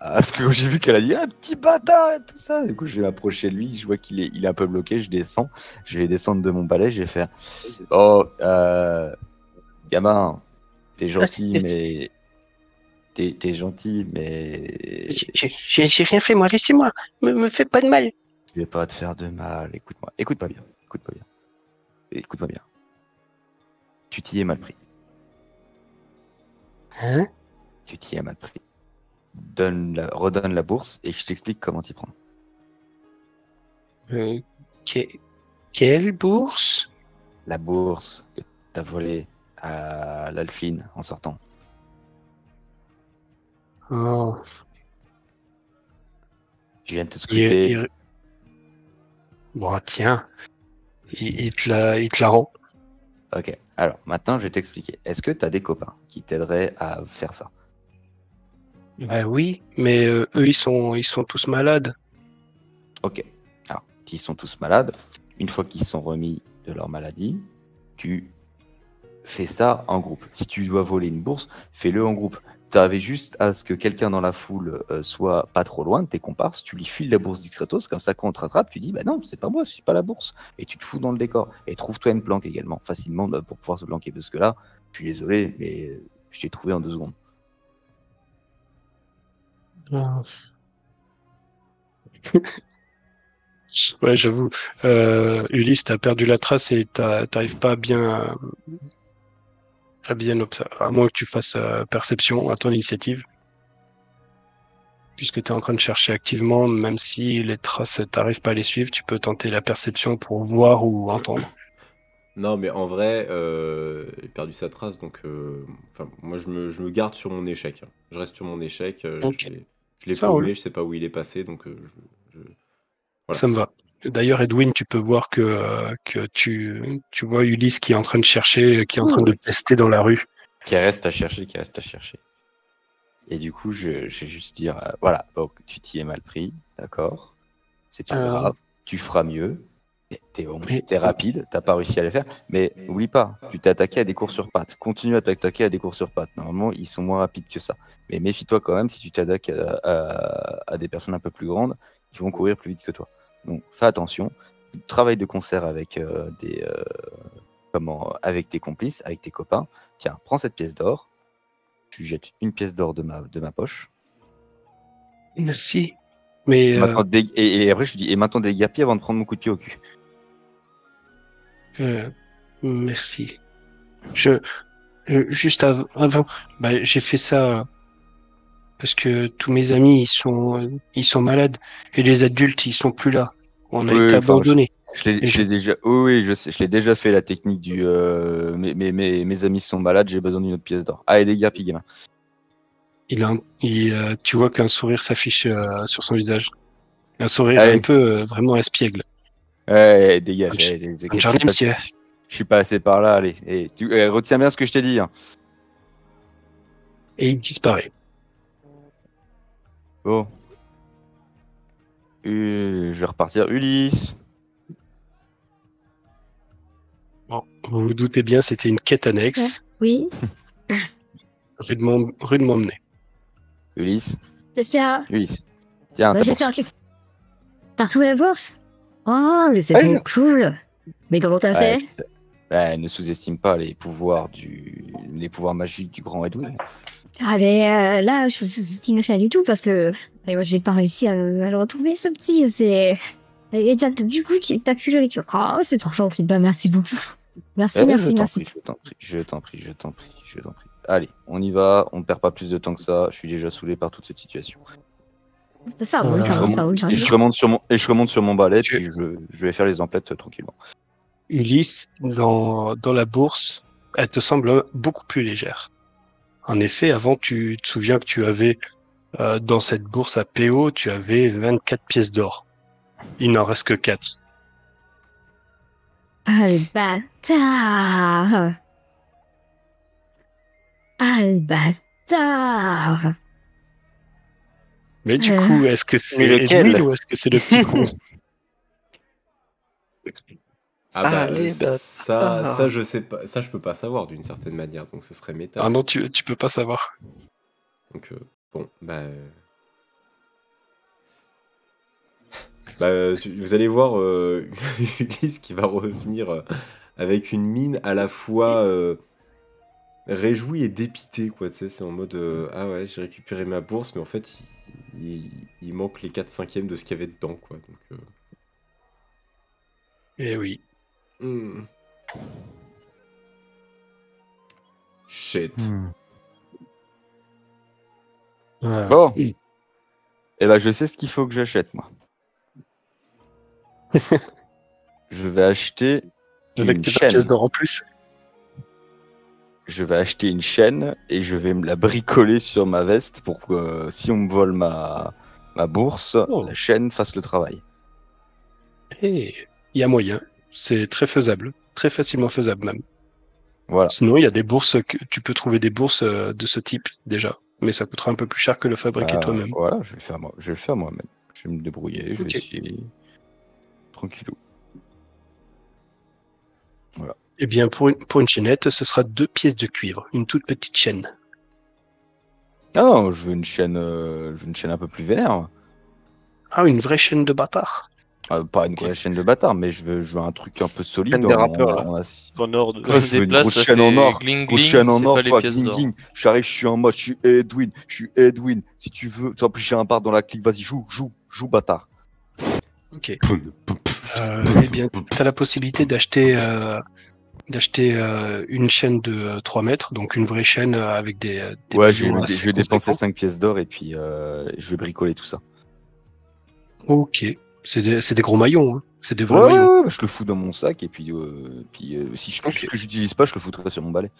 à ce que j'ai vu qu'elle a dit un petit bâtard et tout ça. Du coup, je vais m'approcher de lui. Je vois qu'il est, il est un peu bloqué. Je descends. Je vais descendre de mon balai. Je vais faire. Oh, euh, gamin, t'es gentil, mais t'es, gentil, mais J'ai rien fait, moi, laissez-moi, me, me fais pas de mal. je vais pas te faire de mal. Écoute-moi, écoute-moi bien, écoute-moi bien, écoute-moi bien. Tu t'y es mal pris. Hein? Tu t'y es mal pris. Donne la- redonne la bourse et je t'explique comment t'y prendre. Euh, que- Quelle bourse? La bourse que t'as volée à l'Alfline en sortant. Oh, Je viens de te scruter. il- Bon, tiens, il, il te la, il te la rend. Ok, alors maintenant je vais t'expliquer. Est-ce que t'as des copains qui t'aideraient à faire ça? Bah oui, mais euh, eux, ils sont, ils sont tous malades. Ok, alors, s'ils sont tous malades, une fois qu'ils sont remis de leur maladie, tu fais ça en groupe. Si tu dois voler une bourse, fais-le en groupe. Tu avais juste à ce que quelqu'un dans la foule euh, soit pas trop loin de tes comparses, tu lui files la bourse discretos, comme ça quand on te rattrape, tu dis bah non, c'est pas moi, c'est pas la bourse. Et tu te fous dans le décor. Et trouve-toi une planque également, facilement euh, pour pouvoir se planquer. Parce que là, je suis désolé, mais euh, je t'ai trouvé en deux secondes. Ouais, j'avoue. Euh, Ulysse, t'as perdu la trace et t'arrives pas bien, bien. À moins que tu fasses euh, perception à ton initiative. Puisque tu es en train de chercher activement, même si les traces, t'arrives pas à les suivre, tu peux tenter la perception pour voir ou entendre. Non, mais en vrai, euh, il a perdu sa trace, donc euh, enfin, moi je me, je me garde sur mon échec. hein. Je reste sur mon échec. euh. Je l'ai- paumé, roule. je sais pas où il est passé, donc euh, je, je- Voilà. Ça me va. D'ailleurs, Edwin, tu peux voir que, que tu, tu vois Ulysse qui est en train de chercher, qui est en train de pester dans la rue. Qui reste à chercher, qui reste à chercher. Et du coup, je, je vais juste dire, euh, voilà, tu t'y es mal pris, d'accord? C'est pas Euh. grave, tu feras mieux. T'es rapide, t'as pas réussi à le faire, mais oublie pas, tu t'es attaqué à des courses sur pattes. Continue à t'attaquer à des courses sur pattes. Normalement, ils sont moins rapides que ça. Mais méfie-toi quand même si tu t'attaques à, à- à des personnes un peu plus grandes qui vont courir plus vite que toi. Donc fais attention. Travaille de concert avec euh, des euh, comment avec tes complices, avec tes copains. Tiens, prends cette pièce d'or. Tu jettes une pièce d'or de ma, de ma poche. Merci. Mais Et, euh, dé- et, et après, je dis, et maintenant déguerpis avant de prendre mon coup de pied au cul. merci. Je juste av- avant, bah, j'ai fait ça parce que tous mes amis ils sont euh, ils sont malades et les adultes ils sont plus là. On a Oui, été enfin, abandonnés. Je l'ai déjà, oui, oui, je sais, je l'ai déjà fait la technique du. euh, mes, mes, mes, mes amis sont malades, j'ai besoin d'une autre pièce d'or. Allez, déguerpis, gamin. Il a, un- il, euh, tu vois qu'un sourire s'affiche euh, sur son visage. Un sourire Allez. un peu vraiment espiègle. Ouais, dégage. Allez, dégage. journée, monsieur. Je suis pas passé par là, allez. Et tu, eh, retiens bien ce que je t'ai dit. hein. Et il disparaît. Bon. Euh, je vais repartir. Ulysse. Bon, vous vous doutez bien, c'était une quête annexe, Oui. rudement, rudement menée. Ulysse. Qu'est-ce qu'il y a? Ulysse. Tiens, Bah, un truc. T'as retrouvé la bourse? Oh, mais c'est Ouais. trop cool. Mais comment t'as Ouais, fait? Ouais, ne sous-estime pas les pouvoirs du, les pouvoirs magiques du grand Edwin. Ah, mais euh, là, je ne rien du tout parce que moi, j'ai pas réussi à, le- à le retrouver, ce petit. C'est. Et t'as- du coup, tu- t'as pu le récupérer. Oh, c'est trop gentil. Bah, merci beaucoup. Merci, Eh ben, merci, je t'en merci. prie, Je t'en prie, je t'en prie, je t'en prie, je t'en prie. Allez, on y va, on ne perd pas plus de temps que ça. Je suis déjà saoulé par toute cette situation. Ça roule, ça Je roule, ça remonte, roule, et, je remonte sur mon, et je remonte sur mon balai, puis je, je vais faire les emplettes euh, tranquillement. Ulysse, dans, dans la bourse, elle te semble beaucoup plus légère. En effet, avant, tu te souviens que tu avais, euh, dans cette bourse à PO, tu avais 24 pièces d'or. Il n'en reste que 4. Ah, le bâtard Ah, le bâtard Mais du Euh. coup, est-ce que c'est Edwin ou est-ce que c'est le petit con? Ah bah Allez, ça, bâtard. ça je sais pas, ça je peux pas savoir d'une certaine manière, donc ce serait méta. Ah non, tu, tu peux pas savoir. Donc euh, bon, bah, euh, bah euh, tu- vous allez voir euh, Ulysse qui va revenir euh, avec une mine à la fois euh, réjouie et dépitée quoi. Tu sais, c'est en mode euh, ah ouais j'ai récupéré ma bourse, mais en fait il, il- il manque les 4 cinquièmes de ce qu'il y avait dedans quoi. Donc euh, Eh oui. Hmm. Shit. Ah. Bon. Mm. Eh ben, je sais ce qu'il faut que j'achète, moi. je vais acheter Avec une chaîne. pièces d'or en plus. Je vais acheter une chaîne et je vais me la bricoler sur ma veste pour que euh, si on me vole ma, ma bourse, Oh. la chaîne fasse le travail. Et il y a moyen. C'est très faisable. Très facilement faisable même. Voilà. Sinon, il y a des bourses que tu peux trouver des bourses euh, de ce type déjà, mais ça coûtera un peu plus cher que le fabriquer Ah, toi-même. Voilà, je vais le faire moi. Je vais le faire moi-même. Je vais me débrouiller. Je vais essayer. Tranquillou. Eh bien, pour une, pour une chaînette, ce sera deux pièces de cuivre, une toute petite chaîne. Ah non, je veux une chaîne, euh, je veux une chaîne un peu plus vénère. Ah, une vraie chaîne de bâtard. Euh, pas une vraie chaîne de bâtard, mais je veux, je veux un truc un peu solide. Chaîne des en- rappeurs, en- là. en. En or, de... Ouais, je veux grosse chaîne en or, gling Grosse gling, chaîne en or, pas gling, gling. J'arrive, je suis en mode, je suis Edwin, je suis Edwin. Si tu veux, en plus j'ai un bar dans la clique, vas-y, joue, joue, joue, bâtard. Ok. Euh, eh bien, tu as la possibilité d'acheter euh, d'acheter euh, une chaîne de euh, 3 mètres, donc une vraie chaîne euh, avec des, euh, des Ouais, je vais, je vais dépenser conséquents. 5 pièces d'or et puis euh, je vais bricoler tout ça. Ok. C'est des, gros maillons, hein. c'est des vrais Ouais, maillons. ouais, je le fous dans mon sac et puis, euh, puis euh, si je, Ok. ce que j'utilise pas, je le foutrai sur mon balai.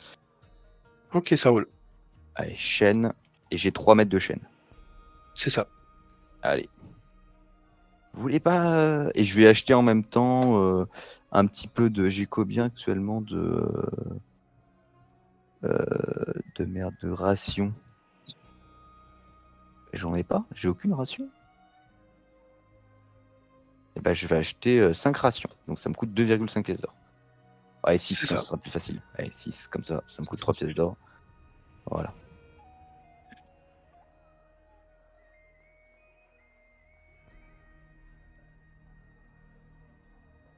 Ok, ça roule. Allez, chaîne, et j'ai 3 mètres de chaîne. C'est ça. Allez. Vous voulez pas. euh, Et je vais acheter en même temps euh, un petit peu de. J'ai combien actuellement de. de merde, de ration. J'en ai pas J'ai aucune ration eh ben, je vais acheter 5 rations. Donc ça me coûte 2,5 pièces d'or. Allez, 6, C'est ça ça. sera plus facile. Allez, 6, comme ça, ça me coûte 3 pièces d'or. Voilà.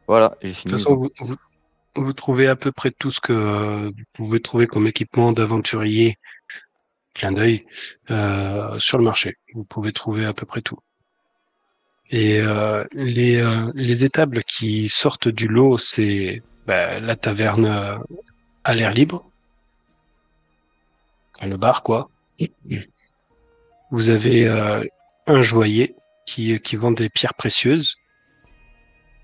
Voilà, j'ai De fini. toute façon, vous, vous, vous trouvez à peu près tout ce que euh, vous pouvez trouver comme équipement d'aventurier, clin d'œil, euh, sur le marché. Vous pouvez trouver à peu près tout. Et euh, les, euh, les étables qui sortent du lot, c'est bah, la taverne euh, à l'air libre, le bar quoi. Vous avez euh, un joaillier qui, qui vend des pierres précieuses,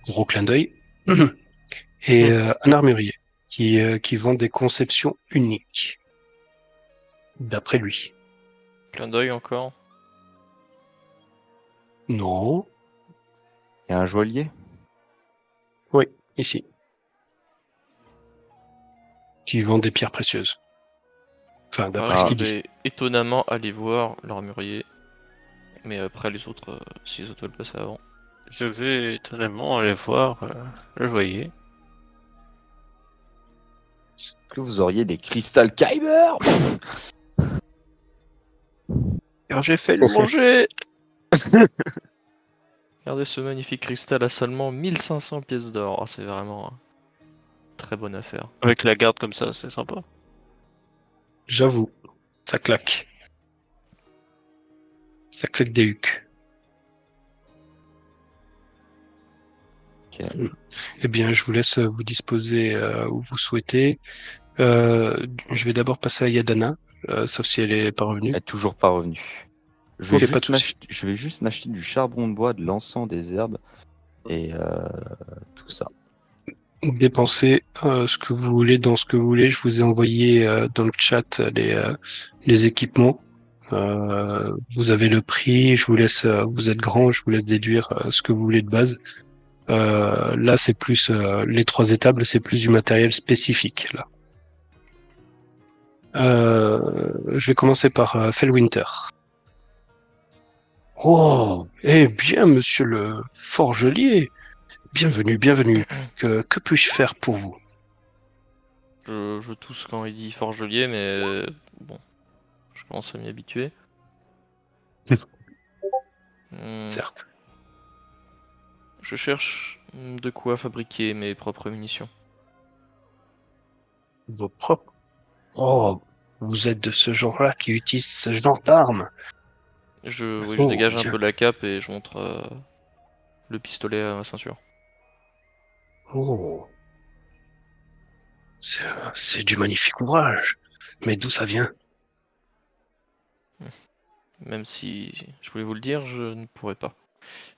gros clin d'œil, et euh, un armurier qui, euh, qui vend des conceptions uniques, d'après lui. Clin d'œil encore? Non, Il y a un joaillier ici. Qui vend des pierres précieuses. Enfin, d'après Ah, ce je qu'il dit. vais étonnamment aller voir l'armurier. Mais après, les autres, euh, si les autres veulent passer avant. Je vais étonnamment aller voir euh, le joaillier. Est-ce que vous auriez des Crystal Kyber? Car j'ai fait le manger Regardez ce magnifique cristal à seulement 1500 pièces d'or. Ah, c'est vraiment une très bonne affaire. Avec la garde comme ça, c'est sympa. J'avoue, ça claque. Ça claque des hucs. Eh bien, je vous laisse vous disposer euh, où vous souhaitez. Euh, je vais d'abord passer à Yadana, euh, sauf si elle est pas revenue. Elle est toujours pas revenue. Je vais, juste je vais juste m'acheter du charbon de bois, de l'encens, des herbes et euh, tout ça. Dépensez euh, ce que vous voulez dans ce que vous voulez. Je vous ai envoyé euh, dans le chat les, euh, les équipements. Euh, vous avez le prix. Je vous laisse. euh, vous êtes grand. Je vous laisse déduire euh, ce que vous voulez de base. Euh, là, c'est plus euh, les trois étables. C'est plus du matériel spécifique là. Euh, je vais commencer par euh, Fellwinter. Oh, eh bien, monsieur le forgelier, bienvenue, bienvenue. Que, que puis-je faire pour vous? Je, je tousse quand il dit forgelier, mais euh, bon, je commence à m'y habituer. Hmm, Certes. je cherche de quoi fabriquer mes propres munitions. Vos propres? Oh, vous êtes de ce genre-là qui utilise ce genre d'armes. Je, oui, Oh, dégage un peu la cape et je montre euh, le pistolet à ma ceinture. Oh. C'est c'est du magnifique ouvrage. Mais d'où ça vient? Même si je voulais vous le dire, je ne pourrais pas.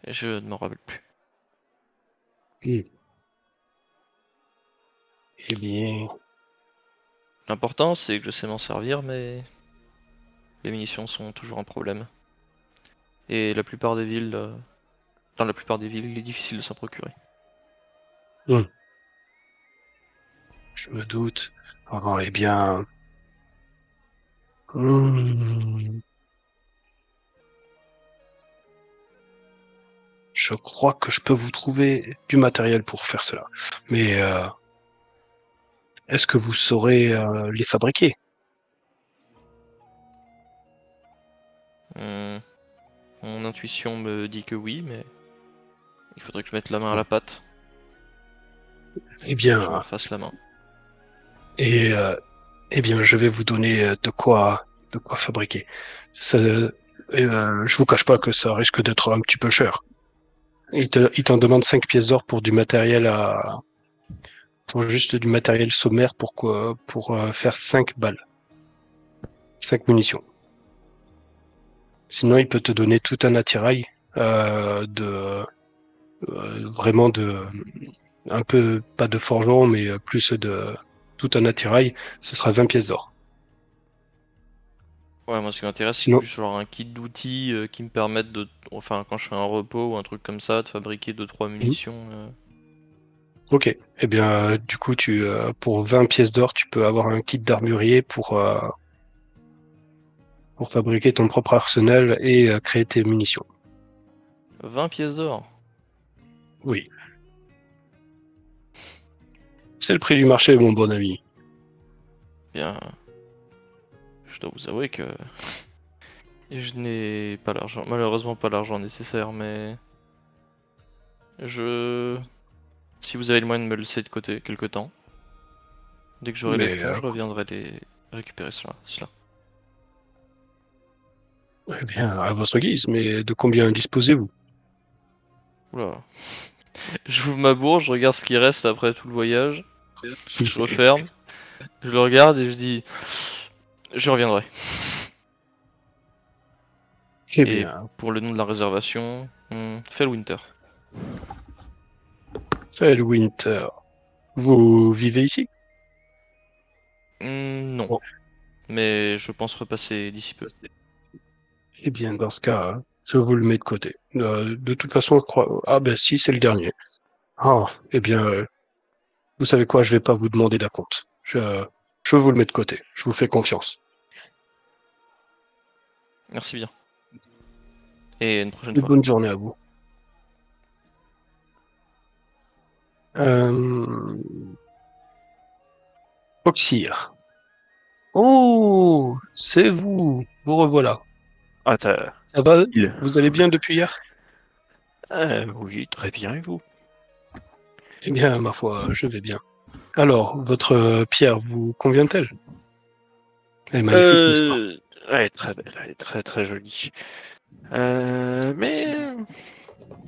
Je ne m'en rappelle plus. Eh bien, L'important, c'est que je sais m'en servir, mais les munitions sont toujours un problème. Et la plupart des villes, euh, dans la plupart des villes, il est difficile de s'en procurer. je me doute. Oh, eh bien... Hmm. Je crois que je peux vous trouver du matériel pour faire cela. Mais euh, est-ce que vous saurez euh, les fabriquer? Hmm. Mon intuition me dit que oui, mais il faudrait que je mette la main à la pâte. Eh bien, je la main. Et euh, eh bien, je vais vous donner euh, de quoi, de quoi fabriquer. Ça, euh, je vous cache pas que ça risque d'être un petit peu cher. Il te- il t'en demande 5 pièces d'or pour du matériel à, pour juste du matériel sommaire pour quoi, pour euh, faire 5 balles, 5 munitions. Sinon, il peut te donner tout un attirail euh, de euh, vraiment de un peu pas de forgeron, mais euh, plus de tout un attirail, ce sera 20 pièces d'or. Ouais, moi ce qui m'intéresse, c'est plus genre un kit d'outils euh, qui me permettent de, enfin quand je fais un repos ou un truc comme ça, de fabriquer 2-3 munitions. euh. Ok. Eh bien, euh, du coup, tu pour 20 pièces d'or, tu peux avoir un kit d'armurier pour pour fabriquer ton propre arsenal et euh, créer tes munitions. 20 pièces d'or. Oui. C'est le prix du marché, mon bon ami. Bien. Je dois vous avouer que. Je n'ai pas l'argent, malheureusement pas l'argent nécessaire, mais. Je. Si vous avez le moyen de me laisser de côté quelque temps, dès que j'aurai les fonds, euh, je reviendrai les récupérer cela. cela. Eh bien, à votre guise, mais de combien disposez-vous? Oula. J'ouvre ma bourse, je regarde ce qui reste après tout le voyage, je referme, je le regarde et je dis. Je reviendrai. Eh Et bien, pour le nom de la réservation, hmm, Fellwinter. Fellwinter. Vous vivez ici? Hmm, non. Bon. Mais je pense repasser d'ici peu. Eh bien, dans ce cas, je vous le mets de côté. Euh, de toute façon, je crois. Ah, ben si, c'est le dernier. Ah, eh bien, euh, vous savez quoi, je vais pas vous demander d'acompte. Je, je vous le mets de côté. Je vous fais confiance. Merci bien. Et une prochaine Une fois. bonne journée à vous. Euh... Oh, c'est vous. Vous revoilà. Ah, Ça va? Il- Vous allez bien depuis hier? Euh, oui, très bien, et vous? Eh bien, ma foi, je vais bien. Alors, votre euh, pierre vous convient-elle? Elle est magnifique, n'est-ce pas? Euh, Elle est très belle, elle est très très jolie. Euh, mais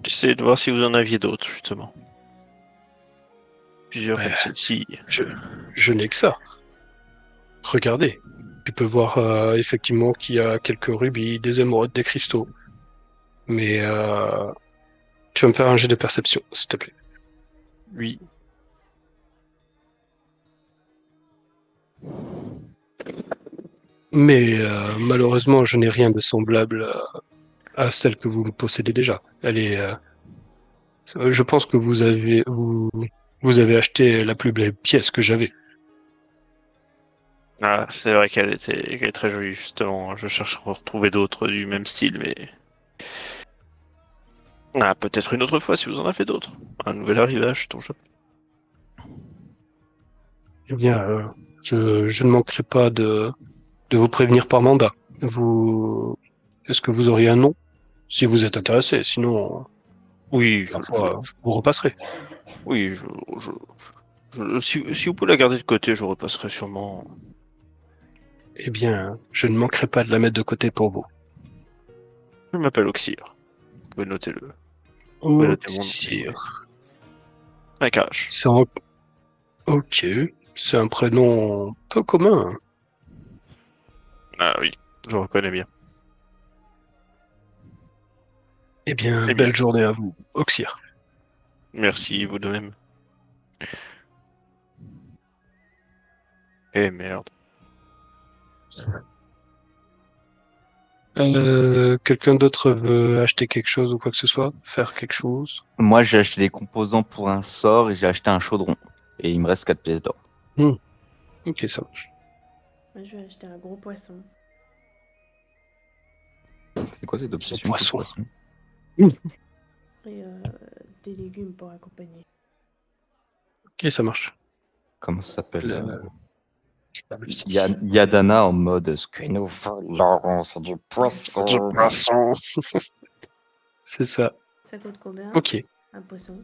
j'essaie de voir si vous en aviez d'autres, justement. Ouais. que celle-ci. Je, je n'ai que ça. Regardez. Tu peux voir euh, effectivement qu'il y a quelques rubis, des émeraudes, des cristaux. Mais euh, tu vas me faire un jet de perception, s'il te plaît. Oui. Mais euh, malheureusement, je n'ai rien de semblable à, celle que vous possédez déjà. Elle est. je pense que vous avez vous, vous avez acheté la plus belle pièce que j'avais. Ah, c'est vrai qu'elle était, est très jolie, justement. Je cherche à en retrouver d'autres du même style, mais. Ah, peut-être une autre fois si vous en avez d'autres. Un nouvel arrivage, ton jeu. Eh bien, euh, je, je ne manquerai pas de, de vous prévenir par mandat. Vous, est-ce que vous auriez un nom? Si vous êtes intéressé Sinon, Oui, je, je vous repasserai. oui, je, je, je- si, si vous pouvez la garder de côté, je repasserai sûrement. Eh bien, je ne manquerai pas de la mettre de côté pour vous. Je m'appelle Oxyre. Vous pouvez noter le. Un cache. Un... Ok, c'est un prénom peu commun. Ah oui, je reconnais bien. Eh bien, Eh bien. belle journée à vous, Oxyre. Merci, vous de même. Eh merde. Euh, Quelqu'un d'autre veut acheter quelque chose ou quoi que ce soit Faire quelque chose? Moi, j'ai acheté des composants pour un sort et j'ai acheté un chaudron. Et il me reste 4 pièces d'or. Ok, ça marche. Moi, je vais acheter un gros poisson. C'est quoi cette obsession poisson. Et euh, des légumes pour accompagner. Ok, ça marche. Comment ça s'appelle Le- euh, Ya- Yadana en mode ce que nous voulons, c'est du poisson. C'est ça. Ça coûte combien? Ok. Un poisson?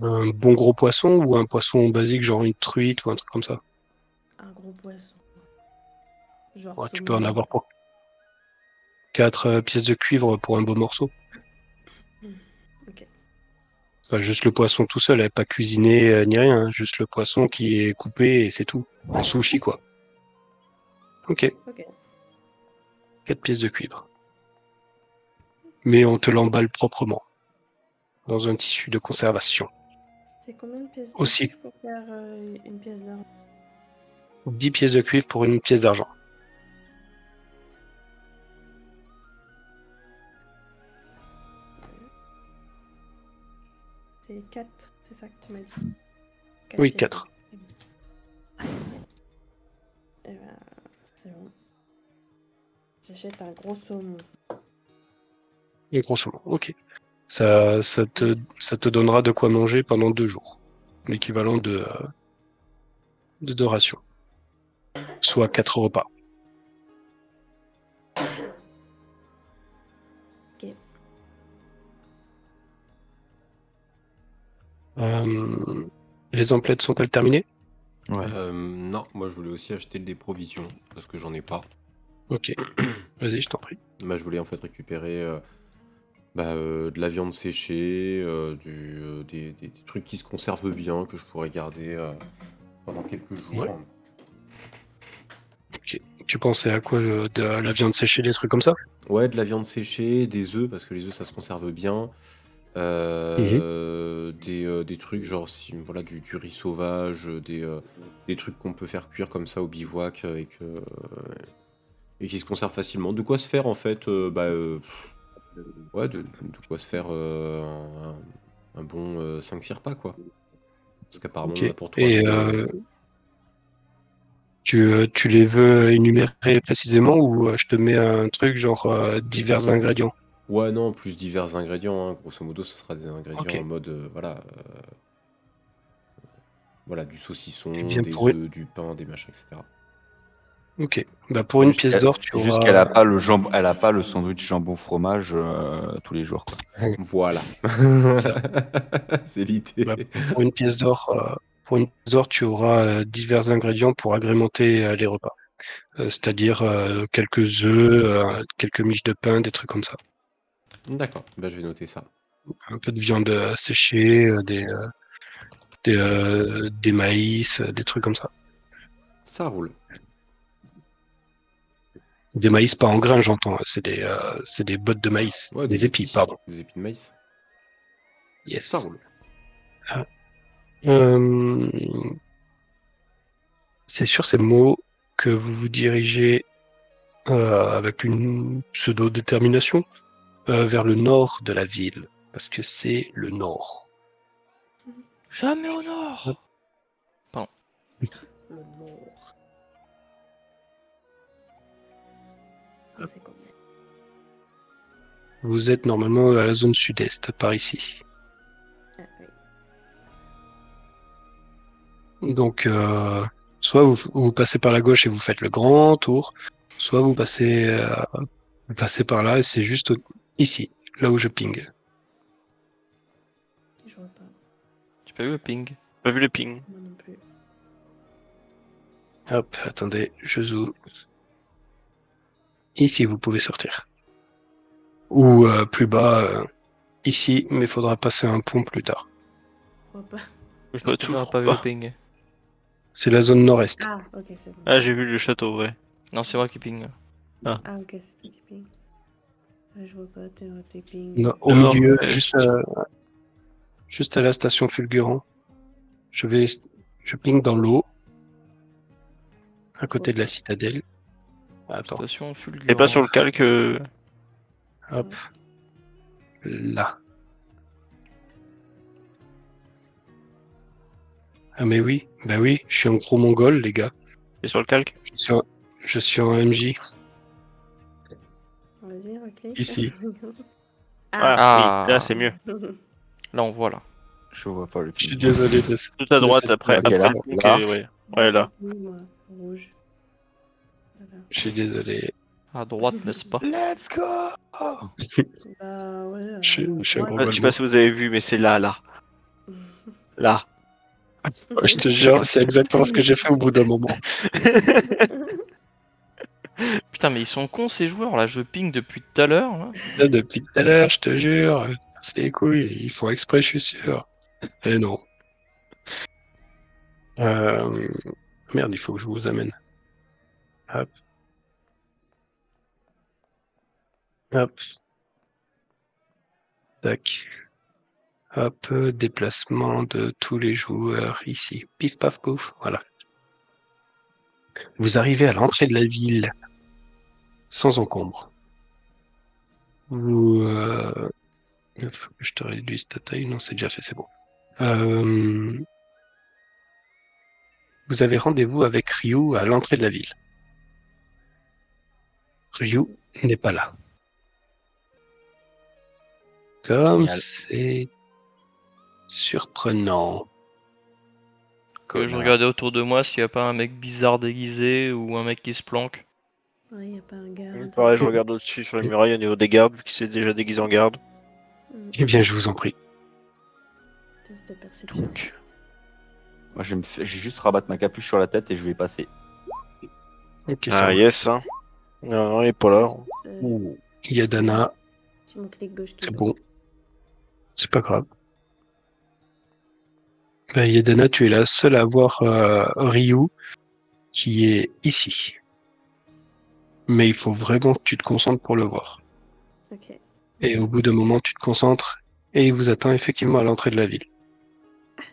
Un bon gros poisson ou un poisson basique, genre une truite ou un truc comme ça? Un gros poisson. Genre Ouais, Tu peux en avoir pour 4 pièces de cuivre pour un beau morceau. Enfin, juste le poisson tout seul, pas cuisiné euh, ni rien. hein. Juste le poisson qui est coupé et c'est tout. En sushi, quoi. Ok. Ok. 4 pièces de cuivre. Mais on te l'emballe proprement. Dans un tissu de conservation. C'est combien de pièces de Aussi. cuivre pour faire euh, une pièce d'argent? 10 pièces de cuivre pour une pièce d'argent. C'est 4, c'est ça que tu m'as dit Oui, pièces de quatre. cuivre. Eh ben, c'est bon. J'achète un gros saumon. Et grosso modo, ok. Ça, ça, te, ça te donnera de quoi manger pendant deux jours. L'équivalent de, euh, de deux rations. Soit quatre repas. Les emplettes sont-elles terminées Ouais. Euh, non, moi je voulais aussi acheter des provisions parce que j'en ai pas. Ok. Vas-y, je t'en prie. Bah, je voulais en fait récupérer euh, bah, euh, de la viande séchée, euh, du, euh, des, des- des trucs qui se conservent bien, que je pourrais garder euh, pendant quelques jours. Ouais. Tu pensais à quoi De la viande séchée, des trucs comme ça? Ouais, de la viande séchée, des œufs, parce que les œufs ça se conserve bien. Euh, des, euh, des trucs genre si, voilà, du, du riz sauvage, des, euh, des trucs qu'on peut faire cuire comme ça au bivouac et, que, et qui se conservent facilement. De quoi se faire en fait bah, ouais, de, de quoi se faire un, un bon 5-6 repas quoi. Parce qu'apparemment Ok. on en a pour toi. Et tu, tu les veux énumérer précisément ou je te mets un truc genre divers ingrédients? Ouais, non, plus divers ingrédients. hein. Grosso modo, ce sera des ingrédients Ok. en mode, euh, voilà, euh, voilà, du saucisson, bien, des pour œufs, une- du pain, des machins, etc. Ok. Bah pour une Juste pièce qu'elle- d'or, tu c'est Juste auras- qu'elle a pas le jambon, elle a pas le sandwich jambon fromage euh, tous les jours. Quoi. Voilà. Ça. C'est l'idée. Bah, pour une pièce d'or, euh, pour une pièce d'or, tu auras euh, divers ingrédients pour agrémenter euh, les repas. Euh, C'est-à-dire euh, quelques œufs, euh, quelques miches de pain, des trucs comme ça. D'accord, bah, je vais noter ça. Un peu de viande euh, séchée, euh, des, euh, des, des maïs, des trucs comme ça. Ça roule. Des maïs pas en grains, j'entends. hein. C'est des, euh, c'est des bottes de maïs. Ouais, des épis, pardon. Des épis de maïs. Yes. Ça roule. Euh, C'est sur ces mots que vous vous dirigez euh, avec une pseudo-détermination? Euh, vers le nord de la ville, parce que c'est le nord. Jamais au nord Le nord. Ah, Vous êtes normalement à la zone sud-est, par ici. Ah, oui. Donc, euh, soit vous, vous passez par la gauche et vous faites le grand tour, soit vous passez, euh, vous passez par là et c'est juste ici, là où je ping. Je vois pas. J'ai pas vu le ping. Pas vu le ping. Moi non plus. Hop, attendez, je zoome. Ici, vous pouvez sortir. Ou euh, plus bas, euh, ici, mais il faudra passer un pont plus tard. Je pas. Je vois Toujours pas vu pas. le ping. C'est la zone nord-est. Ah, ok, c'est bon. Ah, j'ai vu le château, ouais. Non, c'est moi qui ping. Ah, ok, c'est toi qui ping. Je vois pas, t'es t'es ping. Non, au milieu, euh, juste, à, juste à la station Fulgurant. Je vais, je ping dans l'eau, à côté de la citadelle. Attends, Station fulgurante. Et pas sur le calque. euh, hop, là. Ah mais oui, bah oui, je suis un gros mongol, les gars. Et sur le calque? Je suis un, je suis un MJ. Vas-y, reclique. Ici. Ah, Ah. oui, là c'est mieux. Là, on voit là. Je vois pas le Je suis désolé de ça. Tout à droite après. ok, après là, là. euh, ouais. Ouais, là. Rouge. Voilà. Je suis désolé. À droite, n'est-ce pas? Let's go Bah ouais. Je je ouais. Ouais, Je sais pas si vous avez vu, mais c'est là, là. Là. Je te jure, c'est exactement ce que j'ai fait au bout d'un moment. Putain, mais ils sont cons ces joueurs là. Je ping depuis tout à l'heure. depuis tout à l'heure, je te jure. C'est les couilles, ils font exprès, je suis sûr. Et non. Euh... Merde, il faut que je vous amène. Hop. Hop. Tac. Hop, déplacement de tous les joueurs ici. Pif paf pouf, voilà. Vous arrivez à l'entrée de la ville sans encombre. Vous, euh... il faut que je te réduise ta taille. Non, c'est déjà fait, c'est bon. Euh, Vous avez rendez-vous avec Ryu à l'entrée de la ville. Ryu n'est pas là. Comme c'est surprenant. Que je regardais autour de moi s'il n'y a pas un mec bizarre déguisé ou un mec qui se planque. Ouais, y a pas un garde. Pareil, je regarde au-dessus sur les murailles au niveau des gardes, vu qu'il s'est déjà déguisé en garde. Mm, Eh bien, je vous en prie. Test de perception. Donc, Moi, je vais me fais- je vais juste rabattre ma capuche sur la tête et je vais passer. Ah, va. yes, hein. Non, non, il est pas là. Euh, Il y a Dana, c'est bon. C'est pas grave. Ben, Yedana, tu es la seule à voir euh, Ryu qui est ici. Mais il faut vraiment que tu te concentres pour le voir. Et au bout d'un moment, tu te concentres et il vous attend effectivement à l'entrée de la ville.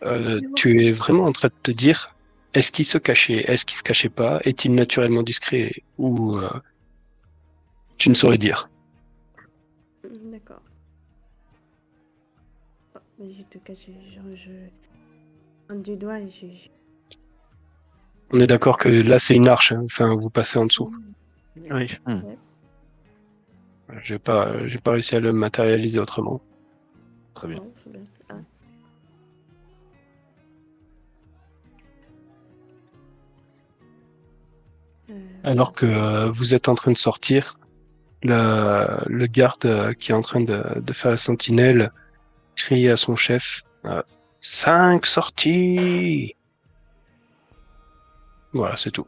Euh, tu es vraiment en train de te dire, est-ce qu'il se cachait, est-ce qu'il se cachait pas, est-il naturellement discret ou euh, tu ne saurais dire. Mm, D'accord. Oh, je te cache, genre, je. Un du doigt et je. On est d'accord que là c'est une arche, hein. enfin vous passez en dessous. Oui. J'ai pas, j'ai pas réussi à le matérialiser autrement. Très bien. Ah. Euh, Alors que euh, vous êtes en train de sortir, le, le garde euh, qui est en train de, de faire la sentinelle crie à son chef euh, Cinq sorties Voilà, c'est tout.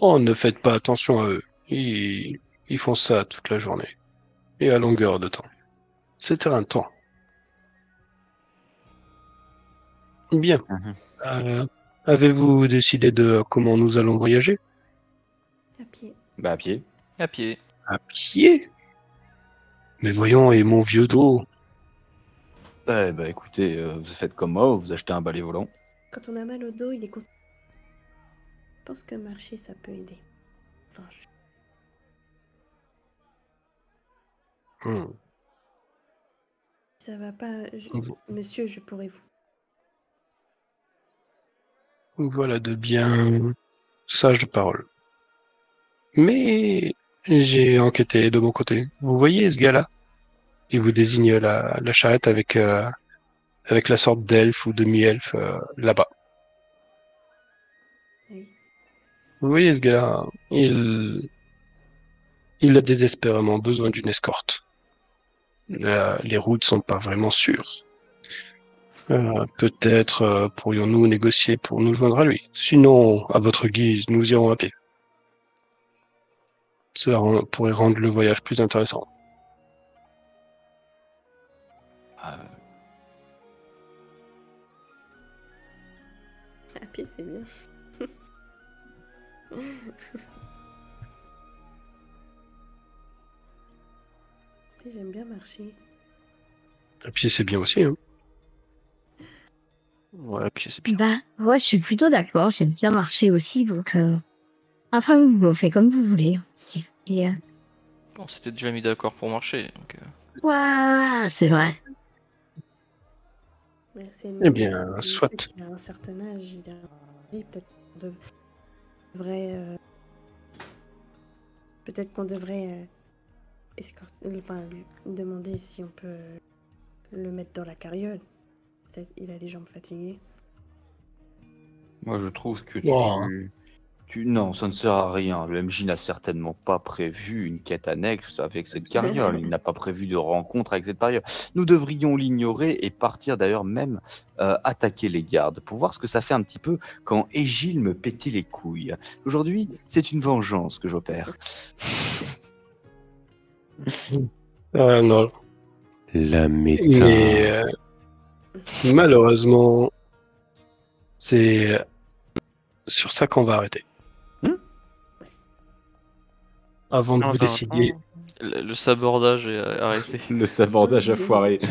Oh, ne faites pas attention à eux. Ils, ils font ça toute la journée. Et à longueur de temps. C'était un temps. Bien. Mhm. Euh, Avez-vous décidé de comment nous allons voyager? À pied. Bah, à pied. À pied. À pied? Mais voyons, et mon vieux dos? Eh bah, écoutez, euh, vous faites comme moi, vous achetez un balai volant. Quand on a mal au dos, il est pense que marcher, ça peut aider. Enfin, je- Hmm. ça va pas. je- Vous- Monsieur, je pourrais vous. Voilà de bien sages paroles. Mais j'ai enquêté de mon côté. Vous voyez ce gars-là? Il vous désigne la, la charrette avec, euh, avec la sorte d'elfe ou demi-elfe euh, là-bas. Vous voyez ce gars-là il, il a désespérément besoin d'une escorte. La- les routes sont pas vraiment sûres. Euh, Peut-être euh, pourrions-nous négocier pour nous joindre à lui. Sinon, à votre guise, nous irons à pied. Cela rend- pourrait rendre le voyage plus intéressant. Euh, À pied, c'est bien. J'aime bien marcher. À pied, c'est bien aussi. Hein. Ouais, puis c'est bien. Bah, ouais, je suis plutôt d'accord. J'aime bien marcher aussi, donc. euh, Après, vous faites comme vous voulez. Si- Et, euh, On s'était déjà mis d'accord pour marcher. Donc, euh, Ouah, c'est vrai. C'est Eh bien, soit. qu'il a un certain âge, il a peut-être devrait. euh, Peut-être qu'on devrait euh, escorter- enfin, lui demander si on peut le mettre dans la carriole. Peut-être il a les jambes fatiguées. Moi, je trouve que tu, Wow. Tu- Non, ça ne sert à rien. Le MJ n'a certainement pas prévu une quête annexe avec cette carriole. Il n'a pas prévu de rencontre avec cette carriole. Nous devrions l'ignorer et partir d'ailleurs même euh, attaquer les gardes pour voir ce que ça fait un petit peu quand Égile me pétait les couilles. Aujourd'hui, c'est une vengeance que j'opère. Euh, non. La méta. Euh, malheureusement, c'est sur ça qu'on va arrêter. Avant de vous décider. le, le sabordage est euh, arrêté. Le sabordage a foiré.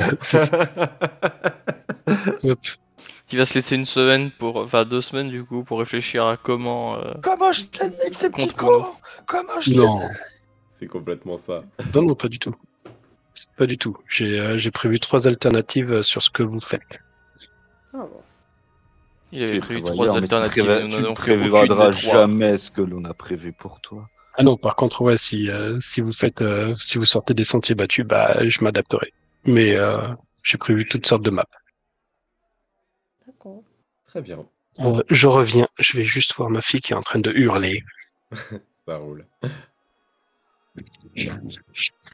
Il va se laisser une semaine pour, enfin deux semaines du coup, pour réfléchir à comment. euh, Comment je te nique ces petits cons Comment Non, C'est complètement ça. non, non, pas du tout. C'est Pas du tout. J'ai euh, j'ai prévu trois alternatives euh, sur ce que vous faites. Oh, bon. Il avait prévu trois tu alternatives. tu ne trois. jamais ce que l'on a prévu pour toi. Ah non, par contre, ouais, si, euh, si vous faites, euh, si vous sortez des sentiers battus, bah, je m'adapterai. Mais euh, j'ai prévu toutes sortes de maps. D'accord. Très bien, Euh, je reviens, je vais juste voir ma fille qui est en train de hurler. ça roule.